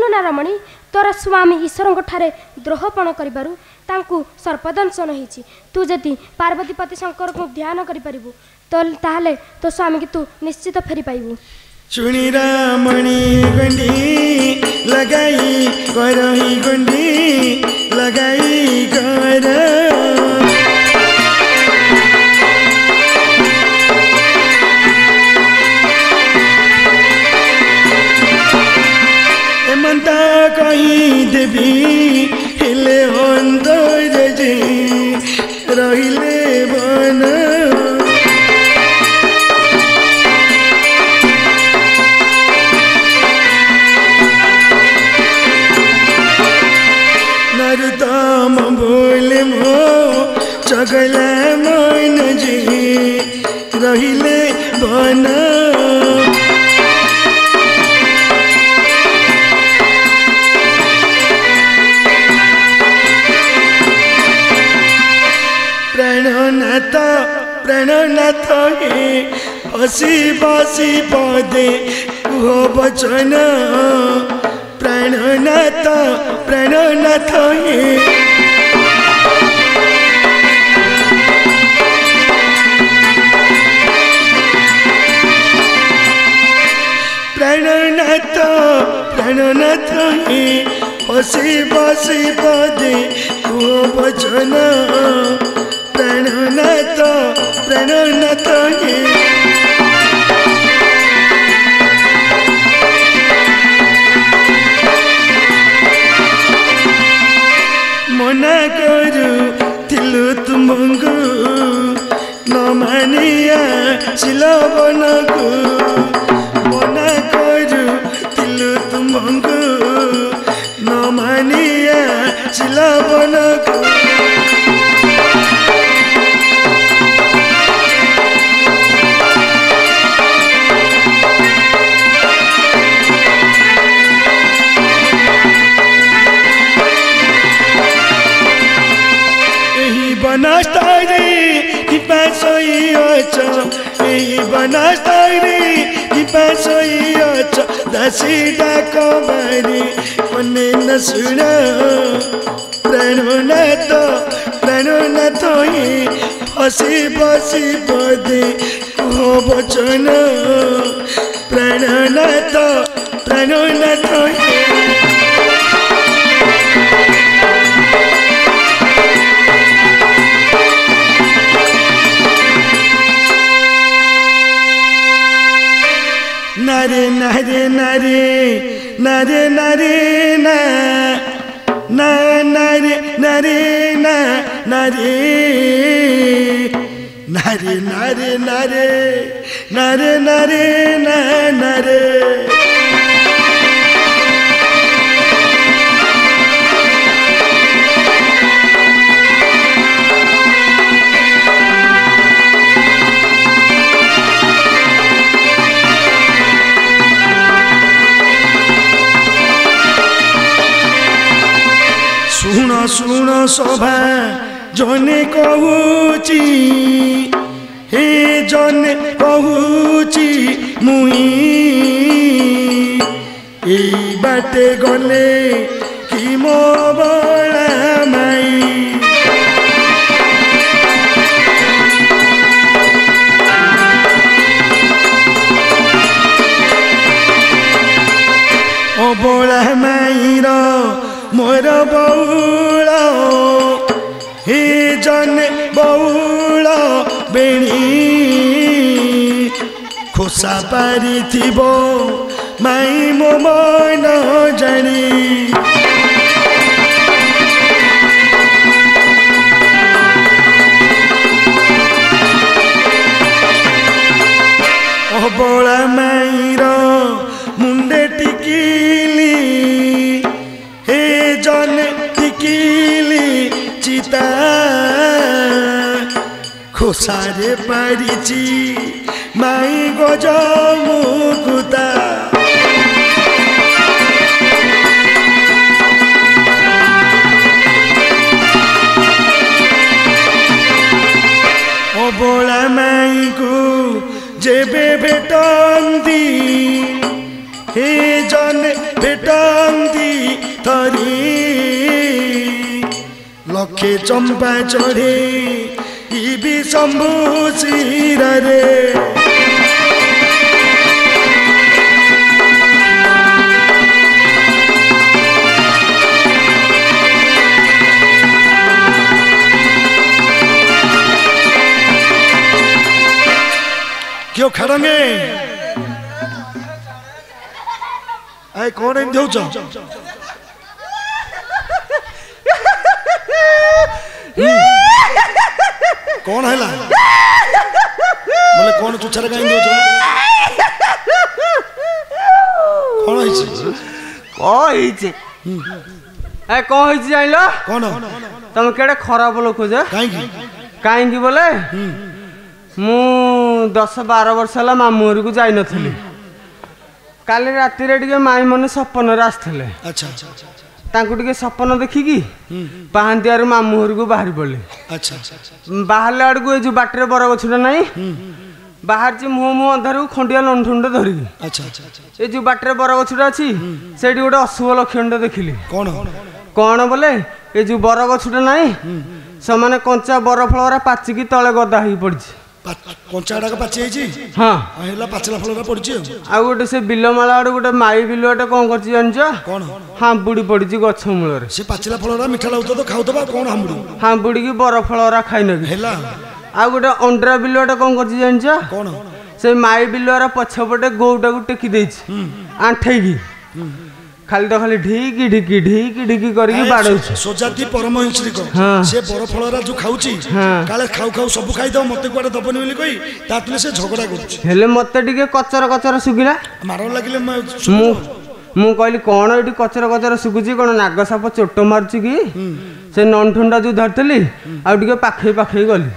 ପୂର୍ଣ୍ଣନାରମଣି ତୋର ସ୍ୱାମୀ ଈଶ୍ୱରଙ୍କଠାରେ ଦ୍ରୋହପଣ କରିବାରୁ ତାଙ୍କୁ ସର୍ପଦଂଶନ ହୋଇଛି ତୁ ଯଦି ପାର୍ବତୀପତି ଶଙ୍କରଙ୍କୁ ଧ୍ୟାନ କରିପାରିବୁ ତ ତାହେଲେ ତୋ ସ୍ୱାମୀକି ତୁ ନିଶ୍ଚିତ ଫେରିପାରିବୁ ଚୁଣି ରାମଣି ଗୁଣ୍ଡି ଲଗାଇ କରହି ଗୁଣ୍ଡି ଲଗାଇ କର মন্দা কই দেবি হিলে বন্ধ রহিলে বন নরতম ভুল মো চগলা हसी बासी पदे कह बचन प्रणनाथ प्रणनाथ प्रणनाथ प्रणनाथ हसी बासी पदे कह बचन प्रणनाथ प्रणन हसीदा मेरी मने न सुन प्रणु न तो प्रणु न तो ही हसी बसी पदे हो बचन प्रणु न तो प्रणु न तो ही நரி நரி நரி நரி நரி நரி நரி நரி நரி நரி நரி நரி நரி நரி सुन सभा जने कहुचि हे जने कहुचि मुही ए बाटे गले চাপারি থিব মাই মোময় ন জানি ଅବଳା ମାଇର ମୁଣ୍ଡେ ଟିକିଲି ହେ ଜନେ ଟିକିଲି ଚିତା ଖୋସାରେ ପାରିଛି মাই গজ মুকুতা অবলা মাইকু যেবে ভেটন্তি হে জনে ভেটন্তি ধরি লক্ষে চম্পা চড়ে ইবি শম্ভু রে કયો ખડંગે એ કોણ એમ દેવ છો કોણ હેલા બોલે કોણ ચુછરે કાઈ દેવ છો કોણ હઈছে કોણ હઈছে ଏ କ'ଣ ହେଇଛି ଜାଣିଲ କ'ଣ ତମେ କେଡ଼େ ଖରାପ ଲୋକ ଯେ କାହିଁକି କାହିଁକି ବୋଲେ ମୁଁ ମୁଁ দশ বার বর্ষ হল মামୁଁଘରକୁ ଯାଇନଥିଲି କାଲି ରାତିରେ ଟିକେ ମାଇମାନେ ସପନରେ ଆସିଥିଲେ ତାଙ୍କୁ ଟିକେ ସପନ ଦେଖିକି ପାହାନ୍ତିଆରୁ ମାମୁଁ ଘରକୁ ବାହାରି ପଡ଼ିଲି ବାହାରିଲା ଆଡ଼କୁ ଏ ଯେଉଁ ବାଟରେ ବରଗଛଟା ନାହିଁ ବାହାରିଛି ମୁହଁ ମୁହଁ ଅନ୍ଧାରକୁ ଖଣ୍ଡିଆ ଲଣ୍ଠନଟେ ଧରିକି ଏ ଯେଉଁ ବାଟରେ ବରଗଛଟା ଅଛି ସେଇଠି ଗୋଟେ ଅଶୁଭ ଲକ୍ଷଣଟେ ଦେଖିଲି କ'ଣ କ'ଣ ବୋଲେ ଏ ଯେଉଁ ବରଗଛଟା ନାହିଁ ସେମାନେ କଞ୍ଚା ବରଫଳ ପାଚିକି ତଳେ ଗଦା ହେଇକି ପଡ଼ିଛି କଞ୍ଚା ଗୁଡାକ ପାଚି ଯାଇଛି ହଁ ହେଲା ପାଚିଲା ଫଳଟା ପଡିଛି ଆଉ ଆଉ ଗୋଟେ ସେ ବିଲମାଳ ଆଡୁ ଗୋଟେ ମାଇ ବିଲୁଆଟେ କଣ କରିଛି ଜାଣିଛ କଣ ହାମ୍ବୁଡି ପଡିଛି ଗଛ ମୂଳରେ ସେ ପାଚିଲା ଫଳଟା ମିଠା ଲାଗୁଥିବ ଖାଉଥିବ ଆଉ କଣ ହାମ୍ବୁଡି ହାମ୍ବୁଡିକି ବର ଫଳରା ଖାଇନେବି ହେଲା ଆଉ ଗୋଟେ ଅଣ୍ଡରା ବିଲୁଆଟେ କଣ କରିଛି ଜାଣିଛ କଣ ସେ ମାଇ ବିଲୁଆର ପଛପଟେ ଗୋଉଟାକୁ ଟେକି ଦେଇଛି ଆଣ୍ଠେଇକି ଖାଲି ତ ଖାଲି ଢିକି ଢିକି ଢିକି ଢିକି କରିକି ବାଡ଼ଉଛି ସୋଜାତି ପରମହଂଶ୍ରୀ ସେ ବରଫଳରା ଯୋଉ ଖାଉଛି କାଳେ ଖାଉ ଖାଉ ସବୁ ଖାଇଦବ ମତେ କୁଆଡେ ଦବନି ବୋଲି କହି ତା ତୁଲେ ସେ ଝଗଡ଼ା କରୁଛି ହେଲେ ମତେ ଟିକେ କଚର କଚର ଶୁଭିଲା ମାର ଲାଗିଲେ ମୁଁ ମୁଁ କହିଲି କ'ଣ ଏଠି କଚର କଚର ଶୁଭୁଛି କ'ଣ ନାଗ ସାପ ଚୋଟ ମାରୁଛି କି ସେ ନନଠୁଣ୍ଡା ଯୋଉ ଧରିଥିଲି ଆଉ ଟିକେ ପାଖେଇ ପାଖେଇ ଗଲି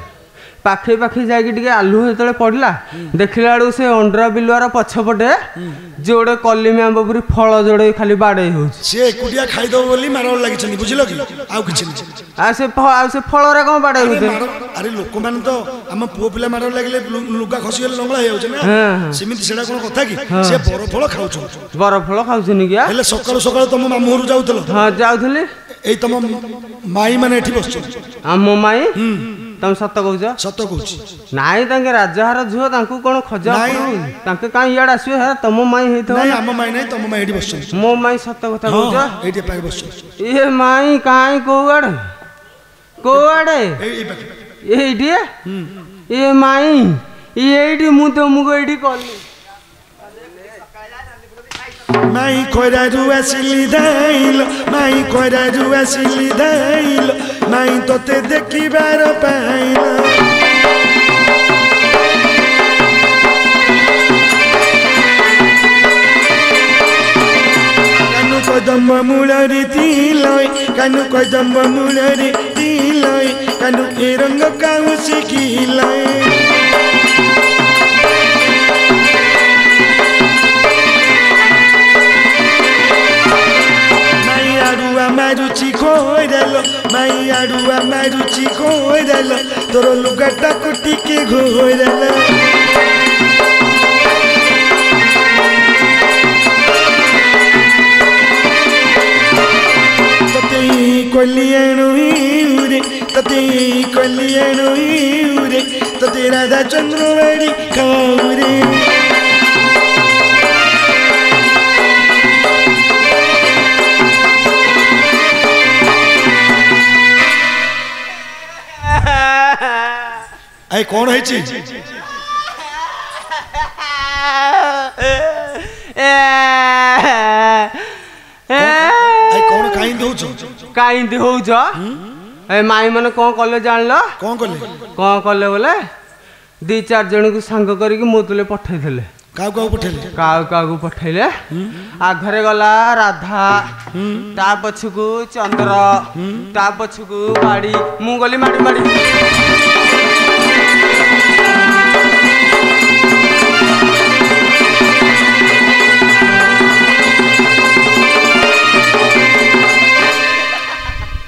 ପାଖେଇ ପାଖେଇ ଯାଇକି ଟିକେ ଆଲୁଅ ଯେତେବେଳେ ପଡ଼ିଲା ଦେଖିଲା ବେଳକୁ ସେ ଅଣ୍ଡରା ବିଲୁଆର ପଛପଟେ ଯେ ଗୋଟେ କଲିମି ଆମ୍ବ ପୁରୀ ଫଳ ଯୋଡ଼େ ଖାଲି ବାଡ଼େଇ ହେଉଛି ସେ ଏକୁଟିଆ ଖାଇଦେବ ବୋଲି ମାଡ଼ ଲାଗିଛନ୍ତି ବୁଝିଲ କି ଆଉ କିଛି ଆଉ ସେ ଆଉ ସେ ଫଳରେ କ'ଣ ବାଡ଼େଇ ହେଉଛି ଆରେ ଲୋକମାନେ ତ ଆମ ପୁଅ ପିଲା ମାଡ଼ ଲାଗିଲେ ଲୁଗା ଖସିଗଲେ ଲଙ୍ଗଳା ହେଇଯାଉଛି ନା ସେମିତି ସେଟା କ'ଣ କଥା କି ସେ ବରଫଳ ଖାଉଛନ୍ତି ବରଫଳ ଖାଉଛନ୍ତି କି ହେଲେ ସକାଳୁ ସକାଳୁ ତମ ମାମୁଁ ଘରୁ ଯାଉଥିଲ ହଁ ଯାଉଥିଲି ଏଇ ତମ ମାଇ ମାନେ ଏଠି ବସୁଛନ୍ତି ଆମ ମାଇ তুমি সত কৌছ সত কৌছ না তাকে রাজহার ঝুও তাঙ্কু কোণ খোঁজ তাকে কাই ইয়াড আসবে হ্যাঁ তোম মাই হইতো নাই আম মাই নাই তম মাই এডি বসছ মো মাই সত কথা কৌছ এডি পাই বসছ এ মাই কাই কোয়াড কোয়াড এইডি এ মাই এইডি মু তো এইডি কলি Mai coira due silidel, mai coira due silidel, mai tote de kibero peina. Kanu ko damba mulari tiloi, kanu ko damba mulari tiloi, kanu iranga kausi kilai. घोरल माई अड़ुआ मारुचि घोरल तोरो लुगटा कुटी के तते राधा चंद्रवाड़ी खाऊ এই কোন হয়েছি কোন কাই দৌছ মাই মানে কোন কলে জানল কোন কলে কোন কলে বলে ଦି ଚାରି ଜଣଙ୍କୁ ସାଙ୍ଗ କରିକି ମୋ ତଳେ ପଠାଇଥିଲେ কাউ কাউ পঠাইলে কাউ কাউ পঠাইলে আঘরে গলা রাধা তা পছকু চন্দ্র তা পছকু মাড়ি মু গলি মাড়ি মাড়ি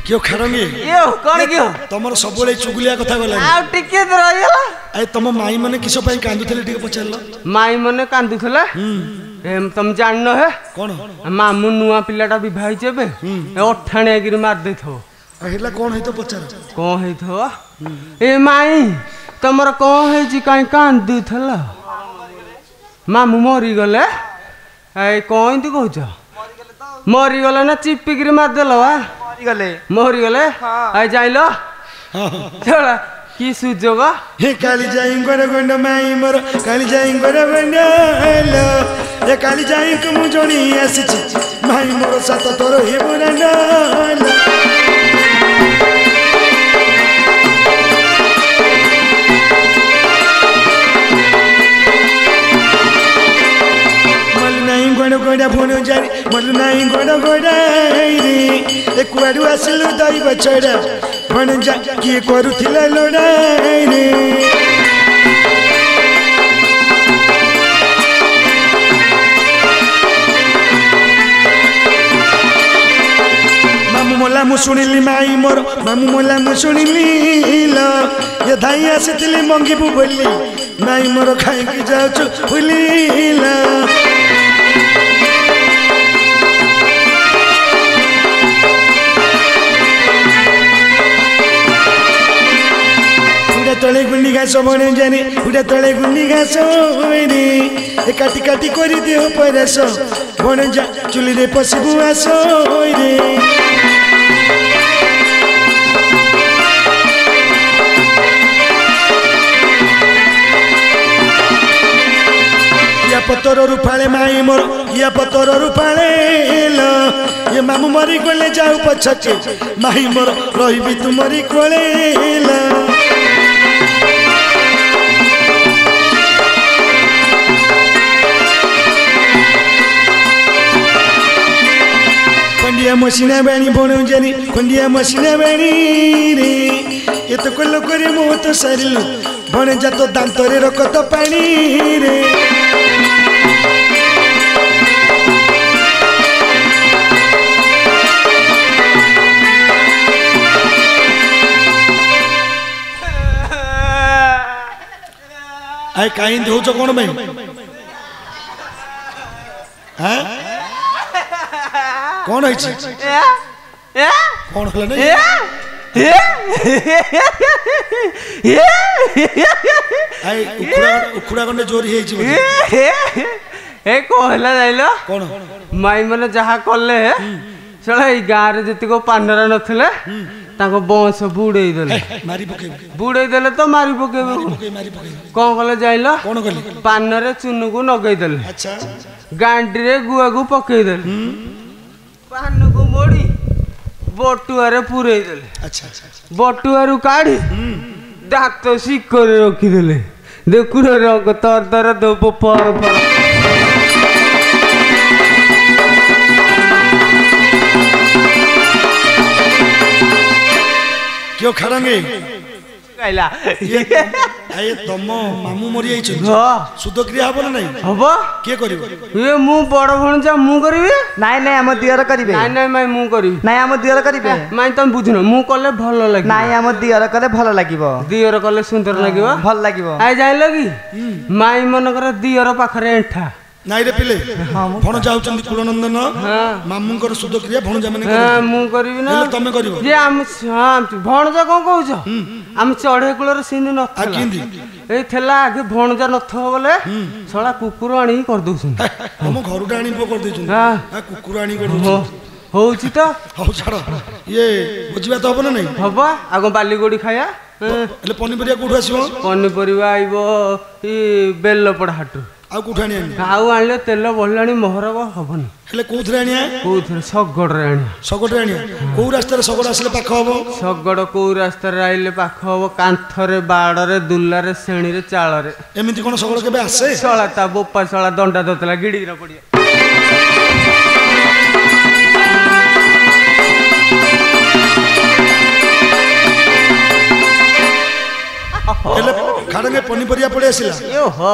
କିଓ ଖାରଙ୍ଗି କିଓ କଣ କିଓ ତମର ସବୁବେଳେ ଚୁଗୁଲିଆ କଥା ଗଲା ଆଉ ଟିକେ ରହିଗଲା ଆରେ ତମ ମାଇ ମାନେ କିସ ପାଇଁ କାନ୍ଦୁଥିଲେ ଟିକେ ପଚାରିଲ ମାଇ ମାନେ କାନ୍ଦୁଥିଲେ ତମେ ଜାଣିନ ହେ କଣ ମାମୁ ନୂଆ ପିଲାଟା ବିଭା ହେଇଛି ଏବେ ଅଠାଣିଆକିରି ମାରି ଦେଇଥିବ ହେଲା କଣ ହେଇଥିବ ପଚାର କଣ ହେଇଥିବ ଏ ମାଇ ତମର କଣ ହେଇଛି କାଇଁ କାନ୍ଦୁଥିଲ ମାମୁ ମରିଗଲେ ଏ କଣ ଏମିତି କହୁଛ ମରିଗଲେ ନା ଚିପିକିରି ମାରିଦେଲ ବା মরি গলে মরি গলে আই যাইলো চলা কি সুযোগ হে কালি যাই করে গন্ড মাই মোর কালি যাই করে গন্ড হলো এ কালি যাই কো মু জনি আসিছি মাই মোর সাথে তোর হেবু না হলো গোড়া বুনু জারি মনু নাই গোড়া গোড়াই রে কুয়াড়ু আসিলু দৈব ছড়া ভণু যা কিয়ে করুথিলা লড়াই রে মোলা মু শুনিলি মাই মোর মামু মোলা মু শুনিলি লো এ ধাই আসিলি মঙ্গিবু বলি মাই মোর খাইকি যাওছু ভুলিলা তলে গুলি ঘাস মনে জানি উড়া তলে গুলি ঘাস হইনি এ কাটি কাটি করে দেহ পরাস বনে যা চুলিরে পশিবু আস হইরে ପତରରୁ ଫାଳେ ମାଇ ମୋର ଇଏ ପତରରୁ ଫାଳେ ଇଏ ମାମୁ ମରି ଗଲେ ଯାଉ ପଛକେ ମାଇ ମୋର ରହିବି ତୁମରି କୋଳେ ଖଣ୍ଡିଆ ମସିଣା ବେଣୀ ବଣୁଜାନି ଖଣ୍ଡିଆ ମସିଣା ବେଣୀରେ ଏତକ ଲୋକରେ ମୁଁ ତ ସାରିଲୁ ବଣେ ଜାତ ଦାନ୍ତରେ ରକତ ପାଣିରେ આ કાઈ દેવું છો કોણ ભાઈ હે કોણ હોય છે કોણ હલે નહીં આઈ ઉખડા ઉખડા કોને ચોરી ହେଇଛି એ કોહલા દાઈલો કોણ માઈ મને જહા કલે ଶଳା ଏଇ ଗାଁରେ ଯେତିକ ପାଣ୍ଡରା ନଥିଲେ ତାଙ୍କ ବଂଶ ବୁଡ଼େଇ ଦେଲେ ବୁଡ଼େଇ ଦେଲେ ତ ମାରି ପକେଇବେ କଣ କଲେ ଯାଇଲ ପାନରେ ଚୁନୁକୁ ନଗେଇ ଦେଲେ ଗାଣ୍ଡିରେ ଗୁଆକୁ ପକେଇ ଦେଲେ ପାନକୁ ମୋଡ଼ି ବଟୁଆରେ ପୁରେଇ ଦେଲେ ବଟୁଆରୁ କାଢ଼ି ଦାନ୍ତ ଶିକରେ ରଖିଦେଲେ ଦେଖୁର ରଙ୍ଗ ତର ତର ଦବ ପର ପର કયો ખરંગી કઈલા એ તમ મામુ મરી આઈછો સુધક્રિયા હબ ના નહીં હબ કે કરીબ એ મુ બડ ભણજા મુ કરીબે નાઈ નાઈ આમ દિયર કરીબે નાઈ નાઈ માઈ મુ કરીબે નાઈ આમ દિયર કરીબે માઈ તમે બુઝુનો મુ કલે ભલ લાગી નાઈ આમ દિયર કલે ભલ લાગીબ દિયર કલે સુંદર લાગીબ ભલ લાગીબ આ જાણલો કી માઈ મન કરે દિયર પાખરે એઠા ନାଇଁରେ ପିଲେ ଭଣଜା ହଉଛନ୍ତି କୁଳନନ୍ଦନ ମାମୁଙ୍କର ଶୁଦ୍ଧ କ୍ରିୟା ଭଣଜା ମାନେ ମୁଁ କରିବି ନା ତମେ କରିବ ଯେ ଆମ ଭଣଜା କଣ କହୁଛ ଆମ ଚଢେଇ କୂଳରେ ସେମିତି ନଥିଲା ଏଇ ଥିଲା ଆଗେ ଭଣଜା ନଥିବ ବୋଲେ ଶଳା କୁକୁର ଆଣିକି କରିଦଉଛନ୍ତି ଆମ ଘରଟା ଆଣି ପୁଅ କରିଦେଇଛନ୍ତି କୁକୁର ଆଣି କରିଦଉଛନ୍ତି ହଉଛି ତ ହଉ ଛାଡ଼ ଇଏ ବୁଝିବା ତ ହବ ନା ନାଇଁ ହବ ଆଗ ବାଲିଗୋଡ଼ି ଖାଇବା ହେଲେ ପନିପରିବା କୋଉଠୁ ଆସିବ ପନିପରିବା ଆଇବ ବେଲପଡ଼ା ହାଟରୁ ଆଉ କୋଉଠି ଆଣିବା ଆଉ ଆଣିଲେ ତେଲ ବଢ଼ିଲାଣି ମହରବ ହବନି ହେଲେ କୋଉଥିରେ ଆଣିବା କୋଉଥିରେ ଶଗଡ଼ରେ ଆଣିବା ଶଗଡ଼ରେ ଆଣିବା କୋଉ ରାସ୍ତାରେ ଶଗଡ଼ ଆସିଲେ ପାଖ ହବ ଶଗଡ଼ କୋଉ ରାସ୍ତାରେ ଆସିଲେ ପାଖ ହବ କାନ୍ଥରେ ବାଡ଼ରେ ଦୁଲାରେ ଶ୍ରେଣୀରେ ଚାଳରେ ଏମିତି କଣ ଶଗଡ଼ କେବେ ଆସେ ଶଳା ତା ବୋପା ଶଳା ଦଣ୍ଡା ଦୋତଲା ଗିଡ଼ିକିର ପଡ଼ିଆ ହେଲେ ଖାଡ଼ଙ୍ଗେ ପନିପରିବା ପଳେଇ ଆସିଲା ଓହୋ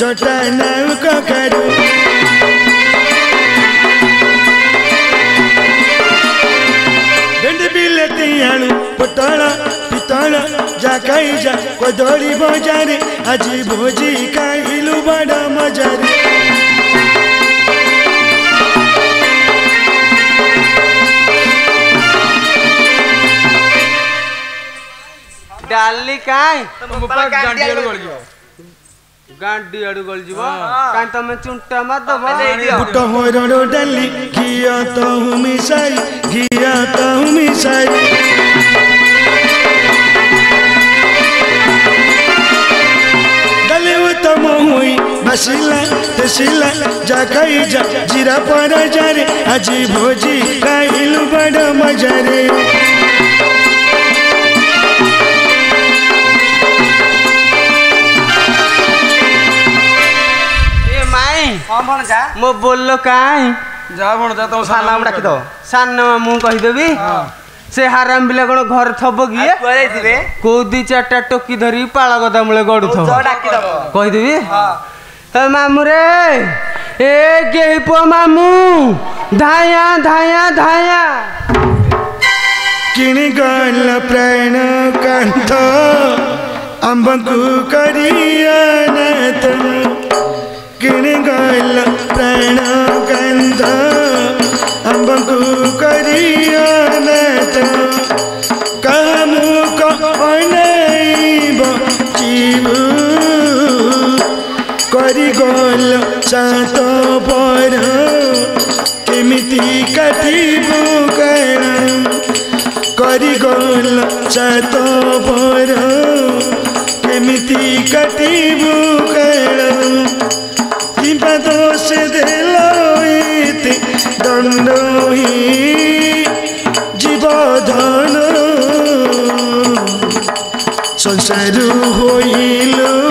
जटन करू बिलतियाणु पटल पितल जाकाई जा कोदोली बजारे आजी भोजी खाइलु बड़ा मजारे डाली काय तो ଗାଣ୍ଡି ଆଡୁ ଗଳିଯିବ କାହିଁ ତମେ ଚୁଣ୍ଟା ମାରିଦବ ବୁଟ ହଇରଣ ଡାଲି ଘିଅ ତହୁ ମିଶାଇ ଘିଅ ତହୁ ମିଶାଇ ତମ ହୋଇ ବାସିଲା ତେସିଲା ଯା ଖାଇ ଯା ଜିରା ପରାଜାରେ ଆଜି ଭୋଜି ଖାଇଲୁ ବଡ଼ ମଜାରେ ହଁ ଭଣଜା ମୋ ବୋଲ କାଇଁ ଯା ଭଣଜା ତମ ସାନ ନାମ ଡାକିଦେବ ସାନ ନାମ ମୁଁ କହିଦେବି ସେ ହାରାମ ପିଲା କ'ଣ ଘରେ ଥବ କିଏ କୋଉ ଦି ଚାରିଟା ଟୋକି ଧରି ପାଳ ଗଦା ମୂଳେ ଗଡୁଥବ କହିଦେବି ମାମୁରେ ଏ କେହି ପୁଅ ମାମୁଁ ଧାୟା ଧାୟା ଧାୟା କିଣି ଗଲ ପ୍ରାଣ କାନ୍ଥ ଆମ୍ବକୁ କରିଆ ନାଥ കിണികാല പ്രണകന്ധ അമ്പു കരിയാനത കമുക അനൈവ ജീവു କରିଗଲ ସାତ ପର କେମିତି କାଟିବୁ କାରଣ କରିଗଲ ସାତ ପର କେମିତି କାଟିବୁ କାରଣ बंधन ही जीवाधान संसार होइलो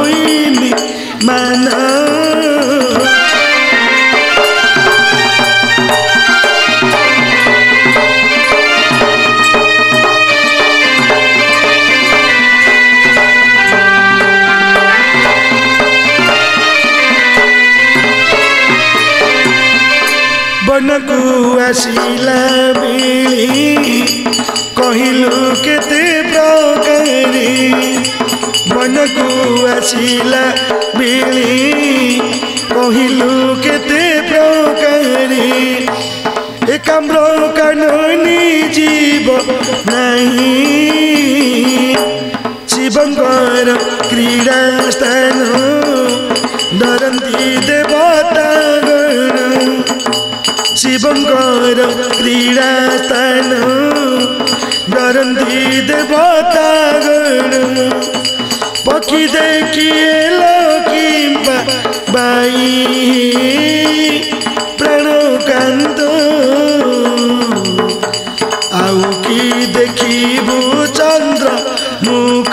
ବସିଲା ବିଳି କହିଲୁ କେତେ ପ୍ରକାରୀ ଏ କାମ୍ର କାନୁନି ଜୀବ ନାହିଁ ଶିବଙ୍କର କ୍ରୀଡ଼ା ସ୍ଥାନ ଡରନ୍ତି ଦେବତା ଗଣ ଶିବଙ୍କର କ୍ରୀଡ଼ା ସ୍ଥାନ ଡରନ୍ତି ଦେବତା ଗଣ ओखी देखिए लोकी बाई প্রাণ কান্দ আউ কি দেখিবু চন্দ্র মুখ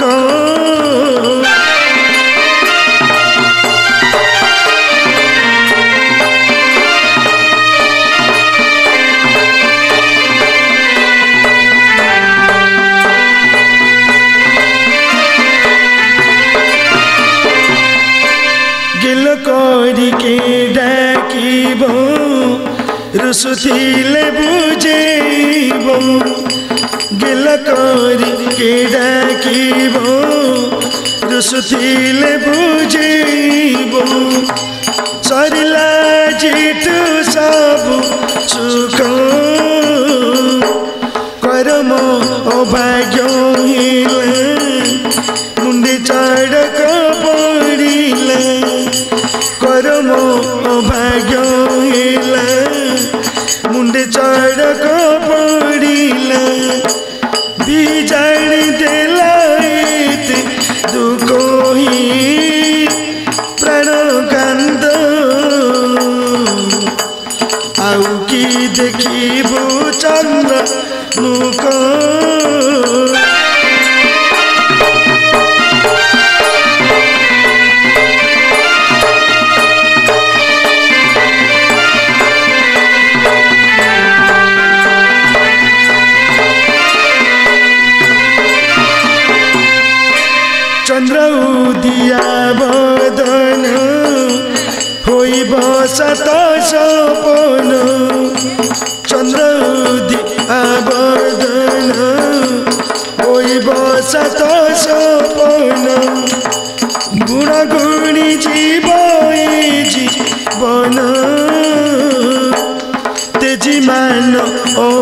কি ডাকিব রুসুতিলে বুঝিব সরিলা জিটু সবু সুখ করম অভাগ্য হিলে মুন্ডি চড়ক পড়িলে করম অভাগ্য হিলে মুন্ডি চড়ক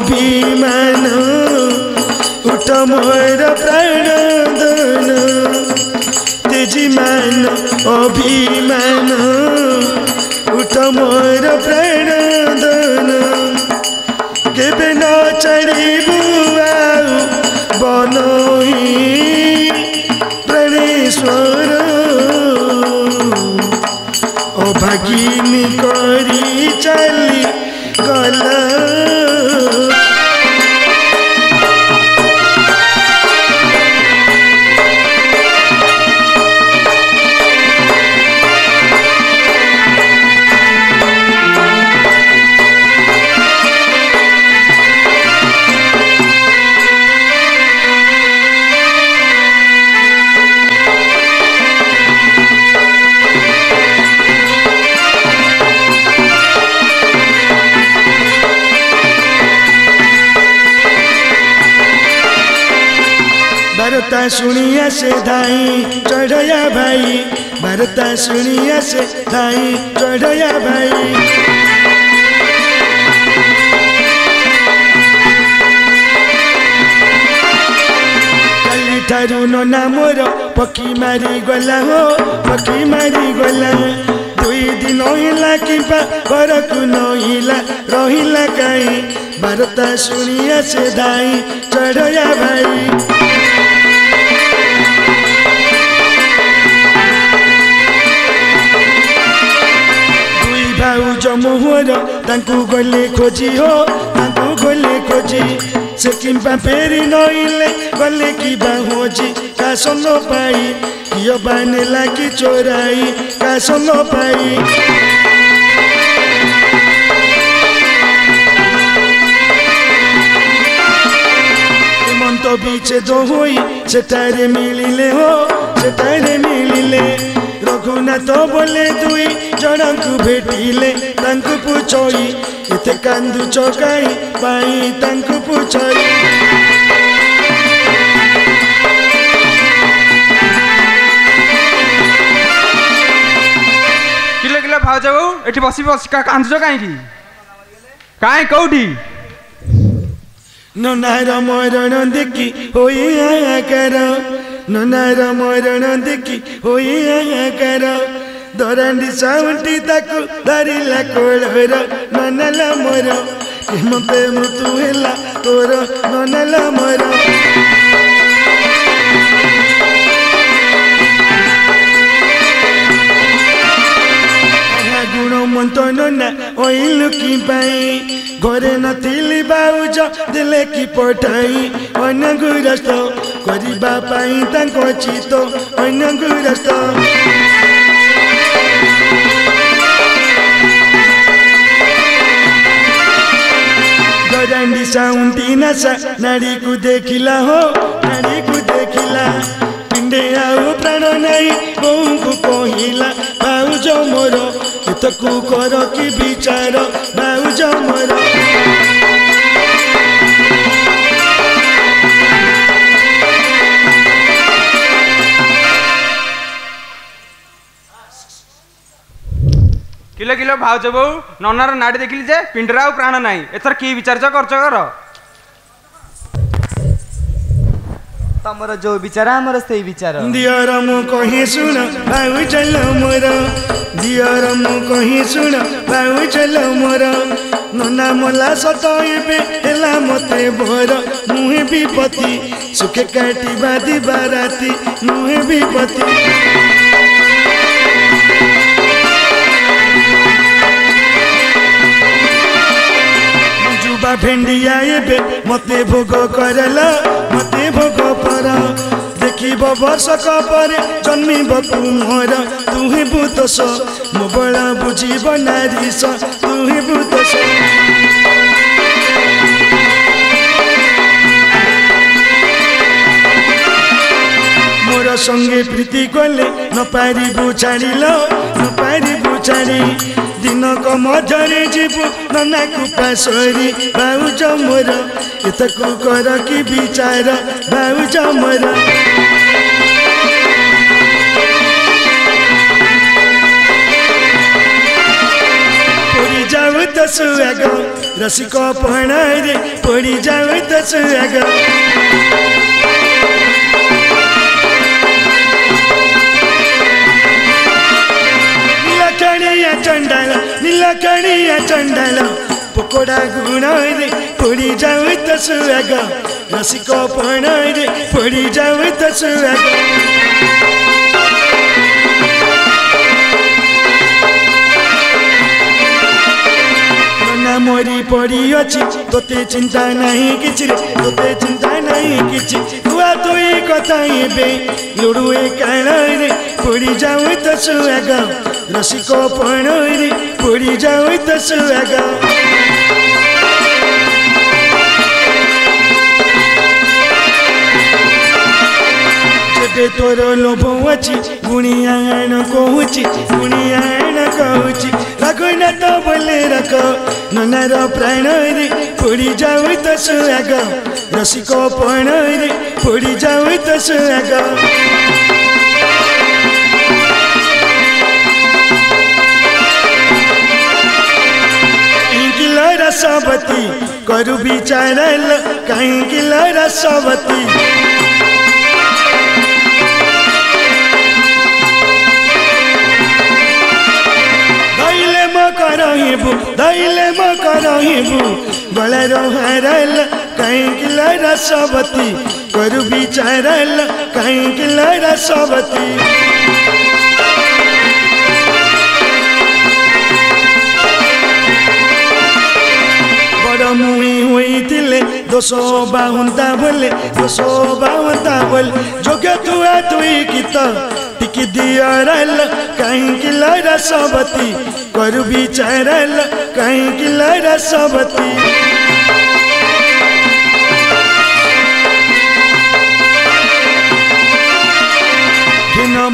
भीमन उठ मोर प्रणदन तेजी मन अभिमान उठ मोर प्रणदन के न चढ़बू बन प्रणेश्वर ओ भगिनी करी चली सुनिया से धाई चढ़या भाई भरता सुनिया से धाई चढ़या भाई थारुनो नामोर पक्की मारी गला हो पक्की मारी गला दुई दिन ओहिला किंपा बरकु नोहिला रोहिला काई भरता सुनिया से दाई चढ़या भाई ଆଉ ଜମୁହର ତାଙ୍କୁ ଗଲେ ଖୋଜି ହୋ ତାଙ୍କୁ ଗଲେ ଖୋଜି ସେ କିମ୍ବା ଫେରି ନଇଲେ ଗଲେ କିବା ହୋଜି କା ସୋଲ ପାଇ କିଏ ବା ନେଲା କି ଚୋରାଇ କା ସୋଲ ପାଇ ହେମନ୍ତ ବିଚ୍ଛେଦ ହୋଇ ସେଠାରେ ମିଳିଲେ ହୋ ସେଠାରେ ମିଳିଲେ ରଘୁନାଥ ବୋଲେ ଦୁଇ ଜଣଙ୍କୁ ଭେଟିଲେ ତାଙ୍କୁ ପୁଚଇ ଏତେ କାନ୍ଦୁଛ କାହିଁ ପାଇଁ ତାଙ୍କୁ ପୁଛଇ କିଲୋ କିଲୋ ଭାଉଜ ବୋଉ ଏଠି ବସି ବସି କାନ୍ଦୁଛ କାହିଁକି କାହିଁ କୋଉଠି ନନାର ମରଣ ଦେଖି ହୋଇ ଆକାର ନନାର ମରଣ ଦେଖି ହୋଇ ଆହାକାର ଦରାଣ୍ଡି ସାଉଁଟି ତାକୁ ଧରିଲା କୋଳର ନନାଲା ମୋର ପ୍ରେମ ପ୍ରେମ ତୁ ହେଲା ତୋର ନନାଲା ମୋର ମନ୍ତ ନନା ଅଇଲୁ କି ପାଇଁ ଘରେ ନଥିଲି ବାଉଜ ଦେଲେ କି ପଠାଇ ଅନଗୁରସ୍ତ କରିବା ପାଇଁ ତାଙ୍କ ଚିତ ଅନ୍ୟକୁ ରାସ୍ତା ଗରାଣ୍ଡି ସାଉଁଟି ନାସା ନାରୀକୁ ଦେଖିଲା ହୋ ନାରୀକୁ ଦେଖିଲା ପିଣ୍ଡେ ଆଉ ପ୍ରାଣ ନାହିଁ ବୋଉଙ୍କୁ କହିଲା ଭାଉଜ ମୋର ଏତକୁ କର କି ବିଚାର ଭାଉଜ ମୋର किलो किलो भाज बो ननार नाड़ी देख ली पिंडरा आ प्राण ना एथर कि विचार कर तमर जो विचार आमर से विचार दियर मु कही सुन भाऊ चल मोर दियर मु कही सुन भाऊ चल मोर नना मला सत एबे हेला मते भोर मुहे विपति सुखे काटी बादी बाराती मुहे विपति बा भेंडिया एबे मते भोग करला मते भोग पर देखिब वर्षक परे जन्मिब तु मोर तुहे बुतस मोबला बुझिब नारिस तुहे बुतस मोर सङ्गे प्रीति कोले नपारि बुचारी ल नपारि बुचारी दिन क जीवु जरे जिबु नना कुपा सरी बाउ ज मोर यतको कर कि बिचार बाउ ज मोर रसिको पढाइ पढि जाऊ त सुग चंडाला निलकणीया चंडाला पकोडा गुणाय रे पडी जाव तस वेग रसिको पणाय रे पडी जाव तस वेग मोरी पड़ी अच्छी तोते चिंता नहीं किच रे तोते चिंता नहीं किच हुआ तो ही कथा बे लुड़ुए कहना रे पड़ी जाऊ तो सुएगा रसिको पणरी पुरी जाऊ तस वेगा तोर लोभ अच्छी गुणियाण कोहुची गुणियाण कोहुची लागण तो बोले रख ननर प्राणरी पुरी जाऊ तो वेगा रसिको पणरी पुरी जाऊ तो वेगा रसवती भी चैनल कहीं गिल रसवती करहिबू दैले कहीं रसवती बिचारल कहीं रसवती मुई हुई तिले दो सौ बाहुन्ता बोले दो सौ बोले जोग्य तुआ तुई कि त टिकी दियो कि सबती कहीं कि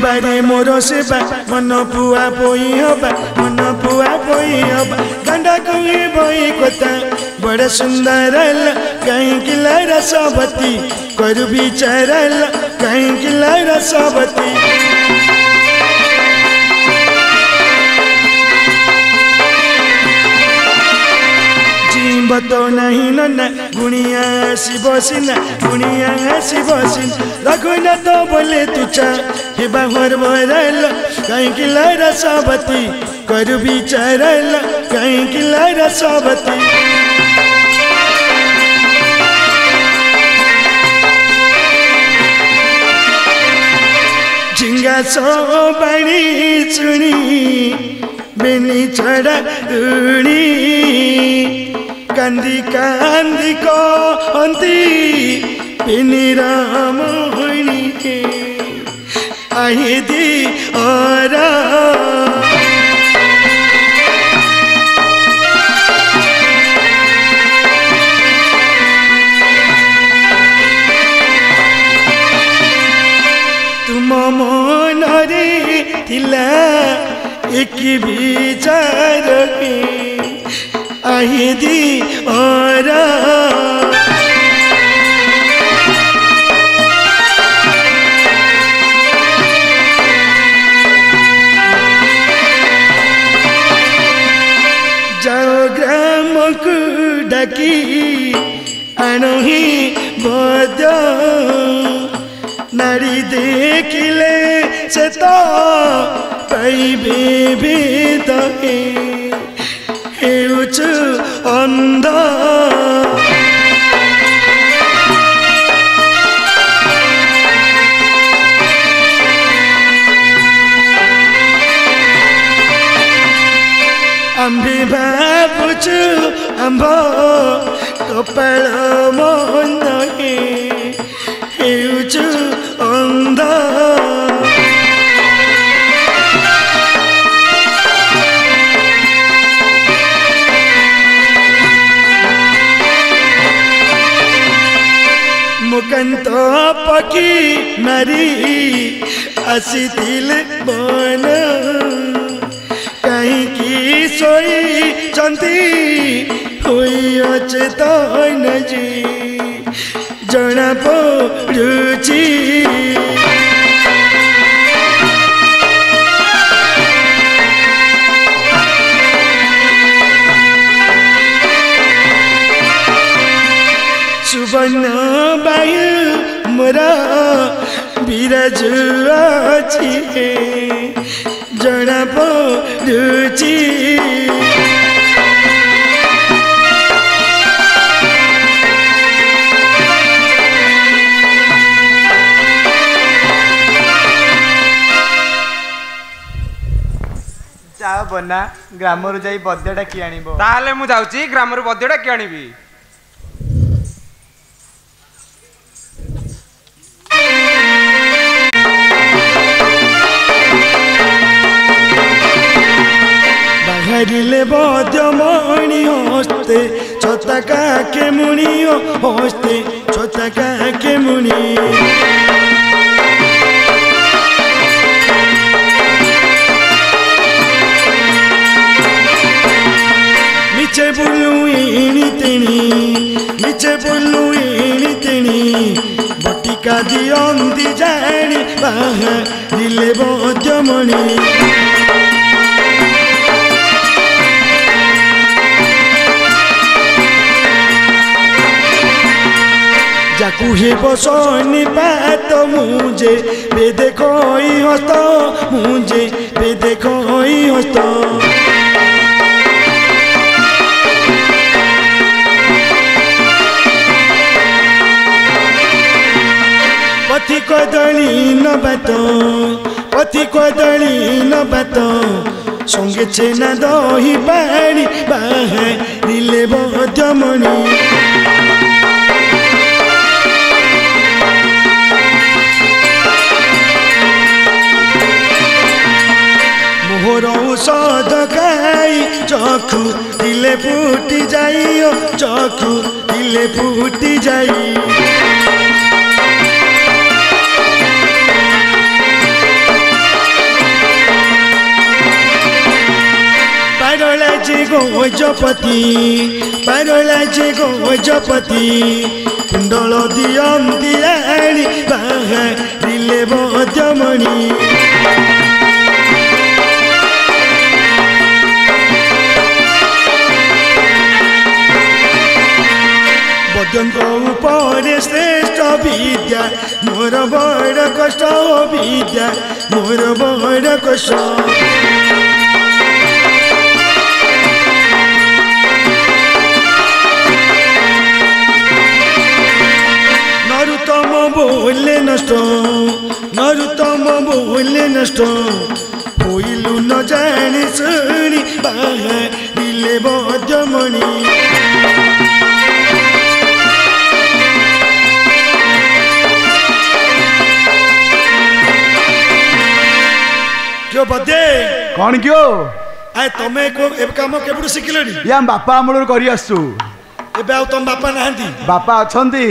बाई মোর সেবা মন পুয়া বই হবা মন পুয়া বই হবা গান্ডা কুই বই কথা बड़ सुंदर कहीं किला रसावती भी चरल कहीं नहीं नन गुणिया गुणिया रघुन तो बोले तुचा हे कहीं की लहरा कर भी चरल कहीं की झिङ्गा बढी चुनी बेनी छोडा धुडी कान्दी कान्दीको अन्ति पिनी रामी के आइदी थिला एक विचार आई दी को डकी अणु ही नारी देखे तै दु अध अम्बी भ्यापुच अम्ब तपाईँ मन्दि कंतो पकी नरी असी दिल बोन कहीं की सोई चंदी हुई अचेतन तो जी जना पड़ुची के जड़ा पो रुचि ଯାଅ ବନା ଗ୍ରାମରୁ ଯାଇ ବଦ୍ୟଟା କି ଆଣିବ ତାହେଲେ ମୁଁ ଯାଉଛି ଗ୍ରାମରୁ ବଦ୍ୟଟା କି ଆଣିବି होश ମୁହିବ ସୈନିପାତ ମୁଁଜେ ବେଦେ ଖଇ ହସ୍ତ ମୁଁଜେ ବେଦେ ଖଇ ହସ୍ତ ପଥି କଦଳୀ ନବାତ ପଥି କଦଳୀ ନବାତ সঙ্গে চেনা দহি পাড়ি বাহাই দিলে বধ্যমণি সদকাই খাই চক্ষু দিলে ফুটি যাই ও চক্ষু দিলে ফুটি যাই পারলাছে গোজপতি পারলাছে গোজপতি কুণ্ডল দিয়ন্তি আড়ি দিলে মধ্যমণি যত পরে শ্রেষ্ঠ বিদ্যা মোর বড় কষ্ট বিদ্যা মোর বড় কষ্ট Naruto বলে নষ্ট Naruto বলে নষ্ট কইল না জানি শুনি বাহি দিলে বজমনি ବୋଧେ କ'ଣ କିଓ ଆଏ ତମେ ଏ କାମ କେବେଠୁ ଶିଖିଲଣି ୟା ବାପା ଅମଳରୁ କରି ଆସୁଛୁ ଏବେ ଆଉ ତମ ବାପା ନାହାନ୍ତି ବାପା ଅଛନ୍ତି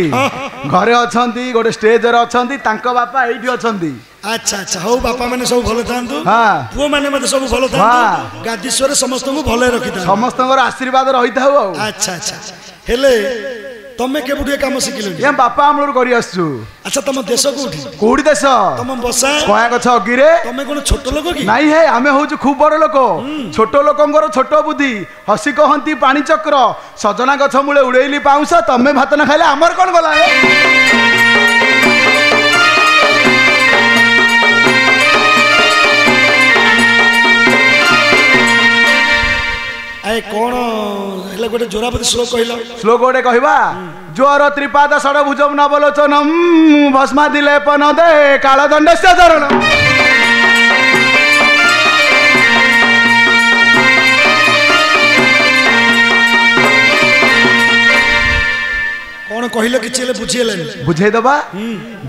ଘରେ ଅଛନ୍ତି ଗୋଟେ ଷ୍ଟେଜରେ ଅଛନ୍ତି ତାଙ୍କ ବାପା ଏଇଠି ଅଛନ୍ତି ଆଚ୍ଛା ଆଚ୍ଛା ହଉ ବାପା ମାନେ ସବୁ ଭଲ ଥାଆନ୍ତୁ ପୁଅ ମାନେ ମଧ୍ୟ ସବୁ ଭଲ ଥାଆନ୍ତୁ ଗାଦିଶ୍ୱର ସମସ୍ତଙ୍କୁ ଭଲରେ ରଖିଥାଉ ସମସ୍ତଙ୍କର ଆଶୀର୍ବାଦ ରହିଥାଉ ଆଉ ଆଚ୍ଛା ଆଚ୍ଛା ହେଲେ ତମେ କେବେଠୁ ଏ କାମ ଶିଖିଲଣି ୟା ବାପା ଅମଳରୁ କରି ଆସୁଛୁ আচ্ছা তোমার দেশ কোটি কোটি দেশ তোমার বসা কয়া কথা অগিরে তুমি কোন ছোট লোক কি নাই হে আমি হউছি খুব বড় লোক ছোট লোকঙ্কর ছোট বুদ্ধি হসি কহন্তি পানি চক্র সজনা গছ মূলে উড়াইলি পাউছ তুমি ভাত না খাইলে আমার কোন গলা আই কোন হেলে গটে জোরাপতি শ্লোক কইলো শ্লোক গটে কইবা ज्वर ত্রিপাদ षडभुजम नवलोचनम भस्मादिले पण दे काळदंडस्य चरण কোন কহিলে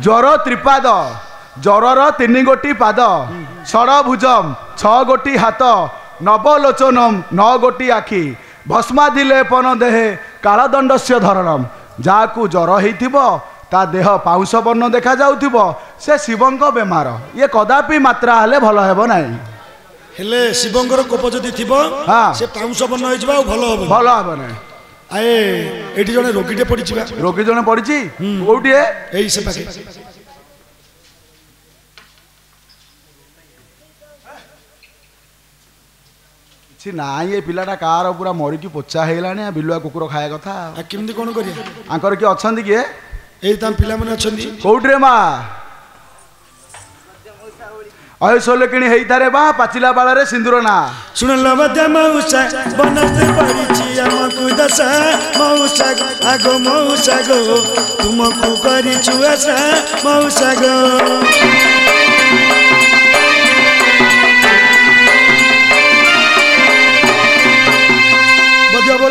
জ্বর ত্রিপাদ জ্বরর তিন গোটি পাদ ষড়ভুজম ছ গোটি হাত নবলোচনম ন গোটি আখি ভস্মা দিলে পন দেহে কালদণ্ডস্য ধরণম ଯାହାକୁ ଜ୍ୱର ହେଇଥିବ ତା ଦେହ ପାଉଁଶ ବର୍ଣ୍ଣ ଦେଖାଯାଉଥିବ ସେ ଶିବଙ୍କ ବେମାର ଇଏ କଦାପି ମାତ୍ରା ହେଲେ ଭଲ ହେବ ନାହିଁ ହେଲେ ଶିବଙ୍କର କୋପ ଯଦି ଥିବ ସେ ପାଉଁଶ ବର୍ଣ୍ଣ ହେଇଯିବ ଆଉ ଭଲ ହେବ ଭଲ ହେବ ନାହିଁ ଆଏ ଏଠି ଜଣେ ରୋଗୀଟେ ପଡ଼ିଛି ରୋଗୀ ଜଣେ ପଡ଼ିଛି କୋଉଠି ଏଇ ସେ ପାଖେ ସେ ନାଇଁ ଏ ପିଲାଟା କାହାର ପୁରା ମରିକି ପୋଚା ହେଇଗଲାଣି ଆଉ ବିଲୁଆ କୁକୁର ଖାଇବା କଥା କେମିତି କ'ଣ କରିବା ଆଙ୍କର କିଏ ଅଛନ୍ତି କିଏ ଏଇ ତାଙ୍କ ପିଲାମାନେ ଅଛନ୍ତି କୋଉଠିରେ ମା ଅହେ କିଣି ହେଇଥାରେ ବା ପାଚିଲା ବାଳରେ ସିନ୍ଦୁର ନା ଶୁଣିଲ ମଧ୍ୟ ମଉସା ବନସ୍ତେ ପଡ଼ିଛି ଆମକୁ ଦଶା ମଉସା ଆଗ ମଉସା ଗୋ ତୁମକୁ କରିଛୁ ଆଶା ମଉସା ଗୋ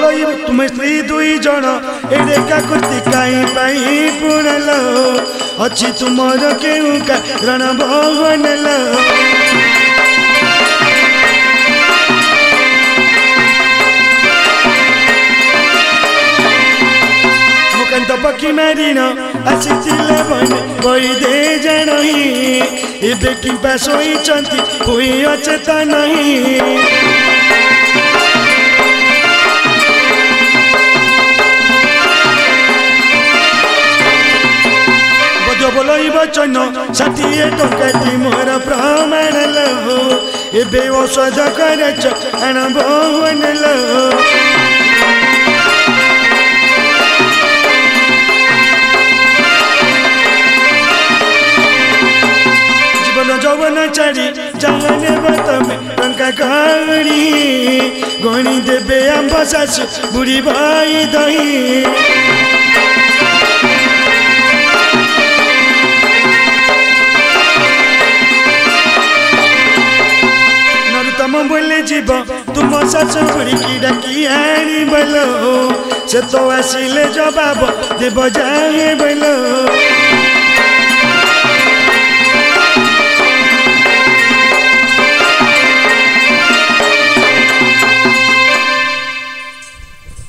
ବୋଲ ତୁମେ ସ୍ତ୍ରୀ ଦୁଇ ଜଣ ଏଡ଼େ କାକୁତି କାହିଁ ପାଇଁ ପୁଣଲ ଅଛି ତୁମର କେଉଁ କାରଣ ଭଗନେଲ କାନ୍ତ ପକ୍ଷୀ ମାରିଣ ଆସିଥିଲା ବନେ କହିଦେ ଜାଣହି ଏବେ କିମ୍ବା ଶୋଇଛନ୍ତି ହୋଇ ଅଚେତ ନାହିଁ কেবলই বচন ষাঠিয়ে টঙ্কাটি মোর প্রমাণ লহ এবে ଔଷଧ করছ আণব লহ যৌবন ছাড়ি জানেব তুমি টঙ্কা কাউড়ি গণি দেবে আম্ব শাশু বুড়ি ভাই দহি तम बोल जीव तुम शशुरी की डकी आनी बोलो से तो आसिले जवाब देव जाए बोलो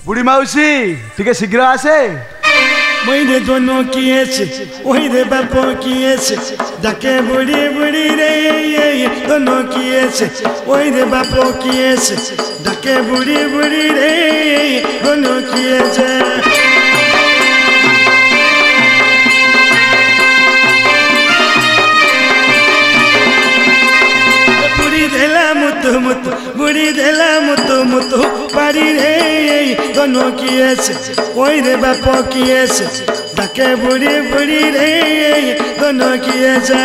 बुढ़ी मौसी টিকে शीघ्र आसे মইরে জন কিয়েছে ওইরে বাপ কিয়েছে যাকে বুড়ি বুড়ি রে জন কিয়েছে ওইরে বাপ কিয়েছে যাকে বুড়ি বুড়ি রে জন কিয়েছে মুতু মুতু বুড়ি দেলা মুতু মুতু পারি রে এই ধনু কিয়েছে ওই রে বাপ কিয়েছে ডাকে বুড়ি বুড়ি রে এই ধনু কিয়েছে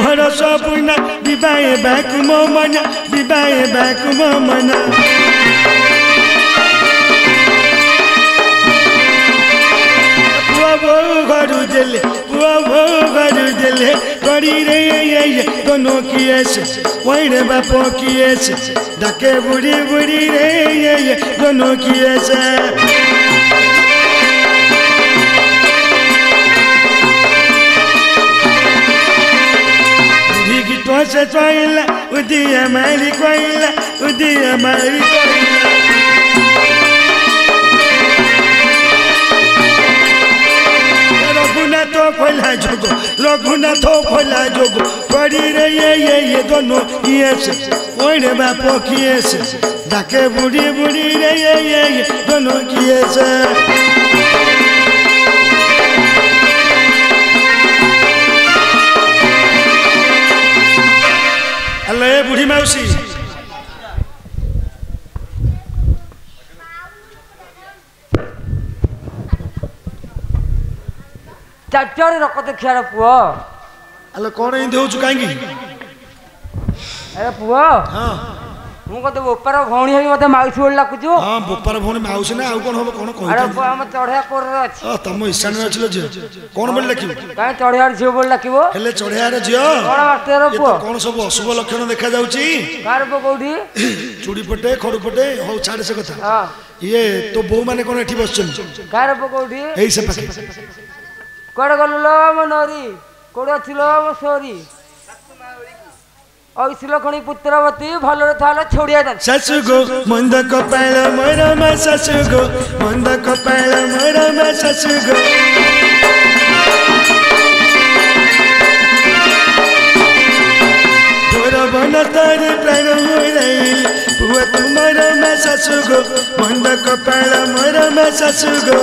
ভরস পুনা বিবাহে ব্যাকুম মনা বিবাহে ব্যাকুম মনা वो घर उजले वो वो घर उजले गड़ी रे ये ये दोनों की ऐसे वही बापों की ऐसे धके बुढ़ी बुढ़ी रे ये ये दोनों की ऐसे Once or twice, with the Amari Quaila, with the Amari Quaila. কইলা যোগ রঘুনাথ কইলা যোগ করি রে এ এ দনু ইয়েছে ওই রে বাপ কিয়েছে ডাকে বুড়ি বুড়ি রে এ এ কিয়েছে আল্লাহ বুড়ি মাউসী ଷ୍ଟାଚୁଆରେ ରକ ଦେଖିବାର ପୁଅ ହେଲେ କ'ଣ ଏମିତି ହେଉଛୁ କାହିଁକି ଆରେ ପୁଅ ମୁଁ କତେ ବୋପାର ଭଉଣୀ ହେବି ମତେ ମାଉସୀ ଭଳି ଲାଗୁଛୁ ହଁ ବୋପାର ଭଉଣୀ ମାଉସୀ ନା ଆଉ କ'ଣ ହବ କ'ଣ କହିବି ପୁଅ ଆମ ଚଢ଼ିଆ କୋରରେ ଅଛି ତମ ଇଶାନରେ ଅଛି ଝିଅ କ'ଣ ବୋଲି ଲେଖିବ କାହିଁ ଚଢ଼ିଆର ଝିଅ ବୋଲି ଲେଖିବ ହେଲେ ଚଢ଼ିଆର ଝିଅ କ'ଣ ମାଷ୍ଟର ପୁଅ କ'ଣ ସବୁ ଅଶୁଭ ଲକ୍ଷଣ ଦେଖାଯାଉଛି କାହାର ପୁଅ କୋଉଠି ଚୁଡ଼ି ପଟେ ଖଡୁ ପଟେ ହଉ ଛାଡ଼େ ସେ କଥା ଇଏ ତୋ ବୋଉ ମାନେ କ'ଣ ଏଠି ବସିଛନ୍ତି କାହାର ପୁଅ କୋଉଠି ଏଇ ସେ ପାଖେ కొడగలులోమ నోరి కొడచిలోమ సోరి औसिलोखणी पुत्रवती भलो थाला छोड़िया दन ससु गो मंद को पैल मरमा ससु गो मंद को पैल मरमा ससु गो तोर बन तारे प्राण होई पुआ तू मरमा ससु गो मंद को पैल मरमा ससु गो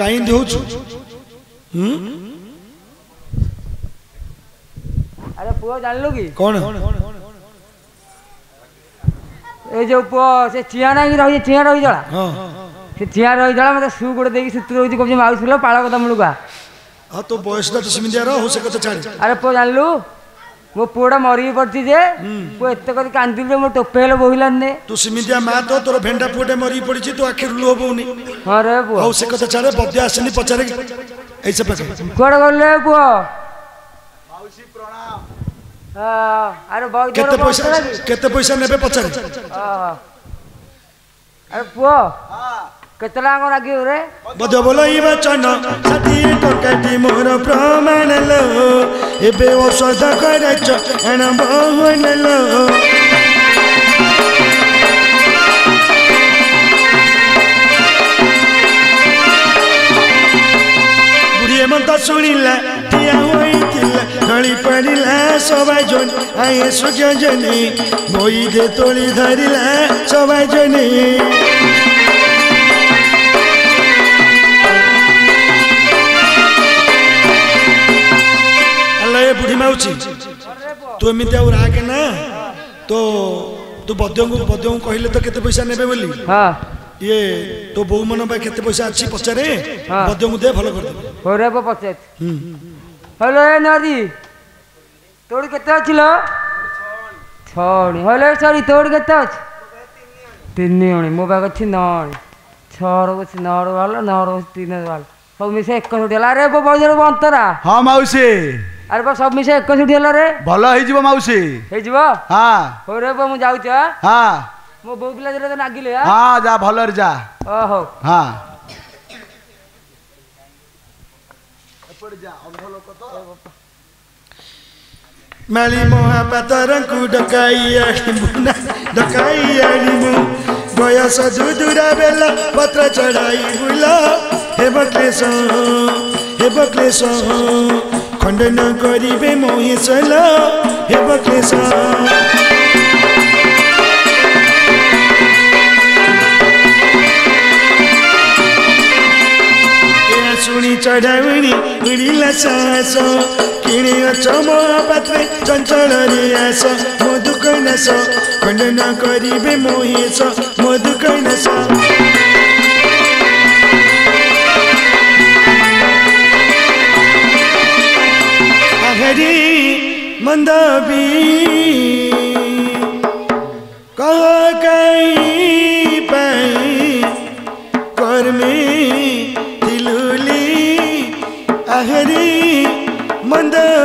କାହିଁ ଦେଉଛୁ ଆରେ ପୁଅ ଜାଣିଲୁ କି କ'ଣ ଏ ଯୋଉ ପୁଅ ସେ ଚିଆଁ ନାଇଁ ରହିଛି ଚିଆଁ ରହିଜଳା ସେ ଚିଆଁ ରହିଜଳା ମୋତେ ସୁ ଗୋଟେ ଦେଇକି ସୁତୁ ରହୁଛି କହୁଛି ମାଉସୀ ଫୁଲ ପାଳ କଥା ମୂଳକୁ ଆଉ ତୋ ବୟସଟା ତ ସେମିତି ଆର ସେ କଥା ଛାଡ଼ ଆରେ ପୁଅ ଜାଣିଲୁ ମୋ ପୁଅଟା ମରିକି ପଡ଼ିଛି ଯେ ମୁଁ ଏତେ କରି କାନ୍ଦିଲି ମୋ ଟୋପେ ହେଲେ ବୋହିଲାନି ତୁ ସେମିତିଆ ମା ତ ତୋର ଭେଣ୍ଡା ପୁଅଟେ ମରିକି ପଡ଼ିଛି ତୁ ଆଖିରୁ ଲୁହ ବୋହୁନି ହଁ ରେ ହଉ ସେ କଥା ଛାଡ଼େ ବଦ୍ୟ ଆସିନି ପଚାରେ ଏଇ ସେ ପାଖେ କୁଆଡ଼େ ଗଲେ ପୁଅ ମାଉସୀ ପ୍ରଣାମ ଆରେ ବହୁତ କେତେ ପଇସା କେତେ ପଇସା ନେବେ ପଚାରେ ଆରେ ପୁଅ ହଁ કેટલા આંગણ આગી રે বচন બોલો ઈ વચન સાથી ટોકાટી મોર પ્રમાણ લો એબે ઔષધ કરે ચણ બહુન લો বুড়িয়ে মন্ত শুনিলা ঠিয়া হইতিলা ঢালি পারিলা সবাই জন আয়ে সুজ জনি বই দে তোলি ধরিলা সবাই জনি ମାଉସୀ ତୁ ଏମିତି ଆଉ ରାଗେ ନା ତୋ ତୁ ବଦ୍ୟଙ୍କୁ ବଦ୍ୟଙ୍କୁ କହିଲେ ତ କେତେ ପଇସା ନେବେ ବୋଲି ଇଏ ତୋ ବୋଉ ମାନଙ୍କ ପାଇଁ କେତେ ପଇସା ଅଛି ପଚାରେ ବଦ୍ୟଙ୍କୁ ଦେ ଭଲ କରିଦେବୁ ହରେବ ପଚାର ହଲୋ ଏ ନାରୀ ତୋର କେତେ ଅଛି ଲୋ ଛଅଣି ହଲୋ ସରି ତୋର କେତେ ଅଛି ତିନି ଅଣି ମୋ ପାଖ ଅଛି ନଅ ଅଣି ଛଅର ଅଛି ନଅର ବାହାରିଲା ନଅର ଅଛି ତିନି ବାହାରିଲା ହଉ ମିଶା ଏକ ହେଲା ଆରେ ବଜାର ବନ୍ତରା ହଁ ମାଉସୀ ଆରେ ବା ସବୁ ମିଶା ଏକ ସିଠି ହେଲା ରେ ଭଲ ହେଇଯିବ ମାଉସୀ ହେଇଯିବ ହଁ ହଉ ରେ ମୁଁ ଯାଉଛି ହଁ ମୋ ବୋଉ ପିଲା ଯେଟା ନାଗିଲେ ହଁ ଯା ଭଲରେ ଯା ଓ ହଉ ହଁ ଏପଟେ ଯା ଅନ୍ଧ ଲୋକ ତ ମାଳି ମହାପାତରଙ୍କୁ ଡକାଇ ଆଣିବୁ ଡକାଇ ଆଣିବୁ ବୟସ ଦୁଦୁରା ବେଲା ପତ୍ର ଚଢ଼ାଇ ବୁଲ ହେବ କ୍ଲେଶ ହେବ କ୍ଲେଶ खण्डन गरिबे मोहिसल हे बक्लेस सुनी चढाउनी उडीला सास किण्यो चम पात्रे चञ्चल रियास म दुःख नस खण्डन गरिबे मोहिस म मेरी मंदबी कहा कहीं पई कर्मी दिलुली अहरी मंदबी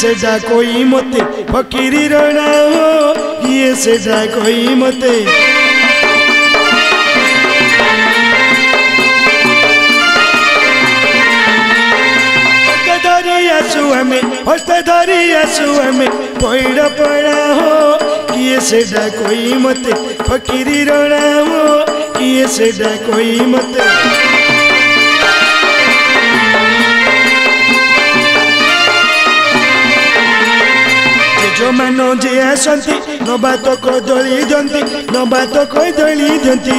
सजा कोई मत फकीरी रोना हो ये सजा कोई मत में हस्तधारी असुआ में पैड़ा पड़ा हो किए से कोई मत फकीरी रणा हो किए से कोई मत ଯୋଉମାନେ ଆସନ୍ତି ନବା ତ କଦଳି ଦିଅନ୍ତି ନବା ତ କଦଳି ଦିଅନ୍ତି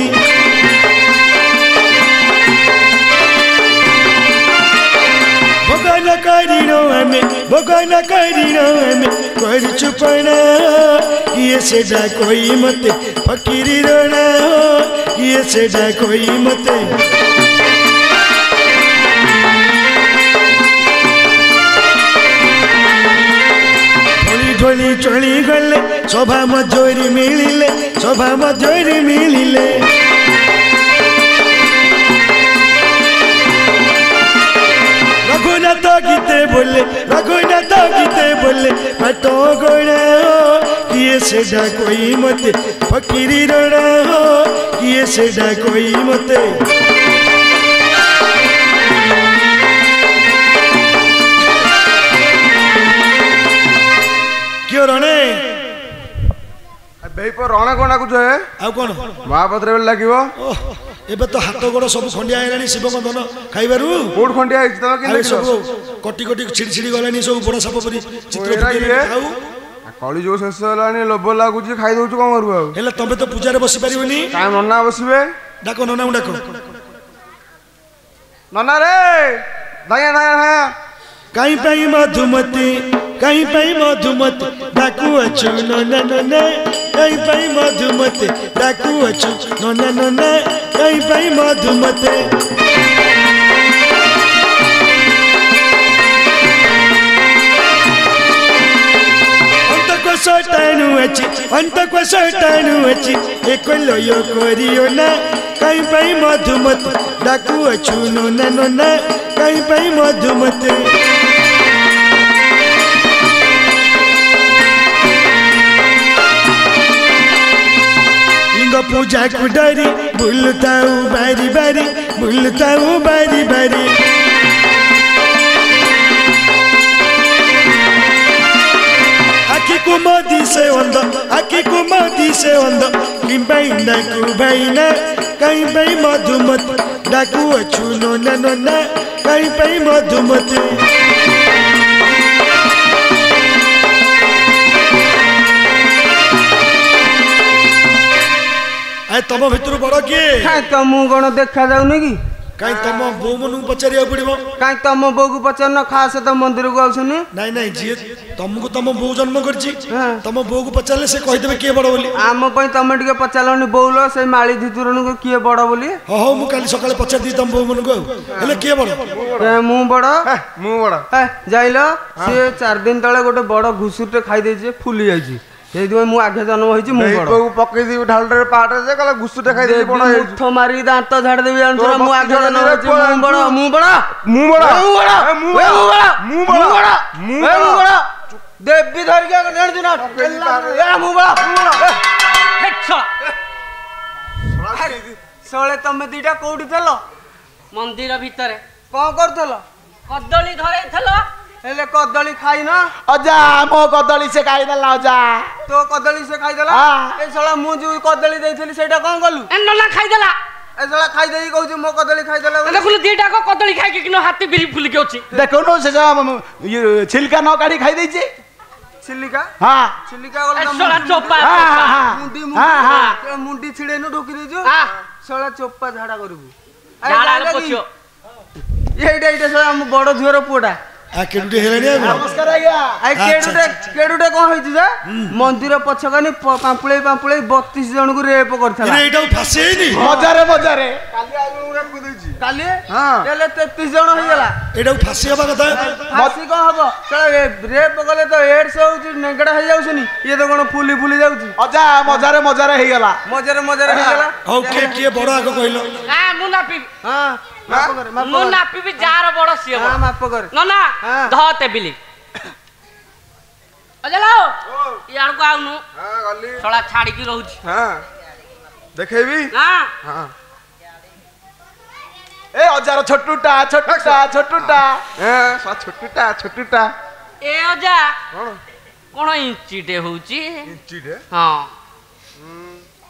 ଭଗବାନ କରିଣ ଆମେ ଭଗନ କରିଣ ଆମେ କରିଛୁ ପଣା କିଏ ସେଟା କହି ମୋତେ ଫକିରି ରଣା କିଏ ସେଟା କହି ମୋତେ चलिगले सभा मजोरी मिलि रघुनाथ गीत बोले रघुनाथ गीत बोले गोडाजाइ मते सेदा कोई मते જો રણે ବେଇପ ରଣା କ'ଣ ଡାକୁଛେ ଆଉ କ'ଣ ମହାପାତ୍ର ବେଳେ ଲାଗିବ ଏବେ ତ ହାତ ଗୋଡ଼ ସବୁ ଖଣ୍ଡିଆ ହେଇଗଲାଣି ଶିବ କନ୍ଦନ ଖାଇବାରୁ କୋଉଠି ଖଣ୍ଡିଆ ହେଇଛି ତମେ କେମିତି ସବୁ କଟି କଟି ଛିଡ଼ି ଛିଡ଼ି ଗଲାଣି ସବୁ ବଡ଼ ସାପ ପରି ଚିତ୍ର ଆଉ କଳି ଯୋଉ ଶେଷ ହେଲାଣି ଲୋଭ ଲାଗୁଛି ଖାଇ ଦଉଛୁ କ'ଣ କରିବୁ ଆଉ ହେଲେ ତମେ ତ ପୂଜାରେ ବସି ପାରିବନି ନନା ବସିବେ ଡାକ ନନାଙ୍କୁ ଡାକ ନନା ରେ ଧାଇଆ ଧାଇଆ ପାଇଁ ମଧୁମତୀ कहीं पई मधुमत डाकू अचो नो न न न कहीं पई मधुमत डाकू अचो नो न न न कहीं पई मधुमत সটানু আছি অন্তক সটানু আছি একলো ইয়ো করিও না কাই পাই মধুমত ডাকু আছু নো না নো না কাই পাই মধুমতে गो पूजा को डरी भूलता हूँ बारी बारी भूलता हूँ बारी बारी आखि कुमोदी से ಒಂದ ಆಕಿ ಕುಮೋದಿ से ಒಂದ ನಿಂಬೈನ ಕುಬೈನ ಕೈ ಬೈ ಮಧುಮತಿ ಡಾಕು ಅಚ್ಚು ನೊನ್ನ ನೊನ್ನ ಕೈ ಬೈ ಮಧುಮತಿ ଏ ତମ ଭିତରୁ ବଡ କିଏ କାଇଁ ତମକୁ କଣ ଦେଖାଯାଉନି କି କାଇଁ ତମ ବୋଉ ମାନଙ୍କୁ ପଚାରିବାକୁ ପଡିବ କାଇଁ ତମ ବୋଉକୁ ପଚାରୁନ ଖାସ ତ ମନ୍ଦିରକୁ ଆସୁନି ନାଇଁ ନାଇଁ ଯିଏ ତମକୁ ତମ ବୋଉ ଜନ୍ମ କରିଛି ତମ ବୋଉକୁ ପଚାରିଲେ ସେ କହିଦେବେ କିଏ ବଡ ବୋଲି ଆମ ପାଇଁ ତମେ ଟିକେ ପଚାରିଲନି ବୋଉଲ ସେ ମାଳି ଧିତୁରଣକୁ କିଏ ବଡ ବୋଲି ହଉ ମୁଁ କାଲି ସକାଳେ ପଚାରିଦେବି ତମ ବୋଉ ମାନଙ୍କୁ ଆଉ ହେଲେ କିଏ ବଡ ମୁଁ ବଡ ମୁଁ ବଡ ଯାଇଲ ସିଏ ଚାରି ଦିନ ତଳେ ଗୋଟେ ବଡ ଘୁଷୁରଟେ ଖାଇଦେଇଛି ଦେଇଛି ଫୁଲି ଯାଇଛି ସେଇଥିପାଇଁ ମୁଁ ଆଗେ ଜନ୍ମ ହେଇଛି ମୁଁ କଣ ପକେଇଦେବି ଢାଳରେ ପାହାଡ଼ରେ ଯେ କହିଲା ଘୁଷୁଟା ଖାଇଦେବି ବଣ ମୁଠ ମାରି ଦାନ୍ତ ଝାଡ଼ିଦେବି ଜାଣିଛୁ ମୁଁ ଆଗେ ଜନ୍ମ ହେଇଛି ମୁଁ ବଡ଼ ମୁଁ ବଡ଼ ମୁଁ ବଡ଼ ମୁଁ ବଡ଼ ମୁଁ ବଡ଼ ମୁଁ ବଡ଼ ମୁଁ ବଡ଼ ମୁଁ ବଡ଼ ଦେବି ଧରିକି ଜାଣିଛୁ ନା ମୁଁ ବଡ଼ ଶଳେ ତମେ ଦିଟା କୋଉଠି ଥିଲ ମନ୍ଦିର ଭିତରେ କଣ କରୁଥିଲ କଦଳୀ ଧରେଇଥିଲ ହେଲେ କଦଳୀ ଖାଇନ ଅଜା ମୋ କଦଳୀ ସେ ଖାଇଦେଲା ଅଜା ତୋ କଦଳୀ ସେ ଖାଇଦେଲା ଏ ଶଳା ମୁଁ ଯୋଉ କଦଳୀ ଦେଇଥିଲି ସେଇଟା କଣ କଲୁ ନନା ଖାଇଦେଲା ଏ ଶଳା ଖାଇଦେଇ କହୁଛି ମୋ କଦଳୀ ଖାଇଦେଲା ଦେଖୁନୁ ଦିଟା ଯାକ କଦଳୀ ଖାଇକି କିନ୍ତୁ ହାତୀ ବିରି ଫୁଲିକି ଅଛି ଦେଖୁନୁ ସେ ଛିଲକା ନ କାଢି ଖାଇଦେଇଛି ଚିଲିକା ହଁ ଚିଲିକା ଗଲା ଶଳା ଚୋପା ମୁଣ୍ଡି ମୁଣ୍ଡି ଛିଡେଇନୁ ଢୋକି ଦେଇଛୁ ଶଳା ଚୋପା ଝାଡା କରିବୁ ଏଇଟା ଏଇଟା ଶଳା ଆମ ବଡ ଝିଅର ପୁଅଟା କେଡୁଟେ ହେଲାଣି କେଡୁଟେ କଣ ହେଇଛି ଯେ ମନ୍ଦିର ପଛକାନି ପାମ୍ପୁଳେଇ ପାମ୍ପୁଳେଇ ବତିଶ ଜଣଙ୍କୁ ରେପ କରିଥିଲା ଏଇଟାକୁ ଫାଶୀ ହେଇନି ମଜାରେ ମଜାରେ କାଲି ହେଲେ ତେତିଶ ଜଣ ହେଇଗଲା ଏଇଟାକୁ ଫାଶୀ ହେବା କଥା ଫାଶୀ କଣ ହବ ରେପ କଲେ ତ ଏଡ୍ସ ହଉଛି ନେଙ୍ଗେଡା ହେଇଯାଉଛନ୍ତି ଇଏ ତ କଣ ଫୁଲି ଫୁଲି ଯାଉଛି ଅଜା ମଜାରେ ମଜାରେ ହେଇଗଲା ମଜାରେ ମଜାରେ ହେଇଗଲା ହଉ କିଏ କିଏ ବଡ ଆଗ କହିଲ ମୁଁ ନାପିବି ହଁ ମୁଁ ନାପିବି ଯାହାର ବଡ ସିଏ ନନା ଧଅ ତେବିଲି ଇଆଡ଼କୁ ଆଉନୁ ଶଳା ଛାଡିକି ରହୁଛି ଦେଖେଇବି ଏ ଅଜାର ଛୋଟୁଟା ଛୋଟୁଟା ଛୋଟୁଟା ଛୋଟୁଟା ଛୋଟୁଟା ଏ ଅଜା କଣ ଇଞ୍ଚିଟେ ହଉଛି ଇଞ୍ଚିଟେ ହଁ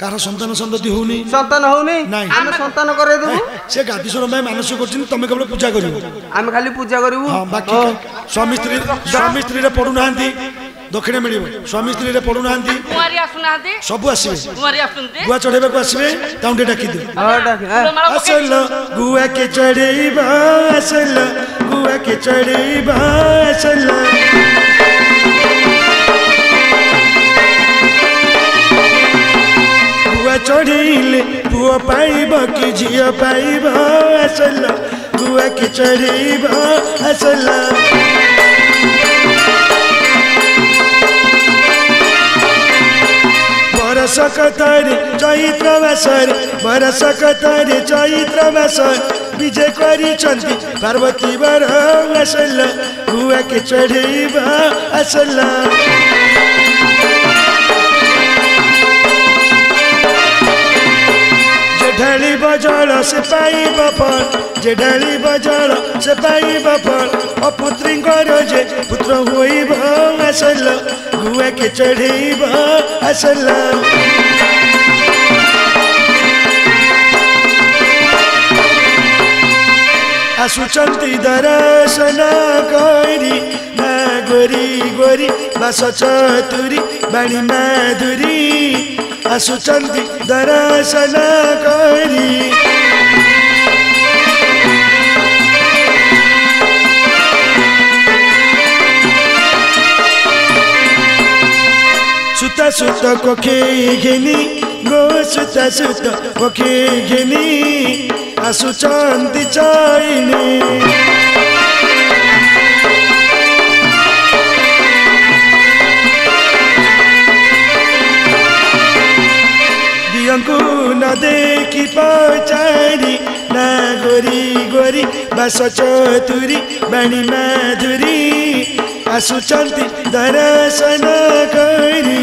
কার সন্তান সন্ততি হউনি সন্তান হউনি আমি সন্তান করে দেব সে গাদিশ্বর ভাই মানুষ করছেন তুমি কেবল পূজা করিব আমি খালি পূজা করিব বাকি স্বামী স্ত্রী স্বামী স্ত্রীরে পড়ু নাহান্তি দক্ষিণা মিলিব স্বামী স্ত্রীরে পড়ু নাহান্তি কুমারী আসু নাহান্তি সব আসিবে কুমারী আসুন্তি গুয়া চড়াইবাকু আসিবে তাউন্ডে ডাকি দিও আসল গুয়া কে गुआ चढ़ीले पुआ पाइब कि झील पाइब असल गुआ के चढ़ब असल बरस चैत्र चैत्र विजय करी पार्वती बर असल गुआ के चढ़ब असल ढेली बजल से पाई बपन जे ढेली बजल से पाई बपन और पुत्री करो जे पुत्र हुई असल गुआ के चढ़ी असल आसुचंती दर्शन करी ना गोरी गोरी बस चतुरी बड़ी माधुरी असुचंद दरसन करी सुता सुत कोखे घेनी गो सुता सुत कोखे घेनी असुचंद चाइनी प्रियंकु न देखी पचारी ना गोरी गोरी बस चतुरी बणी माधुरी आसुचंती दर्शन करी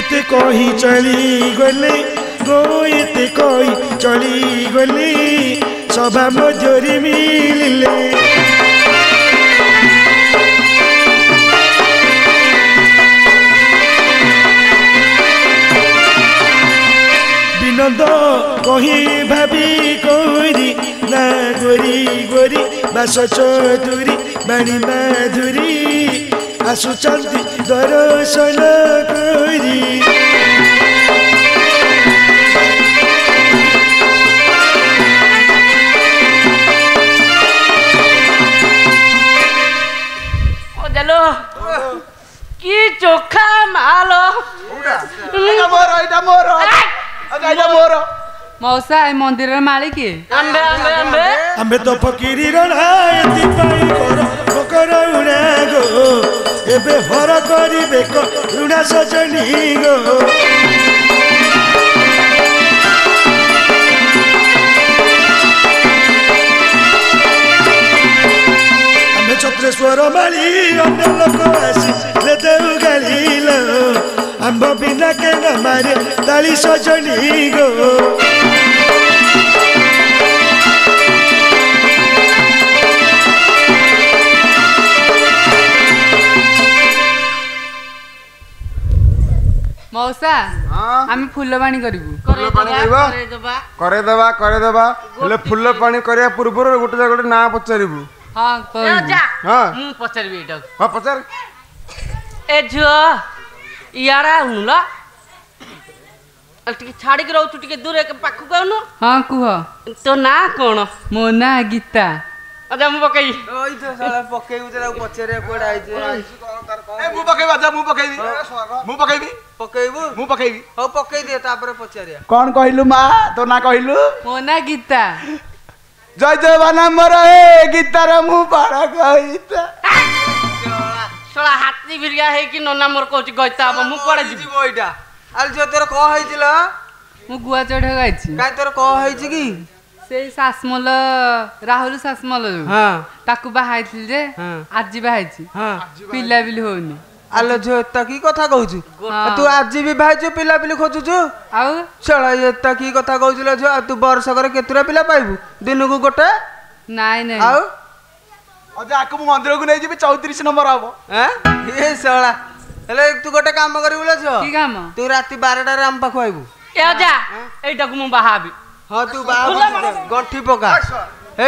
এতে चली চলি গলে গো এতে चली চলি सभामा जोरी मिलले বিনন্দ কহি ভাবি করি না গরি গরি বাণী कोरी আলো কি চোখা মালো মৌসাই মন্দিরের মালিক এবে করিবে গো ಛತ್ರೇಶ್ವರ ಮಳಿ ಅನ್ನೆಲ್ಲ ಕೋಸಿ ಲೆದವುಗಳಿಲ ಅಂಬ ಬಿನ ଫୁଲ ପାଣି କରିବା ପୂର୍ବରୁ ଗୋଟେ ଜାଗା ଗୋଟେ ନାଁ ପଚାରିବୁ ହଁ ହଁ ପଚାରିବି ଏଇଟାକୁ ହଁ ପଚାର ଏ ଝିଅ ଇଆଡ଼େ ଆଉନୁ ଲ ଟିକେ ଛାଡ଼ିକି ରହୁଛୁ ଟିକେ ଦୂର ପାଖକୁ ଆଉନୁ ହଁ କୁହ ତୋ ନାଁ କ'ଣ ମୋ ନାଁ ଗୀତା ଆଚ୍ଛା ମୁଁ ପକେଇବି ପକେଇବୁ ତାକୁ ପଚାରିବା କୁଆଡ଼େ ଆଇଛି ମୁଁ ପକେଇବି ଆଚ୍ଛା ମୁଁ ପକେଇବି ମୁଁ ପକେଇବି ପକେଇବୁ ମୁଁ ପକେଇବି ହଉ ପକେଇ ତାପରେ ପଚାରିବା କ'ଣ କହିଲୁ ମା ତୋ ନାଁ କହିଲୁ ମୋ ନାଁ ଗୀତା জয়দেবানা মর হে গীতার মু বাড়া গইতা সোলা হাতি ভিড়িয়া হেকি ননা মোর কইছি গইতা হব মু পড়ে যাব ওইটা আর যে তোর ক হইছিল মু গুয়া চড়ে গাইছি কাই তোর ক হইছি কি সেই শাসমল রাহুল শাসমল হ্যাঁ তাকু বাহাইছিল যে আজি বাহাইছি হ্যাঁ পিলা বিলি হউনি ଆଲୋ ଝିଅ କି କଥା କହୁଛୁ ତୁ ଆଜି ବି ଭାଇଛୁ ପିଲାପିଲି ଖୋଜୁଛୁ ଆଉ ଶଳ କି କଥା କହୁଛୁ ଲୋ ଝିଅ ଆଉ ତୁ ବର୍ଷକରେ କେତେଟା ପିଲା ପାଇବୁ ଦିନକୁ ଗୋଟେ ନାଇଁ ନାଇଁ ଆଉ ଆକୁ ମୁଁ ମନ୍ଦିରକୁ ନେଇଯିବି ଚଉତିରିଶ ନମ୍ବର ହବ ଏ ଶଳା ହେଲେ ତୁ ଗୋଟେ କାମ କରିବୁ ଲୋ ଝିଅ କାମ ତୁ ରାତି ବାରଟାରେ ଆମ ପାଖକୁ ଆଇବୁ ଏ ଅଜା ଏଇଟାକୁ ମୁଁ ବାହାବି ହଁ ତୁ ବାହା ଗଣ୍ଠି ପକା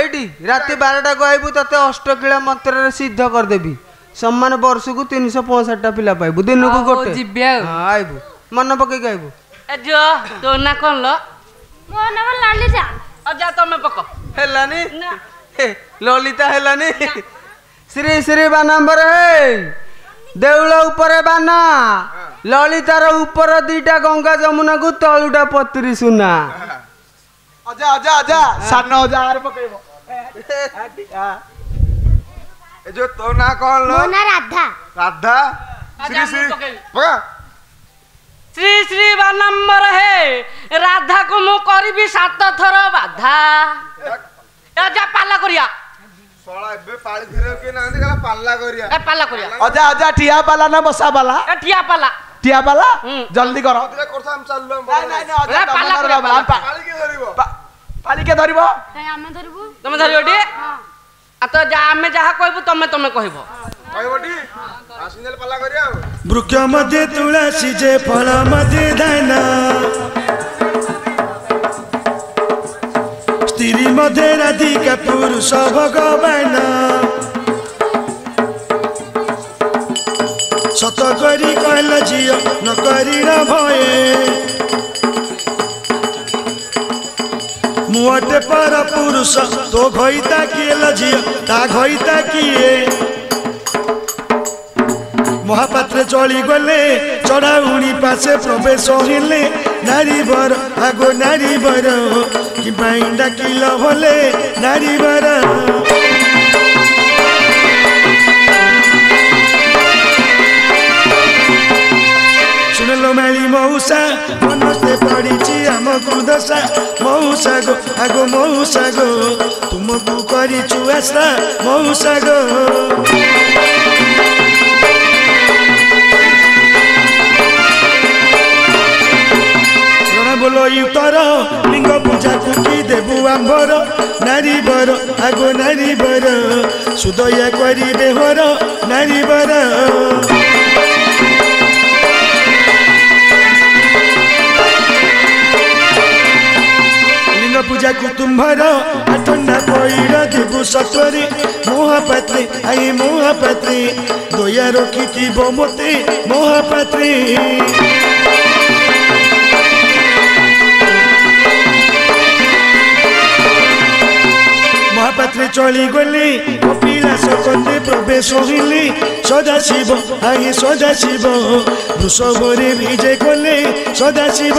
ଏଇଠି ରାତି ବାରଟାକୁ ଆଇବୁ ତତେ ଅଷ୍ଟକିଳା ମନ୍ତ୍ରରେ ସିଦ୍ଧ କରିଦେବି ସମାନ ବର୍ଷକୁ ତିନିଶହ ପଞ୍ଚଷଠିଟା ପିଲା ପାଇବୁ ଦିନକୁ ଗୋଟେ ଯିବି ଆଉ ଆଇବୁ ମନେ ପକେଇକି ଆଇବୁ ଏ ଝିଅ ତୋ ନାଁ କ'ଣ ଲୋ ଲଳିତା ହେଲାନି ଶ୍ରୀ ଶ୍ରୀ ବାନାମ୍ବରେ ଦେଉଳ ଉପରେ ବାନା ଲଳିତାର ଉପର ଦିଟା ଗଙ୍ଗା ଯମୁନାକୁ ତଳୁଟା ପତ୍ରି ସୁନା ଅଜା ଅଜା ଅଜା ସାନ ଅଜା ଆର ପକେଇବ ଏ ଯୋଉ ତୋ ନାଁ କଣ ଲୋ ମୋ ନାଁ ରାଧା ରାଧା ଶ୍ରୀ ଶ୍ରୀ ପକା ଶ୍ରୀ ଶ୍ରୀ ବା ନମ୍ବର ହେ ରାଧାକୁ ମୁଁ କରିବି ସାତ ଥର ବାଧା ଅଜା ପାଲା କରିବା ଅଜା ଅଜା ଠିଆ ପାଲା ନା ବସା ପାଲା ଠିଆ ପାଲା ଠିଆ ପାଲା ଜଲ୍ଦି କର ପାଲିକେ ଧରିବ ତମେ ଧରିବ ଟିକେ তো আমি যা কহবু তুমি তুমি কহব বৃক্ষ মধ্যে তুলসী যে ফল মধ্যে ধান স্ত্রী মধ্যে রাধিকা পুরুষ ভগবান সত করি কহিল ঝিও ন করিল ভয়ে ಮೂವತ್ತೆ ಪರ ಪುರುಷ ತೋ ತಾಕಿಯಲ್ಲ ಜಿಯ ತಾ ತಾಕಿಯೇ মহাপাত্রে চলি গলে চড়াউনি পাশে প্রবেশ হলে নারীবর আগো নারীবর কি পাই ডাকিল হলে নারীবর ଶୁଣିଲ ମାଳି ମଉସା ମନସ୍ତେ ପଡ଼ିଛି ଆମକୁ ଦଶା ମଉସା ଗୋ ଆଗ ମଉସା ଗୋ ତୁମକୁ କରିଛୁ ଆଶା ମଉସା ଗୋ ବୋଲଇତର ଲିଙ୍ଗ ପୂଜା କୁକି ଦେବୁ ଆମ୍ବର ନାରିବର ଆଗ ନାରିବର ସୁଦୟା କରିବେ ହର ନାରିବର जग तुम्हारा ठंडा कोई रखू सत्वरी मोहपत्री आई मोहपत्री दोया रोकी थी वो मोहपत्री महापात्री चली गली कपिला सकते प्रवेश सदा शिव আহি সদাশিব বৃষভরে ভিজে গলে সদাশিব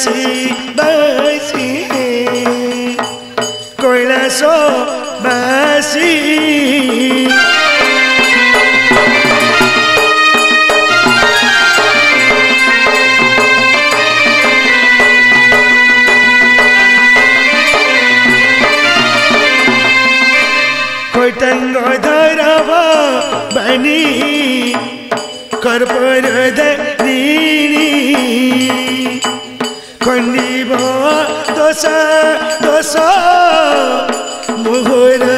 बसी कोयला सो बसी कोटंगो बनी कर्पूर धनी कन्नी भो दोसा दोसा मुहुरा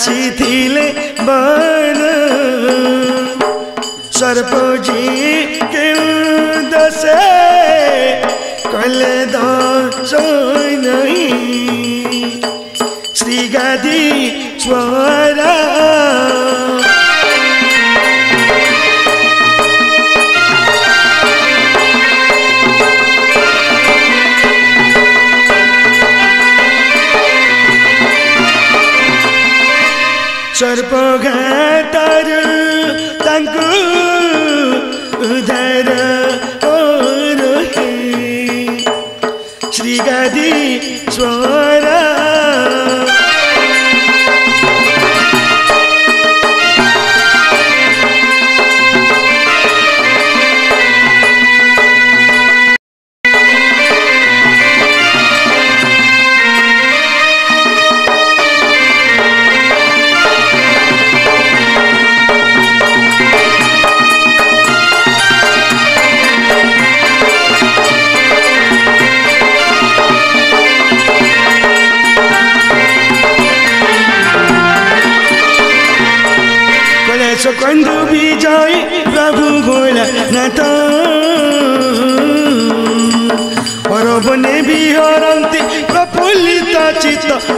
शिथिल बन सर्प जी किल दसे कल नहीं श्री गदी स्वरा शर्प गए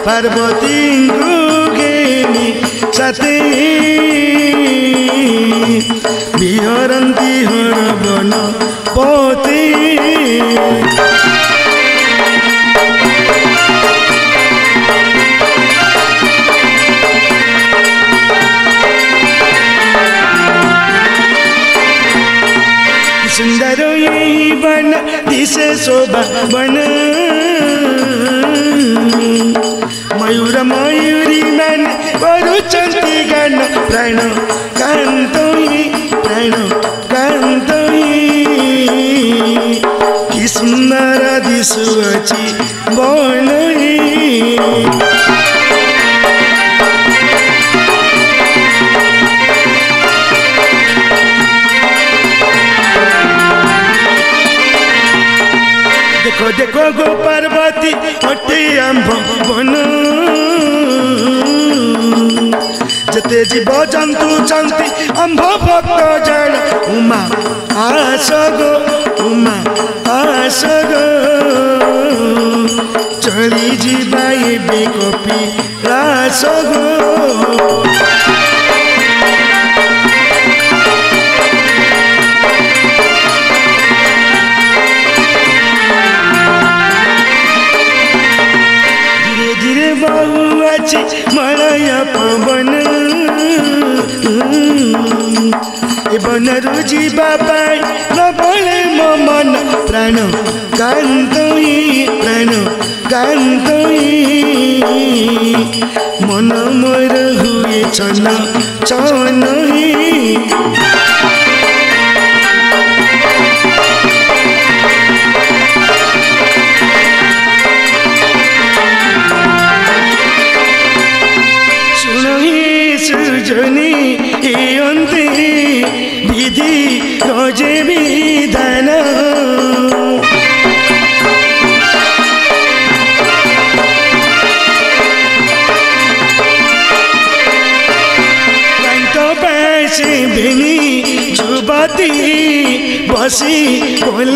পার্বতী গৃহিণী সাথে বিহরন্তি হর বন পতি সুন্দর বন দিশে শোভা বন मयूर मयूरी मान कर गान प्राण कांत कि सुंदर दिशुची बन देखो देखो गो पार्वती अटे आंभ बनो জীব জন্তু চন্তি অম্ভ ভক্ত জন উমা আস গো উমা আস গো চলি যা এবে কপি রাস গো मन मर हुए छन छन así, con el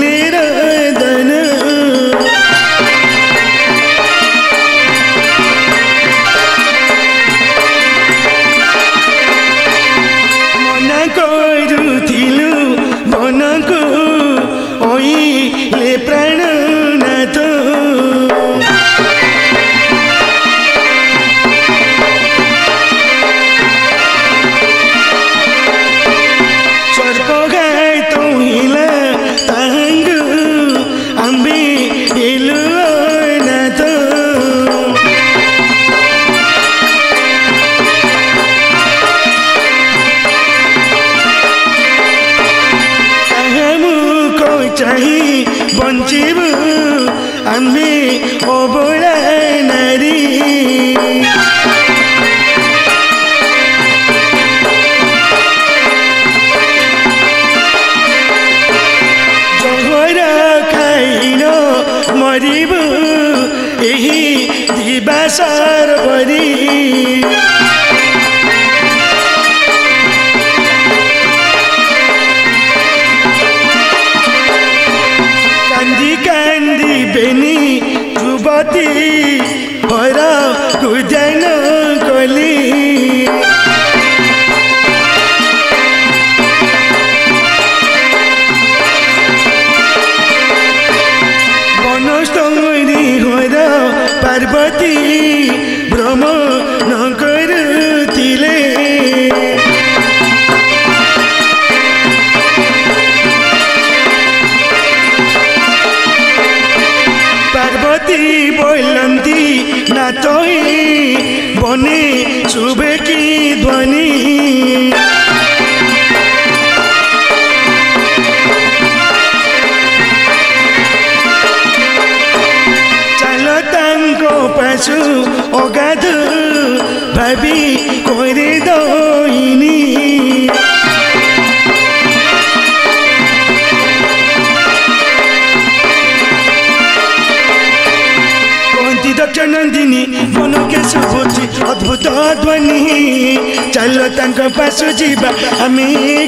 ତାଙ୍କ ପାଶ ଯିବା ଆମେ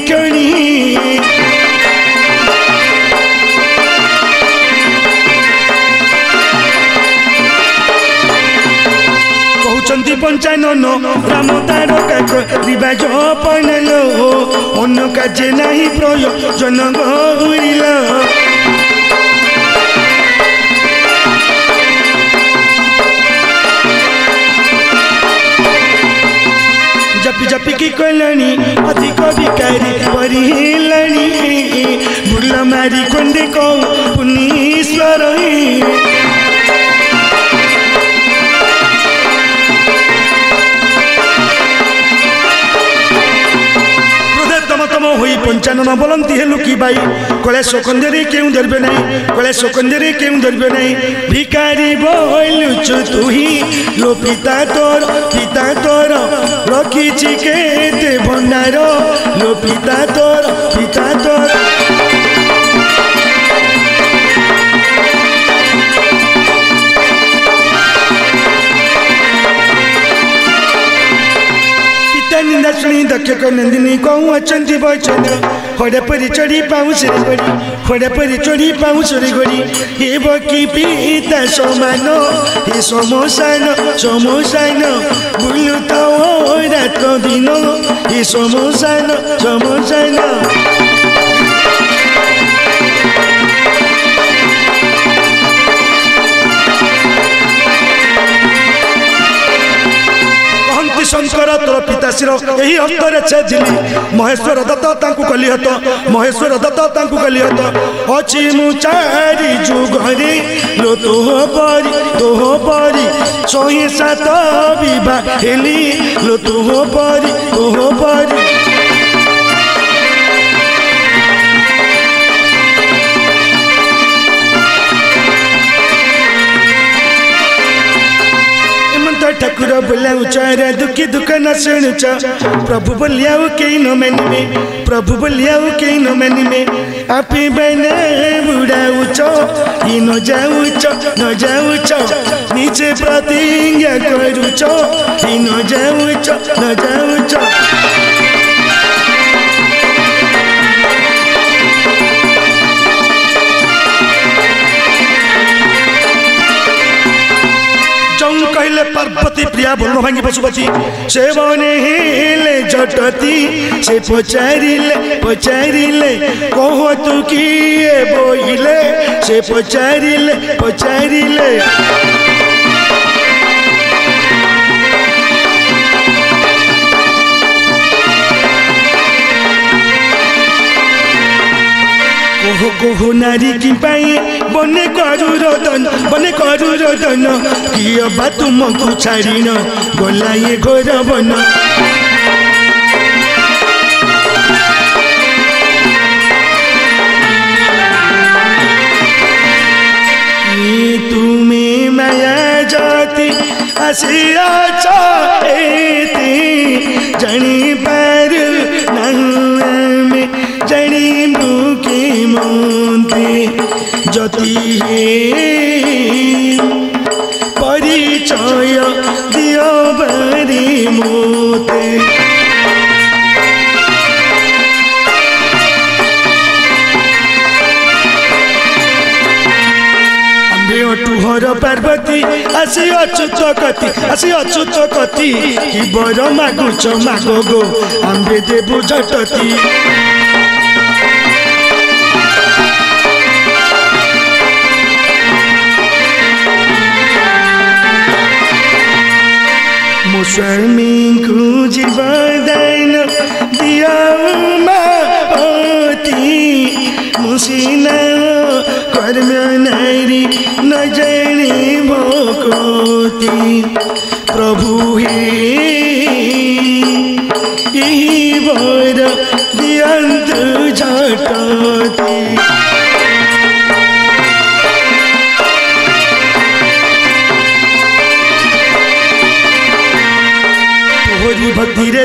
କଣି କହୁଛନ୍ତି ପଞ୍ଚାନନ ରାମ ତାର କାକ ଦିବା ଜପନଲ ଅନ କାର୍ଯ୍ୟ ନାହିଁ ଜନ ଗହୁରିଲ जपी की कोलनी अधिको बिकारी परिहिलनी बुल्ला मारी कुंडी को पुनीश्वर নাম হই পঞ্চানন বলন্তি হে লুকি বাই কলে সকন্দেরে কেউ ধরবে নাই কলে সকন্দেরে কেউ ধরবে নাই ভিকারি বলুচু তুহি লো পিতা তোর পিতা তোর রকিছি কেতে ভণ্ডার লো পিতা তোর পিতা তোর लक्ष्मी दक्ष नंदिनी कहूँ अचंती बचन होड़े पर चढ़ी पाऊँ सुरी गोरी होड़े पर चढ़ी पाऊँ सुरी गोरी ये बकी पीता सोमानो ये सोमोसान सोमोसान बुलू तो रात को दिनो ये सोमोसान सोमोसान ଶଙ୍କର ତୋର ପିତାଶ୍ରୀର ଏହି ହସ୍ତରେ ଛେଦିଲି ମହେଶ୍ୱର ଦତ୍ତ ତାଙ୍କୁ କଲି ହତ ମହେଶ୍ୱର ଦତ୍ତ ତାଙ୍କୁ କଲି ହତ ଅଛି ମୁଁ ଚାରି ଯୁଗରେ ଲୋ ତୋହ ପରି ତୋହ ପରି ଶହେ ସାତ ବିବାହ ହେଲି ଲୋ ତୋହ ପରି ତୋହ ପରି ठाकुर बोलाऊच दुखी दुख न शुणुच प्रभु बोलिया कहीं न मानिबे प्रभु बोलिया कहीं न मानिबे आपे बने बुड़ाऊच ये न जाऊच न जाऊच निजे प्रतिज्ञा करूच ये न जाऊच न जाऊच ले पर्वती प्रिया बोलो भांगी बची से बने हिले जटती से पचारिले पचारिले कहो तू किए बोइले से पचारिले पचारिले কোহ কোহ নারী কি পাই বনে করু রতন বনে করু রতন কিয় বা তুমকু ছাড়িন গোলাইয়ে ঘোর বন তুমি মায়া জাতি আসিয়াছ এতে জানিবা ही परिचय दियो भरी मुते अम्बे तुहरो पर्वती असिय अचुक पति असिय अचुक पति की बरो मागु चमागो गो अम्बे जे बुझटकी हामी खुजी बढ्दैन दियामा अति मुसिना कर्म नारी नजरी भोकोती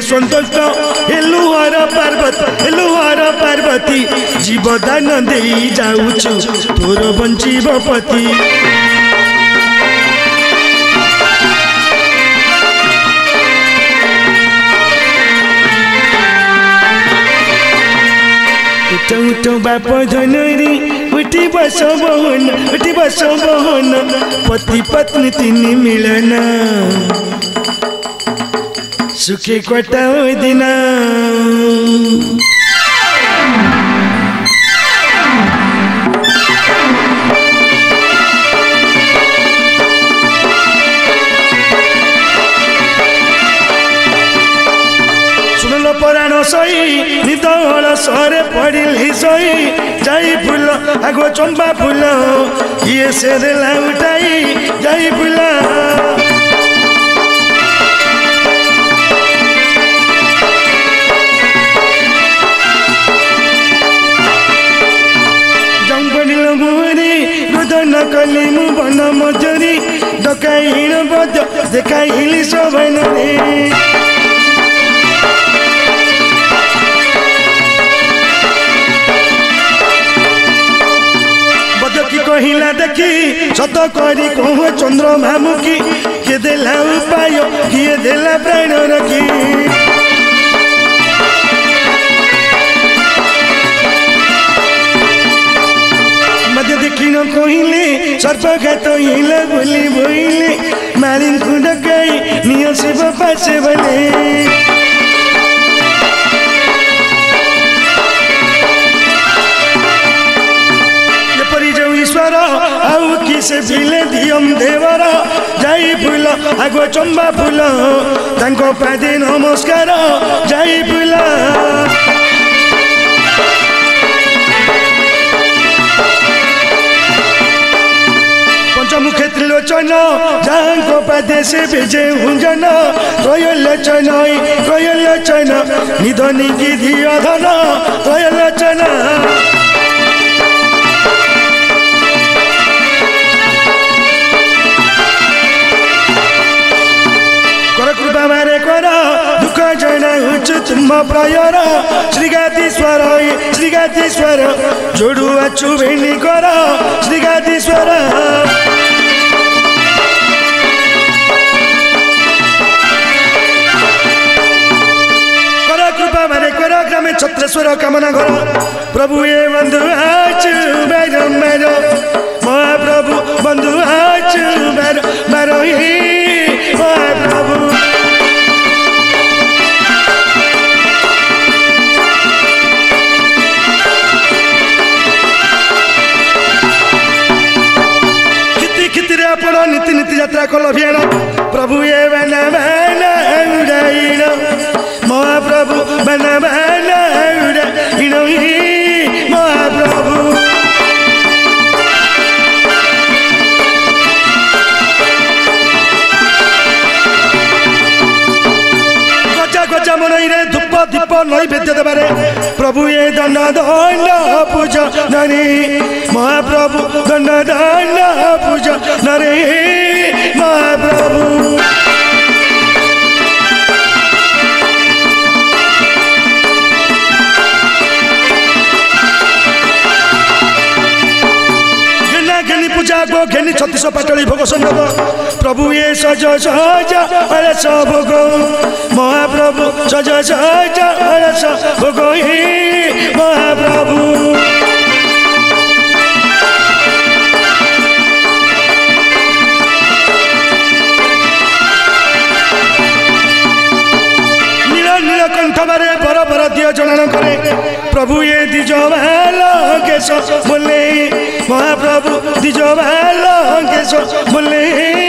ସନ୍ତୁଷ୍ଟ ହେଲୁ ହର ପାର୍ବତୀ ହେଲୁ ହର ପାର୍ବତୀ ଜୀବଦାନ ଦେଇ ଯାଉଛୁ ତୋର ବଞ୍ଚିବ ପତି ଉଠ ବାପ ଧନରେ ଉଠି ବସ ବହନ ଉଠି ବସ ବହନ ପତି ପତ୍ନୀ ତିନି ମିଳନ सुखी कटाउँदिन परानो सोई निदोल सरे पडिली सोई जाई फुल आगो चम्बा फुल ये सेरे लाउटाई जाई फुल नकली मु बनम जरी दकाइ न बज देखाइलि सबै न नि बजकी कहिला देखि सतो करी को चन्द्रमा मुखी के देला उपाय के देला प्राण नकी ಕೊಯ್ಲಿ ಸ್ವರ್ಪಗ ತೊಯ್ಲ ಗುಲಿ ಬೊಯ್ಲಿ ಮಾಲಿನ ಕುಡಕೈ ನಿಯೋ ಶಿವ दियम देवर जय फुल आगो चंबा फुल तांको पादे नमस्कार जय फुल চনো যাঙ্গ পাদেশে বেজে হুঞ্জন ত্রয়ল চনই ত্রয়ল চন নিধনি কি ধিয় ধন ত্রয়ল চন মারে কর দুঃখ জনা হুচ তুম প্রয়র শ্রীগাধীশ্বর শ্রীগাধীশ্বর যোড়ু আছু ভেণি কর শ্রীগাধীশ্বর ছত্রেশ্বর কামনা কর প্রভু এ বন্ধু আছ বের মের মহাপ্রভু বন্ধু আছ বের মের মহাপ্রভু ଆପଣ ନୀତି ନୀତି ଯାତ୍ରା କଲ ଭିଆଣ ପ୍ରଭୁ ଏ ବେନା ବେନା ଉଡ଼ାଇଣ महाप्रभु बनबी महाप्रभु गजा धूप नई बेद देवे प्रभु ये दंड दंड पूज महाप्रभु दंड दंड पूज नरी महाप्रभु जागो घेनि छत्तिस पाटली भोग सम्भव प्रभु ये सज सज अरे स भोग महाप्रभु सज सहज अरे स भोग महाप्रभु ତମରେ ପରପରତୀୟ ଜଣନ କରେ ପ୍ରଭୁ ଏ ଦିଜ ଭାଲ କେଶ ବୋଲେ ମହାପ୍ରଭୁ ଦିଜ ଭାଲ କେଶ ବୋଲେ